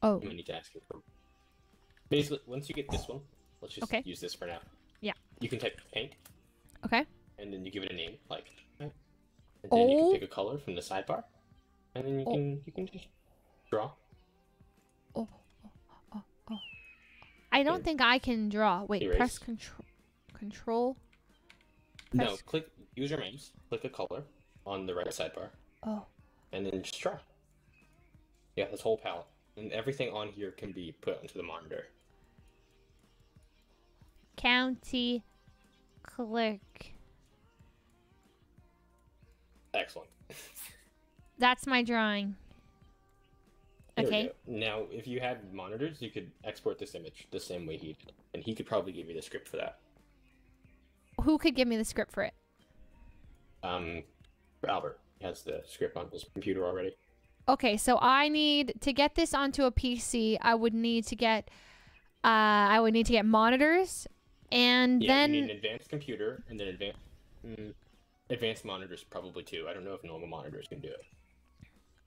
Oh. You need to ask him for. Basically, once you get this one, let's just Okay. use this for now. Yeah. You can type paint, Okay. And then you give it a name, like, mm. and then you Oh. can pick a color from the sidebar, and then you Oh. can you can just draw. Oh. oh, oh, oh. I don't think I can draw. Wait. Erase. Press control. Control. No, click use your mouse, click a color on the right sidebar, Oh. and then just draw. Yeah, this whole palette, and everything on here can be put onto the monitor. County clerk. Excellent. That's my drawing. There Okay. Now, if you had monitors, you could export this image the same way he did, and he could probably give you the script for that. Who could give me the script for it? Um, Albert has the script on his computer already. Okay, so I need to get this onto a PC. I would need to get, uh, I would need to get monitors, and yeah, then you need an advanced computer, and then advanced, mm, advanced monitors probably too. I don't know if normal monitors can do it.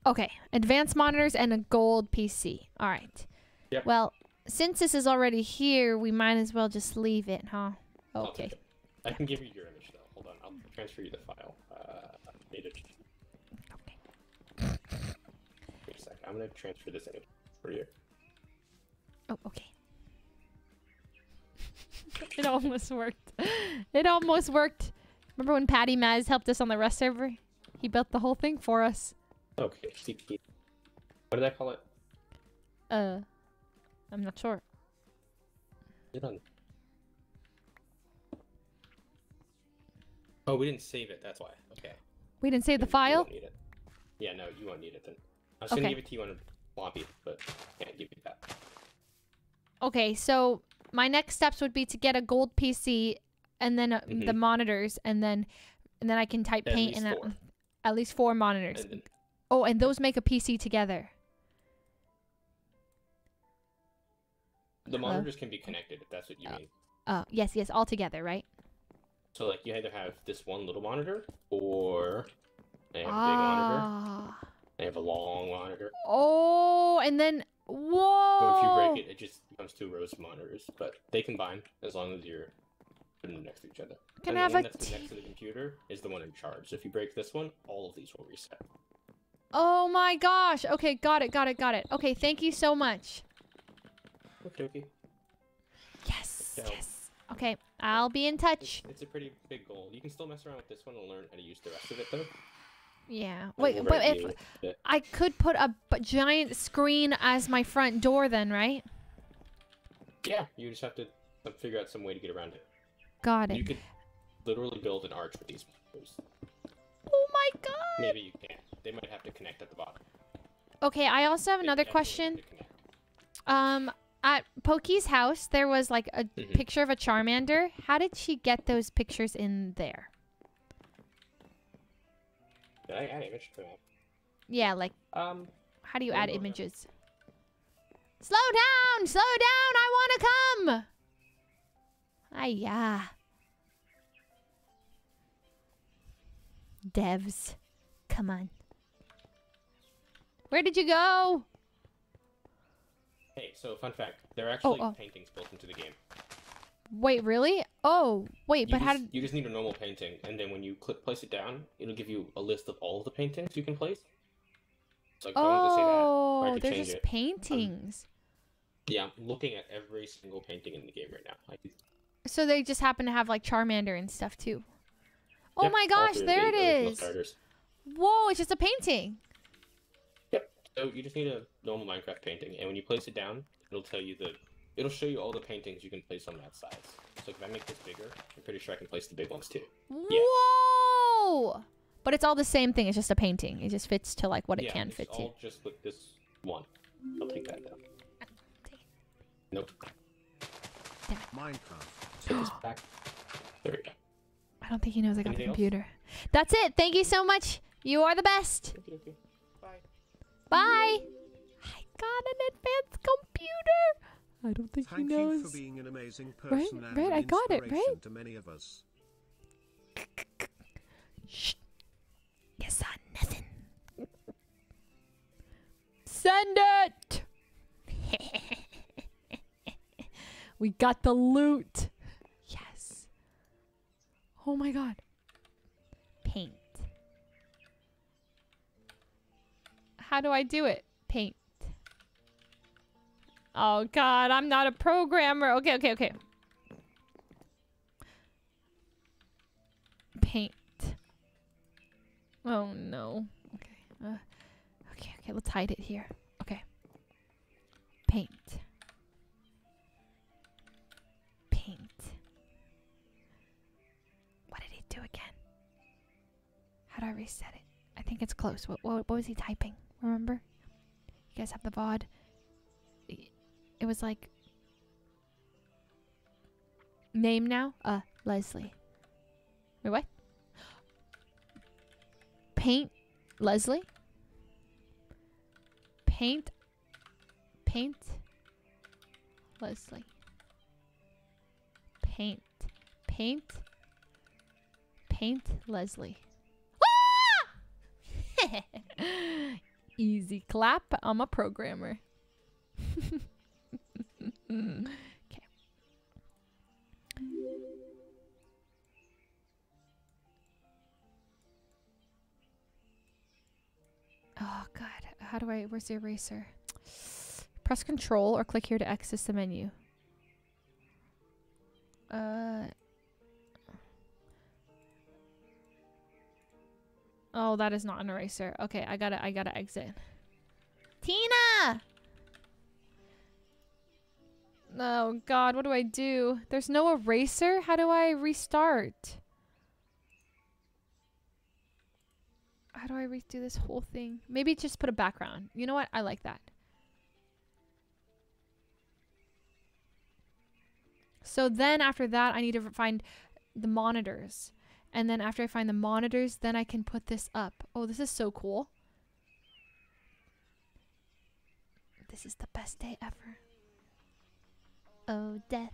okay, advanced monitors and a gold PC. All right. Yep. Well, since this is already here, we might as well just leave it, huh? Okay. it. I can give you your image though. Hold on, I'll transfer you the file. Uh, need it. Okay. Wait a sec. I'm gonna transfer this image for you. Oh, okay. it almost worked. It almost worked. Remember when Patty Maz helped us on the Rust server? He built the whole thing for us. Okay. CP. What did I call it? Uh, I'm not sure. Oh, we didn't save it. That's why. Okay. We didn't save the file. won't need it. Yeah, no, you won't need it then. I was gonna give it to you on a floppy, but can't give you that. Okay, so my next steps would be to get a gold PC and then uh, the Mhm. monitors, and then and then I can type At paint and four. at least four monitors. And then- Oh, and those make a PC together. The Hello? monitors can be connected if that's what you mean. Uh, yes, yes, all together, right? So like you either have this one little monitor or they have a big monitor. Ah. They have a long monitor. Oh, and then whoa. But if you break it, it just becomes two rows of monitors. But they combine as long as you're them next to each other. Can and I have a that's next to the computer is the one in charge. So if you break this one, all of these will reset. Oh my gosh. Okay, got it, got it, got it. Okay, thank you so much. Okay, okay. Yes, So, yes. Okay, I'll be in touch. It's a pretty big goal. You can still mess around with this one and learn how to use the rest of it though. Yeah. Wait, but if I could put a b- giant screen as my front door, then, right? Yeah, you just have to uh, figure out some way to get around it. Got You it. could literally build an arch with these. Oh my god. Maybe you can. They might have to connect at the bottom. Okay, I also have another question. Um, at Poki's house, there was like a Mhm. picture of a Charmander. How did she get those pictures in there? Did I add image to that? Yeah, like, Um, how do you add images? Slow down! Slow down! I want to come! Ayah. Devs. Come on. Where did you go? Hey, so fun fact: there are actually oh. oh. paintings built into the game. Wait, really? Oh, wait, You but how just, did... you just need a normal painting, and then when you click place it down, it'll give you a list of all of the paintings you can place. So I wanted to say that, Oh, they're just it. Um, paintings. Yeah, I'm looking at every single painting in the game right now. I could- So they just happen to have like Charmander and stuff too. Oh Yep, my gosh, three there the it original is. starters. Whoa, it's just a painting. Yep. So you just need a normal Minecraft painting, and when you place it down, it'll tell you the, it'll show you all the paintings you can place on that size. So if I make this bigger, I'm pretty sure I can place the big ones too. Whoa! But it's all the same thing. It's just a painting. It just fits to like what it can it's fit to. all just with this one. I'll take that down. Nope. Minecraft. Take this back. There we go. I don't think he knows I got the Anything else? computer. That's it. Thank you so much. You are the best. Bye. Bye. I got an advanced computer. I don't think Thank he you knows. for being an amazing Right, person and right, I got it, right? to many of us. Yes, on nothing. Send it. we got the loot. Oh my god. Paint. How do I do it? Paint. Oh god, I'm not a programmer. Okay, okay, okay. Paint. Oh no. Okay. Uh, okay, okay, let's hide it here. Okay. Paint. Do again? How do I reset it? I think it's close. What, what, what was he typing? Remember? You guys have the VOD. It was like name now? Uh, Leslie. Wait, what? Paint Leslie? Paint Paint Leslie. Paint Paint Paint Leslie. Easy clap. I'm a programmer. okay. Oh god, how do I where's the eraser? Press control or click here to access the menu. Uh Oh, that is not an eraser. Okay, I gotta I gotta exit. Tina! Oh god, what do I do? There's no eraser? How do I restart? How do I redo this whole thing? Maybe just put a background. You know what? I like that. So then after that, I need to find the monitors. And then after I find the monitors, then I can put this up. Oh, this is so cool. This is the best day ever. Oh, death.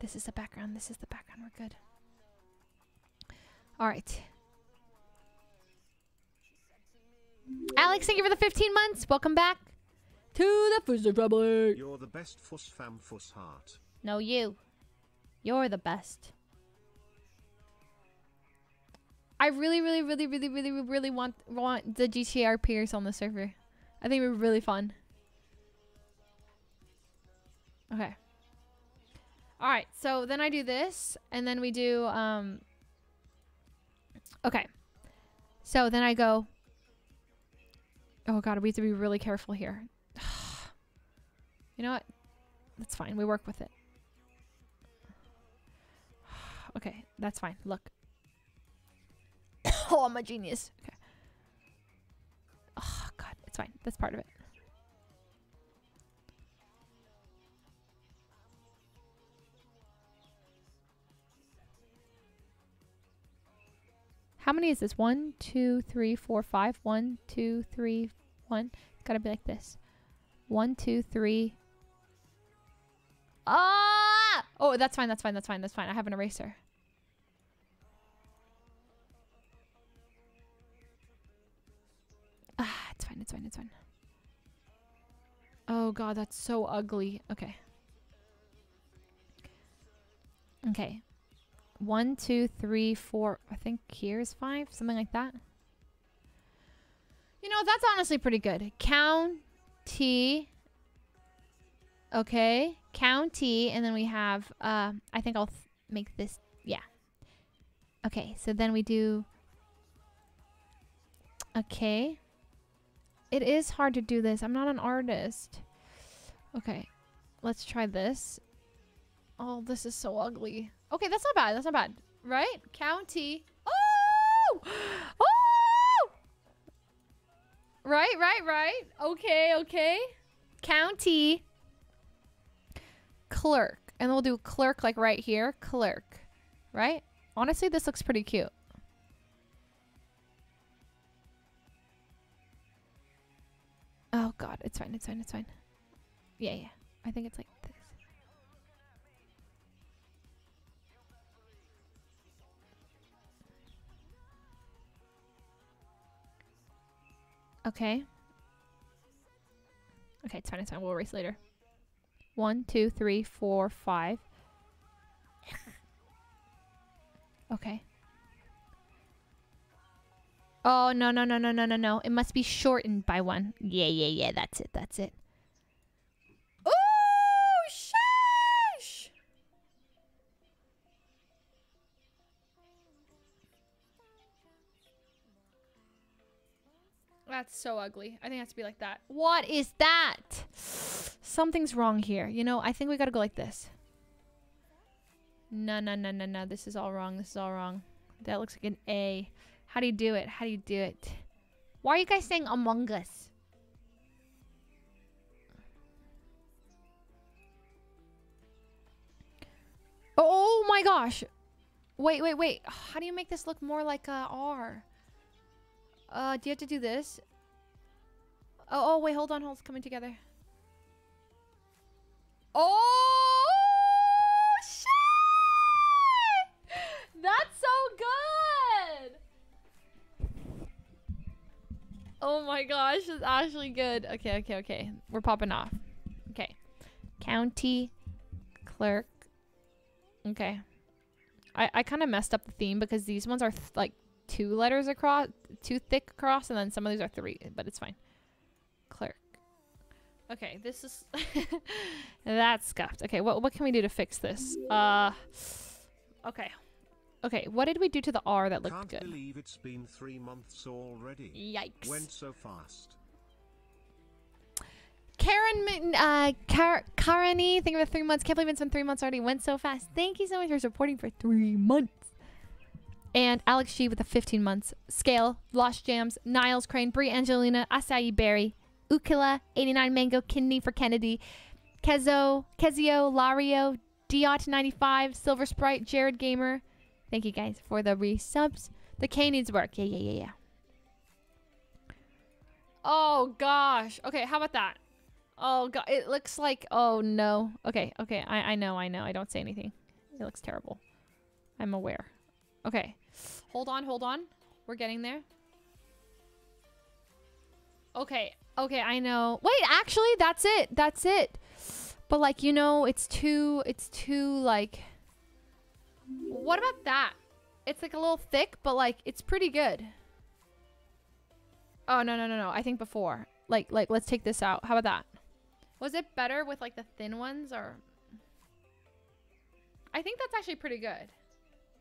This is the background. This is the background. We're good. All right. Alex, thank you for the 15 months. Welcome back to the Fuss Republic. You're the best fuss fam fuss heart. No, you. You're the best. I really, really, really, really, really, really want want the GTA RPers on the server. I think it would be really fun. Okay. All right. So then I do this, and then we do um. Okay. So then I go. Oh god, we have to be really careful here. you know what? That's fine. We work with it. Okay, that's fine. Look. oh, I'm a genius. Okay. Oh god, it's fine. That's part of it. How many is this? One, two, three, four, five. One, two, three, one. It's gotta be like this. One, two, three. Ah! Oh, that's fine. That's fine. That's fine. That's fine. I have an eraser. Ah, it's fine. It's fine. It's fine. Oh god, that's so ugly. Okay. Okay. One, two, three, four. I think here's five. Something like that. You know, that's honestly pretty good. County. Okay. County. And then we have, uh, I think I'll th- make this. Yeah. Okay. So then we do. Okay. It is hard to do this. I'm not an artist. Okay. Let's try this. Oh, this is so ugly. Okay, that's not bad. That's not bad. Right? County. Oh! Oh! Right, right, right. Okay, okay. County. Clerk. And we'll do clerk like right here. Clerk. Right? Honestly, this looks pretty cute. Oh god, it's fine, it's fine, it's fine. Yeah, yeah. I think it's like this. Okay. Okay, it's fine, it's fine. We'll erase later. One, two, three, four, five. Okay. Oh, no, no, no, no, no, no, no. It must be shortened by one. Yeah, yeah, yeah. That's it. That's it. That's so ugly. I think it has to be like that. What is that? Something's wrong here. You know, I think we gotta go like this. No, no, no, no, no. This is all wrong. This is all wrong. That looks like an A. How do you do it? How do you do it? Why are you guys saying Among Us? Oh my gosh. Wait, wait, wait. How do you make this look more like a R? Uh, do you have to do this? Oh, oh, wait, hold on, hold, coming together. Oh, shit! That's so good! Oh my gosh, it's actually good. Okay, okay, okay. We're popping off. Okay. County clerk. Okay. I, I kind of messed up the theme because these ones are th like two letters across, two thick across, and then some of these are three, but it's fine. Okay, this is that's scuffed. Okay, what what can we do to fix this? Uh, okay, okay. What did we do to the R that looked Can't good? believe it's been three months already. Yikes. Went so fast. Karen, uh, Kar- Karani, you for three months. Can't believe it's been three months already. Went so fast. Thank you so much for supporting for three months. And Alex G with the 15 months. Scale, Lost Jams, Niles Crane, Brie Angelina, Acai Berry, Ukila, 89 Mango, Kidney for Kennedy, Kezo, Kezio, Lario, Diot95, Silver Sprite, Jared Gamer. Thank you guys for the resubs. The K needs work. Yeah, yeah, yeah, yeah. Oh gosh. Okay, how about that? Oh god, it looks like oh no. Okay, okay, I I know, I know. I don't say anything. It looks terrible. I'm aware. Okay. Hold on, hold on. We're getting there. Okay. Okay, I know. Wait, actually, that's it. That's it. But like, you know, it's too it's too like What about that? It's like a little thick, but like it's pretty good. Oh, no, no, no, no. I think before. Like like let's take this out. How about that? Was it better with like the thin ones or I think that's actually pretty good.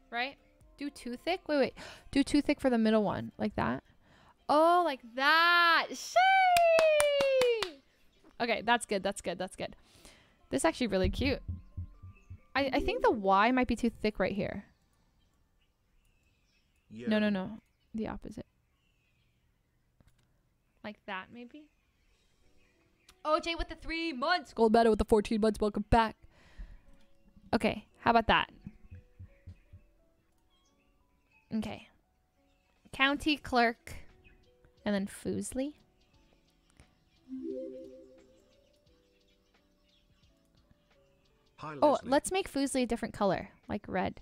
Right? Do too thick? Wait, wait. Do too thick for the middle one. Like that? Oh, like that. Okay, that's good. That's good. That's good. This is actually really cute. I, I think the Y might be too thick right here. No, no, no. The opposite. Like that, maybe? OJ with the three months. Gold medal with the 14 months. Welcome back. Okay, how about that? Okay. County clerk. And then Fuslie. Hi, Oh, let's make Fuslie a different color. Like red.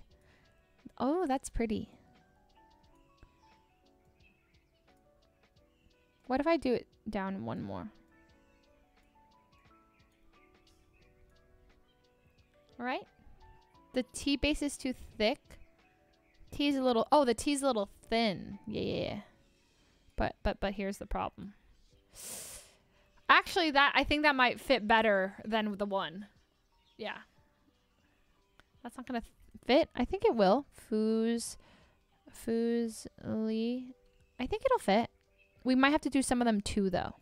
Oh, that's pretty. What if I do it down one more? Alright. The T base is too thick. T is a little oh the T is a little thin. Yeah, yeah, yeah. But but but here's the problem. Actually that I think that might fit better than the one. Yeah. That's not gonna fit. I think it will. Foos Fuslie. I think it'll fit. We might have to do some of them too though.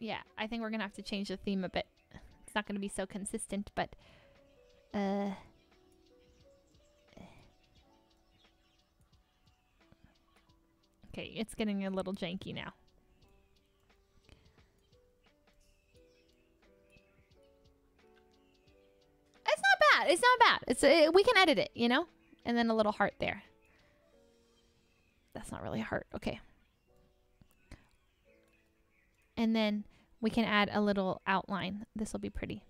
Yeah, I think we're gonna have to change the theme a bit. It's not gonna be so consistent, but uh Okay, it's getting a little janky now. It's not bad. It's not bad. It's uh, we can edit it, you know? And then a little heart there. That's not really a heart. Okay. And then we can add a little outline. This will be pretty.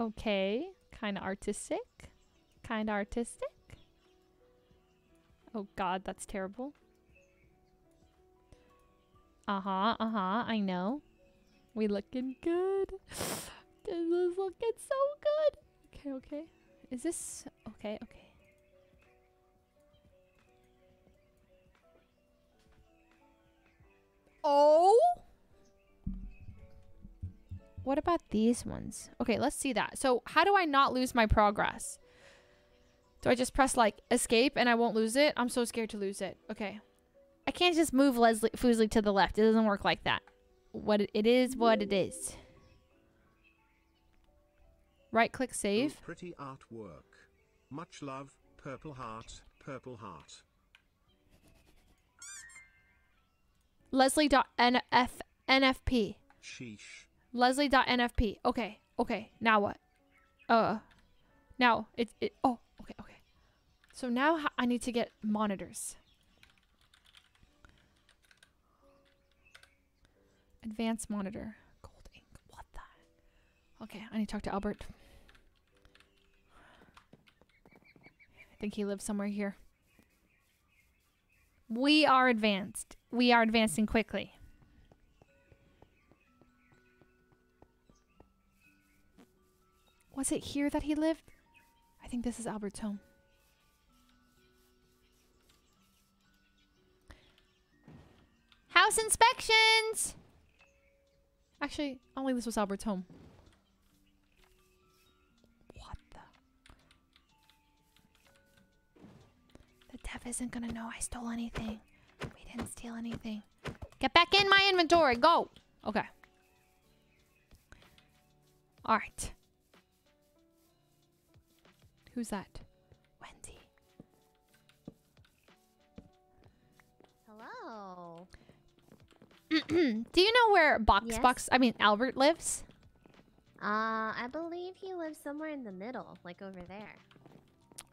Okay. Kind of artistic. Kind of artistic. Oh god, that's terrible. Uh-huh, uh-huh, I know. We looking good. this is looking so good. Okay, okay. Is this okay, okay. Oh! What about these ones? Okay, let's see that. So how do I not lose my progress? Do I just press like escape and I won't lose it? I'm so scared to lose it. Okay. I can't just move Leslie Fuslie to the left. It doesn't work like that. what it, it is what it is. Right click save. Pretty artwork. Much love, Purple Heart, Purple Heart. Leslie.nf NFP. Sheesh. Leslie.nfp. Okay. Okay. Now what? Uh. Now it's it. Oh. Okay. Okay. So now I need to get monitors. Advanced monitor. Gold ink. What the? Okay. I need to talk to Albert. I think he lives somewhere here. We are advanced. We are advancing quickly. Was it here that he lived? I think this is Albert's home. House inspections! Actually, only this was Albert's home. What the? The dev isn't gonna know I stole anything. We didn't steal anything. Get back in my inventory. Go! Okay. Alright. Who's that? Wendy. Hello. Do you know where Box Yes? Box, I mean Albert lives? Uh, I believe he lives somewhere in the middle, like over there.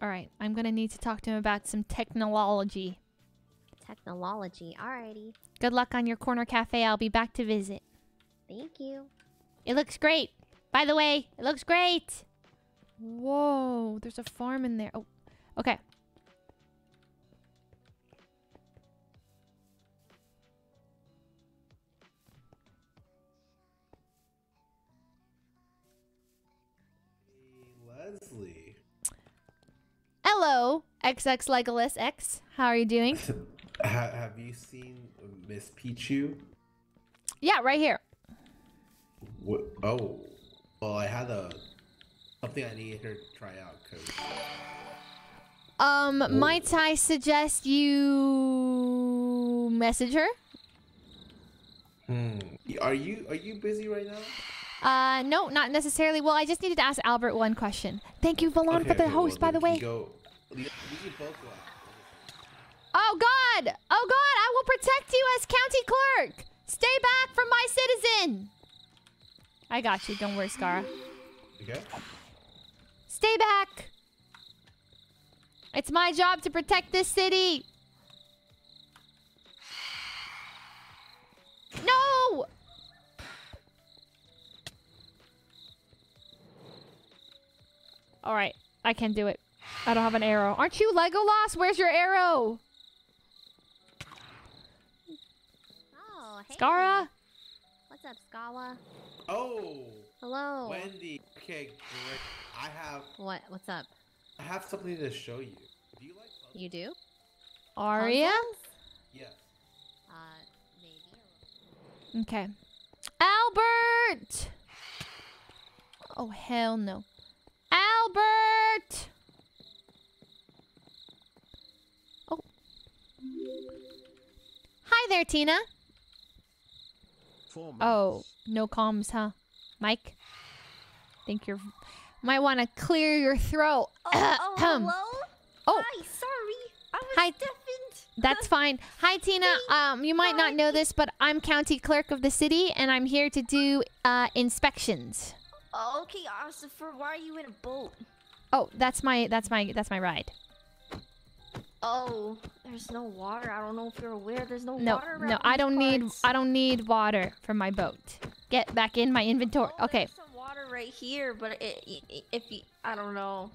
Alright, I'm gonna need to talk to him about some technology. Technology. Alrighty. Good luck on your corner cafe. I'll be back to visit. Thank you. It looks great. By the way, it looks great. Whoa, there's a farm in there. Oh, okay. Leslie. Hello, XX Legolas X. How are you doing? Ha- have you seen Miss Pichu? yeah, right here. Wh- oh, well, I had a something I needed her to try out because Um, might I suggest you message her? Hmm. Are you are you busy right now? Uh, no, not necessarily. Well, I just needed to ask Albert one question. Thank you, Valon, for the okay, host, well, by the way. Go, we, we can both go. out. Oh God! Oh God! I will protect you as county clerk. Stay back from my citizen. I got you. Don't worry, Scarra. Okay. Stay back. It's my job to protect this city. No! All right, I can do it. I don't have an arrow. Aren't you Legolas? Where's your arrow? Oh, hey. Scarra? What's up, Skawa? Oh. Hello. Wendy. Okay, great. I have What? What's up? I have something to show you. Do you like? You do? Aria? Yes. Uh, maybe. Okay. Albert! Oh, hell no. Albert! Oh. Hi there, Tina. Four Oh, no comms, huh? Mike? Think you're... Might want to clear your throat. Oh, hello? Oh. Hi, sorry. I was Hi. deafened. That's fine. Hi, Tina. Um, you might not know this, but I'm county clerk of the city, and I'm here to do uh, inspections. Oh, okay, Ossifer, why are you in a boat? Oh, that's my that's my that's my ride. Oh, there's no water. I don't know if you're aware. There's no, No, water No, no, I don't need. I don't need water for my boat. Get back in my inventory. Okay. There's some water right here, but it, it- if you, I don't know.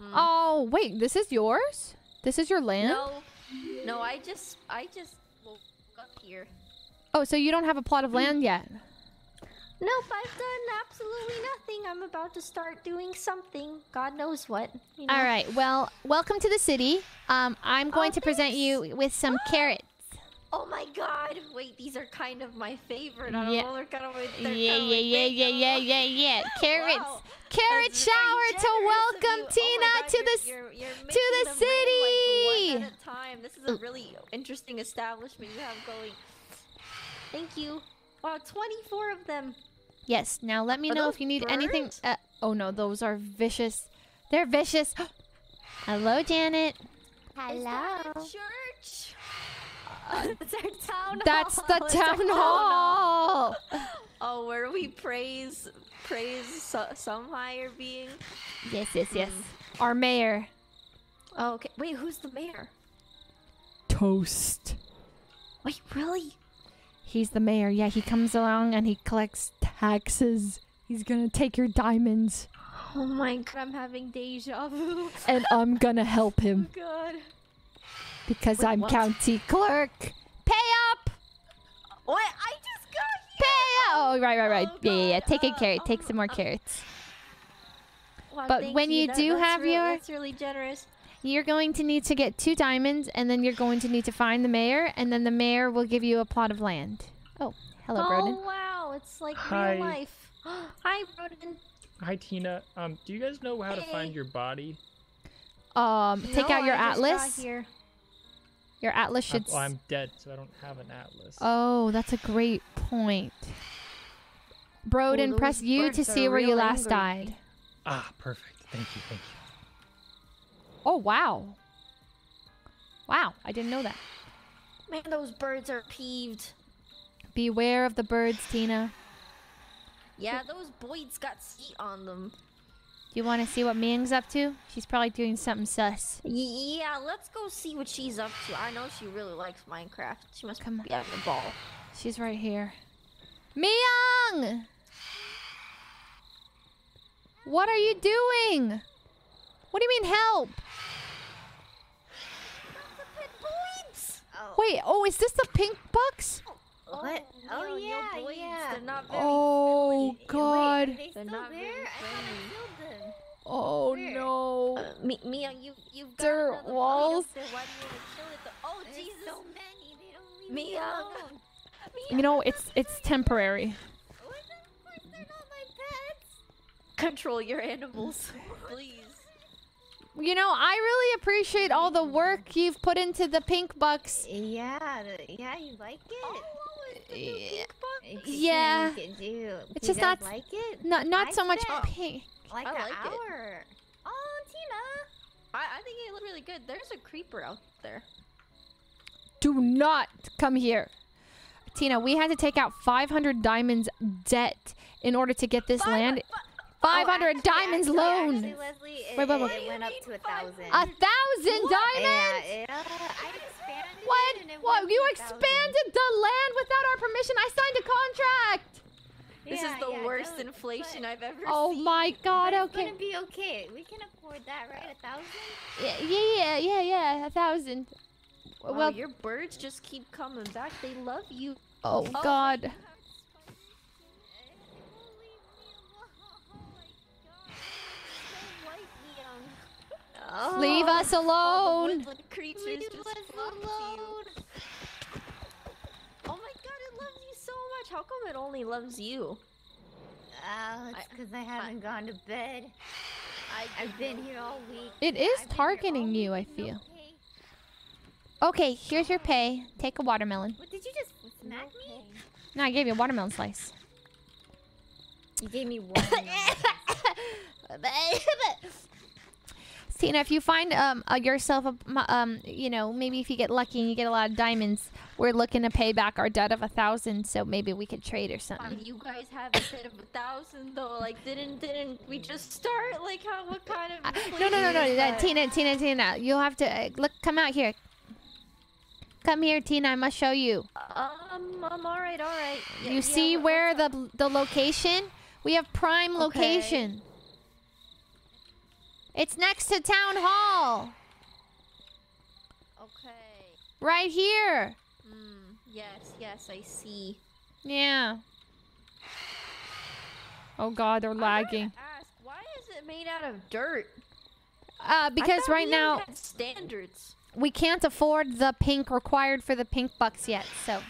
Mm. Oh wait, this is yours. This is your land. No, no, I just, I just woke up here. Oh, so you don't have a plot of land yet? Nope, I've done absolutely nothing. I'm about to start doing something. God knows what. You know? All right. Well, welcome to the city. Um, I'm going to present you with some carrots. Oh my God! Wait, these are kind of my favorite. I don't Yeah. know. They're kind of. They're Yeah, kinda yeah, like yeah, yeah, yeah, yeah, yeah. Carrots. Wow. Carrot That's shower to welcome. Oh Tina God, to you're- the you're- you're to the rain, like, one city. at a time. This is a really interesting establishment you have going. Thank you. Wow, 24 of them. Yes. Now let me Are know if you need anything. Uh, oh no, those are vicious. They're vicious. Hello, Janet. Hello. church. That's our town That's hall. the It's town hall. Oh, where we praise praise so- some higher being. Yes, yes, yes. Our mayor. Oh, okay. Wait, who's the mayor? Toast. Wait, really? He's the mayor. Yeah, he comes along and he collects taxes. He's gonna take your diamonds, Oh my god, I'm having deja vu. and I'm gonna help him Oh my God. because Wait, I'm what? county clerk. Pay up. What? I just got Pay up. Oh, right, right, right. Oh yeah, yeah, yeah. Take a carrot. Take oh, some more oh. carrots. Wow, But when you That- do have real- your- That's really generous. You're going to need to get two diamonds, and then you're going to need to find the mayor, and then the mayor will give you a plot of land. Oh, hello, oh Broden. Oh, wow, it's like Hi. real life. Hi, Broden. Hi Tina. Um, do you guys know how to find your body? Um, take No, out your I just atlas. here. Your atlas I'm, should. well, s- I'm dead, so I don't have an atlas. Oh, that's a great point. Broden, those press U to see where you last angry. died. Ah, perfect. Thank you, thank you. Oh, wow. Wow, I didn't know that. Man, those birds are peeved. Beware of the birds, Tina. Yeah, those boys got seat on them. Do you want to see what Ming's up to? She's probably doing something sus. Y- yeah, let's go see what she's up to. I know she really likes Minecraft. She must Come be having a ball. She's right here. Miyoung! What are you doing? What do you mean help? Wait, oh, is this the pink bucks? What? Oh, yeah, yeah. They're not very Oh, God. They're still not there? very I thought I friendly. killed them. Oh, no. Uh, Mi- Mia, you you've got Dirt walls. there. Why do you want to kill it? Oh There's Jesus! so many. They don't leave me Mia. You know, it's it's temporary. They're not my pets. control your animals, please. You know, I really appreciate all the work you've put into the pink bucks. Yeah, yeah, you like it. Oh, yeah. It's Yeah. You can do. It's You just not like it. not not I so much pink. Like I an like it. Oh, Tina. I, I think it looked really good. There's a creeper out there. Do not come here. Tina, we had to take out 500 diamonds debt in order to get this land. 500 diamonds loan. Actually, Leslie, it, Wait, wait, wait. it went up to a thousand. A thousand diamonds? Yeah, it, uh, I expanded What? it What? You to a expanded the land without our permission. I signed a contract. This Yeah, is the yeah, worst no, inflation I've ever Oh seen. Oh my god, But it's okay. gonna be okay. We can afford that, right? A thousand. Yeah, yeah, yeah, yeah, a thousand. Wow, Well, your birds just keep coming back. They love you. oh god. Leave us oh, alone. woodland creatures Leave us flock to you. Oh my god, it loves you so much. How come it only loves you? Oh, it's because I haven't gone to bed. I, I've been here all week. It is targeting you, I feel. Okay, here's your pay. Take a watermelon. What did you just smack me? No, I gave you a watermelon slice. You gave me one. Tina, if you find um uh, yourself a um you know maybe if you get lucky and you get a lot of diamonds, we're looking to pay back our debt of a thousand, so maybe we could trade or Um, something. you guys have instead of a thousand though. Like, didn't didn't we just start? Like, how? What kind of? No, no, no, no, inflation uh. Tina, Tina, Tina, you'll have to uh, look. Come out here. Come here, Tina. I must show you. Um, I'm all right, all right. Yeah, you yeah, see where the the location? We have prime Okay. location. It's next to town hall, Okay. right here. Hmm. Yes, yes, I see. Yeah. Oh God, they're lagging. Ask, why is it made out of dirt? Uh, because right now standards. we can't afford the pink required for the pink bucks yet. So?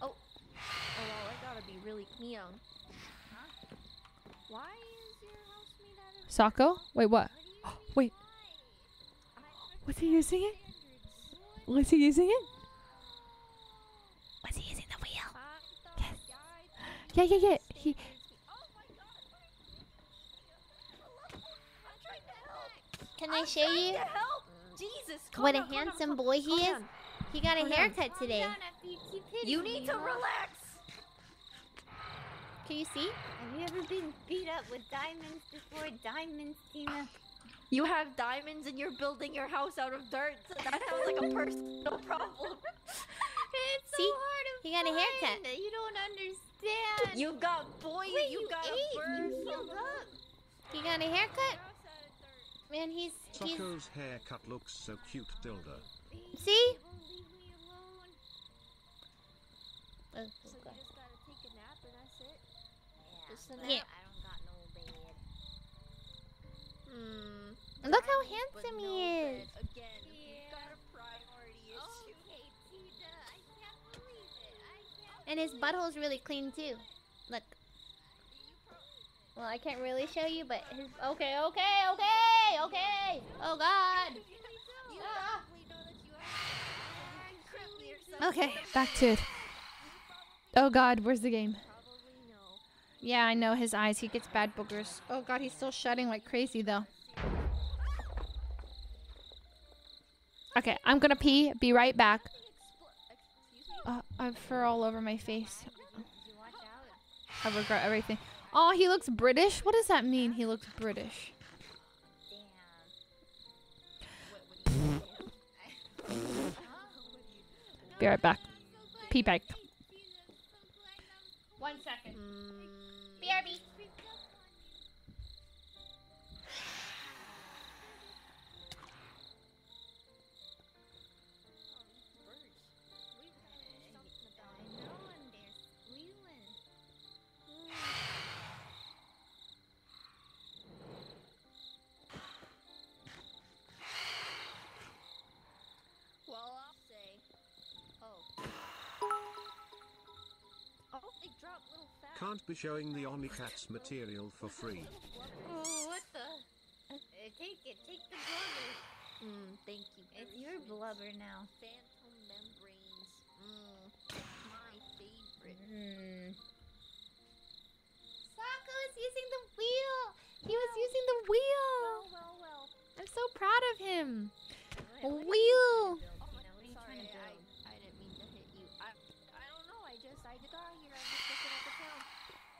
Oh. Oh, well, I gotta be really. Made out of wait, what? Wait, was he using it? Was he using it? Was he using the wheel? Yeah, yeah, yeah. He. Can I show you Jesus, what a calm down, handsome boy he is? down. He got a Calm down. haircut today. You need to relax. Can you see? Have you ever been beat up with diamonds before? Diamonds, Tina. You have diamonds and you're building your house out of dirt. So that sounds like a personal problem. It's See? so hard to He got a haircut. You don't understand. You got boy, Wait, you, you got ate. a bird. You healed up. He got a haircut. Man, he's he's. Socko's haircut looks so cute, Dilda. See? Oh, Just a Yeah. nap. Hmm. Look how handsome he is. Again, we've got a priority issue. And his butthole's really clean too. Look. Well, I can't really show you, but his. Okay, okay, okay, okay. Oh God. Ah. Okay, back to it. Oh God, where's the game? Yeah, I know his eyes. He gets bad boogers. Oh God, he's still shutting like crazy though. Okay, I'm gonna pee. Be right back. Uh, I have fur all over my face. I regret everything. Oh, he looks British. What does that mean? He looks British. Be right back. Pee back. One second. Can't be showing the Onycats material for free. Oh, what the? Uh, take it. Take the blubber. Mm, thank you. It's your blubber now. Phantom membranes. Mm, my favorite. Mm. Sako is using the wheel. He was using the wheel. Well, well, well. I'm so proud of him. A wheel. Oh, sorry, I, I didn't mean to hit you. I, I don't know. I just, I got here. I was looking at the town.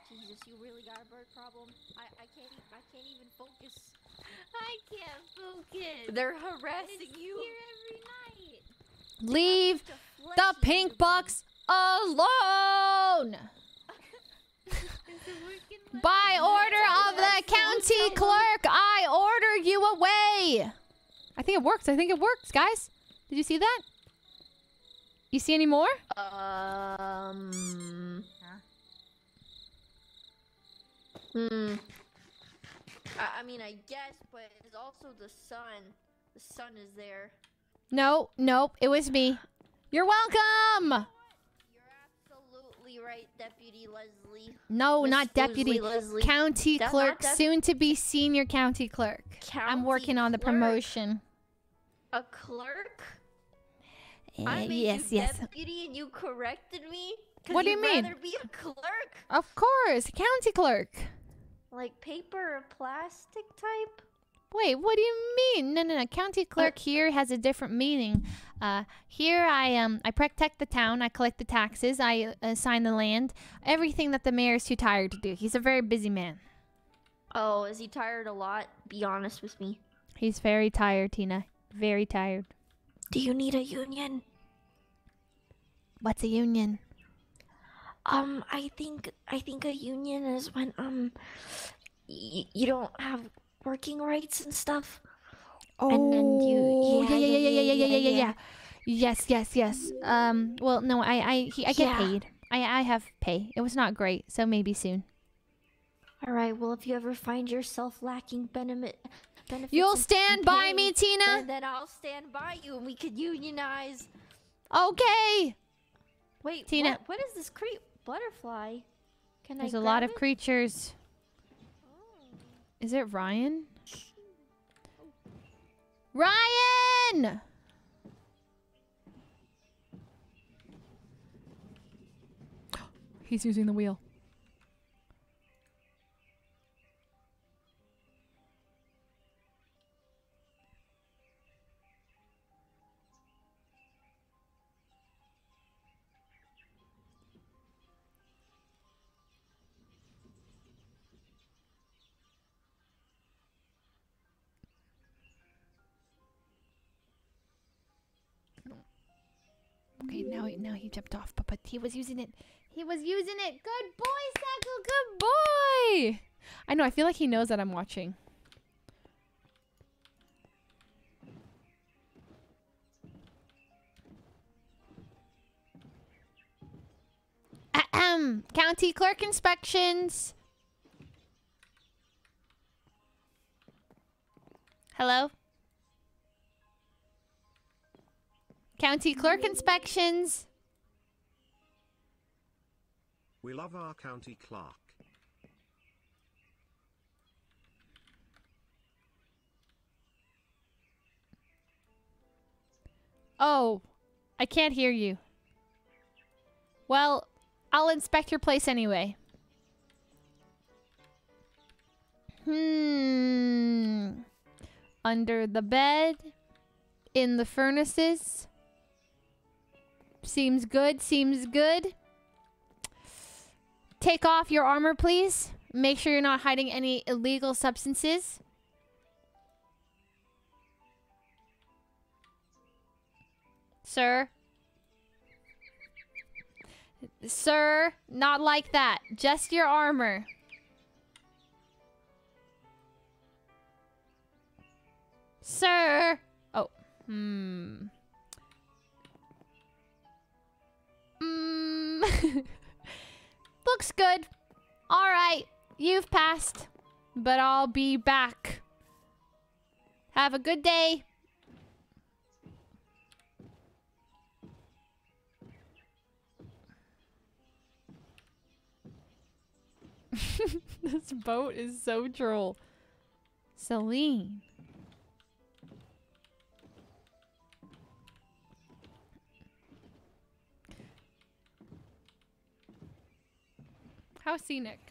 Jesus, you really got a bird problem. I, I can't, e- I can't even focus. I can't focus. They're harassing It's you. Here every night. Leave the pink box alone. By order of the county clerk, I order you away. I think it works. I think it works, guys. Did you see that? You see any more? Um. Hmm. I, I mean, I guess, but it's also the sun. The sun is there. No, nope. It was me. You're welcome. You're absolutely right, Deputy Leslie. No, Miss not deputy. Leslie. County That's clerk, soon to be senior county clerk. County I'm working on the clerk. promotion. A clerk? Uh, I made yes, you yes. deputy and you corrected me. What do you mean? rather be a clerk? Of course, county clerk. Like paper or plastic type? Wait, what do you mean? No, no, no. County clerk here has a different meaning. Uh, here I um I protect the town. I collect the taxes. I uh, assign the land. Everything that the mayor is too tired to do. He's a very busy man. Oh, is he tired a lot? Be honest with me. He's very tired, Tina. Very tired. Do you need a union? What's a union? um i think i think a union is when um y you don't have working rights and stuff oh and then you yeah yeah yeah yeah yeah yeah yeah, yeah, yeah, yeah. yes yes yes um well no i i he, i get yeah. paid i i have pay it was not great so maybe soon all right well if you ever find yourself lacking benefit benefits you'll stand by pay, me tina then, then i'll stand by you and we could unionize okay Wait, Tina. What, what is this creep? Butterfly? Can There's I a lot grab of it? creatures. Is it Ryan? Ryan! He's using the wheel. Now he jumped off, but but he was using it. He was using it. Good boy, Sacco. Good boy. I know. I feel like he knows that I'm watching. Ahem. County clerk inspections. Hello? County clerk inspections. We love our county clerk. Oh, I can't hear you. Well, I'll inspect your place anyway. Hmm. Under the bed, in the furnaces. Seems good, seems good. Take off your armor, please. Make sure you're not hiding any illegal substances. Sir? Sir, not like that. Just your armor. Sir! Oh, hmm. Mm. Looks good. Alright, you've passed. But I'll be back. Have a good day. this boat is so droll. Celine. How scenic.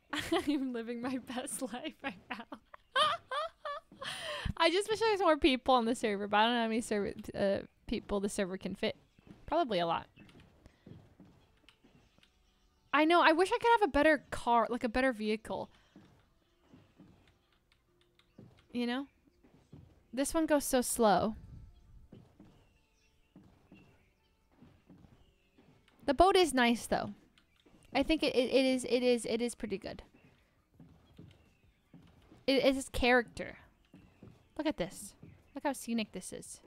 I'm living my best life right now. I just wish there was more people on the server, but I don't know how many server uh, people the server can fit. Probably a lot. I know. I wish I could have a better car, like a better vehicle. You know? This one goes so slow. The boat is nice though. I think it, it, it is it is it is pretty good. It is character. Look at this. Look how scenic this is.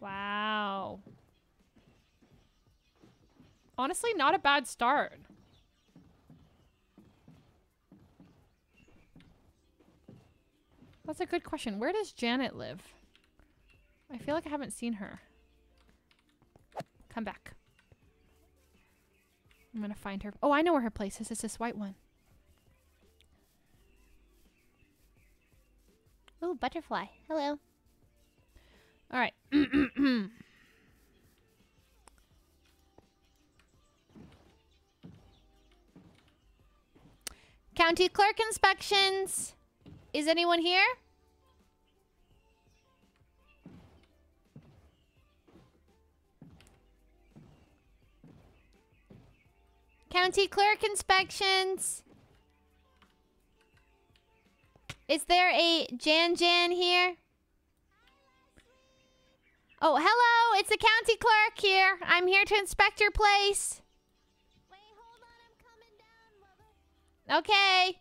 Wow. Honestly, not a bad start. That's a good question. Where does Janet live? I feel like I haven't seen her. Come back. I'm gonna find her. Oh, I know where her place is. It's this white one. Ooh, butterfly. Hello. All right. County clerk inspections. Is anyone here? County clerk inspections. Is there a Jan Jan here? Oh, hello. It's the county clerk here. I'm here to inspect your place. Okay.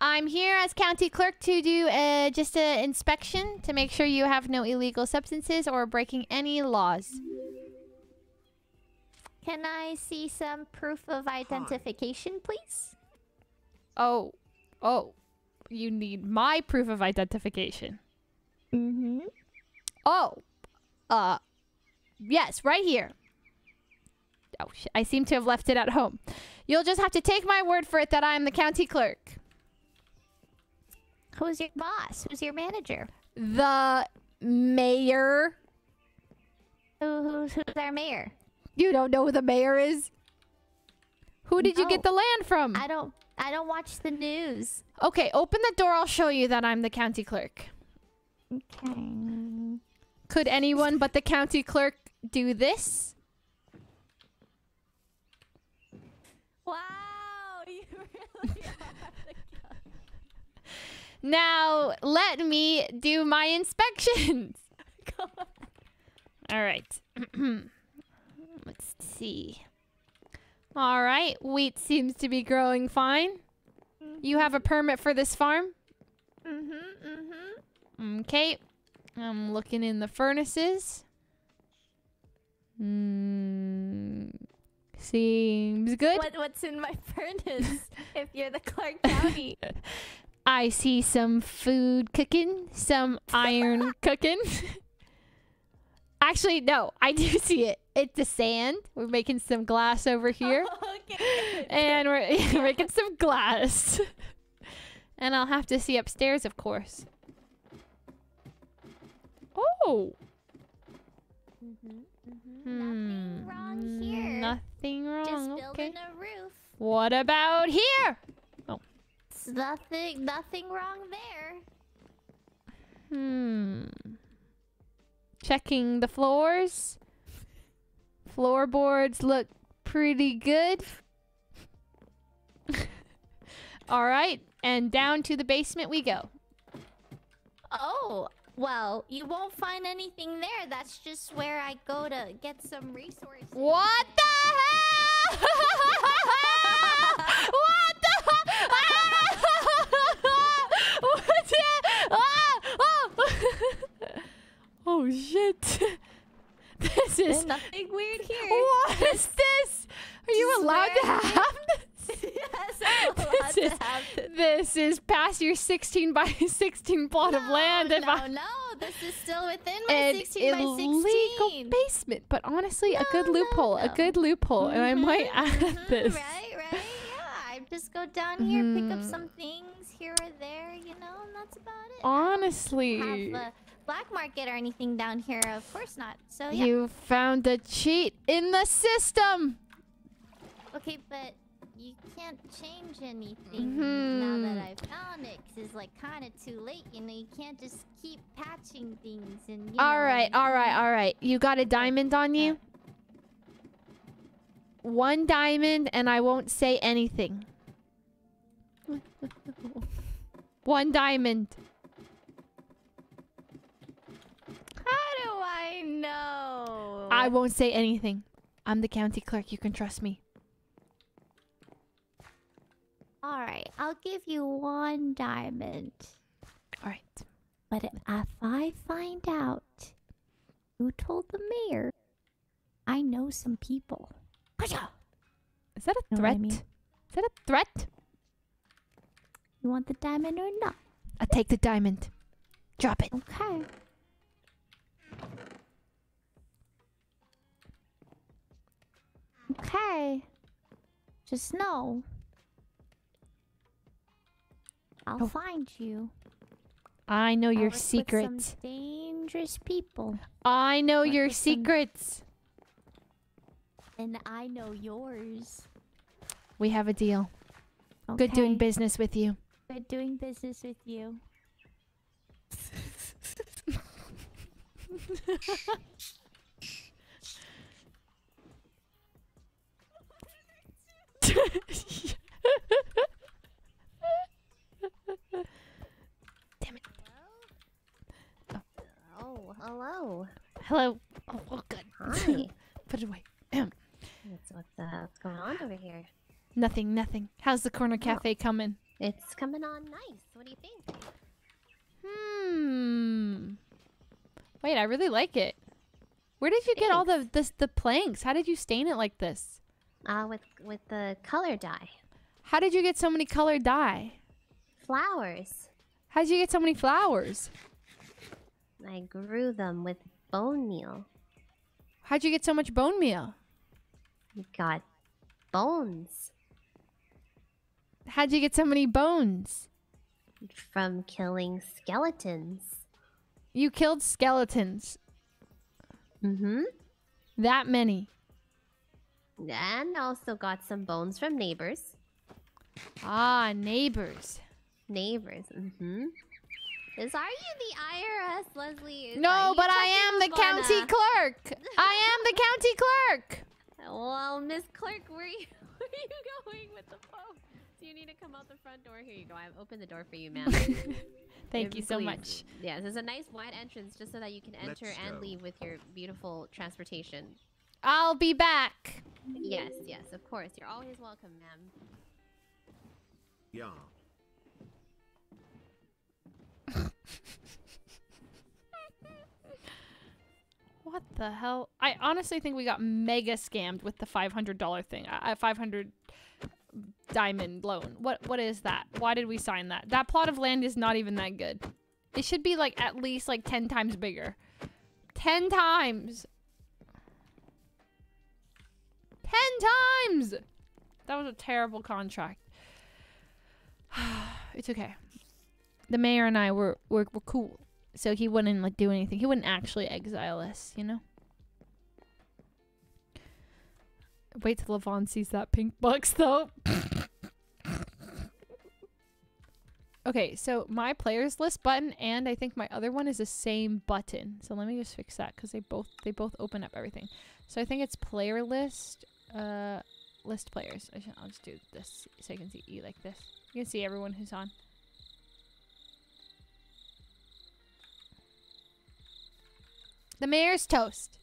I'm here as county clerk to do uh, just an inspection to make sure you have no illegal substances or breaking any laws. Can I see some proof of identification, please? Oh, oh, you need my proof of identification. Mm-hmm. Oh, uh, yes, right here. Oh, sh- I seem to have left it at home. You'll just have to take my word for it that I'm the county clerk. Who's your boss? Who's your manager? The mayor. Who, who's, who's our mayor? You don't know who the mayor is? Who did you get the land from? I don't. I don't watch the news. Okay, open the door. I'll show you that I'm the county clerk. Okay. Could anyone but the county clerk do this? Wow, you really are Now let me do my inspections. All right. See. All right, wheat seems to be growing fine. You have a permit for this farm? Mm-hmm, mm-hmm. Okay. I'm looking in the furnaces. Mm, seems good. What, what's in my furnace if you're the Clark County? I see some food cooking, some iron cooking. Actually, no, I do see it. It's the sand. We're making some glass over here. and we're making some glass. and I'll have to see upstairs, of course. Oh. Mm-hmm, mm-hmm. Nothing hmm. wrong here. Nothing wrong. Just okay. building a roof. What about here? Oh. It's nothing, nothing wrong there. Hmm. Checking the floors. Floorboards look pretty good. All right, and down to the basement we go. Oh, well, you won't find anything there. That's just where I go to get some resources. What the hell? what the? What's? Ah! Oh! Oh shit! This is nothing weird here. What is this? Are you allowed to have this? yes, I'm allowed This to is, have this. this is past your 16 by 16 plot of land. if no, I, no, this is still within my an 16 by 16. illegal basement, but honestly, a good loophole, a good loophole, and I might add this. Right, right, yeah. I just go down here, pick up Hmm. some things here or there, you know, and that's about it. Honestly, black market or anything down here? Of course not. So yeah. you found a cheat in the system. Okay, but you can't change anything now that Mhm. I found it, 'cause it's like kind of too late. You know, you can't just keep patching things and. You All know, right, all right, all right. You got a diamond on you? One diamond, and I won't say anything. One diamond. How do I won't say anything. I'm the county clerk. You can trust me. All right, I'll give you one diamond. All right. But if I find out who told the mayor, I know some people. Is that a Know what I threat? mean? Is that a threat? You want the diamond or not? I take the diamond. Drop it. Okay. Okay. Just know. I'll Oh. find you. I know your secrets. Dangerous people. I know Work your with some- secrets. And I know yours. We have a deal. Good doing business with you. Good doing business with you. Oh, hello. Hello. Oh, oh good. Hi. Put it away. What's, what's, uh, what's going on over here? nothing, nothing. How's the corner cafe coming? It's coming on nice. What do you think? Hmm. Wait, I really like it. Where did you get all the this the planks? How did you stain it like this? Uh, with with the color dye. How did you get so many color dye? Flowers. How did you get so many flowers? I grew them with bone meal. How'd you get so much bone meal? We got bones How'd you get so many bones? from killing skeletons. You killed skeletons. Mm-hmm. That many. And also got some bones from neighbors. Ah, neighbors. Neighbors. Mm-hmm. Is are you the IRS, Leslie? Is- No, but I am the up county clerk. I am the county clerk. Well, Miss Clerk, where you, where you going with the phone? Do you need to come out the front door. Here you go. I've opened the door for you, ma'am. Thank you so Please. much. Yes, there's a nice wide entrance just so that you can Let's enter and go. leave with your beautiful transportation. I'll be back. Yes, yes, of course. You're always welcome, ma'am. Yeah. What the hell? I honestly think we got mega scammed with the $500 thing. A 500 diamond loan. What what is that? Why did we sign that? That plot of land is not even that good. It should be like at least like 10 times bigger. 10 times. 10 times. That was a terrible contract. it's okay. The mayor and I were, were were cool. So he wouldn't like do anything. He wouldn't actually exile us, you know? Wait till Levon sees that pink box though. okay, so my players list button and I think my other one is the same button. So let me just fix that because they both they both open up everything. So I think it's player list, uh, list players. I should, I'll just do this so you can see you like this. You can see everyone who's on. The mayor's toast.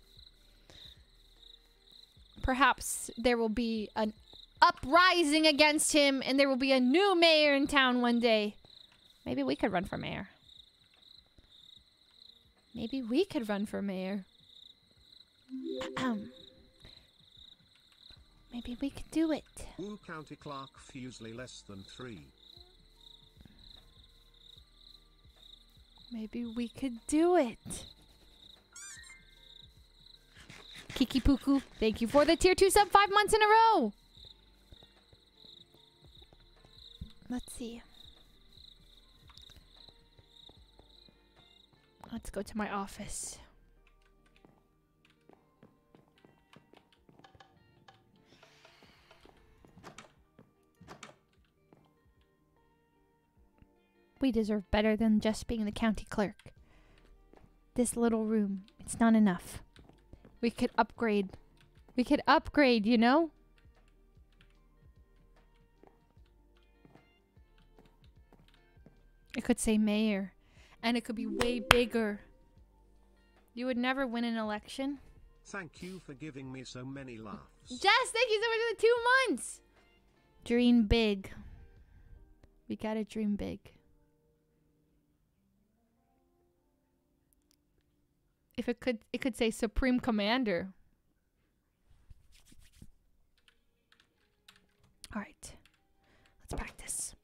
Perhaps there will be an uprising against him and there will be a new mayor in town one day. Maybe we could run for mayor. Maybe we could run for mayor. Maybe we could do it. Wu County Clerk Fuslie less than three. Maybe we could do it. Kiki Puku, thank you for the tier 2 sub five months in a row. Let's see. Let's go to my office. We deserve better than just being the county clerk. This little room, it's not enough. We could upgrade. We could upgrade, you know? It could say mayor. And it could be way bigger. You would never win an election. Thank you for giving me so many laughs. Jess, thank you so much for the two months. Dream big. We gotta dream big. If it could, it could say Supreme Commander. All right, let's practice.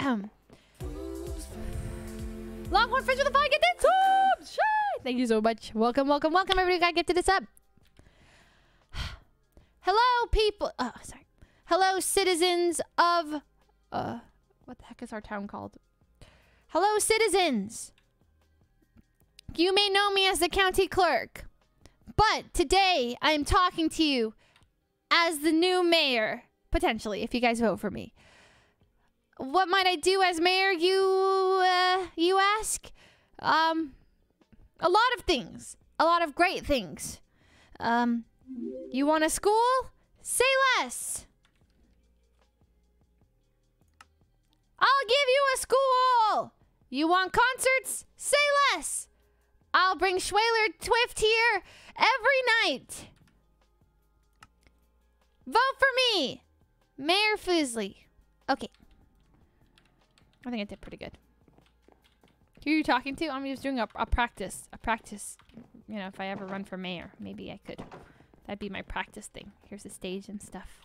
Longhorn Fish with a five, get this! Shit! Thank you so much. Welcome, welcome, welcome, everybody. Got get to this up. Hello, people. Oh, sorry. Hello, citizens of. Uh, what the heck is our town called? Hello, citizens. You may know me as the county clerk, but today I am talking to you as the new mayor, potentially, if you guys vote for me. What might I do as mayor? You, uh, you ask. Um, a lot of things. A lot of great things. Um, you want a school? Say less. I'll give you a school. You want concerts? Say less. I'll bring Schwaler Twift here every night. Vote for me, Mayor Fuslie. Okay. I think I did pretty good. Who are you talking to? I'm just doing a, a practice. A practice. You know, if I ever run for mayor, maybe I could. That'd be my practice thing. Here's the stage and stuff.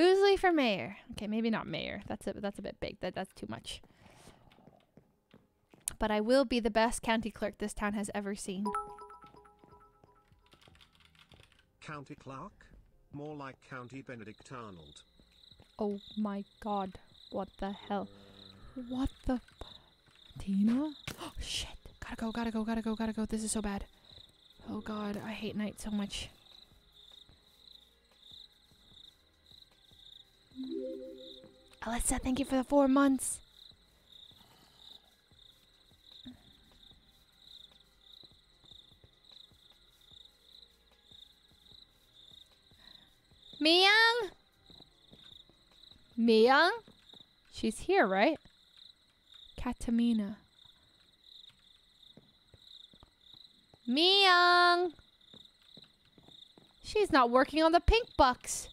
Fuslie for mayor. Okay, maybe not mayor. That's a that's a bit big. That that's too much. But I will be the best county clerk this town has ever seen. County Clerk? More like County Benedict Arnold. Oh my god. What the hell? What the Tina? Oh shit. Gotta go, gotta go, gotta go, gotta go. This is so bad. Oh god, I hate night so much. Alyssa, thank you for the four months. Miyoung? Miyoung? She's here, right? Kkatamina. Miyoung! She's not working on the pink box.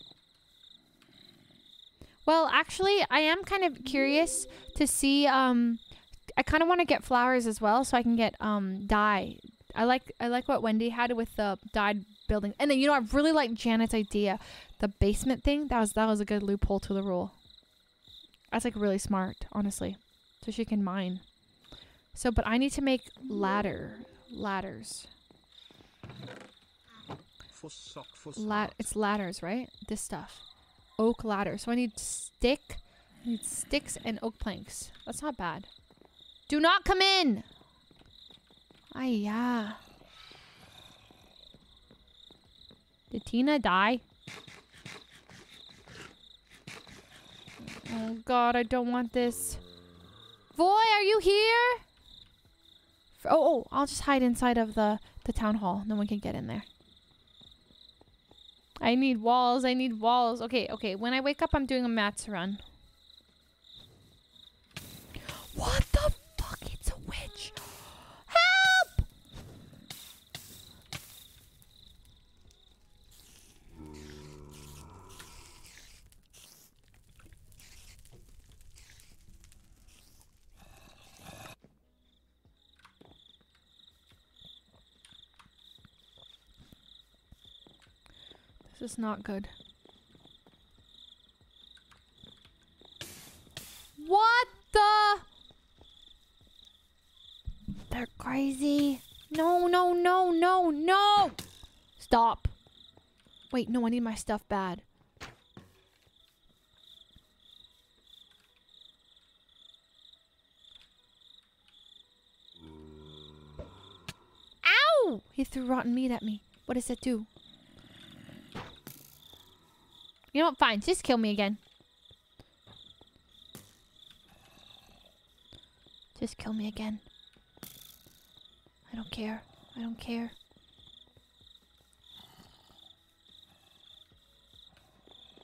Well, actually, I am kind of curious to see um I kind of want to get flowers as well so I can get um dye. I like I like what Wendy had with the dyed building. And then you know I really like Janet's idea. The basement thing, that was that was a good loophole to the rule. That's like really smart, honestly. So she can mine. So, but I need to make ladder ladders. Fuss sock, fuss La- it's ladders, right? This stuff. Oak ladder. So I need stick. I need sticks and oak planks. That's not bad. Do not come in! Ay, yeah. Did Tina die? Oh god, I don't want this. Voy, are you here? Oh, oh, I'll just hide inside of the, the town hall. No one can get in there. I need walls. I need walls. Okay, okay. When I wake up, I'm doing a mats run. What the fuck? It's a witch. Help! This is not good. What the? They're crazy. No, no, no, no, no. Stop. Wait, no, I need my stuff bad. Ow! He threw rotten meat at me. What does that do? You know what? Fine. Just kill me again. Just kill me again. I don't care. I don't care.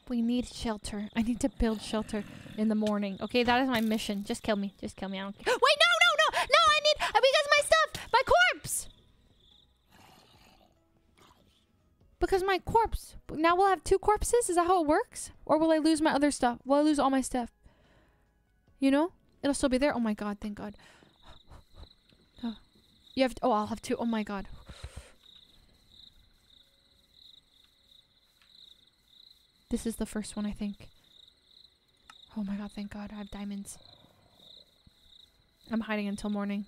We need shelter. I need to build shelter in the morning. Okay, that is my mission. Just kill me. Just kill me. I don't care. Wait, Because my corpse. Now we'll have two corpses? Is that how it works? Or will I lose my other stuff? Will I lose all my stuff? You know? It'll still be there? Oh my god, thank god. Oh. You have... oh, I'll have two. Oh my god. This is the first one, I think. Oh my god, thank god. I have diamonds. I'm hiding until morning.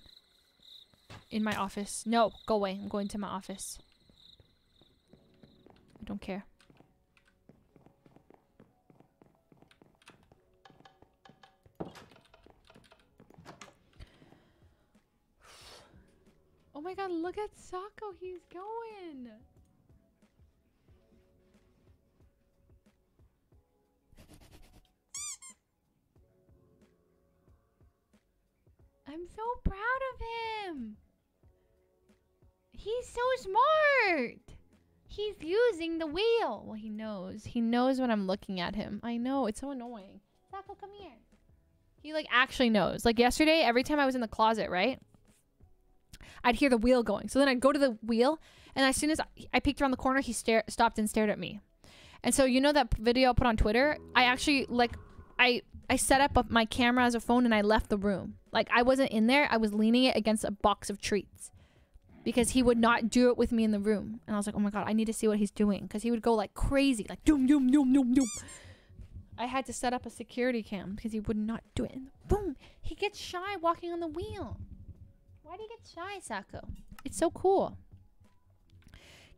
In my office. No, go away. I'm going to my office. I don't care. Oh my god, look at Sako. He's going. I'm so proud of him. He's so smart. He's using the wheel. Well, he knows. He knows when I'm looking at him. I know. It's so annoying. Sako, come here. He like actually knows. Like yesterday, every time I was in the closet, right? I'd hear the wheel going. So then I'd go to the wheel, and as soon as I, peeked around the corner, he stare, stopped and stared at me. And so you know that video I put on Twitter? I actually like I I set up my camera as a phone and I left the room. Like I wasn't in there. I was leaning it against a box of treats because he would not do it with me in the room. And I was like, oh my god, I need to see what he's doing because he would go like crazy, like doom doom doom doom doom. I had to set up a security cam because he would not do it. Boom, he gets shy walking on the wheel. Why do you get shy, Sako? It's so cool.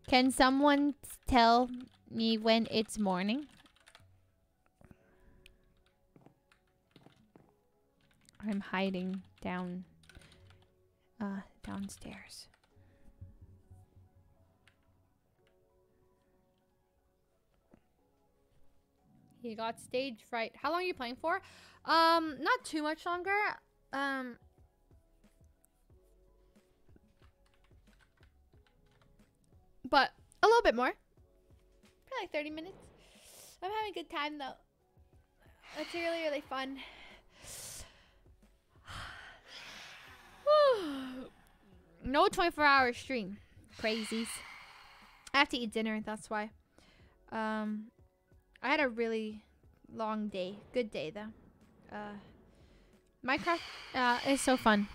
Can someone tell me when it's morning? I'm hiding down uh downstairs. He got stage fright. How long are you playing for? Um, not too much longer. Um, but a little bit more. Probably like 30 minutes. I'm having a good time though. It's really really fun. no 24 hour stream. Crazies. I have to eat dinner, that's why. Um I had a really long day. Good day though. Uh Minecraft uh is so fun.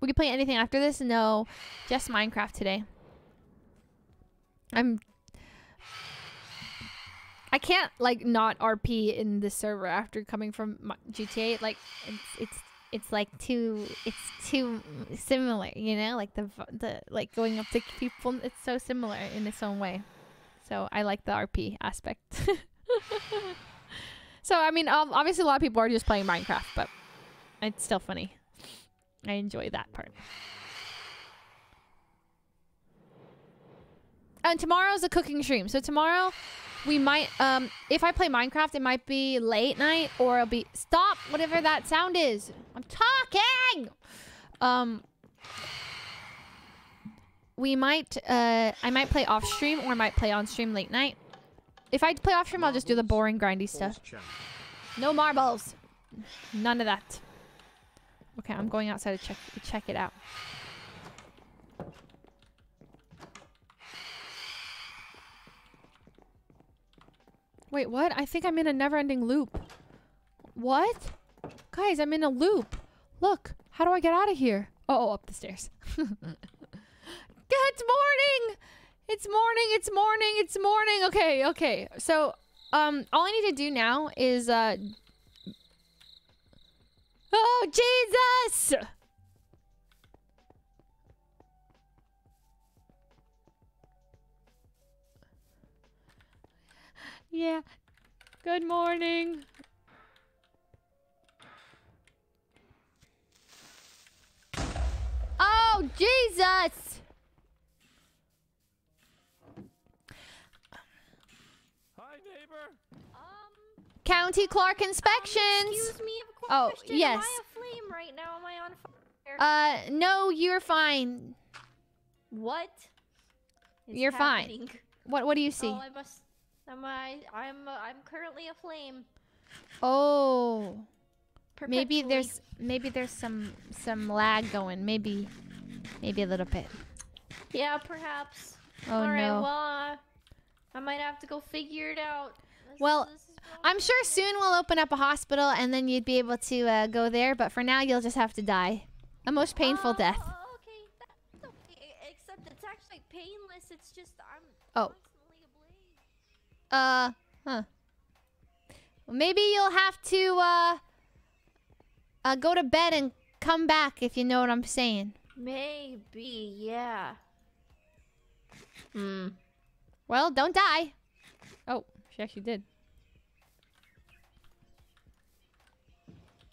We can play anything after this? No, just Minecraft today. I'm. I can't like not RP in the server after coming from GTA. Like it's it's it's like too it's too similar, you know. Like the the like going up to people. It's so similar in its own way. So I like the RP aspect. so I mean, obviously a lot of people are just playing Minecraft, but it's still funny. I enjoy that part. And tomorrow's a cooking stream. So tomorrow we might um if I play Minecraft it might be late night or it'll be stop whatever that sound is. I'm talking. Um we might uh I might play off stream or I might play on stream late night. If I play off stream I'll just do the boring grindy stuff. No marbles. None of that. Okay, I'm going outside to check check it out. Wait, what? I think I'm in a never-ending loop. What? Guys, I'm in a loop. Look, how do I get out of here? Oh, up the stairs. it's morning. It's morning. It's morning. It's morning. Okay, okay. So, um, all I need to do now is uh. Oh Jesus! Yeah. Good morning. Oh, Jesus! County Clark inspections. Excuse me. Oh, Am yes. I aflame right now? Am I on fire? Uh, no, you're fine. what? You're happening? fine. What What do you see? Oh, I must. Am I? I'm. Uh, I'm currently aflame. Oh. Maybe there's maybe there's some some lag going. Maybe maybe a little bit. Yeah, perhaps. Oh, All right. no. Well, uh, I might have to go figure it out. This- Well, is I'm sure soon we'll open up a hospital and then you'd be able to uh, go there. But for now, you'll just have to die. A most painful death. Oh, okay. That's okay. Except it's actually painless. It's just I'm. Oh. Uh, huh. Well, maybe you'll have to uh, uh go to bed and come back if you know what I'm saying. Maybe. Yeah. Hmm. Well, don't die. Oh, she actually did.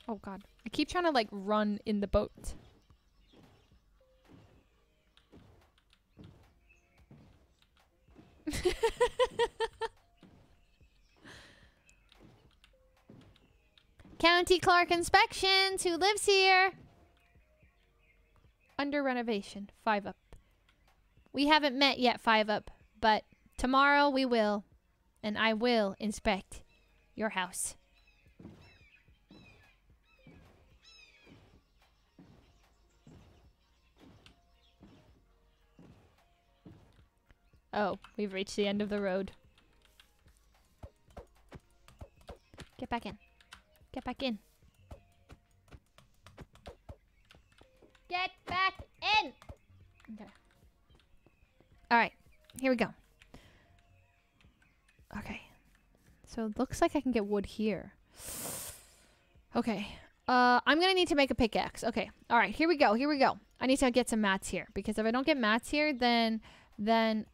Oh god. I keep trying to like run in the boat. County Clark Inspections, who lives here? Under renovation, five up. We haven't met yet, five up, but tomorrow we will, and I will inspect your house. Oh, we've reached the end of the road. Get back in. Get back in. Get back in! Okay. Alright, here we go. Okay. So it looks like I can get wood here. Okay. Uh, I'm gonna need to make a pickaxe. Okay. All right. Here we go. Here we go. I need to get some mats here because if I don't get mats here, then then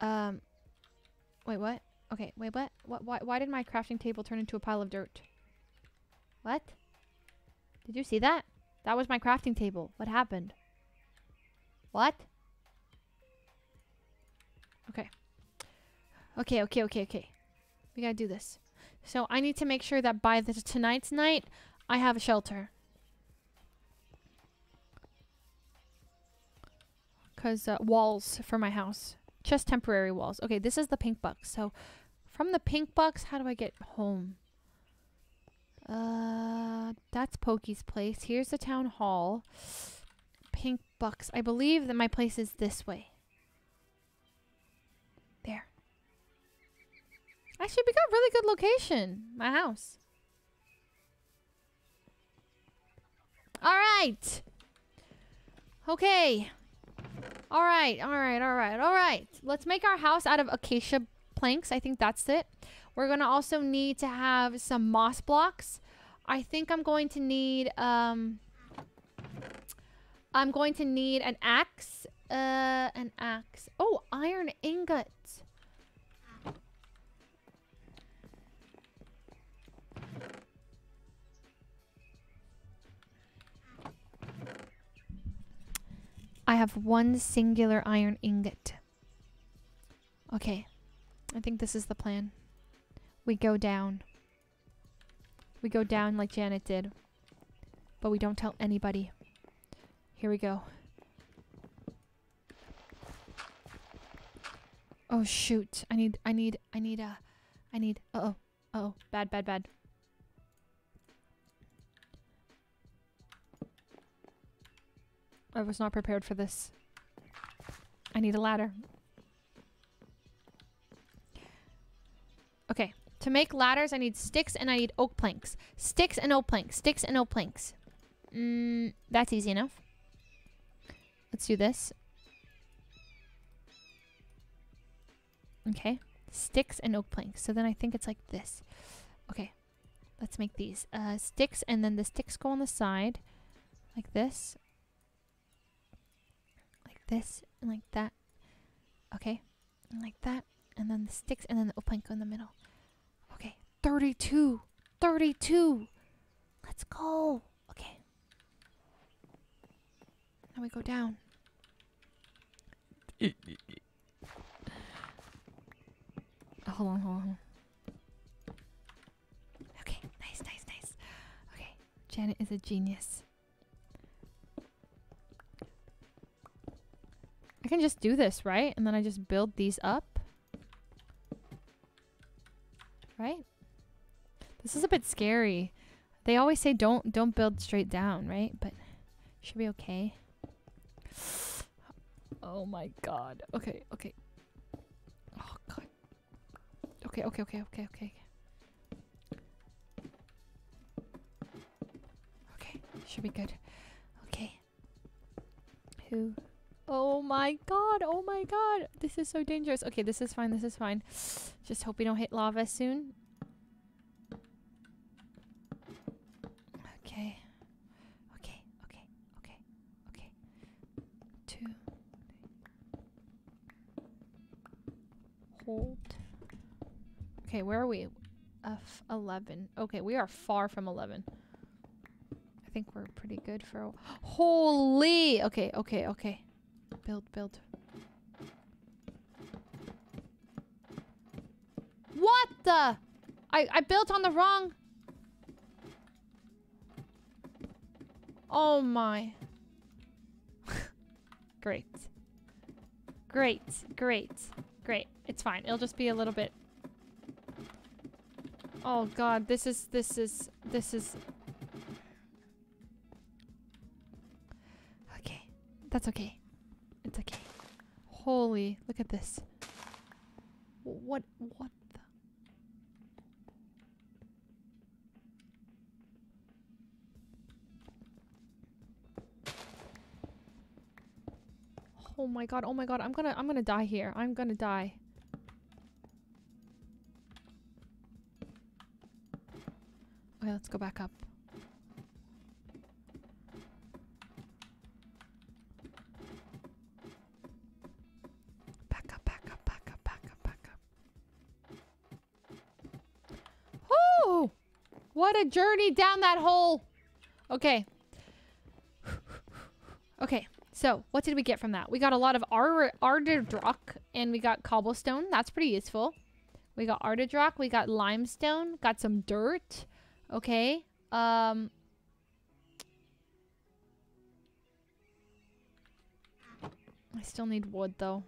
um. Wait. What? Okay. Wait. What? What? Why? Why did my crafting table turn into a pile of dirt? What? Did you see that? That was my crafting table. What happened? What? Okay. Okay, okay, okay, okay. We gotta do this. So I need to make sure that by the tonight's night, I have a shelter. Cause uh, walls for my house. Just temporary walls. Okay, this is the pink box. So from the pink box, how do I get home? Uh, that's Poki's place. Here's the town hall. Pink box. I believe that my place is this way. There. Actually, we got really good location. My house. All right. Okay. All right. All right. All right. All right. Let's make our house out of acacia planks. I think that's it. We're going to also need to have some moss blocks. I think I'm going to need um I'm going to need an axe. Uh an axe. Oh, iron ingots. I have one singular iron ingot. Okay. I think this is the plan. We go down. We go down like Janet did. But we don't tell anybody. Here we go. Oh shoot. I need I need I need a I need uh oh. Uh oh. Bad bad bad. I was not prepared for this. I need a ladder. Okay. To make ladders, I need sticks and I need oak planks. Sticks and oak planks. Sticks and oak planks. Mm, that's easy enough. Let's do this. Okay. Sticks and oak planks. So then I think it's like this. Okay. Let's make these. Uh, sticks and then the sticks go on the side. Like this. This and like that. Okay. And like that. And then the sticks and then the go in the middle. Okay. 32. 32. Let's go. Okay. Now we go down. hold on, hold on. Okay, nice, nice, nice. Okay, Janet is a genius. I can just do this, right? And then I just build these up. Right? This is a bit scary. They always say don't don't build straight down, right? But should be okay. Oh my god. Okay, okay. Oh god. Okay, okay, okay, okay, okay. Okay, should be good. Okay. Who? Oh my god, oh my god. This is so dangerous. Okay, this is fine, this is fine. Just hope we don't hit lava soon. Okay. Okay, okay, okay, okay. Two. Hold. Okay, where are we? F 11. Okay, we are far from 11. I think we're pretty good for. Holy! Okay, okay, okay. Build, build. What the? I I built on the wrong. Oh my. great. Great, great, great. It's fine. It'll just be a little bit. Oh god, this is this is this is Okay. That's okay. Okay. Holy, look at this. What what the Oh my god, oh my god, I'm gonna I'm gonna die here. I'm gonna die. Okay, let's go back up. What a journey down that hole! Okay. Okay, so what did we get from that? We got a lot of Ar and we got cobblestone. That's pretty useful. We got Arderdrock, we got limestone, got some dirt. Okay. Um I still need wood though.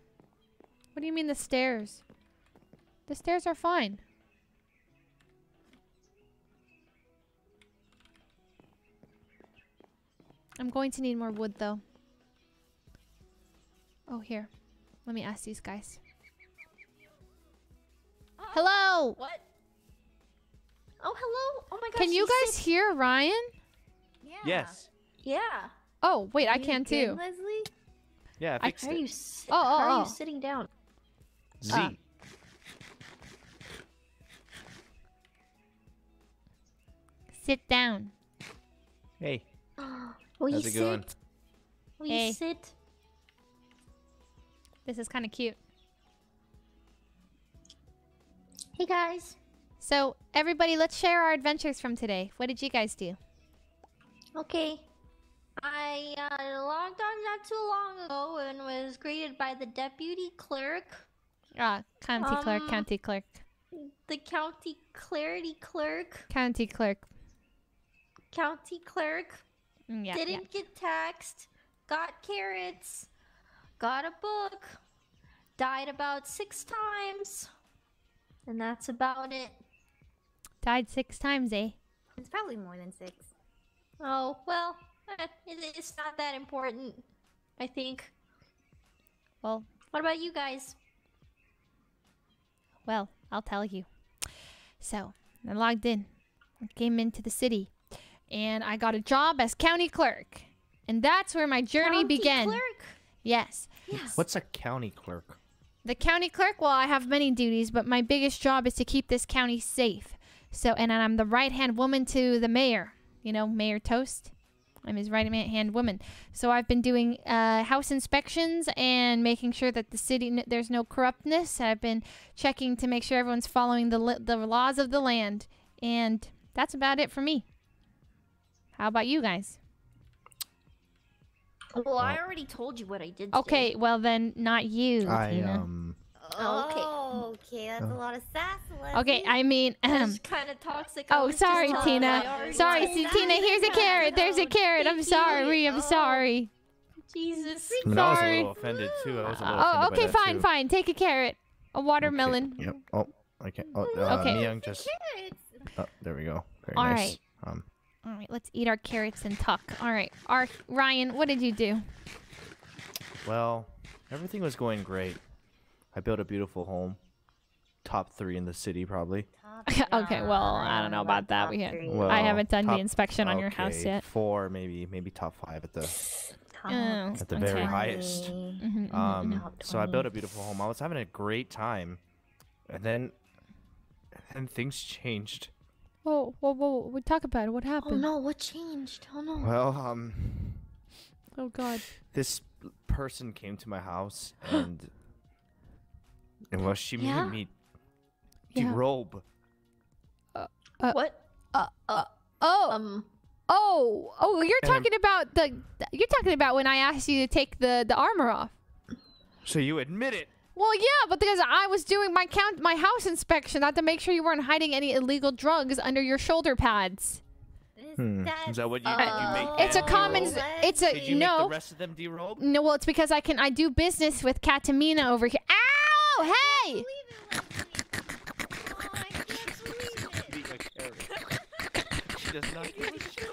What do you mean the stairs? The stairs are fine. I'm going to need more wood though. Oh, here. Let me ask these guys. Hello. What? Oh, hello. Oh my gosh. Can you guys sick. hear Ryan? Yeah. Yes. Yeah. Oh, wait, I can good, too. Leslie? Yeah, I I- fixed How are it. you? Si- Oh, oh, how are oh. you sitting down? Z. Uh, Sit down. hey. Will you How's it going? sit? Will Hey. you sit? This is kind of cute. Hey guys. So, everybody, let's share our adventures from today. What did you guys do? Okay. I uh, logged on not too long ago and was greeted by the deputy clerk, Ah, county clerk, Um, county clerk, the county clarity clerk, county clerk. county clerk. Mm, yeah, didn't get taxed, got carrots, got a book, died about six times, and that's about it. Died six times, eh? It's probably more than six. Oh, well, eh, it's not that important, I think. Well, What about you guys? Well, I'll tell you. So, I logged in, I came into the city, and I got a job as county clerk. And that's where my journey County began. clerk? Yes. What's a county clerk? The county clerk, well, I have many duties, but my biggest job is to keep this county safe. So, and I'm the right hand woman to the mayor. You know, Mayor Toast. I'm his right hand woman. So I've been doing uh, house inspections and making sure that the city n- there's no corruptness. I've been checking to make sure everyone's following the li- the laws of the land, and that's about it for me. How about you guys? Well, I already told you what I did. Okay, well then, not you, I Tina. um. Oh, okay, that's a lot of sass. Okay, I mean, um, kind of toxic. Oh, sorry, telling you I Tina. Sorry, see, Tina. Here's a carrot. There's a carrot. I'm sorry. I'm sorry. Jesus. I, mean, I was a Sorry. little offended too. I was a little Oh, okay, by that, fine, too. fine. Take a carrot. A watermelon. Yep. Oh, okay. Oh, uh, Okay. Miyoung just. Oh, there we go. Very All nice. right. Um. All right, let's eat our carrots and talk. All right, our Ryan, what did you do? Well, everything was going great. I built a beautiful home. Top three in the city, probably. okay, well, I don't know about that. We had, Well, I haven't done the inspection on your house okay, yet. Four, maybe, maybe top five at the Oh, at the very okay. highest. Mhm, mhm, Um, mhm. so I built a beautiful home. I was having a great time, and then, and things changed. Whoa, whoa, whoa! We talk about it. What happened? Oh no, what changed? Oh no. Well, um, Oh God. this person came to my house and and well, she Yeah? made me Yeah. derobe. Uh, what? Uh, uh, oh. Um. Oh, oh! You're And I'm- talking about the. You're talking about when I asked you to take the the armor off. So you admit it? Well, yeah, but because I was doing my count, my house inspection, not to make sure you weren't hiding any illegal drugs under your shoulder pads. Hmm. Is that what you, Uh, you make? It's a common. It's a Did you no. make the rest of them derobe? No, well, it's because I can. I do business with Kkatamina over here. Ow! Hey! Being a carrot. she does not give a shit.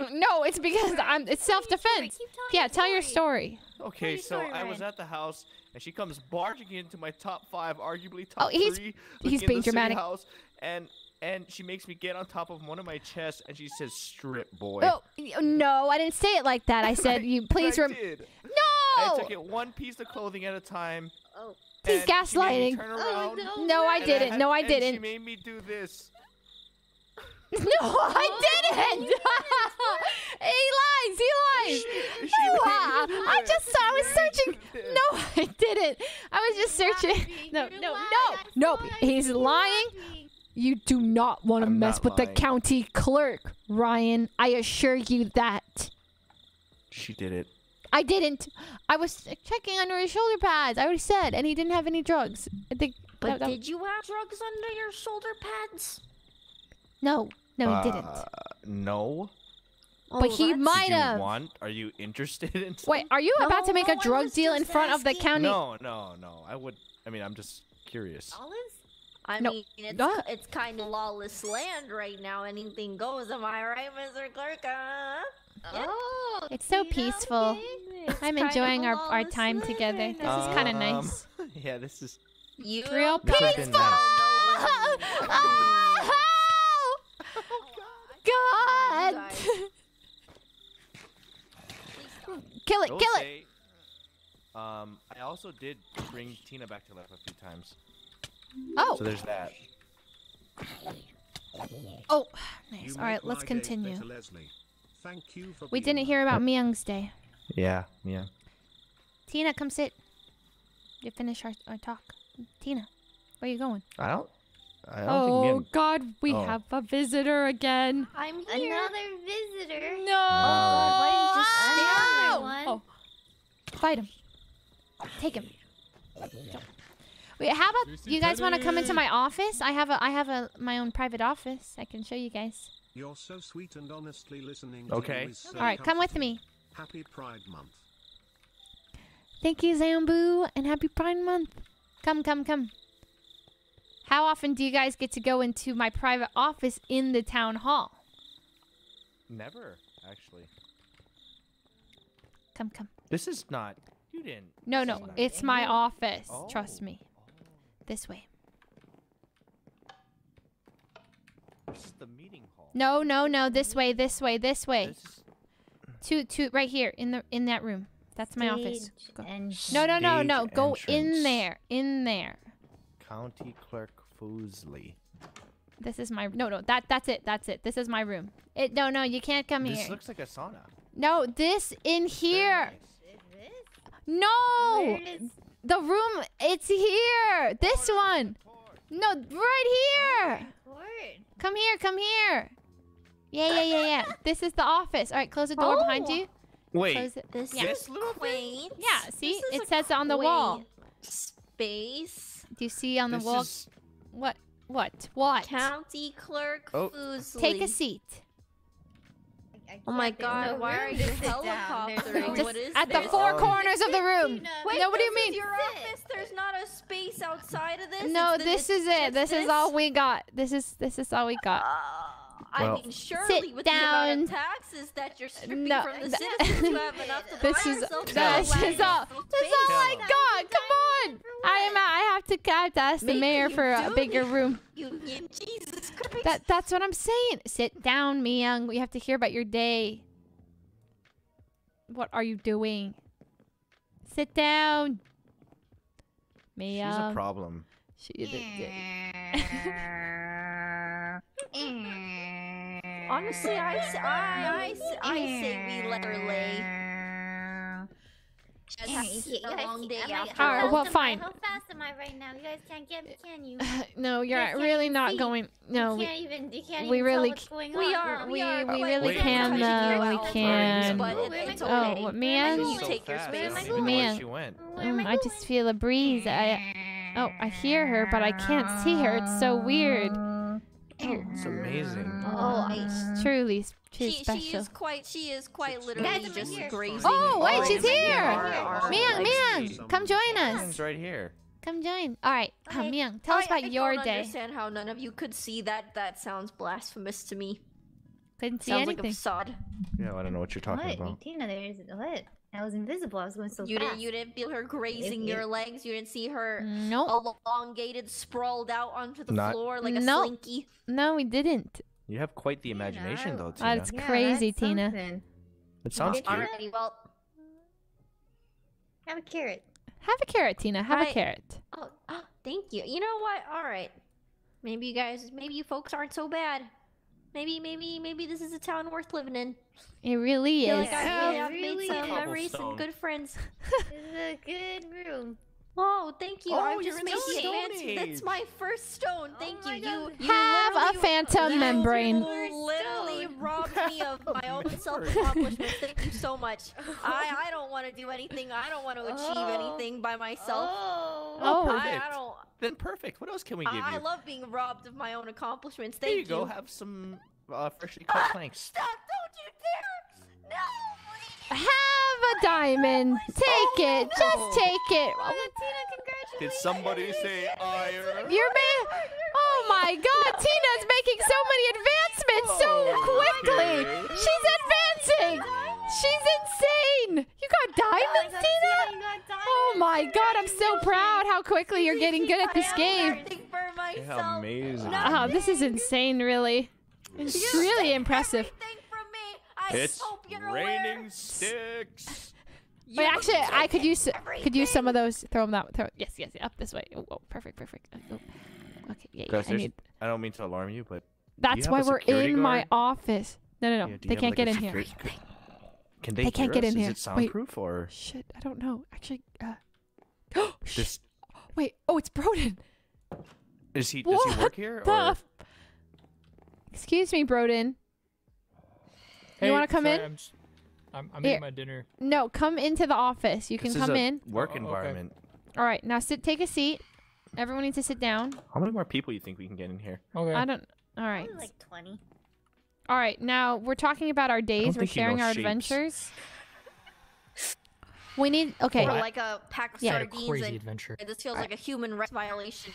no, it's because I'm. It's self-defense. Yeah, tell your story. Okay, so story, I was at the house, and she comes barging into my top five, arguably oh, top Oh, he's- three. he's like, in being the dramatic. House, and and she makes me get on top of one of my chests, and she says, "Strip, boy." Oh, oh no, I didn't say it like that. I said you please. I Rem- did. no. I took it one piece of clothing at a time. Oh. He's and she made me gaslighting. turn Oh, around, No, I didn't. had- No, I and She didn't. made me do this. No, I didn't. he lies. He lies. No, I, I just I was searching. No, I didn't. I was just searching. No, no, no, no. He's lying. You do not want to mess not with the county clerk, Ryan. I assure you that. She did it. I didn't. I was checking under his shoulder pads. I already said, and he didn't have any drugs. I think. But that- that- did you have drugs under your shoulder pads? No, no, he didn't. Uh, no. but he might have. want? Are you interested in? Wait, are you about to make a drug deal in front of the county? No, no, no. I would. I mean, I'm just curious. I No. mean, it's Duh. it's kind of lawless land right now. Anything goes. Am I right, Mr. Clerk? Oh, It's so peaceful. I'm enjoying our, our lawless time together. This is kind of Um, nice. Yeah, this is. You real This has been peaceful. nice. God! kill it, I will kill it. Um, I also did bring Tina back to life a few times. Oh. So there's that. Oh, nice. make All right, let's continue. Thank you for We didn't hear about Miyoung's day. Yeah, yeah. Tina, come sit. You finish our, our talk. Tina, where are you going? I don't. I don't Oh think Miyoung- oh, God, we Oh. have a visitor again. I'm here. Another visitor. No. Why did you just stay Oh. on one? Oh, fight him. Take him. Wait, how about you guys want to come into my office? I have a I have a my own private office. I can show you guys. You're so sweet and honestly listening. Okay. To so All right, come with me. Happy Pride Month. Thank you, Zambu, and happy Pride Month. Come, come, come. How often do you guys get to go into my private office in the town hall? Never, actually. Come, come. This is not. You didn't. No, no, it's my office. Trust oh. me. This way. This is the meeting hall. No, no, no. This way. This way. This way. To to right here in the in that room. That's my office. Go. No, no, no, no. Stage Go in there. In there. County Clerk Fuslie. This is my no, no. That that's it. That's it. This is my room. It no, no. You can't come This here. This looks like a sauna. No, this in here. No. Where is- The room, it's here. This one. No, right here. Come here, come here. Yeah, yeah, yeah, yeah. This is the office. All right, close the door behind oh. you. Wait. Close it. This yeah. is quaint. Yeah, see? It says it on the wall. Space. Do you see on the This wall? is- What? What? What? County Clerk Oh. Fuslie. Take a seat. Oh my god, no why room are you sit down. Helicoptering? no- What is At the this? four Um, corners of the room. Wait, no, what do you mean? Your office. There's not a space outside of this. No, It's this it's is it. just This is all we got. This is this is all we got. I Well- mean, surely Sit with the amount of down. taxes that you're stripping No, from the th- citizens, you have enough to This buy is yourself a this is all. full This is all space. I got. Come on. I am. I have to. I have to ask the mayor for a bigger need- room. You, you, Jesus Christ. That that's what I'm saying. Sit down, Miyoung. We have to hear about your day. What are you doing? Sit down. She's a problem. She is Honestly, I say we let her lay. She Yeah, has you a long day I'm like, after. All right, well, fast am I- fine. How fast am I right now? You guys can't get me, can you? no, you're guys really not see. going. No, you we, can't even. You can't we even really tell what's c- going We on. are, we we are. we quite really literally can touching though. at We can. times, But Where am I it's oh, going? Oh, okay. what, You man? You take your fast. space. I I don't know Man. where she went. Where am I I just feel a breeze. I oh, I hear her, but I can't see her. It's so weird. It's amazing. Oh, It's truly, s- truly She, she is quite. She is quite literally Guys, just here. grazing. Oh, wait, all she's over here. our- our Miyoung, legs. Miyoung, come join Miyoung's us. right here. Come join. All right, uh, Okay. Miyoung, tell us about I your don't day. understand how none of you could see that. That sounds blasphemous to me. Couldn't see Sounds like a facade. Yeah, I don't know what you're talking What? about. Tina, there's what? I was invisible. I was going so You fast. didn't. You didn't feel her grazing If- your if- legs. You didn't see her Nope. elongated, sprawled out onto the Not- floor like a No. slinky. No, we didn't. You have quite the imagination, though, oh, Tina. That's crazy, Tina. It sounds cute. Alrighty, well, Have a carrot. Have a carrot, Tina. Have a carrot. oh, oh, thank you. You know what? All right. Maybe you guys, maybe you folks aren't so bad. Maybe, maybe, maybe this is a town worth living in. It really feel is. like I really have really made some memories, some good friends. This is a good room. Oh, thank you. Oh, I've just in made the the advance. That's my first stone. Thank you. You, you Have a literally- phantom you membrane. literally robbed me of my own self accomplishments. Thank you so much. I, I don't want to do anything. I don't want to achieve Oh. anything by myself. Oh. Oh, I, I perfect. don't. Then perfect. What else can we give I, I love being robbed of my own accomplishments. There Thank you you. go. Have some uh, freshly cut planks. Stop! Don't you dare! Have a diamond. Take it. Just take it. Did somebody say iron? You're ma- Oh my god, Tina's making so many advancements so quickly. She's advancing. She's insane. You got diamonds, Tina? Oh my god, I'm so proud how quickly you're getting good at this game. Yeah, amazing. Oh, this is insane, really. It's really impressive. It's raining sticks. Wait, actually, I could use could use some of those. Throw them that. Throw. Yes, yes, up this way. Oh, oh, perfect, perfect. Uh, oh. Okay, yeah, yeah. I need. I don't mean to alarm you, but do you That's why we're security in my office. No, no, no. Yeah, they can't like, get in here. Can they, They can't hear get us? in here. Is it Wait. soundproof or Shit, I don't know. Actually, uh, this? wait. Oh, it's Broden. Is he? Does he work here? the Or Excuse me, Broden. Hey, you want to come sorry, in? I'm, just, I'm, I'm eating my dinner. No, come into the office. You can come is a in. Work Oh, okay. environment. All right, now sit. Take a seat. Everyone needs to sit down. How many more people you think we can get in here? Okay. I don't. All right. Like 20. All right. Now we're talking about our days. We're think you know sharing our shapes. adventures. We need. Okay. Or like a pack of Yeah. sardines. Crazy and adventure. This feels like a human rights violation.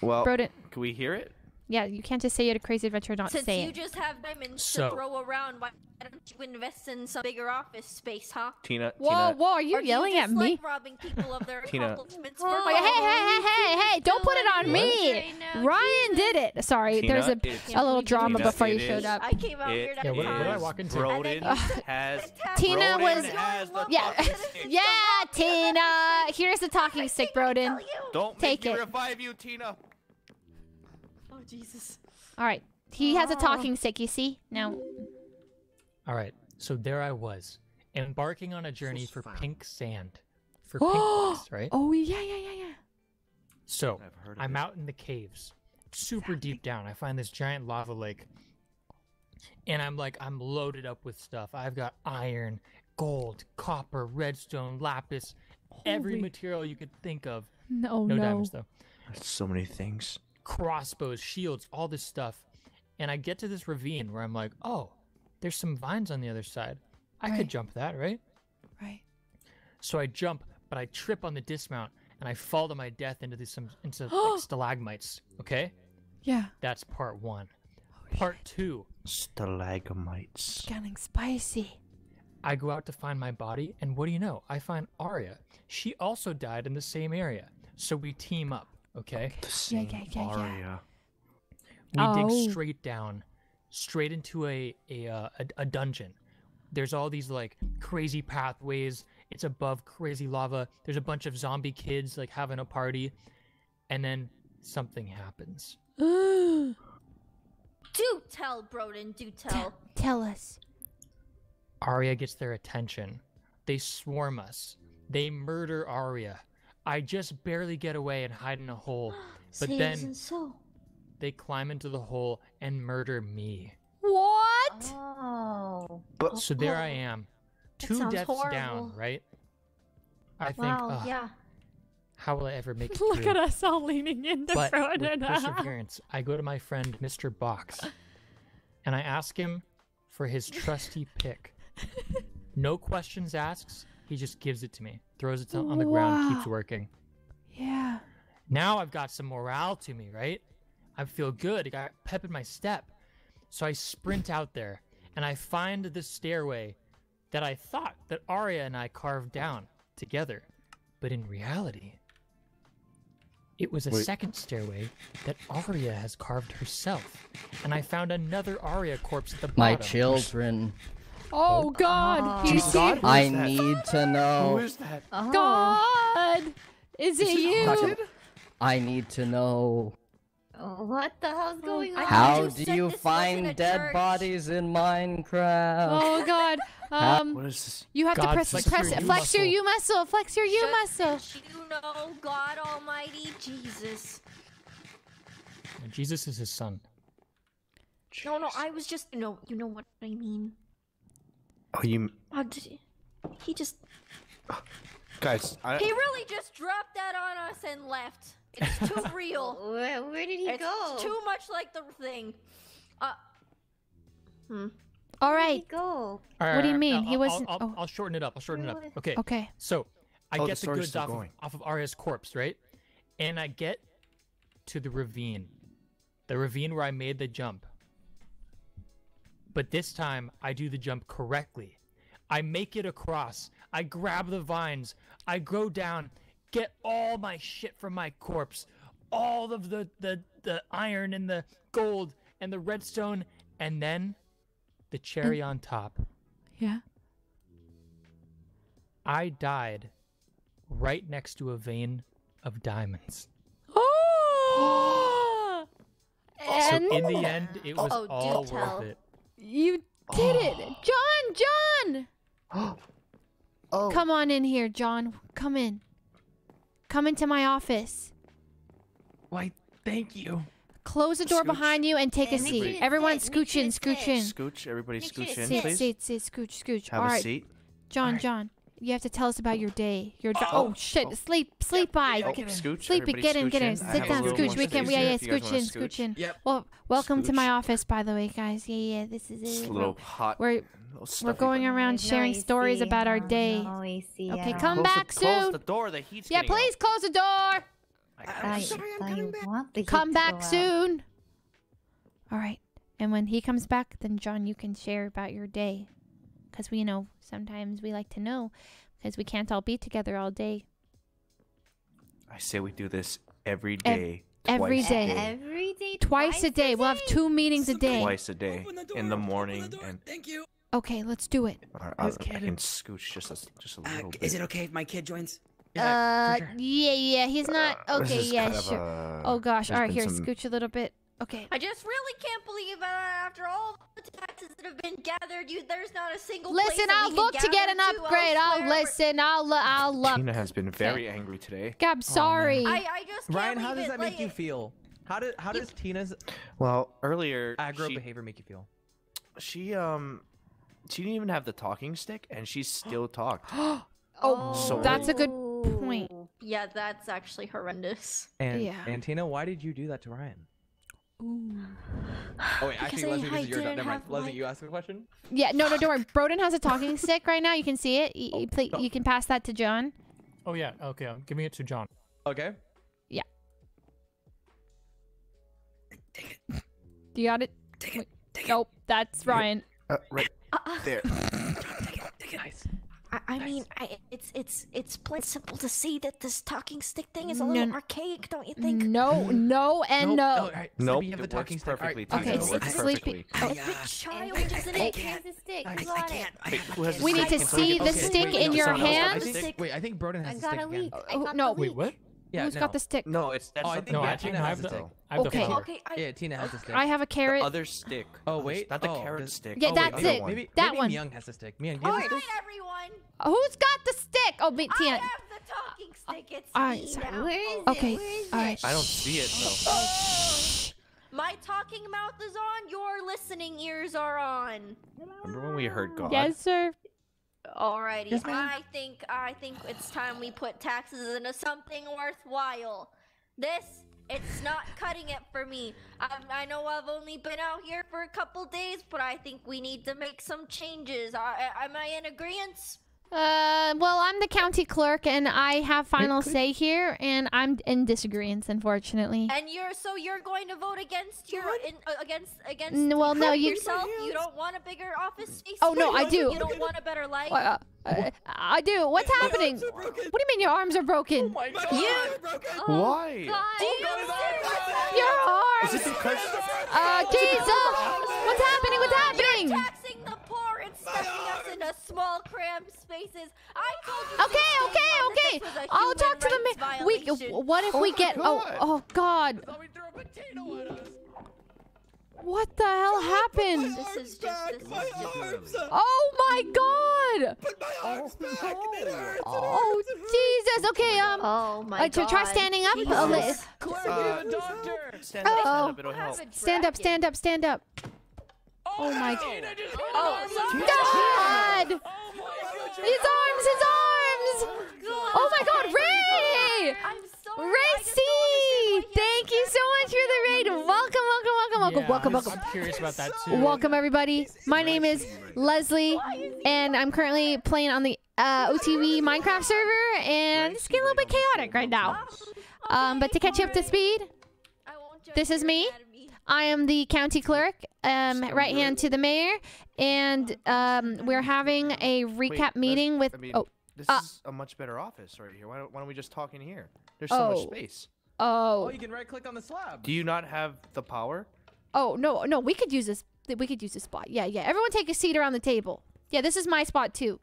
Well, Broden. can we hear it? Yeah, you can't just say you had a crazy adventure, and not Since say you it. just have diamonds So- to throw around, why don't you invest in some bigger office space, huh? Tina. Whoa, Tina. whoa! Are you Or do yelling you at just me? like robbing people of their Tina. accomplishments Oh, for hey, hey, hey, hey, hey! Don't put it on me. Ryan did it. Sorry, Tina, there's a, a little drama Tina, before you it showed is- up. I came out It here to Yeah, what- what did I is walk into? Broden has. Tina was- Yeah, yeah, Tina. Here's the talking stick, Broden. Don't Take make me it. revive you, Tina. Jesus! All right, he has a talking stick. You see now. All right. So there I was, embarking on a journey for pink sand, for pink blocks, right? Oh yeah, yeah, yeah, yeah. So I'm this. out in the caves, super deep down. I find this giant lava lake, and I'm like, I'm loaded up with stuff. I've got iron, gold, copper, redstone, lapis, every material you could think of. No, no no. diamonds though. That's so many things. Crossbows, shields, all this stuff, and I get to this ravine where I'm like, oh, there's some vines on the other side. I Right. could jump that, right? Right. So I jump, but I trip on the dismount and I fall to my death into these some into like stalagmites. Okay, Yeah. that's part one. Part two, Stalagmites. Getting spicy. I go out to find my body, and what do you know? I find Arya. She also died in the same area, so we team up. Okay, The Yeah, same yeah, yeah, yeah. aria. we Oh. dig straight down, straight into a a, uh, a a dungeon. There's all these like crazy pathways. It's above crazy lava. There's a bunch of zombie kids like having a party, and then something happens. Do tell, Broden. Do tell. Tell us. Arya gets their attention. They swarm us. They murder Arya. I just barely get away and hide in a hole, but then so. they climb into the hole and murder me. What? Oh. So there I am, two sounds deaths down, right? I think, Wow. "Ugh, yeah. how will I ever make it Look through? at us all leaning into But with Froden. perseverance, I go to my friend Mr. Box, and I ask him for his trusty pick. No questions asked. He just gives it to me, throws it on the ground, keeps working. yeah. Now I've got some morale to me, right? I feel good. I got pep in my step. So I sprint out there and I find the stairway that I thought that Arya and I carved down together. But in reality, it was a Wait. second stairway that Arya has carved herself. And I found another Arya corpse at the bottom. My bottom. children, Oh God. You see? God, I that? need to know. Who is that? Oh. God. Is it you? I need to know. Oh, What the hell's going on? How you do you find dead church. bodies in Minecraft? Oh God. Um. What is this? You have to press flex press your it. U Flex your. U muscle. Flex your U Shut- muscle. You know, God Almighty, Jesus. Jesus is his son. No, no, I was just, you know, you know what I mean. Oh, you Oh, did he, he just, guys. I, he really just dropped that on us and left. It's too real. Where, where did he it's go? It's too much like the thing. Uh, hmm. All right. Go. All What do you mean? I'll- He wasn't- I'll, I'll, oh. I'll shorten it up. I'll shorten it up. Okay. Okay. So I Oh, get the, story's goods off of, going. off of Arya's corpse, right? And I get to the ravine, the ravine where I made the jump. But this time I do the jump correctly. I make it across. I grab the vines. I go down, get all my shit from my corpse, all of the the the iron and the gold and the redstone, and then the cherry on top. Yeah. I died right next to a vein of diamonds. Oh! And so in the end, it was Oh, do all tell. worth it. You did it, John. John. oh. Come on in here, John. Come in. Come into my office. Why, thank you. Close the door Scooch. behind you and take a seat. you Everyone, sit. scooch in, scooch in. Scooch, everybody scooch in, please. sit, sit, sit, scooch, scooch. Have All a right. seat. John, John, you have to tell us about your day. Your di- Oh. oh, shit, sleep, sleep eye. Oh, scooch, Sleepy, everybody get in, get in. in. Sit down, little scooch. We can, space yeah, yeah, if you guys scooch in, scooch. scooch in. Yep. Well, welcome to my office, by the way, guys. Yeah, yeah, this is it. It's it. a little hot. We're little we're going around no sharing stories about our day. no AC Okay, at come all. Close back the, close soon. the door. The heat's Yeah, getting please close the door. I, I want the heat Come back soon. All right. And when he comes back, then John, you can share about your day. Because we you know sometimes we like to know because we can't all be together all day. I say we do this every Ev- day. every twice day. A day. Every day. Twice a day. We'll have two meetings a day. Twice a day. In the morning and. Thank you. Okay, let's do it. Alright, I, I can scooch just a, just a little bit. Is it okay if my kid joins? uh, yeah, yeah. He's not. Uh, Okay, yeah, sure. uh, oh gosh. All right, here, some- scooch a little bit. Okay. I just really can't believe that after all the taxes that have been gathered, you there's not a single Listen, place I'll we can look to get an gather to upgrade. I'll elsewhere where- listen. I'll look. I'll look. Tina has been very angry today. I'm sorry. I, I just can't Ryan, how leave does it, that like, make you feel? How did how does Tina's Well, earlier aggro she, behavior make you feel? she um she didn't even have the talking stick and she still talked. oh, So- that's a good point. Yeah, that's actually horrendous. And Yeah. and Tina, why did you do that to Ryan? Oh wait, actually, Because I- Leslie, this I is your didn't never mind. Leslie, my- you asked a question. Yeah, no, no, don't worry. Broden has a talking stick right now. You can see it. You, oh, you, pla- you can pass that to John. Oh yeah. Okay, uh, I'm giving it to John. Okay. Yeah. Take it. You got it? Take it. Take it. Nope, that's Ryan. Uh, right uh, uh. there. take it. Take it. Nice. I, I mean, I, it's it's it's plain simple to see that this talking stick thing is a little no. archaic, don't you think? No, no, and Nope. no. Oh, all right. Nope, Sleepy, you have the it talking works stick. perfectly. All right. Okay, Tina, it s- works sleepy. perfectly. It's a bit I- isn't it? can't. Here's the stick. I, I can't. it. I Wait, have has kid. the We need to see someone the stick wait, in no, your someone else hand. I think, wait, I think Broden I has the got stick a again. leak. Oh, I Oh, got no. Wait, what? Yeah, Who's no. got the stick? No, it's that's Oh, I think No, yeah, I, Tina I has have the the. stick. I have Okay. the finger. Okay, I, Yeah, Tina has the stick. I have a the carrot. other stick. Oh wait, not the oh, carrot does- stick. Yeah, Oh, that's the it. one. Maybe That maybe one. Miyoung has the stick. Miyoung, do you all have the stick? everyone. Who's got the stick? Oh, me, I Tina. have the talking oh, stick. It's all right, me sorry. now. Where is Okay, it? Where is all it? I don't see it though. My talking mouth is on. Your listening ears are on. Remember when we heard God? Yes, sir. Alrighty, Yes. I think I think it's time we put taxes into something worthwhile. This, it's not cutting it for me. I, I know I've only been out here for a couple days, but I think we need to make some changes. I, I- am I in agreement? Uh, well, I'm the county clerk, and I have final say here, and I'm in disagreement, unfortunately. And you're so you're going to vote against your in, uh, against against N- well, no, you- yourself. You don't want a bigger office space. Oh, no, I don't- You don't want a better life. Uh, uh, I do. What's happening? What do you mean your arms are broken? You. Why? Do you Your arms. Is it because? Uh, Jesus! What's happening? What's happening? Stuffing us into small, cramped spaces. I told you. Okay, okay, okay. this was a I'll talk to the rights ma- we. What if we get? Oh, oh God! What the hell happened? This is just. This is just. Oh my God! Oh Jesus! Okay, um. Oh my uh, tr- Try standing up. Jesus. a li- Uh, stand up, stand Oh. up, it'll help. Stand up, stand up, stand up. Oh my god. Oh, God! His arms, his arms! Oh my God, Ray! Ray C! Thank you so much for the raid. Welcome, welcome, welcome. welcome, welcome, welcome. I'm curious about that too. Welcome everybody. My name is Leslie, and I'm currently playing on the uh, OTV Minecraft server, and it's getting a little bit chaotic right now. Um, but to catch you up to speed, this is me. I am the county clerk, um, right hand to the mayor, and um, we're having a recap Wait, meeting with. I mean, oh, this uh, is a much better office right here. Why don't, why don't we just talk in here? There's so Oh. much space. oh, Oh, you can right click on the slab. Do you not have the power? oh no, no, we could use this. We could use this spot. Yeah, yeah. Everyone take a seat around the table. Yeah, this is my spot too.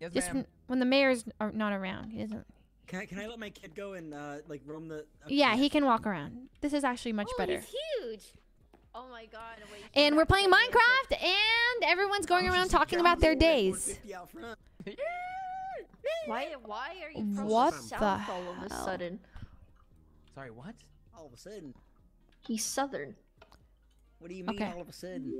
Yes, Just when, when the mayor's are not around, he doesn't. Can I, can I let my kid go and uh, like roam the? Yeah, he can walk around. This is actually much Oh, better. he's huge. Oh my god. Wait, And we're playing Minecraft, and everyone's going around talking about their days. Why? Why are you from What the the south all of a sudden? Sorry, what? All of a sudden. He's southern. What do you mean Okay. all of a sudden?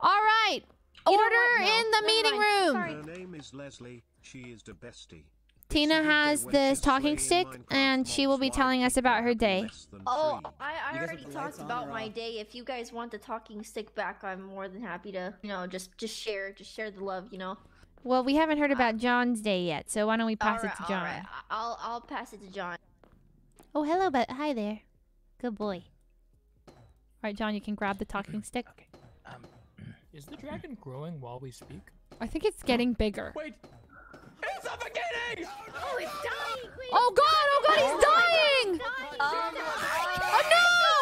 All right, You order? No, in the never meeting mind. room. Sorry. Her name is Leslie. She is the bestie. Tina has this talking stick, and she will be telling us about her day. Oh, I, I already have the lights talked about my day. If you guys want the talking stick back, I'm more than happy to, you know, just just share, just share the love, you know. Well, we haven't heard about John's day yet, so why don't we pass Alright, it to John? alright, I- I'll I'll pass it to John. Oh, hello, but hi there. Good boy. All right, John, you can grab the talking stick. Okay. Um, is the dragon growing while we speak? I think it's getting bigger. Wait. It's suffocating! Oh, it's dying! Wait, Oh God! Oh God! He's dying! Um, Oh no!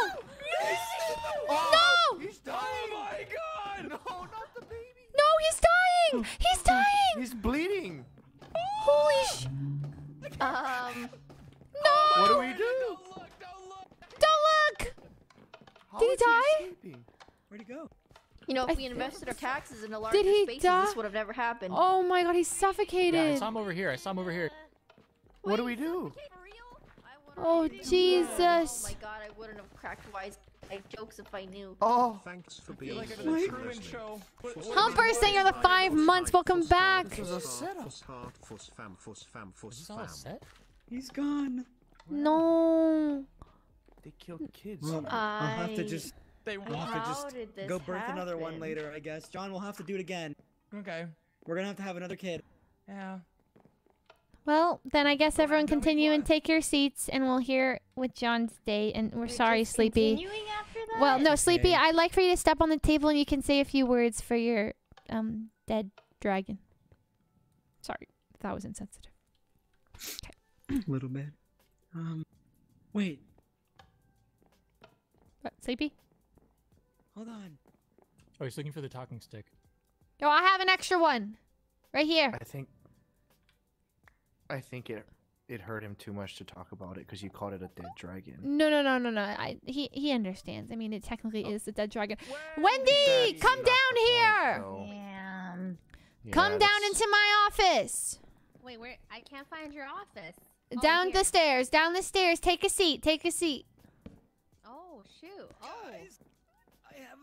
No! He's dying! Oh my god! No, not the baby! No, he's dying! He's dying! He's bleeding! Holy sh! um, No! What do we do? Don't look! Don't look! Did he die? Where'd he go? You know, if I we think- invested our taxes in a larger Did he this would have never happened. Oh my God! He's Yeah, I saw him over here. I saw him over here. What do we do? Oh Jesus! Oh my god, I wouldn't have cracked wise like jokes if I knew. Oh, Thanks for being like so a Leslie. Truman show. Humper Singer, the five months. Welcome back. This was a setup. Fuss hard, fuss fam, fuss fam, fuss Is this all a set? He's gone. No. They killed kids. Well, I'll have to just They We'll have to How just did this go birth another one later, I guess. John, we'll have to do it again. Okay. We're gonna have to have another kid. Yeah. Well, then I guess everyone don't continue and take your seats, and we'll hear with John's day. And we're sorry, just Sleepy. Continuing after that? Well, no, Sleepy. Okay. I'd like for you to step on the table, and you can say a few words for your um dead dragon. Sorry, that was insensitive. Okay. A little bit. Um, wait, What, Sleepy? Hold on. Oh, he's looking for the talking stick. No, I have an extra one, right here. I think. I think it it hurt him too much to talk about it because you called it a dead dragon. No, no, no, no, no. I he he understands. I mean, it technically Oh. is the dead dragon. Wendy, That's come down the point, here. though. Damn. Come Yeah, down into my office. Wait, where? I can't find your office. Oh, down here. the stairs. Down the stairs. Take a seat. Take a seat. Oh shoot. Oh.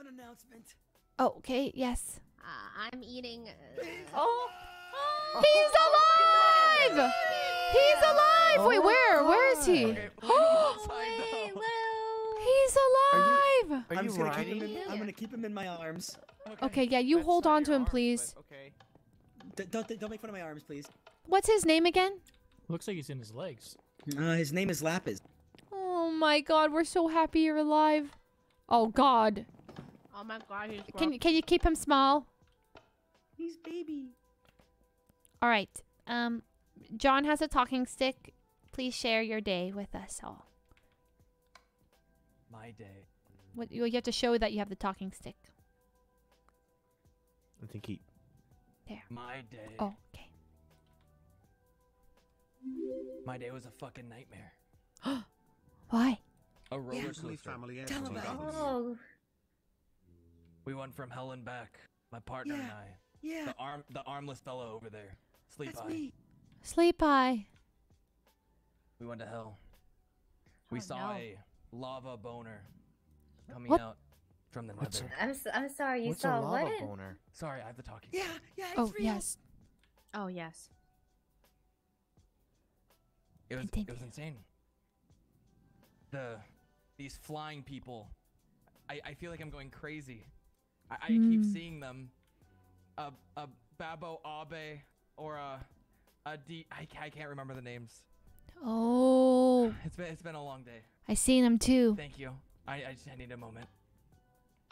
Guys, I have an announcement. Oh, okay. Yes. Uh, I'm eating. Uh, Oh, He's alive! He's alive! Wait, where? Where is he? Outside though. He's alive! Are I'm you just gonna keep him in. I'm gonna keep him in my arms. Okay, yeah, you That's hold on to him, arm, please. Okay. D- don't don't make fun of my arms, please. What's his name again? Looks like he's in his legs. Uh, his name is Lapis. Oh my god, we're so happy you're alive. Oh god. Oh my god, he's. Can you can you keep him small? He's baby. All right. Um John has a talking stick. Please share your day with us all. My day. What you you have to show that you have the talking stick. I think he. There. My day. Oh, okay. My day was a fucking nightmare. Why? A roller Leslie coaster. family Tell him about it. Oh, We went from hell and back. My partner and I. Yeah, The arm, the armless fellow over there. Sleep that's eye. me. Sleep eye. We went to hell. We Oh, saw no. a lava boner coming What? out from the What's nether. I'm so, I'm sorry. You What's saw a lava what? boner? Sorry, I have the talking. Yeah, yeah. It's Oh, real. yes. Oh yes. It was it was insane. The these flying people I, I feel like I'm going crazy. I, I keep Hmm. seeing them. A a Babo Abe or a a D. I, can't remember the names. Oh, It's been it's been a long day. I seen them too. Thank you. I, I just I need a moment.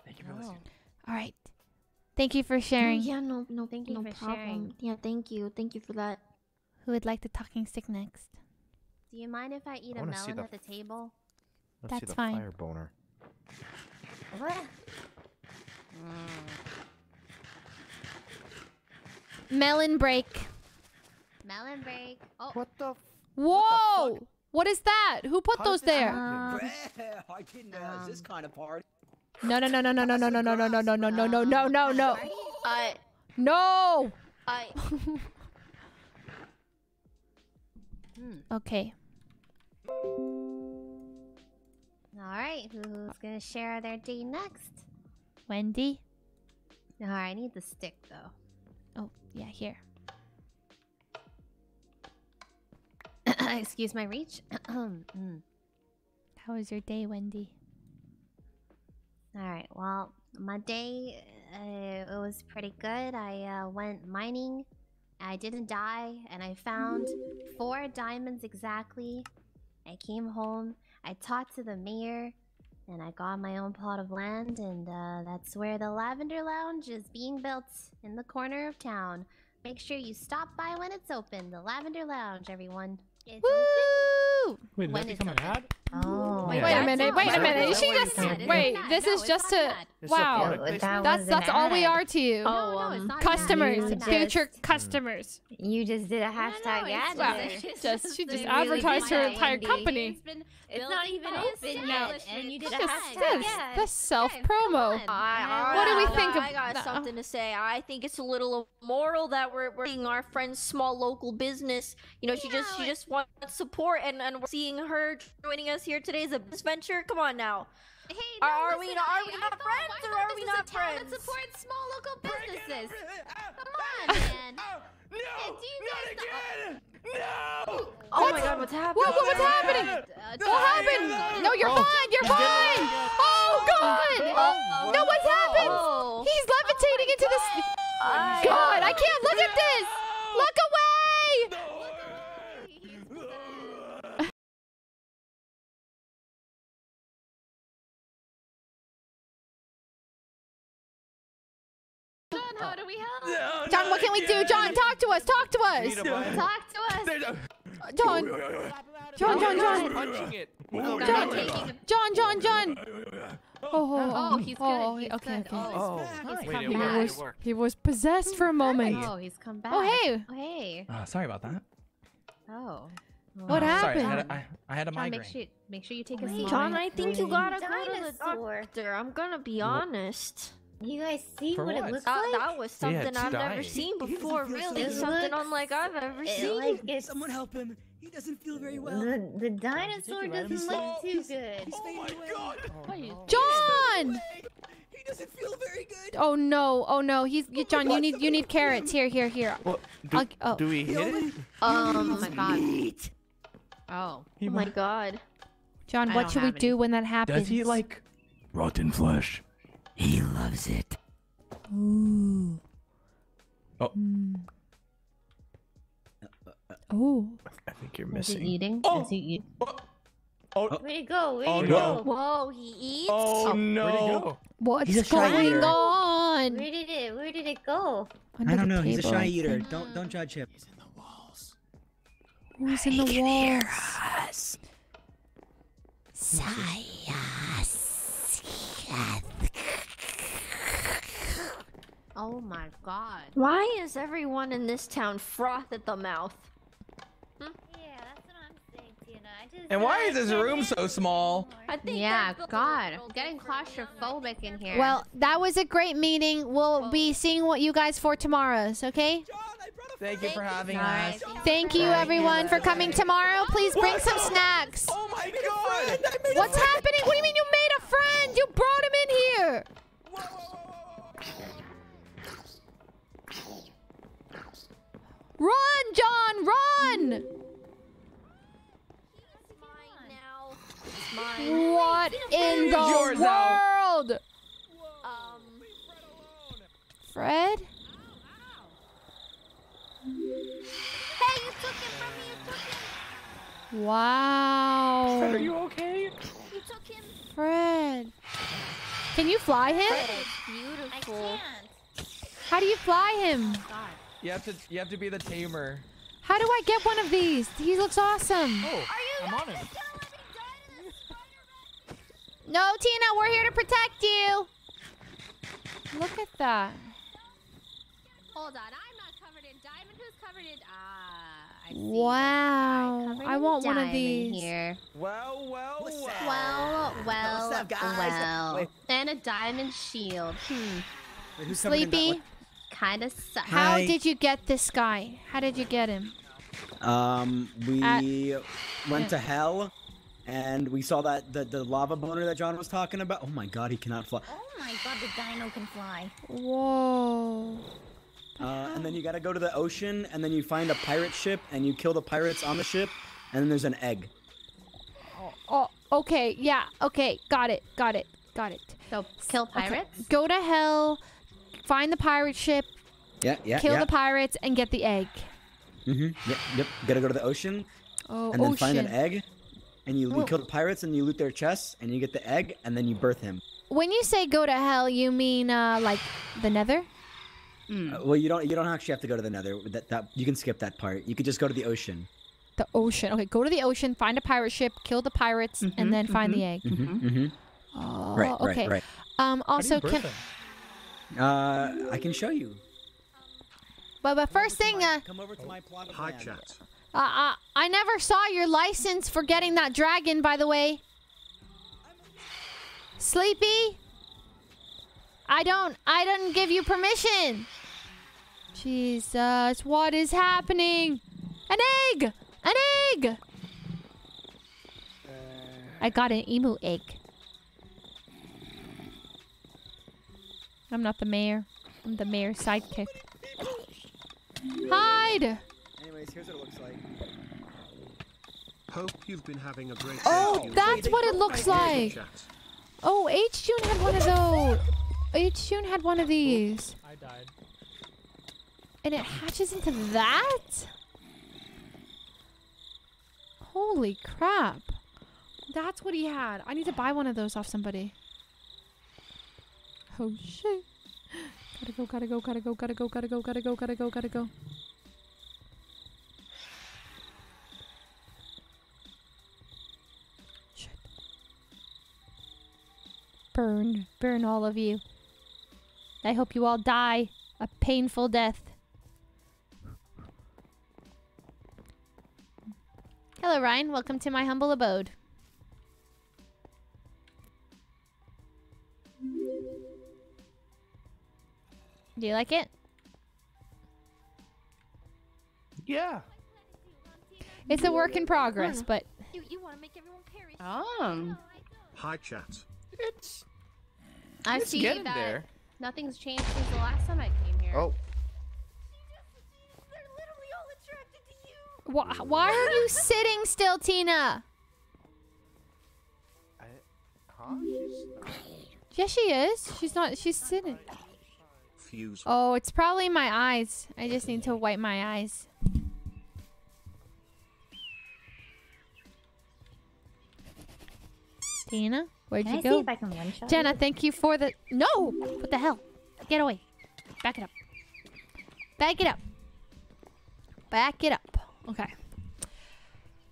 Thank you for listening. All right. Thank you for sharing. Oh, yeah, no, no, Thank you no for problem. sharing. Yeah, thank you, thank you for that. Who would like the talking stick next? Do you mind if I eat I a wanna melon the at the table? Let's see That's the fine. fire boner. What? Melon break. Melon break. Oh. What the? Whoa! What is that? Who put How those there? happen? I didn't know this kind of party. No, no, no, no, no, no, no, no, no, no, no, no, no, no, no, no, no, no. I, No. I. Okay. All right, who's gonna share their day next? Wendy. Right, I need the stick though. Oh, yeah, here. Excuse my reach. Mm. How was your day, Wendy? All right. Well, my day uh, it was pretty good. I uh, went mining. I didn't die, and I found four diamonds exactly. I came home. I talked to the mayor, and I got my own plot of land, and uh, that's where the Lavender Lounge is being built in the corner of town. Make sure you stop by when it's open. The Lavender Lounge, everyone. It's Woo! Wait, did When that it's become an ad? Oh. Wait a minute. Wait a minute. She just wait. This is just to wow. That's that's all we are to you. Oh, um, customers, future customers. You just did a hashtag ad. Wow. Just she just advertised her entire company. It's not even open yet, and you did a Look at hashtag this. self promo. What do we think of I got something to say. I think it's a little immoral that we're, we're seeing our friend's small local business. You know, she just she just wants support, and and we're seeing her joining us here today as a business venture. Come on now. Hey, are, no, are we listen, not, are we I not thought- friends I or thought are this we a not town that friends? supports small local businesses. Come on, man. No, do you guys know? Oh What? my god, what's happening? What, what, what's happening? What uh, happened? No, you're Oh. fine. You're fine. Oh, oh God! Oh, oh. No, what's happened? Oh. He's levitating oh into this. I- God, I can't look at this. Look away. Do we help? John, what can we do? John, talk to us. Talk to us. Talk to us. John. John, John, John. Punching it. Oh, God, John, I'm taking John, John, John. Oh, Oh, he's good. Oh, he's okay, good. okay. Oh, Oh. he's Wait, come it He worked, back. it was, worked. he was possessed for a moment. Oh, he's come back. Oh, hey. Oh, hey. Uh, sorry about that. Oh. What Uh, happened? Sorry, I had a, I, I had a John, migraine. make sure make sure you take a Wait, seat. John, I think you gotta go to the Dinosaur. doctor. I'm gonna be honest. You guys see For what, what? it looks That, like? that was something it's I've never seen before. Really, good. something Looks- unlike I've ever it seen. like it's Someone help him. He doesn't feel very well. the, the dinosaur doesn't look too good. He's fading away. John. He doesn't feel very good. Oh no! Oh no! He's you- John. You need you need carrots. Here, here, here. Well, do, I'll- oh. do we hit it? Um, oh my god. Oh. Oh my god. John, what should we do when that happens? Does he like rotten flesh? He loves it. Ooh. Oh. Mm. Oh. I think you're Is he missing. eating? Oh. Is he eating? Oh, Where'd it go? Where'd Oh, it no. go? Whoa, he eats? oh, Where'd it no. go? What's He's a shy going eater. on? Where did it? Where did it go? Under I don't the know. He's a shy eater. think. Don't don't judge him. He's in the walls. Who's in the walls? us. Oh my god. Why is everyone in this town froth at the mouth? Hmm? Yeah, that's what I'm saying, Tina. I just And why is this room so small? I think Yeah, that goes a God. Getting differently on the claustrophobic in here. Well, that was a great meeting. We'll be seeing what you guys for tomorrow's. Okay. Thank you for having Alright. us. Thank you, everyone, for coming tomorrow. Please bring some snacks. Oh my god! What's happening? What do you mean you made a friend? You brought him in here. Run, John, run! What in the Yours world? Um, Fred? Hey, wow. Fred, are you okay? You took him. Fred. Can you fly him? Fred is beautiful. How do you fly him? God. You have to you have to be the tamer. How do I get one of these? He looks awesome. Oh, I'm on him. No, Tina, we're here to protect you. Look at that. Hold on, I'm not covered in diamond. Who's covered in? Ah, I see. Wow. I want one of these. Here. Well, well, well. Well, well, What's up, guys? well. Wait. And a diamond shield. Hmm. Wait, who's covered in di- Sleepy, Kind of sucks. how Hi. did you get this guy? How did you get him? Um, we At- went to hell, and we saw that the, the lava boner that John was talking about. Oh my god, he cannot fly. Oh my god, the dino can fly. Whoa. Uh, and then you gotta go to the ocean, and then you find a pirate ship, and you kill the pirates on the ship, and then there's an egg. Oh, okay. Yeah. Okay. Got it. Got it. Got it. So kill Okay, pirates. Go to hell. Find the pirate ship. Yeah, yeah, kill yeah. the pirates and get the egg. Mm-hmm. Yep, yep. Gotta go to the ocean, Oh, and then find an egg, and you, you kill the pirates, and you loot their chests, and you get the egg, and then you birth him. When you say go to hell, you mean uh like the Nether? Uh, well, you don't you don't actually have to go to the Nether. That that you can skip that part. You could just go to the ocean. The ocean. Okay, go to the ocean, find a pirate ship, kill the pirates, and then find the egg. Mm-hmm. Mm-hmm. Oh, Right, right, okay. right. Um. Also, can Uh, I can show you. but but first thing, uh, Come over to my plot of Hi land. chat. uh, uh, I never saw your license for getting that dragon. By the way, Sleepy. I don't. I didn't give you permission. Jesus, what is happening? An egg! An egg! I got an emu egg. I'm not the mayor. I'm the mayor's sidekick. Hide! Anyways, here's what it looks like. Hope you've been having a great Oh, that's what it looks like. Oh, HJune had one of those. HJune had one of these. I died. And it hatches into that? Holy crap. That's what he had. I need to buy one of those off somebody. Oh shit. Gotta go, gotta go, gotta go, gotta go, gotta go, gotta go, gotta go, gotta go. Shit. Burn, burn all of you. I hope you all die a painful death. Hello, Ryan. Welcome to my humble abode. Do you like it? Yeah. It's a work in progress, but You, you want to make everyone perish. Um, Hi chat. It's I It's see getting that there. nothing's changed since the last time I came here. Oh. They're literally all attracted to you. wh- why are you sitting still, Tina? Huh? Yes, she is. She's not. She's sitting. Fuse. Oh, it's probably my eyes. I just need to wipe my eyes. Tina, where'd Can you I go? see if I can one-shot Jenna, you? thank you for the. No! What the hell? Get away. Back it up. Back it up. Back it up. Okay.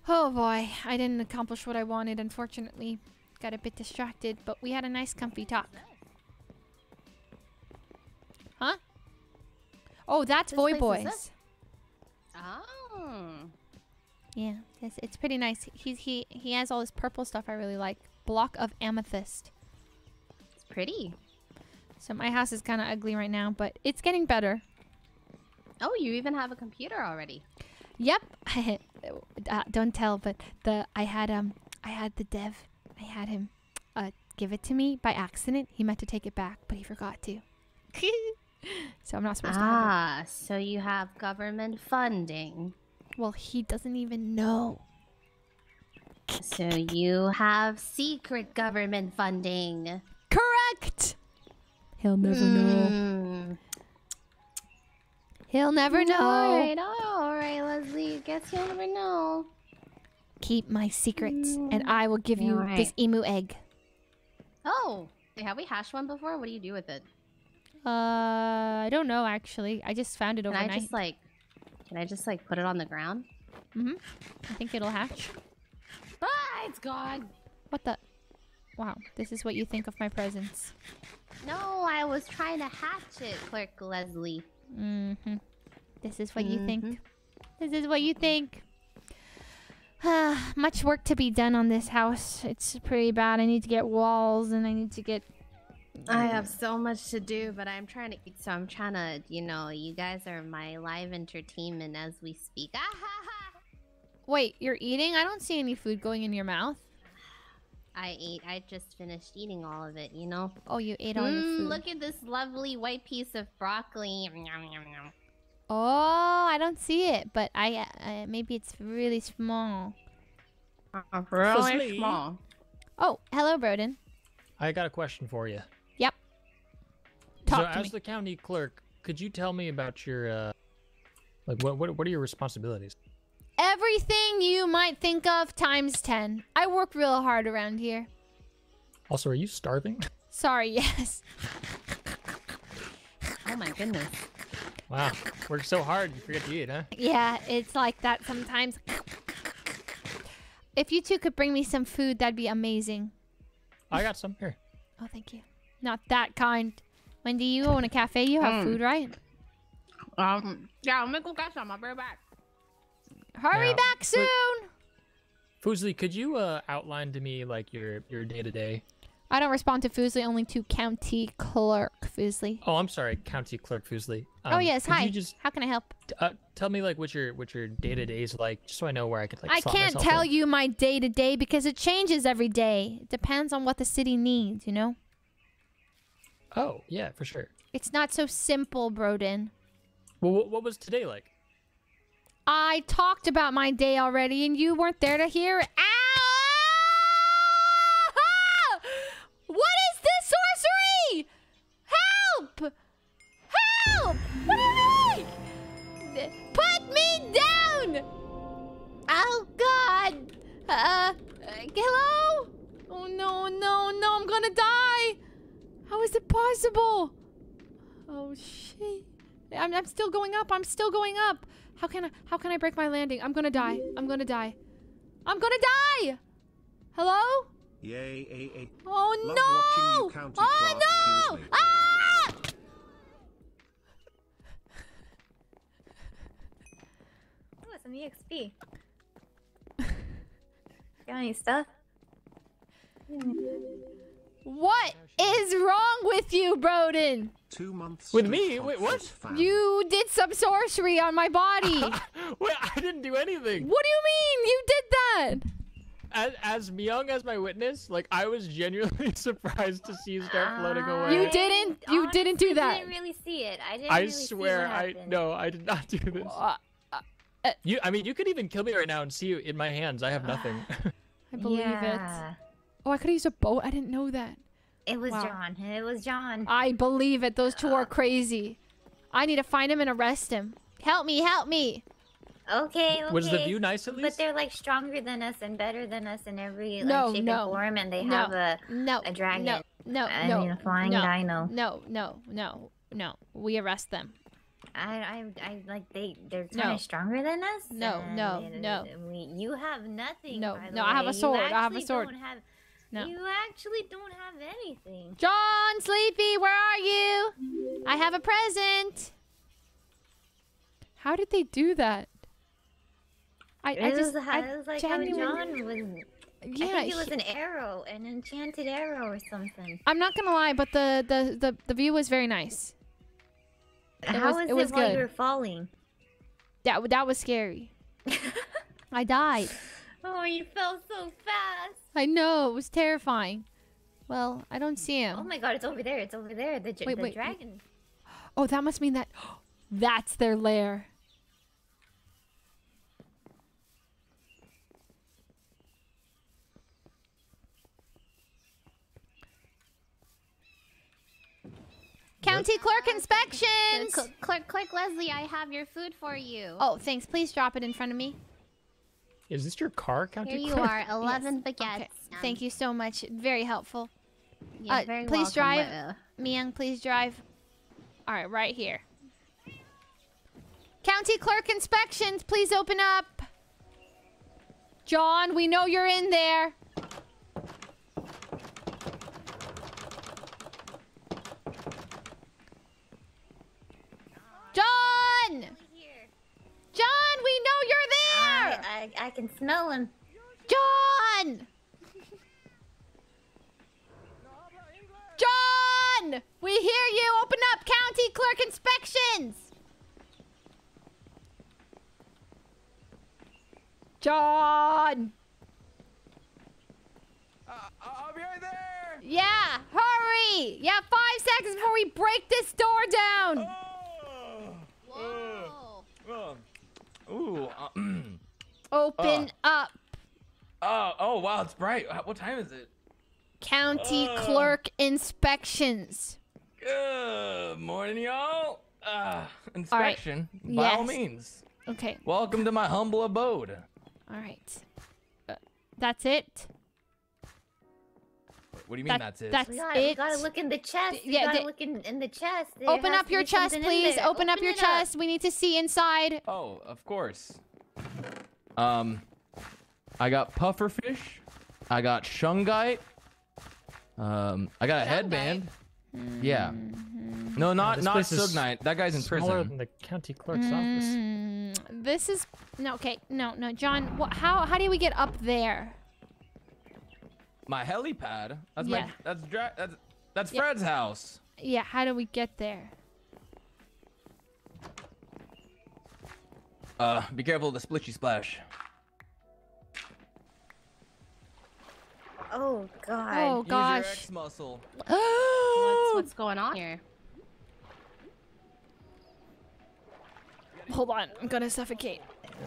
Oh boy, I didn't accomplish what I wanted, unfortunately. Got a bit distracted, but we had a nice, comfy talk. Huh? Oh, that's This Voyboy's. Oh. Yeah, it's, it's pretty nice. He's he he has all this purple stuff I really like. Block of amethyst. It's pretty. So my house is kind of ugly right now, but it's getting better. Oh, you even have a computer already. Yep. uh, don't tell, but the I had um I had the dev. I had him uh give it to me by accident. He meant to take it back, but he forgot to. so I'm not supposed to have Ah, so you have government funding. Well, he doesn't even know. So you have secret government funding. Correct. He'll never know. Hmm. He'll never know. Alright, alright, Leslie. Guess you'll never know. Keep my secrets, and I will give you Alright. this emu egg. Oh, have we hashed one before? What do you do with it? Uh, I don't know actually. I just found it overnight. Can. I just like, can I just like put it on the ground? Mm-hmm. I think it'll hatch. Ah, it's gone. What the? Wow, this is what you think of my presence. No, I was trying to hatch it, Clerk Leslie. Mm-hmm. This is what you Mm-hmm. think. This is what you think. Much work to be done on this house. It's pretty bad. I need to get walls and I need to get. I have so much to do, but I'm trying to eat, so I'm trying to, you know, you guys are my live entertainment as we speak. Ah, Wait, you're eating? I don't see any food going in your mouth. I ate. I just finished eating all of it, you know? Oh, you ate all your Mm, food. Look at this lovely white piece of broccoli. Oh, I don't see it, but I uh, maybe it's really small. really Fuzzly. small. Oh, hello, Broden. I got a question for you. Yep. so, to as me. the county clerk, could you tell me about your, uh, like, what what what are your responsibilities? Everything you might think of times 10. I work real hard around here. Also, are you starving? Sorry, yes. Oh my goodness. Wow, work so hard, you forget to eat, huh? Yeah, it's like that sometimes. If you two could bring me some food, that'd be amazing. I got some here. Oh, thank you. Not that kind. Wendy, you own a cafe. You have Hmm. food, right? Um, yeah, let me go get some. I'll be right back. Hurry Now, back soon. Fuslie, could you uh, outline to me like your your day to day? I don't respond to Fuslie, only to County Clerk Fuslie. Oh, I'm sorry, County Clerk Foosley. oh, Um, yes. Hi. Just How can I help? uh, tell me like what your what your day to day is like, just so I know where I could like. I slot can't tell in. you my day to day because it changes every day. It depends on what the city needs, you know? Oh yeah, for sure. It's not so simple, Broden. Well, what, was today like? I talked about my day already and you weren't there to hear it. Ow! What is this sorcery? Help! Help! What do you mean? Put me down! Oh, God! Uh, uh, hello? Oh, no, no, no, I'm gonna die! How is it possible? Oh, shit. I'm, I'm still going up. I'm still going up. How can I how can I break my landing? I'm gonna die. I'm gonna die. I'm gonna die. Hello? Yay, a, a. Oh Love no! you, County oh Clerk no! Ah! Oh, some EXP. Got any stuff? What is wrong with you, Broden? Two months. With me? Wait, what? You did some sorcery on my body. Wait, I didn't do anything. What do you mean? You did that? As as Myung as my witness, like I was genuinely surprised to see you start floating away. You didn't. You didn't do that. I didn't really see it. I didn't I really see swear, what I no, I did not do this. Uh, you, I mean, you could even kill me right now and see you in my hands. I have nothing. I believe Yeah. it. Oh, I could use a boat. I didn't know that. It was Wow. John. It was John. I believe it. Those two are uh. crazy. I need to find him and arrest him. Help me, help me. Okay, okay. Was the view nice at least? But they're like stronger than us and better than us in every like, No, shape no. and form, and they No, have a no, a dragon. No, no, I no. mean, a flying no, dino. No, no, no, no. We arrest them. I, I, I like they. They're No. of stronger than us. No, no, no. We, you have nothing. No, by the no, I have a way. You sword, I have a sword. Don't have, No. You actually don't have anything. John, Sleepy, where are you? I have a present. How did they do that? I, I just, was, I it was like genuinely- how John was. Yeah, I think it was he- an arrow, an enchanted arrow or something. I'm not gonna lie, but the the the, the view was very nice. It How was, was it was while good. you were falling? That that was scary. I died. Oh, you fell so fast. I know it was terrifying. Well, I don't see him. Oh my god, it's over there. It's over there. The, Wait, the wait, wait. dragon. Oh, that must mean that that's their lair. County clerk inspections. Cl- Clerk, Clerk Leslie, I have your food for you. Oh, thanks. Please drop it in front of me. Is this your car, County Here you Clerk? are, 11 Yes. baguettes. Okay. Thank you so much. Very helpful. You're Uh, very please welcome, drive. uh, Miyoung, please drive. All right, right here. County clerk inspections, please open up. John, we know you're in there. John! John, we know you're there! I, I, I can smell him. John! John! We hear you! Open up county clerk inspections! John! Uh, uh, I'll be right there! Yeah, hurry! Yeah, five seconds before we break this door down! Oh. Uh, Ooh. Uh, Open up oh, oh, wow, it's bright. Uh, What time is it? county Uh. clerk inspections. Good morning, y'all. Uh, inspection, by all means. Okay, Welcome to my humble abode. all right. Uh, that's it? What do you mean That- that's it? that's We gotta, we it. gotta look in the chest. We yeah, gotta the- look in, in the chest. There Open up your chest, please. there. Open, up your it chest. We need to see inside. Oh, of course. Um, I got pufferfish. I got shungite. Um, I got a headband. Yeah. No, not this not place Sugnite. That guy's in prison. Smaller prison. than the county clerk's office. Mm, this is no okay. No, no, John. What? How? How do we get up there? My helipad. That's Yeah. my. That's dra- that's that's Yeah. Fred's house. Yeah. How do we get there? Uh, be careful of the splishy splash. Oh god. Oh Use gosh. your X muscle. What's, what's going on here? Hold on. I'm gonna suffocate.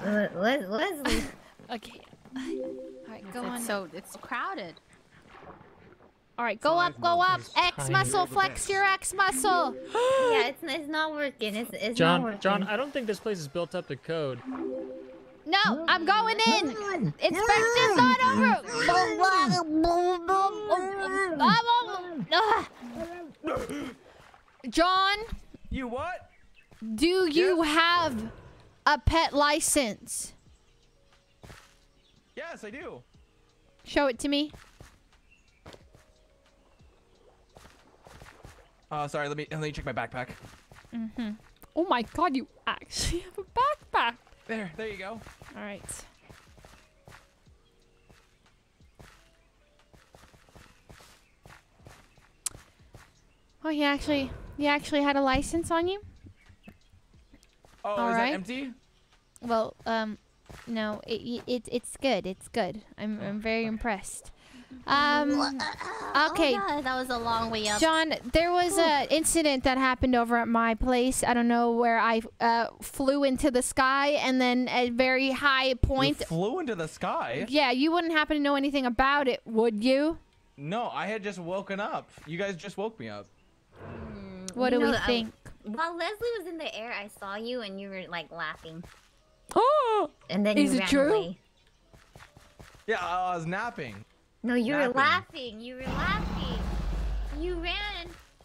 Le- Leslie. Okay. All right, go it's on. so it's crowded. All right, go up, go up. X muscle, flex your X muscle. yeah, it's, it's not working. It's, it's not John, working. John, I don't think this place is built up to code. No, I'm going in. Inspection's not over. John, You what? do you have a pet license? Yes, I do. Show it to me. Oh, sorry. Let me let me check my backpack. Mm-hmm. Oh my god, you actually have a backpack. There, there you go. All right. Oh, you actually, you actually had a license on you? Oh, All is right. that empty? Well, um, no, it, it it's good. It's good. I'm I'm very impressed. Um, okay. Oh, God, that was a long way up. John, there was a incident that happened over at my place. I don't know where I uh, flew into the sky and then at very high point. You flew into the sky. yeah, you wouldn't happen to know anything about it, would you? No, I had just woken up. You guys just woke me up. What You do we know, I- think? while Leslie was in the air, I saw you and you were like laughing. Oh! And then Is you it ran true? away. Yeah, I was napping. No, you were laughing. You were laughing. You ran.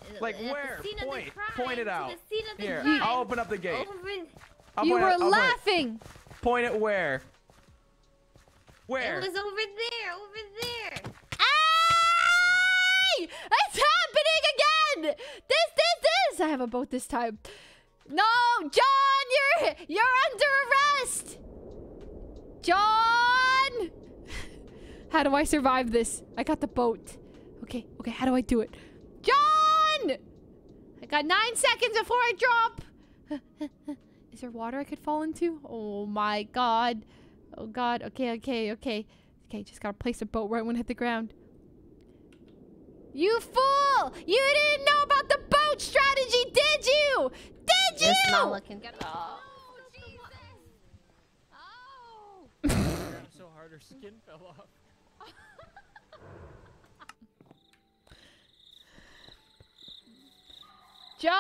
uh, Like at the where? scene of the Point. crime, Point it out. The scene of the Here, crime. I'll open up the gate. Over, you were it- I'll point laughing. Point it where? Where? It was over there. Over there. Hey! It's happening again! This, this, this! I have a boat this time. No, John, you're you're under arrest. John! How do I survive this? I got the boat. Okay, okay, how do I do it? John! I got nine seconds before I drop. Is there water I could fall into? Oh my god. Oh god. Okay, okay, okay. Okay, just gotta place a boat right when it hit the ground. You fool! You didn't know about the boat strategy, did you? Did you? It's not looking good. Oh. so hard her skin fell off. John!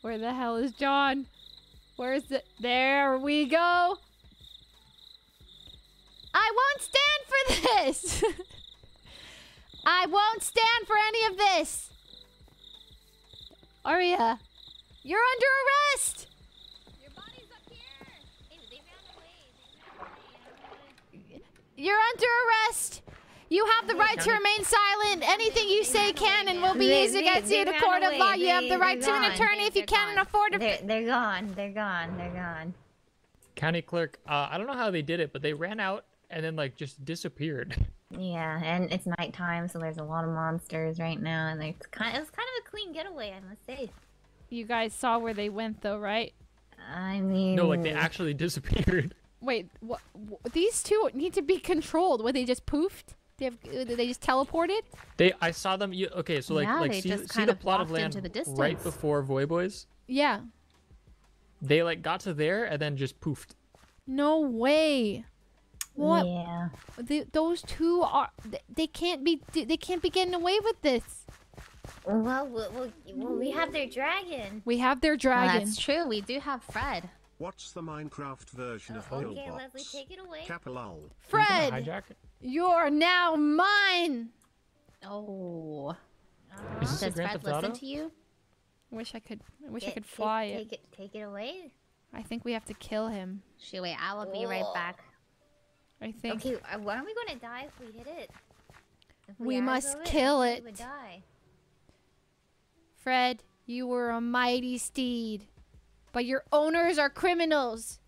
Where the hell is John? Where's the. There we go! I won't stand for this! I won't stand for any of this! Aria, you're under arrest! Your body's up here! They ran away. They ran away. You're under arrest! You have the right to remain silent. Anything you say can and will be used against you in a court of law. You have the right to an attorney if you can't afford to. They're, they're gone. They're gone. They're gone. County clerk, uh, I don't know how they did it, but they ran out and then like just disappeared. Yeah, and it's nighttime, so there's a lot of monsters right now, and it's kind. It was kind of a clean getaway, I must say. You guys saw where they went, though, right? I mean, No, like they actually disappeared. Wait, what? These two need to be controlled. Were they just poofed? They have, uh, they just teleported? They, I saw them. You, okay, so like, Yeah, like see, see the plot of land into the right before Voyboy's. Yeah. They like got to there and then just poofed. No way. What? Yeah. They, those two are. they- They can't be. They can't be getting away with this. Well, well, well, well, we have their dragon. We have their dragon. that's true. We do have Fred. What's the Minecraft version of Okay, Pillbox? Leslie, take it away. Capilol. Fred, you're now mine. Oh. Is this Does Grand Fred listen to you? Wish I could. I wish I Get- could take- fly it. Take it. Take it away. I think we have to kill him. Shoot, wait, I will be right back. I think. Okay, uh, why are we gonna die if we hit it? If We aggro must it, kill we it. would die. Fred, you were a mighty steed, but your owners are criminals.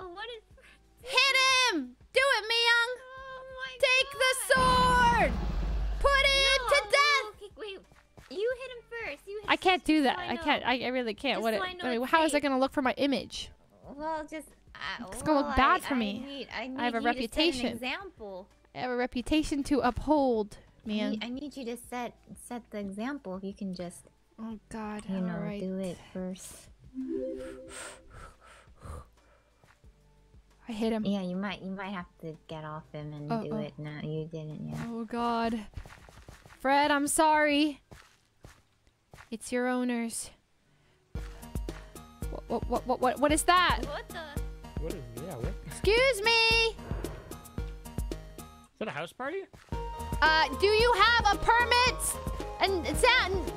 Oh, what is? Hit him! Do it, Myung! Take the sword! Put it No, to no, death! okay, wait, you hit him first. You hit I can't do that. so I I can't. I, I really can't. Just what? so it- I know mean, how is that safe. gonna look for my image? Well, just. Uh, It's gonna look bad I- for I me. need- I, need I have a you to set reputation. an example. I have a reputation to uphold, I man. need, I need you to set set the example. If you can just. Oh God. You know, alright. do it first. I hit him. Yeah, you might you might have to get off him and Oh, do oh. it. No, you didn't. Yeah. Oh God. Fred, I'm sorry. It's your owners. What? What? What? What? What, what is that? What the? What is? Yeah, what? Excuse me. Is that a house party? Uh, do you have a permit? And sound.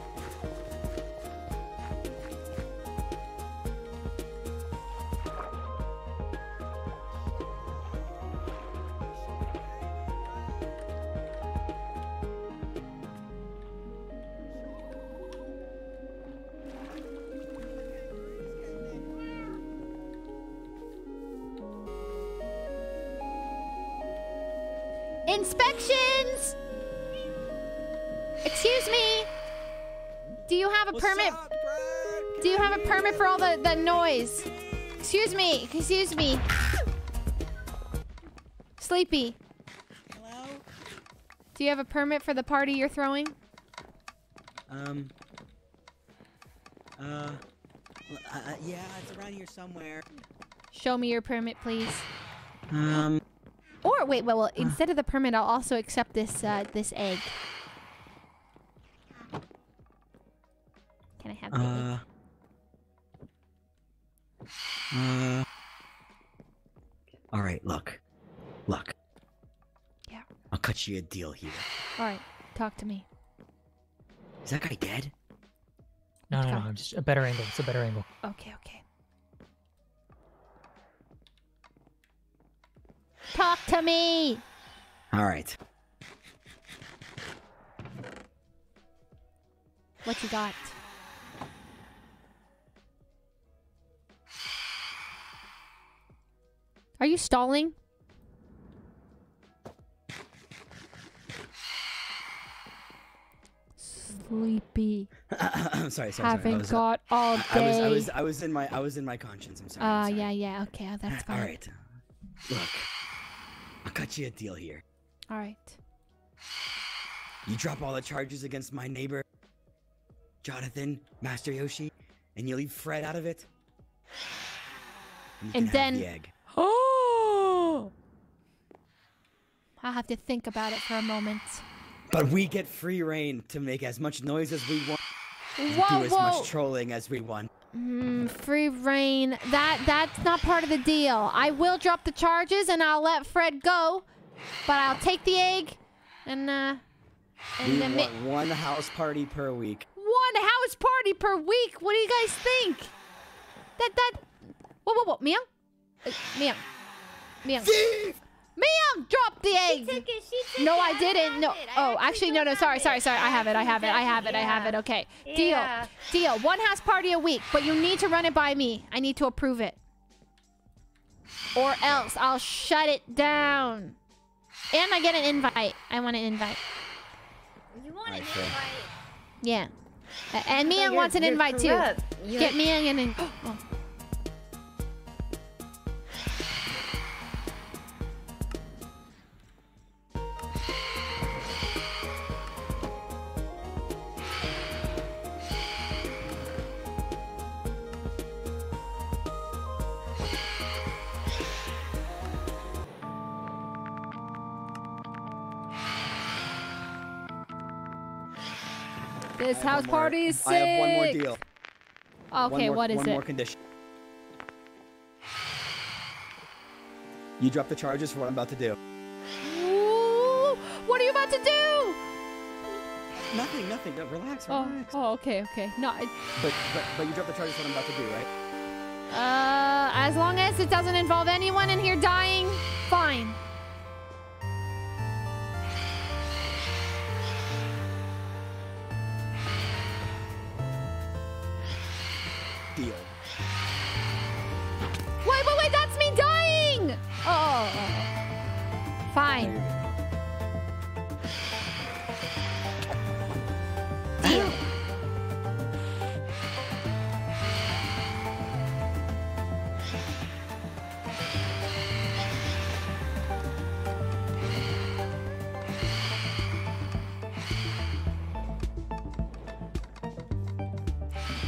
The, the noise? Excuse me. Excuse me. Sleepy. Hello? Do you have a permit for the party you're throwing? Um. Uh. uh, uh, yeah, it's around here somewhere. Show me your permit, please. Um. Or wait, well, well instead of the permit, I'll also accept this uh, this egg. Can I have the egg? Uh. All right, look, look. Yeah. I'll cut you a deal here. All right, talk to me. Is that guy dead? No, no, no. Just a better angle. It's a better angle. Okay, okay. Talk to me. All right. What you got? Are you stalling? Sleepy. I'm sorry, sorry, sorry. I Haven't was, uh, got all I- I was, I day. was, I was in my, I was in my conscience. I'm sorry. Uh, yeah, yeah. Okay, that's fine. right. Look, I'll cut you a deal here. All right. You drop all the charges against my neighbor, Jonathan, Master Yoshi, and you leave Fred out of it. And, And then- the egg. Oh! I'll have to think about it for a moment. But we get free reign to make as much noise as we want. Whoa, do as whoa. much trolling as we want. Mm, free reign. That that's not part of the deal. I will drop the charges and I'll let Fred go, but I'll take the egg and uh and we want one house party per week. one house party per week. What do you guys think? That that whoa whoa whoa Miang, uh, Miang, Miang. Miang, drop the egg. no, I didn't. No. Oh, actually, no, no. Sorry, sorry, sorry. I have it. I have it. I have it. I have it. Okay. Deal. Yeah. Deal. One house party a week, but you need to run it by me. I need to approve it. Or else I'll shut it down. And I get an invite. I want an invite. You want an invite? Yeah. A- And So wants an you're invite too. You're- Get Mia an in- oh. This house One party is sick. I have one more deal. Okay, one more, what is one it? more condition. You drop the charges for what I'm about to do. Ooh, what are you about to do? Nothing, nothing. No, relax, Oh, relax. oh, okay, okay. No, I- But, but but you drop the charges for what I'm about to do, right? uh, as long as it doesn't involve anyone in here dying, fine. Fine.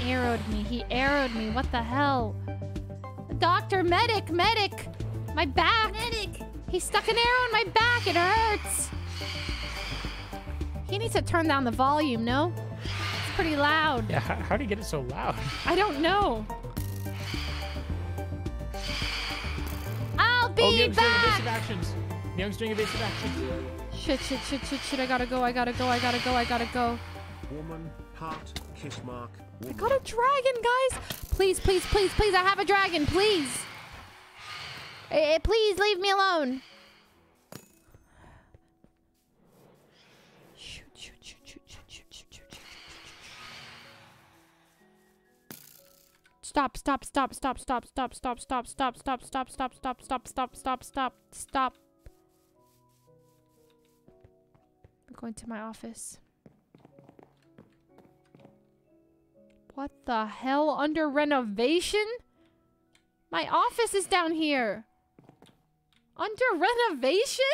Arrowed me. He arrowed me. What the hell? Doctor, medic, medic! My back! Medic! He stuck an arrow in my back. It hurts. He needs to turn down the volume, no? It's pretty loud. Yeah, how, how do you get it so loud? I don't know. I'll be oh, Myung's doing back! evasive actions. Myung's doing evasive actions. Shit, shit, shit, shit, shit. I gotta go. I gotta go. I gotta go. I gotta go. Woman, heart, kiss mark, I got a dragon, guys. Please, please, please, please. I have a dragon. Please. Eh, eh, please leave me alone. Stop, stop, stop, stop, stop, stop, stop, stop, stop, stop, stop, stop, stop, stop, stop, stop, stop, stop. I'm going to my office. What the hell? Under renovation? My office is down here. Under renovation?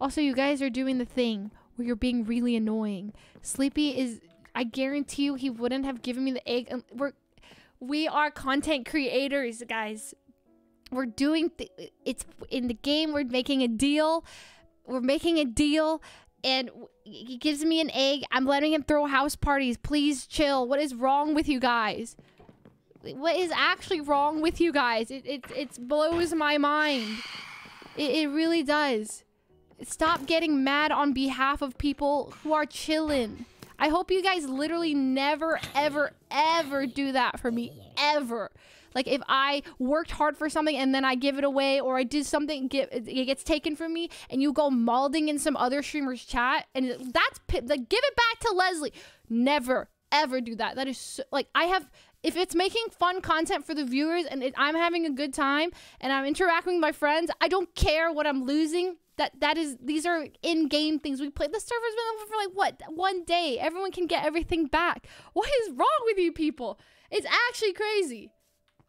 Also, you guys are doing the thing where you're being really annoying. Sleepy is I guarantee you he wouldn't have given me the egg. We're we are content creators, guys. We're doing it's in the game. We're making a deal. We're making a deal, and he gives me an egg. I'm letting him throw house parties. Please chill. What is wrong with you guys? What is actually wrong with you guys? It it it blows my mind. It, it really does. Stop getting mad on behalf of people who are chillin'. I hope you guys literally never, ever, ever do that for me. Ever. Like if I worked hard for something and then I give it away or I did something get it gets taken from me and you go malding in some other streamer's chat and that's like give it back to Leslie. Never ever do that. That is so, like I have if it's making fun content for the viewers and it, I'm having a good time and I'm interacting with my friends, I don't care what I'm losing. That that is these are in-game things we play. The server's been open for like what one day. Everyone can get everything back. What is wrong with you people? It's actually crazy.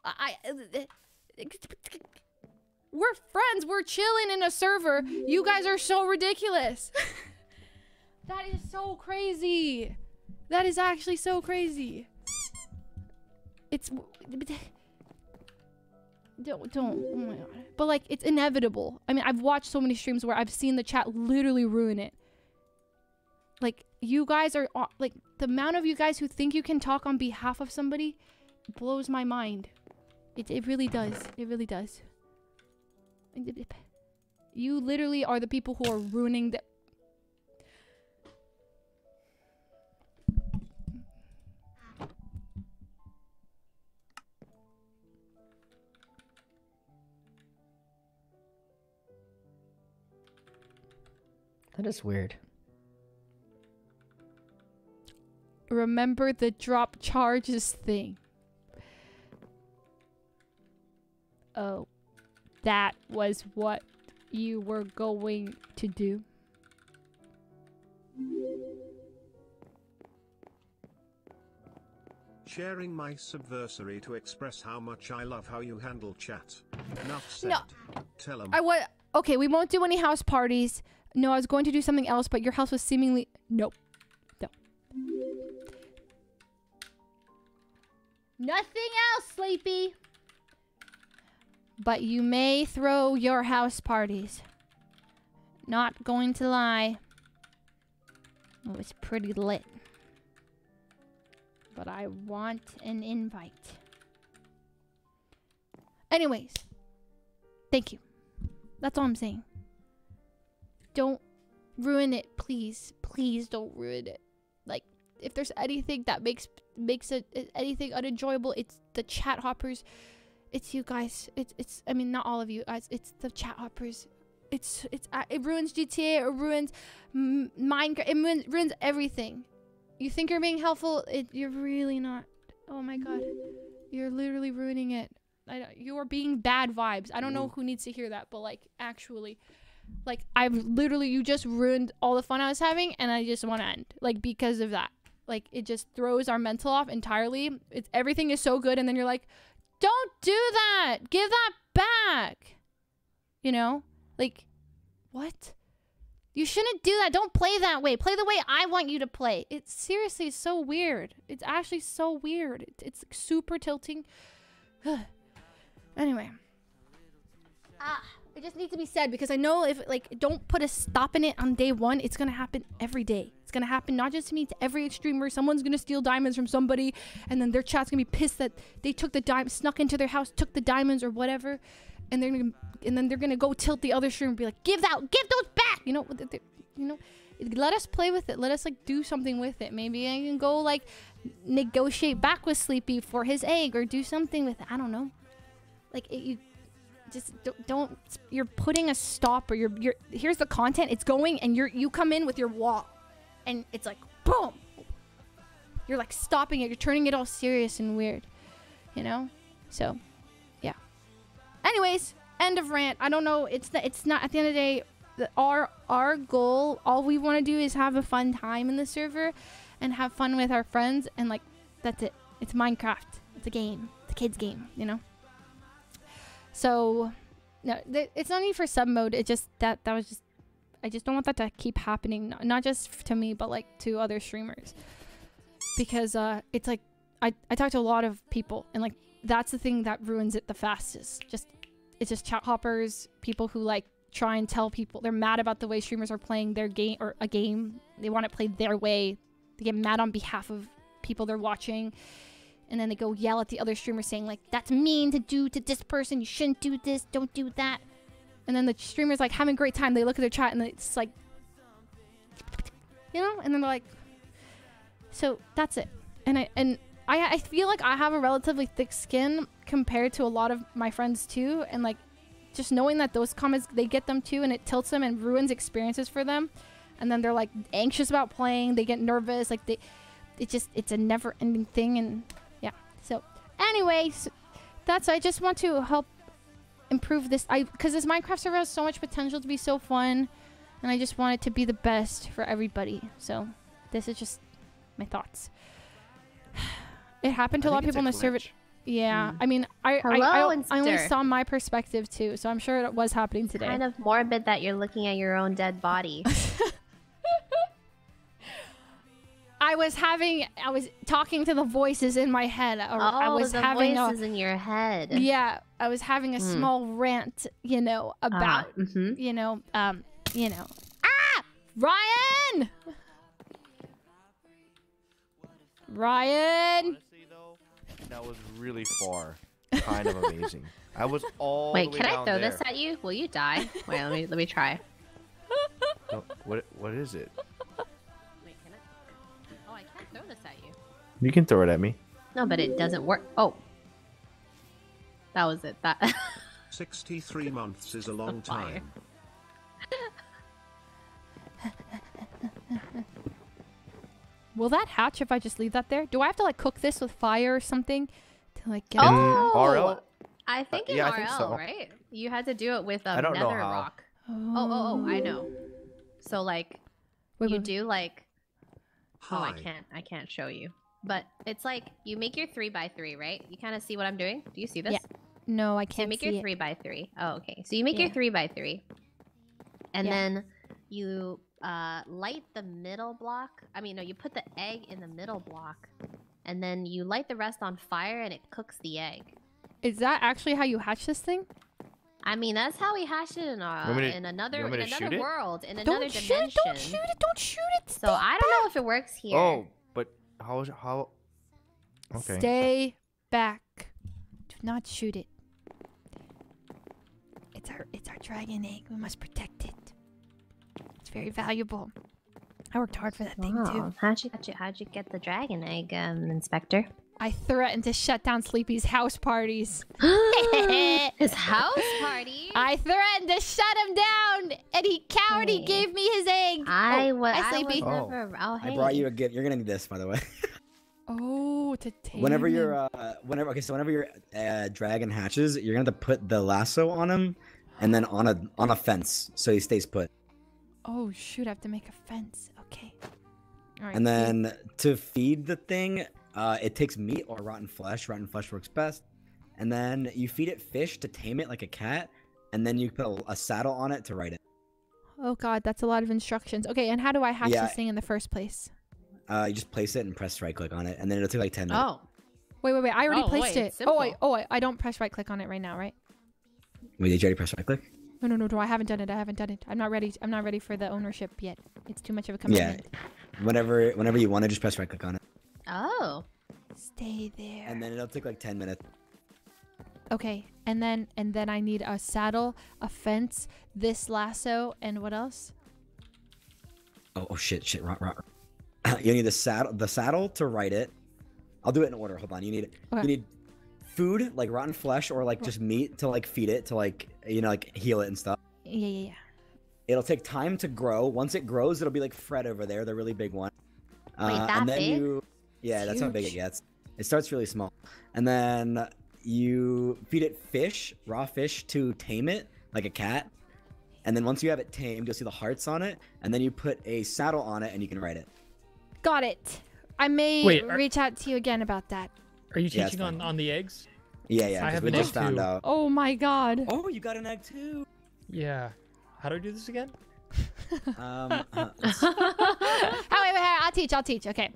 I, I we're friends. We're chilling in a server. You guys are so ridiculous. that is so crazy. That is actually so crazy. It's don't don't oh my god. But like it's inevitable. I mean, I've watched so many streams where I've seen the chat literally ruin it. Like you guys are like the amount of you guys who think you can talk on behalf of somebody blows my mind. It it really does. It really does. You literally are the people who are ruining the That is weird. remember the drop charges thing. Oh, that was what you were going to do. Sharing my subversary to express how much I love how you handle chat. Enough said. No. Tell 'em. I was okay. We won't do any house parties. No, I was going to do something else, but your house was seemingly nope. No. Nothing else, Sleepy. But you may throw your house parties. Not going to lie. It was pretty lit. But I want an invite. Anyways, thank you. That's all I'm saying. Don't ruin it, please. Please don't ruin it. Like, if there's anything that makes makes it anything unenjoyable, it's the chat hoppers. It's you guys. It's it's. I mean, not all of you guys. It's the chat hoppers. It's it's. Uh, it ruins GTA. It ruins M- Minecraft. It ruins, ruins everything. You think you're being helpful? It you're really not. Oh my god, you're literally ruining it. I you are being bad vibes. I don't know who needs to hear that, but like actually, like I've literally you just ruined all the fun I was having, and I just want to end like because of that. Like it just throws our mental off entirely. It's everything is so good, and then you're like, don't do that. Give that back. You know, like what? You shouldn't do that. Don't play that way. Play the way I want you to play. It's seriously so weird. It's actually so weird. It's super tilting. anyway. Ah, it just needs to be said because I know if like don't put a stop in it on day one, it's gonna happen every day. It's gonna happen not just to me, to every streamer. Someone's gonna steal diamonds from somebody, and then their chat's gonna be pissed that they took the diamond, snuck into their house, took the diamonds or whatever, and they're gonna, and then they're gonna go tilt the other streamer and be like, "Give that, give those back!" You know, you know. Let us play with it. Let us like do something with it. Maybe I can go like negotiate back with Sleepy for his egg or do something with it. I don't know. Like it, you just don't, don't you're putting a stop or you're you're here's the content it's going and you're you come in with your wall. And it's like boom! You're like stopping it you're turning it all serious and weird you know? So yeah. Anyways end of rant. I don't know it's the, it's not at the end of the day the, our our goal all we want to do is have a fun time in the server and have fun with our friends and like that's it. It's minecraft. It's a game. It's a kids game you know so, no, it's not even for sub mode. It just that that was just I just don't want that to keep happening. Not, not just to me, but like to other streamers, because uh, it's like I I talk to a lot of people, and like that's the thing that ruins it the fastest. Just it's just chat hoppers, people who like try and tell people they're mad about the way streamers are playing their game or a game. They want it played their way. They get mad on behalf of people they're watching and then they go yell at the other streamer saying like that's mean to do to this person. You shouldn't do this. Don't do that. And then the streamer's like having a great time. They look at their chat and it's like you know? And then they're like so that's it. And i and i i feel like i have a relatively thick skin compared to a lot of my friends too. And like just knowing that those comments they get them too and it tilts them and ruins experiences for them. And then they're like anxious about playing. They get nervous. Like they it just it's a never ending thing. And anyways that's i just want to help improve this i because this minecraft server has so much potential to be so fun and i just want it to be the best for everybody so this is just my thoughts it happened to I a lot of people in the server glitch. Yeah, hmm. I mean, I I, Hello, I, I only saw my perspective too, so I'm sure it was happening today. Kind of morbid that you're looking at your own dead body. I was having, I was talking to the voices in my head. I, I Oh, was the having voices a, in your head. Yeah, I was having a Hmm. small rant, you know, about, mhm. you know, um, you know, ah, Ryan, Ryan. That was really far. Kind of amazing. I was all Wait, the way can I throw there. this at you? Will you die? Wait, let me let me try. Oh, what what is it? You. You can throw it at me. No, but it doesn't work. Oh, that was it. That 63 months is a long Fire. time. Will that hatch if I just leave that there? Do I have to like cook this with fire or something to like get? Oh, it? RL? I uh, think in yeah, I RL, think so. right? You had to do it with a I don't nether how. rock. Oh, oh, oh, I know. So like, you do like. Oh, I can't. I can't show you. But it's like you make your three by three, right? You kind of see what I'm doing. Do you see this? Yeah. No, I So you can't make see your it. three by three. Oh, okay. So you make your three by three, and Yeah. then you uh, light the middle block. I mean, no, you put the egg in the middle block, and then you light the rest on fire, and it cooks the egg. Is that actually how you hatch this thing? I mean, that's how we hatched it in, uh, want me to- in another want me in another shoot it? world, in Don't another shoot dimension. it, don't shoot it! Don't shoot it! So I don't know if it works here. Oh, but how is how? Okay. Stay back. Do not shoot it. It's our it's our dragon egg. We must protect it. It's very valuable. I worked hard for that thing too. How'd you, how'd you how'd you get the dragon egg, um, Inspector? I threatened to shut down Sleepy's house parties. His house party? I threatened to shut him down, and he coward. He gave me his egg. I oh, wa- hi, I Sleepy. was never. Oh, hey. I brought you a gift. You're gonna need this, by the way. Oh, to tame whenever him. you're, uh, whenever okay, so whenever your uh, dragon hatches, you're gonna have to put the lasso on him, and then on a on a fence, so he stays put. Oh shoot! I have to make a fence. Okay. All right. and then to feed the thing, uh, it takes meat or rotten flesh. Rotten flesh works best. And then you feed it fish to tame it like a cat, and then you put a, a saddle on it to ride it. Oh god, that's a lot of instructions. Okay, and how do I hatch Yeah. this thing in the first place? Uh, you just place it and press right click on it, and then it'll take like ten minutes. Oh. Wait, wait, wait! I already Oh, placed wait, it. Oh, I, simple. oh, I, I don't press right click on it right now, right? Wait, did you already press right click? No, no, no, no! I haven't done it. I haven't done it. I'm not ready. I'm not ready for the ownership yet. It's too much of a commitment. Yeah. commitment. Whenever whenever you want to, just press right click on it, Oh. Stay there. and then it'll take like ten minutes. Okay, and then and then I need a saddle, a fence, this lasso, and what else? Oh, oh shit, shit, wrong, wrong. you need the saddle, the saddle to ride it. I'll do it in order. Hold on. You need Okay. you need food like rotten flesh or like just meat to like feed it to like you know like heal it and stuff. Yeah, yeah, yeah. It'll take time to grow. Once it grows, it'll be like Fred over there, the really big one. Uh, Wait, that and then big? you, yeah, It's that's how big it gets. It starts really small, and then you feed it fish, raw fish, to tame it like a cat. And then once you have it tamed, you'll see the hearts on it, and then you put a saddle on it, and you can ride it. Got it. I may Wait, are- reach out to you again about that. Are you Yeah, teaching on, on the eggs? Yeah, yeah. I have we an just egg found too. out. Oh my god. Oh, you got an egg too. Yeah. How do I do this again? Um, uh, oh, wait, wait, wait, I'll teach. I'll teach. Okay.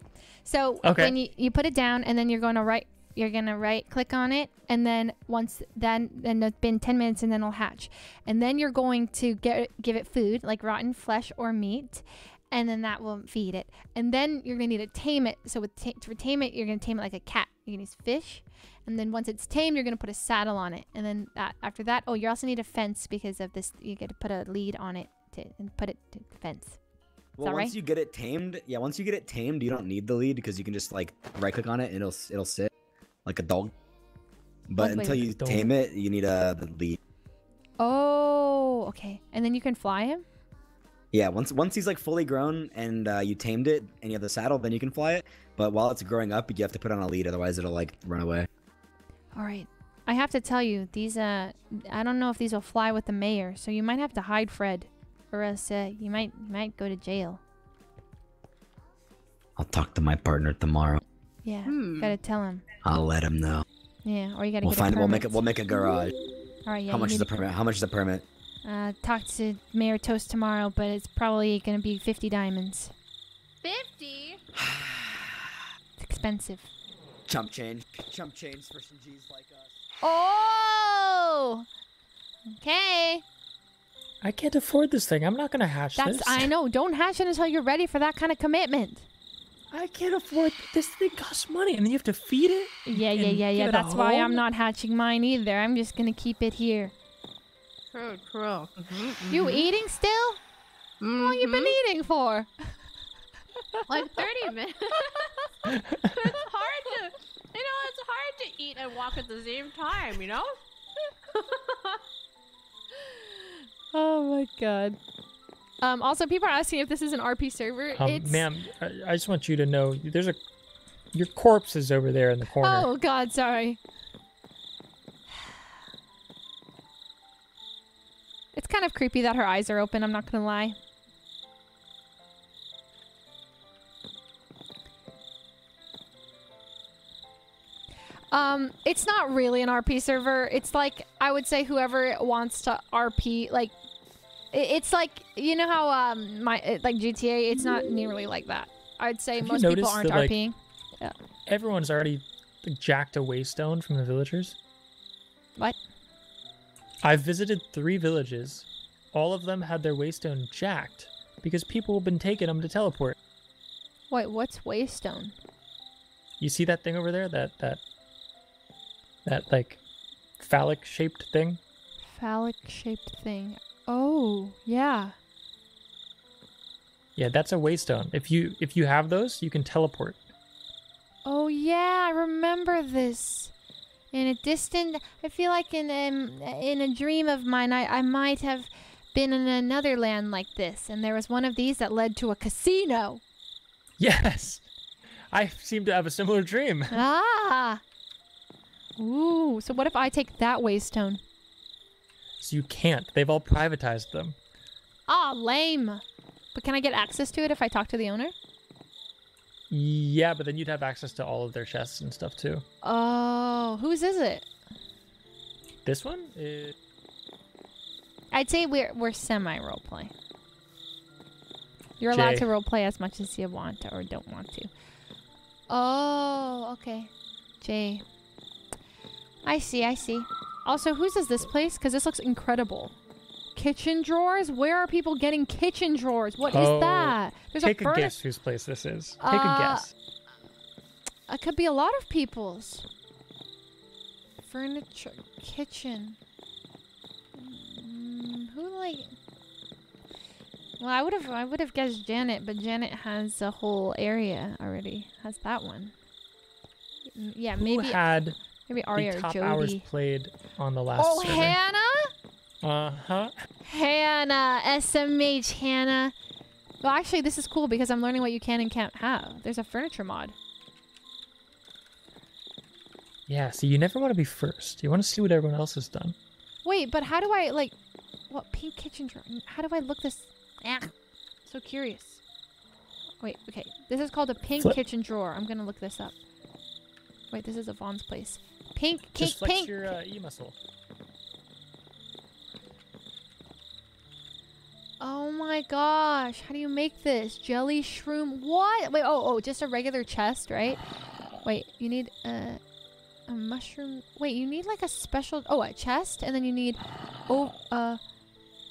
So Okay. when you, you put it down, and then you're going to right, you're gonna right click on it, and then once then then it's been ten minutes, and then it'll hatch, and then you're going to get give it food like rotten flesh or meat, and then that will feed it, and then you're gonna need to tame it. So with ta- to tame it, you're gonna tame it like a cat. You're gonna use fish, and then once it's tamed, you're gonna put a saddle on it, and then that, after that, oh, you also need a fence because of this. You get to put a lead on it to and put it to the fence. Well, once right? you get it tamed, yeah, once you get it tamed, you don't need the lead because you can just like right click on it and it'll it'll sit like a dog. But wait, until like a you dog. tame it, you need a the lead. Oh, okay. And then you can fly him? Yeah, once once he's like fully grown and uh, you tamed it and you have the saddle, then you can fly it. But while it's growing up, you have to put on a lead, otherwise it'll like run away. All right. I have to tell you, these uh I don't know if these will fly with the mayor, so you might have to hide Fred or else uh, you might you might go to jail. I'll talk to my partner tomorrow. Yeah. Hmm. Got to tell him. I'll let him know. Yeah, or you gotta We'll get find. a We'll make permit. it. We'll make a garage. All right, yeah. How much is the permit? How much is the permit? Uh, talk to Mayor Toast tomorrow, but it's probably gonna be 50 diamonds. 50? It's expensive. Chump change. Chump change for some G's like us. Oh! Okay. I can't afford this thing. I'm not gonna hatch That's this. I know. Don't hash it until you're ready for that kind of commitment. I can't afford this thing costs money and then you have to feed it. Yeah, yeah, yeah, yeah. That's why I'm not hatching mine either. I'm just gonna keep it here. True, true. Mm-hmm, you mm-hmm. eating still? How long you been mm-hmm. eating for? like 30 minutes. it's hard to, you know, it's hard to eat and walk at the same time, you know? Oh my god. Um. Also, people are asking if this is an RP server. Um, it's ma'am, I, I just want you to know there's a your corpse is over there in the corner. Oh god, sorry. It's kind of creepy that her eyes are open, I'm not gonna lie. Um, it's not really an RP server. It's like I would say whoever wants to RP like it's like you know how um my uh, like GTA, it's not nearly like that. I'd say Have most people aren't that, like, RPing. Yeah. Everyone's already like, jacked a waystone from the villagers. What? I've visited three villages. All of them had their waystone jacked because people have been taking them to teleport. Wait, what's Waystone? You see that thing over there? That that that like phallic shaped thing? Phallic shaped thing. Oh, yeah. Yeah, that's a waystone. If you if you have those, you can teleport. Oh yeah, I remember this. In a distant, I feel like in um, in a dream of mine, I, I might have been in another land like this, and there was one of these that led to a casino. Yes. I seem to have a similar dream. ah. Ooh. So what if I take that waystone? So you can't. They've all privatized them. Ah, lame. But can I get access to it if I talk to the owner? Yeah, but then you'd have access to all of their chests and stuff too. Oh, whose is it? This one? Uh, I'd say we're we're semi roleplay. You're allowed Jay. to roleplay as much as you want or don't want to. Oh, okay. Jay. I see, I see. Also, whose is this place? Because this looks incredible. Kitchen drawers? Where are people getting kitchen drawers? What is oh, that? There's take a a, guess whose place this is. Take Uh, a guess. It could be a lot of people's. Furniture, kitchen. Mm, who like? Well, I would have, I would have guessed Janet, but Janet has a whole area already. Has that one? Mm, Yeah, Who maybe. had maybe the Arya or top hours played on the last Oh, server? Hannah! Uh huh. Hannah, SMH Hannah. Well, actually, this is cool because I'm learning what you can and can't have. There's a furniture mod. Yeah. So you never want to be first. You want to see what everyone else has done. Wait, but how do I like what pink kitchen drawer? How do I look this? Ah, so curious. Wait, okay. This is called a pink Flip. kitchen drawer. I'm gonna look this up. Wait, this is Yvonne's place. Pink, pink, Just flex pink. your uh, e muscle. Oh my gosh, how do you make this? Jelly shroom? What? Wait, oh, oh, just a regular chest, right? Wait, you need a, a mushroom. Wait, you need like a special. Oh, a chest, and then you need, oh, uh,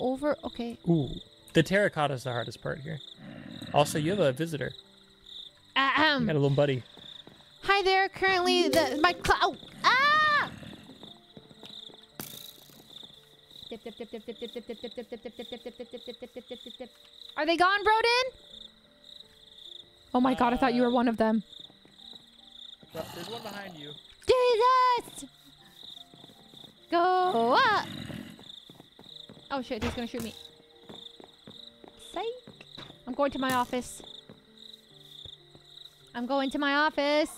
over. Okay. Ooh, the terracotta is the hardest part here. Also, you have a visitor. You Ahem. got a little buddy. Hi there. Currently, the my cl oh ah. Are they gone, Broden? Oh my god, I thought you were one of them. There's one behind you. Jesus! Go up! Oh shit, he's gonna shoot me. Psych! I'm going to my office. I'm going to my office.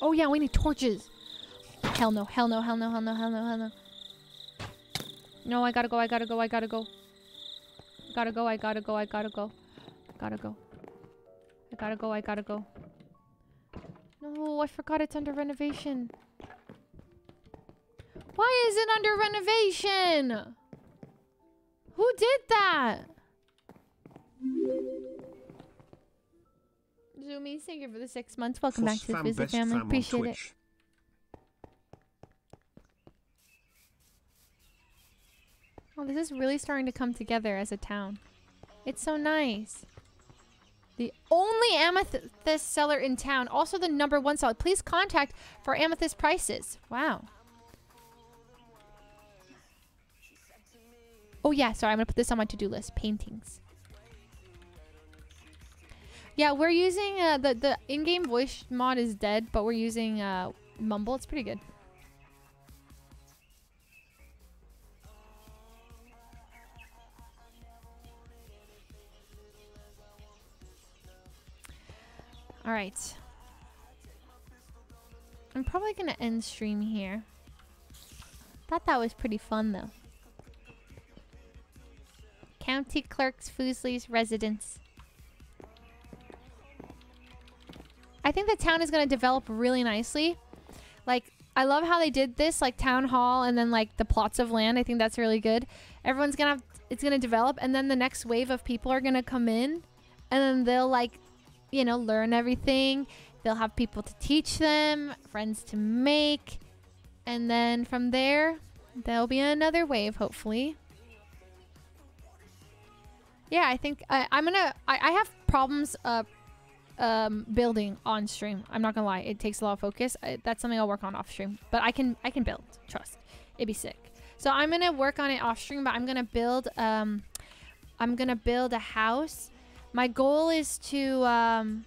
Oh yeah, we need torches. Hell no, hell no, hell no, hell no, hell no, hell no. No, I gotta go, I gotta go, I gotta go. Gotta go, I gotta go, I gotta go. Gotta go. I gotta go, I gotta go. No, I forgot it's under renovation. Why is it under renovation? Who did that? Zoomies, thank you for the six months. Welcome back to the Visit family. fam Appreciate it. Oh, this is really starting to come together as a town. It's so nice. The only amethyst seller in town, also the number one seller. Please contact for amethyst prices. Wow. Oh yeah, sorry, I'm gonna put this on my to-do list. Paintings. Yeah, we're using uh, the the in-game voice mod is dead, but we're using uh, Mumble. It's pretty good. All right. I'm probably gonna end stream here. Thought that was pretty fun though. County Clerk's Fuslie's residence. I think the town is going to develop really nicely. Like, I love how they did this, like town hall and then like the plots of land. I think that's really good. Everyone's going to have, it's going to develop and then the next wave of people are going to come in and then they'll like, you know, learn everything. They'll have people to teach them, friends to make. And then from there, there'll be another wave, hopefully. Yeah, I think I, I'm gonna. I, I have problems uh, um, building on stream. I'm not gonna lie, it takes a lot of focus. I, that's something I'll work on off stream. But I can I can build. Trust, it'd be sick. So I'm gonna work on it off stream. But I'm gonna build. Um, I'm gonna build a house. My goal is to um,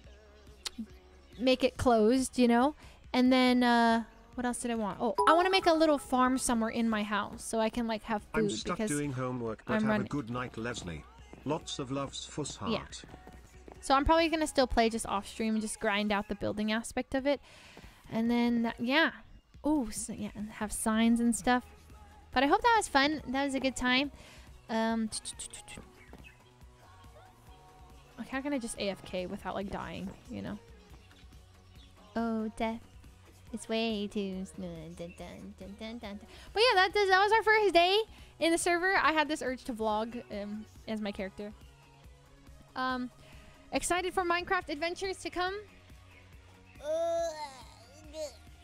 make it closed. You know, and then uh, what else did I want? Oh, I want to make a little farm somewhere in my house so I can like have food because I'm stuck because doing homework, but I'm have running. a good night, Leslie. Lots of loves, Fuss Heart. Yeah. So I'm probably gonna still play just off stream and just grind out the building aspect of it, and then yeah, oh so yeah, and have signs and stuff. But I hope that was fun. That was a good time. Um, like how can I just AFK without like dying? You know. Oh, death. It's way too. But yeah, that does, that was our first day in the server. I had this urge to vlog um, as my character. Um, excited for Minecraft adventures to come.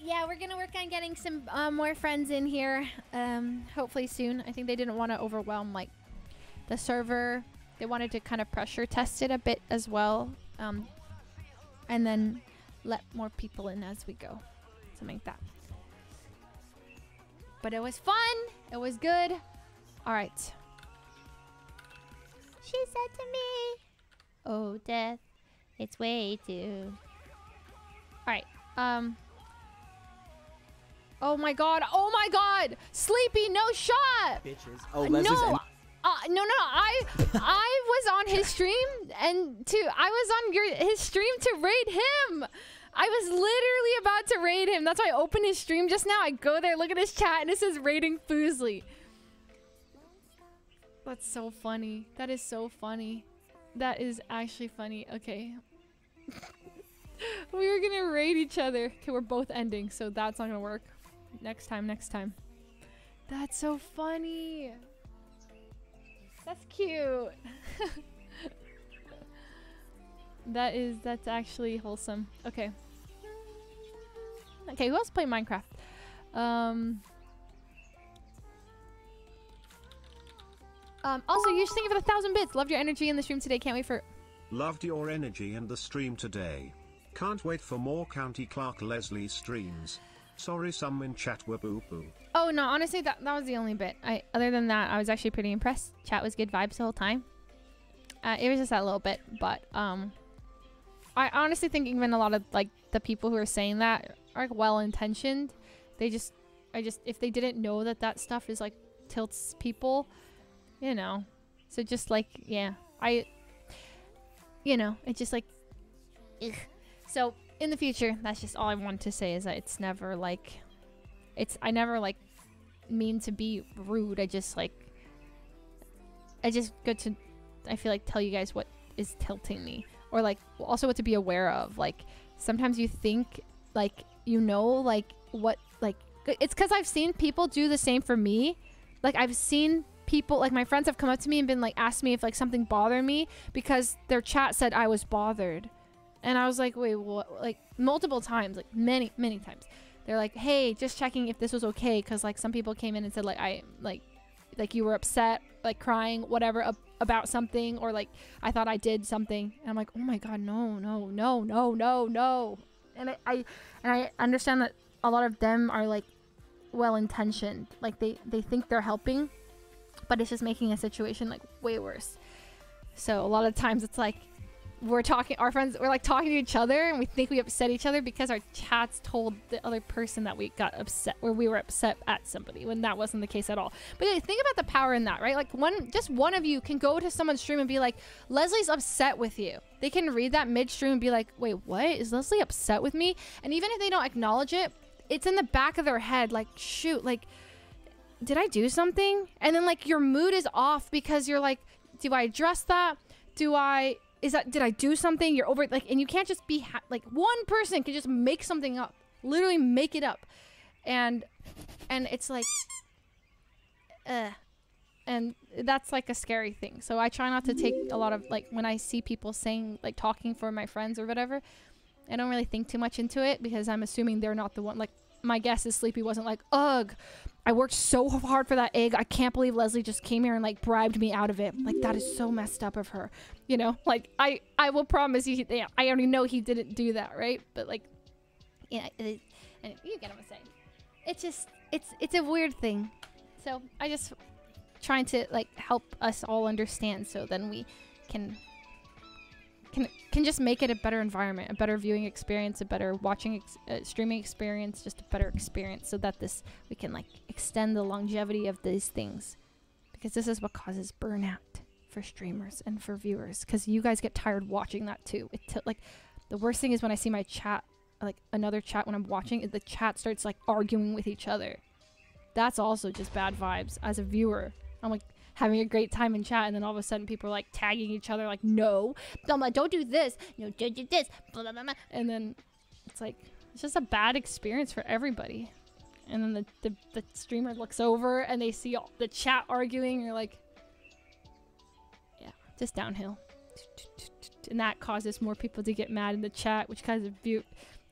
yeah, we're gonna work on getting some uh, more friends in here. Um, hopefully soon. I think they didn't want to overwhelm like the server. They wanted to kind of pressure test it a bit as well. Um, and then let more people in as we go. Something like that. But it was fun. It was good. All right. She said to me, "Oh, death, it's way too." All right. Um. Oh my god. Oh my god. Sleepy, no shot. Bitches. Oh, Leslie's no. Uh, no, no, I, I was on his stream and to, I was on your his stream to raid him. I was literally about to raid him. That's why I opened his stream just now. I go there, look at his chat, and it says raiding Fuslie. That's so funny. That is so funny. That is actually funny. Okay. we were gonna raid each other. Okay, we're both ending, so that's not gonna work. Next time, next time. That's so funny. That's cute. that is that's actually wholesome. Okay. Okay, who else play Minecraft? Um Um, also, you thank you for the thousand bits. Loved your energy in the stream today. Can't wait for. Loved your energy in the stream today. Can't wait for more County Clark Leslie streams. Sorry, some in chat were boo boo. Oh no, honestly, that that was the only bit. I other than that, I was actually pretty impressed. Chat was good vibes the whole time. Uh, it was just that little bit, but um, I honestly think even a lot of like the people who are saying that are like, well intentioned. They just, I just, if they didn't know that that stuff is like tilts people, you know. So just like yeah, I, you know, it's just like, ugh. so in the future, that's just all I want to say is that it's never like, it's I never like mean to be rude. I just like, I just good to, I feel like tell you guys what is tilting me or like also what to be aware of. Like sometimes you think like you know like what like it's because I've seen people do the same for me. Like I've seen people like my friends have come up to me and been like asked me if like something bothered me because their chat said I was bothered. And I was like, wait, what? Like multiple times, like many, many times. They're like, hey, just checking if this was okay, because like some people came in and said like I like, like you were upset, like crying, whatever ab- about something, or like I thought I did something. And I'm like, oh my god, no, no, no, no, no, no. And I, I and I understand that a lot of them are like well intentioned, like they they think they're helping, but it's just making a situation like way worse. So a lot of times it's like we're talking our friends we're like talking to each other and we think we upset each other because our chats told the other person that we got upset or we were upset at somebody when that wasn't the case at all. But yeah, think about the power in that right? Like one just one of you can go to someone's stream and be like leslie's upset with you. They can read that midstream and be like wait what? Is leslie upset with me? And even if they don't acknowledge it it's in the back of their head like shoot like did i do something and then like your mood is off because you're like do i address that do i is that did I do something? You're over like, and you can't just be ha- like one person can just make something up, literally make it up, and and it's like, uh, and that's like a scary thing. So I try not to take a lot of like when I see people saying like talking for my friends or whatever, I don't really think too much into it because I'm assuming they're not the one. Like my guess is Sleepy wasn't like, ugh, I worked so hard for that egg. I can't believe Leslie just came here and like bribed me out of it. Like that is so messed up of her. You know, like I I will promise you, yeah, I already know he didn't do that, right? But like, yeah, it, and you get what I'm saying. It's just it's it's a weird thing. So I just trying to like help us all understand, so then we can can can just make it a better environment, a better viewing experience, a better watching ex- uh, streaming experience, just a better experience, so that this we can like extend the longevity of these things, because this is what causes burnout for streamers and for viewers. Because you guys get tired watching that too. It like the worst thing is when I see my chat, like another chat when I'm watching, is the chat starts like arguing with each other. That's also just bad vibes as a viewer. I'm like having a great time in chat, and then all of a sudden people are like tagging each other, like, no, don't do this, no, don't do this, blah, blah, blah, and then it's like, it's just a bad experience for everybody. And then the, the, the streamer looks over and they see all the chat arguing, and you're like, yeah, just downhill. And that causes more people to get mad in the chat, which causes view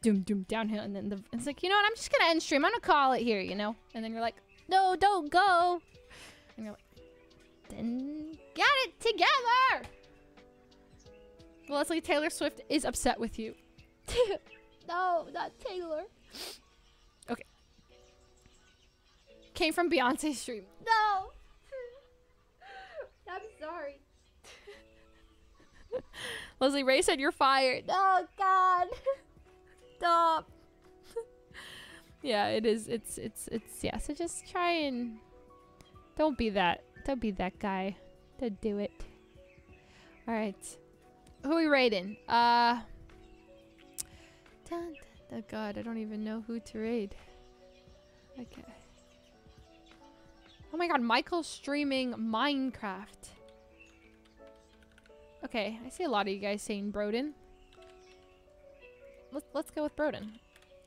doom doom downhill and then the it's like you know what i'm just gonna end stream i'm gonna call it here you know and then you're like no don't go and you're like then get it together. Leslie Taylor Swift is upset with you. no, not Taylor. Okay. Came from Beyonce's stream. No. I'm sorry. Leslie Rae said you're fired. Oh God. Stop. yeah, it is. It's it's it's yeah. So just try and don't be that don't be that guy. Don't do it. Alright. Who are we raiding? Uh. Dun, oh god, I don't even know who to raid. Okay. Oh my god, Michael's streaming Minecraft. Okay, I see a lot of you guys saying Broden. Let's, let's go with Broden.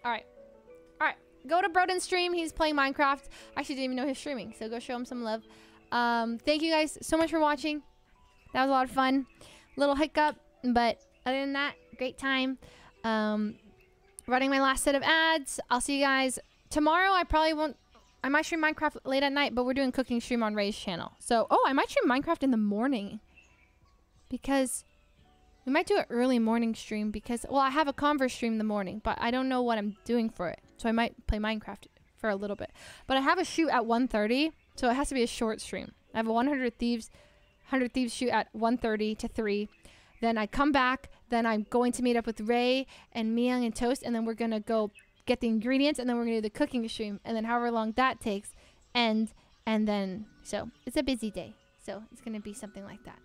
Alright. Alright. Go to Broden's stream. He's playing Minecraft. I actually didn't even know he's streaming, so go show him some love. Um, thank you guys so much for watching. That was a lot of fun. Little hiccup, but other than that, great time. Um, running my last set of ads. I'll see you guys tomorrow. I probably won't. I might stream Minecraft late at night, but we're doing cooking stream on Rae's channel. So, oh, I might stream Minecraft in the morning because we might do an early morning stream because, well, I have a Converse stream in the morning, but I don't know what I'm doing for it. So I might play Minecraft for a little bit. But I have a shoot at 1.30, so it has to be a short stream. I have a 100 Thieves 100 Thieves shoot at 1.30 to 3. Then I come back. Then I'm going to meet up with Rae and Miyoung and Toast. And then we're going to go get the ingredients. And then we're to do the cooking stream. And then however long that takes. And, and then, so it's a busy day. So it's going to be something like that.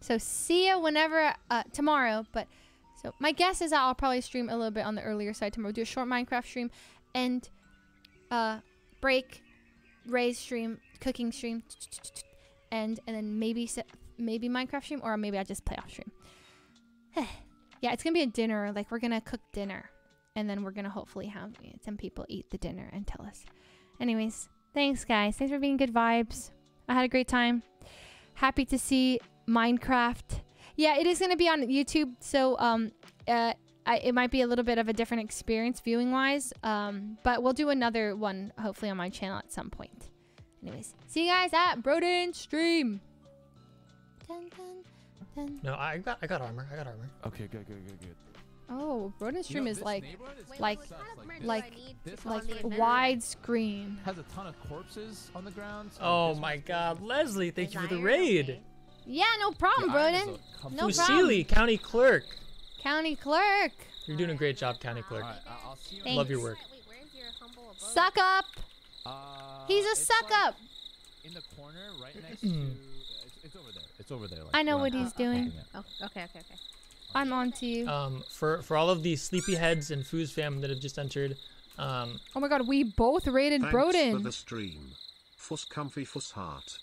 So see ya whenever, uh, tomorrow. But, so my guess is that I'll probably stream a little bit on the earlier side tomorrow. Do a short Minecraft stream. And, uh, break Rae's stream, cooking stream, and and then maybe maybe Minecraft stream, or maybe I just play off stream. yeah, it's gonna be a dinner. Like we're gonna cook dinner, and then we're gonna hopefully have some people eat the dinner and tell us. Anyways, thanks guys. Thanks for being good vibes. I had a great time. Happy to see Minecraft. Yeah, it is gonna be on YouTube, so um, uh, I, it might be a little bit of a different experience viewing wise. Um, but we'll do another one hopefully on my channel at some point. Anyways, see you guys at Broden stream. Dun, dun, dun. No, I got I got armor. I got armor. Okay, good, good, good, good. Oh, Broden stream know, is this like, is like, like, like, like widescreen. Has a ton of corpses on the ground. so Oh my one's God, Leslie! Thank you for the iron raid. Yeah, no problem, The Broden. a comfort- No Fuslie, problem. county clerk. County clerk. You're doing a great job, county clerk. I'll see you Thanks. Love your work. Suck up. Uh, He's a suck like up. In the corner, right next to. uh, It's, it's over there. It's over there. Like, I know what he's at. doing. Oh, okay, okay, okay. I'm on to you. Um, for for all of the sleepyheads and Foos fam that have just entered, um, oh my god, we both rated Thanks for Broden. the stream. Fuss comfy fuss heart.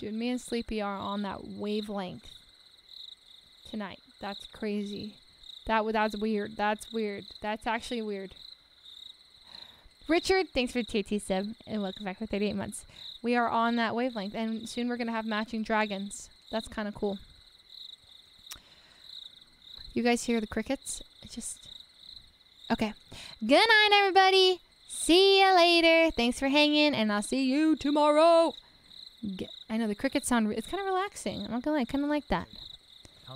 Dude, me and Sleepy are on that wavelength tonight. That's crazy. That that's weird. That's weird. That's actually weird. Richard, thanks for TT sub and welcome back for 38 months. We are on that wavelength, and soon we're gonna have matching dragons. That's kind of cool. You guys hear the crickets? Just okay. Good night, everybody. See you later. Thanks for hanging, and I'll see you tomorrow. I know the crickets sound. re- It's kind of relaxing. I'm not gonna lie. Kind of like that.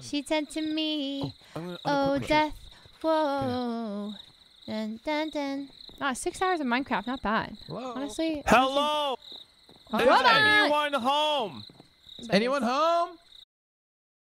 She said to me, I'm gonna- "Oh, death, whoa." Dun, dun, dun. Ah, six hours of Minecraft, not bad. Honestly. Hello. Is anyone home? Is Anyone home?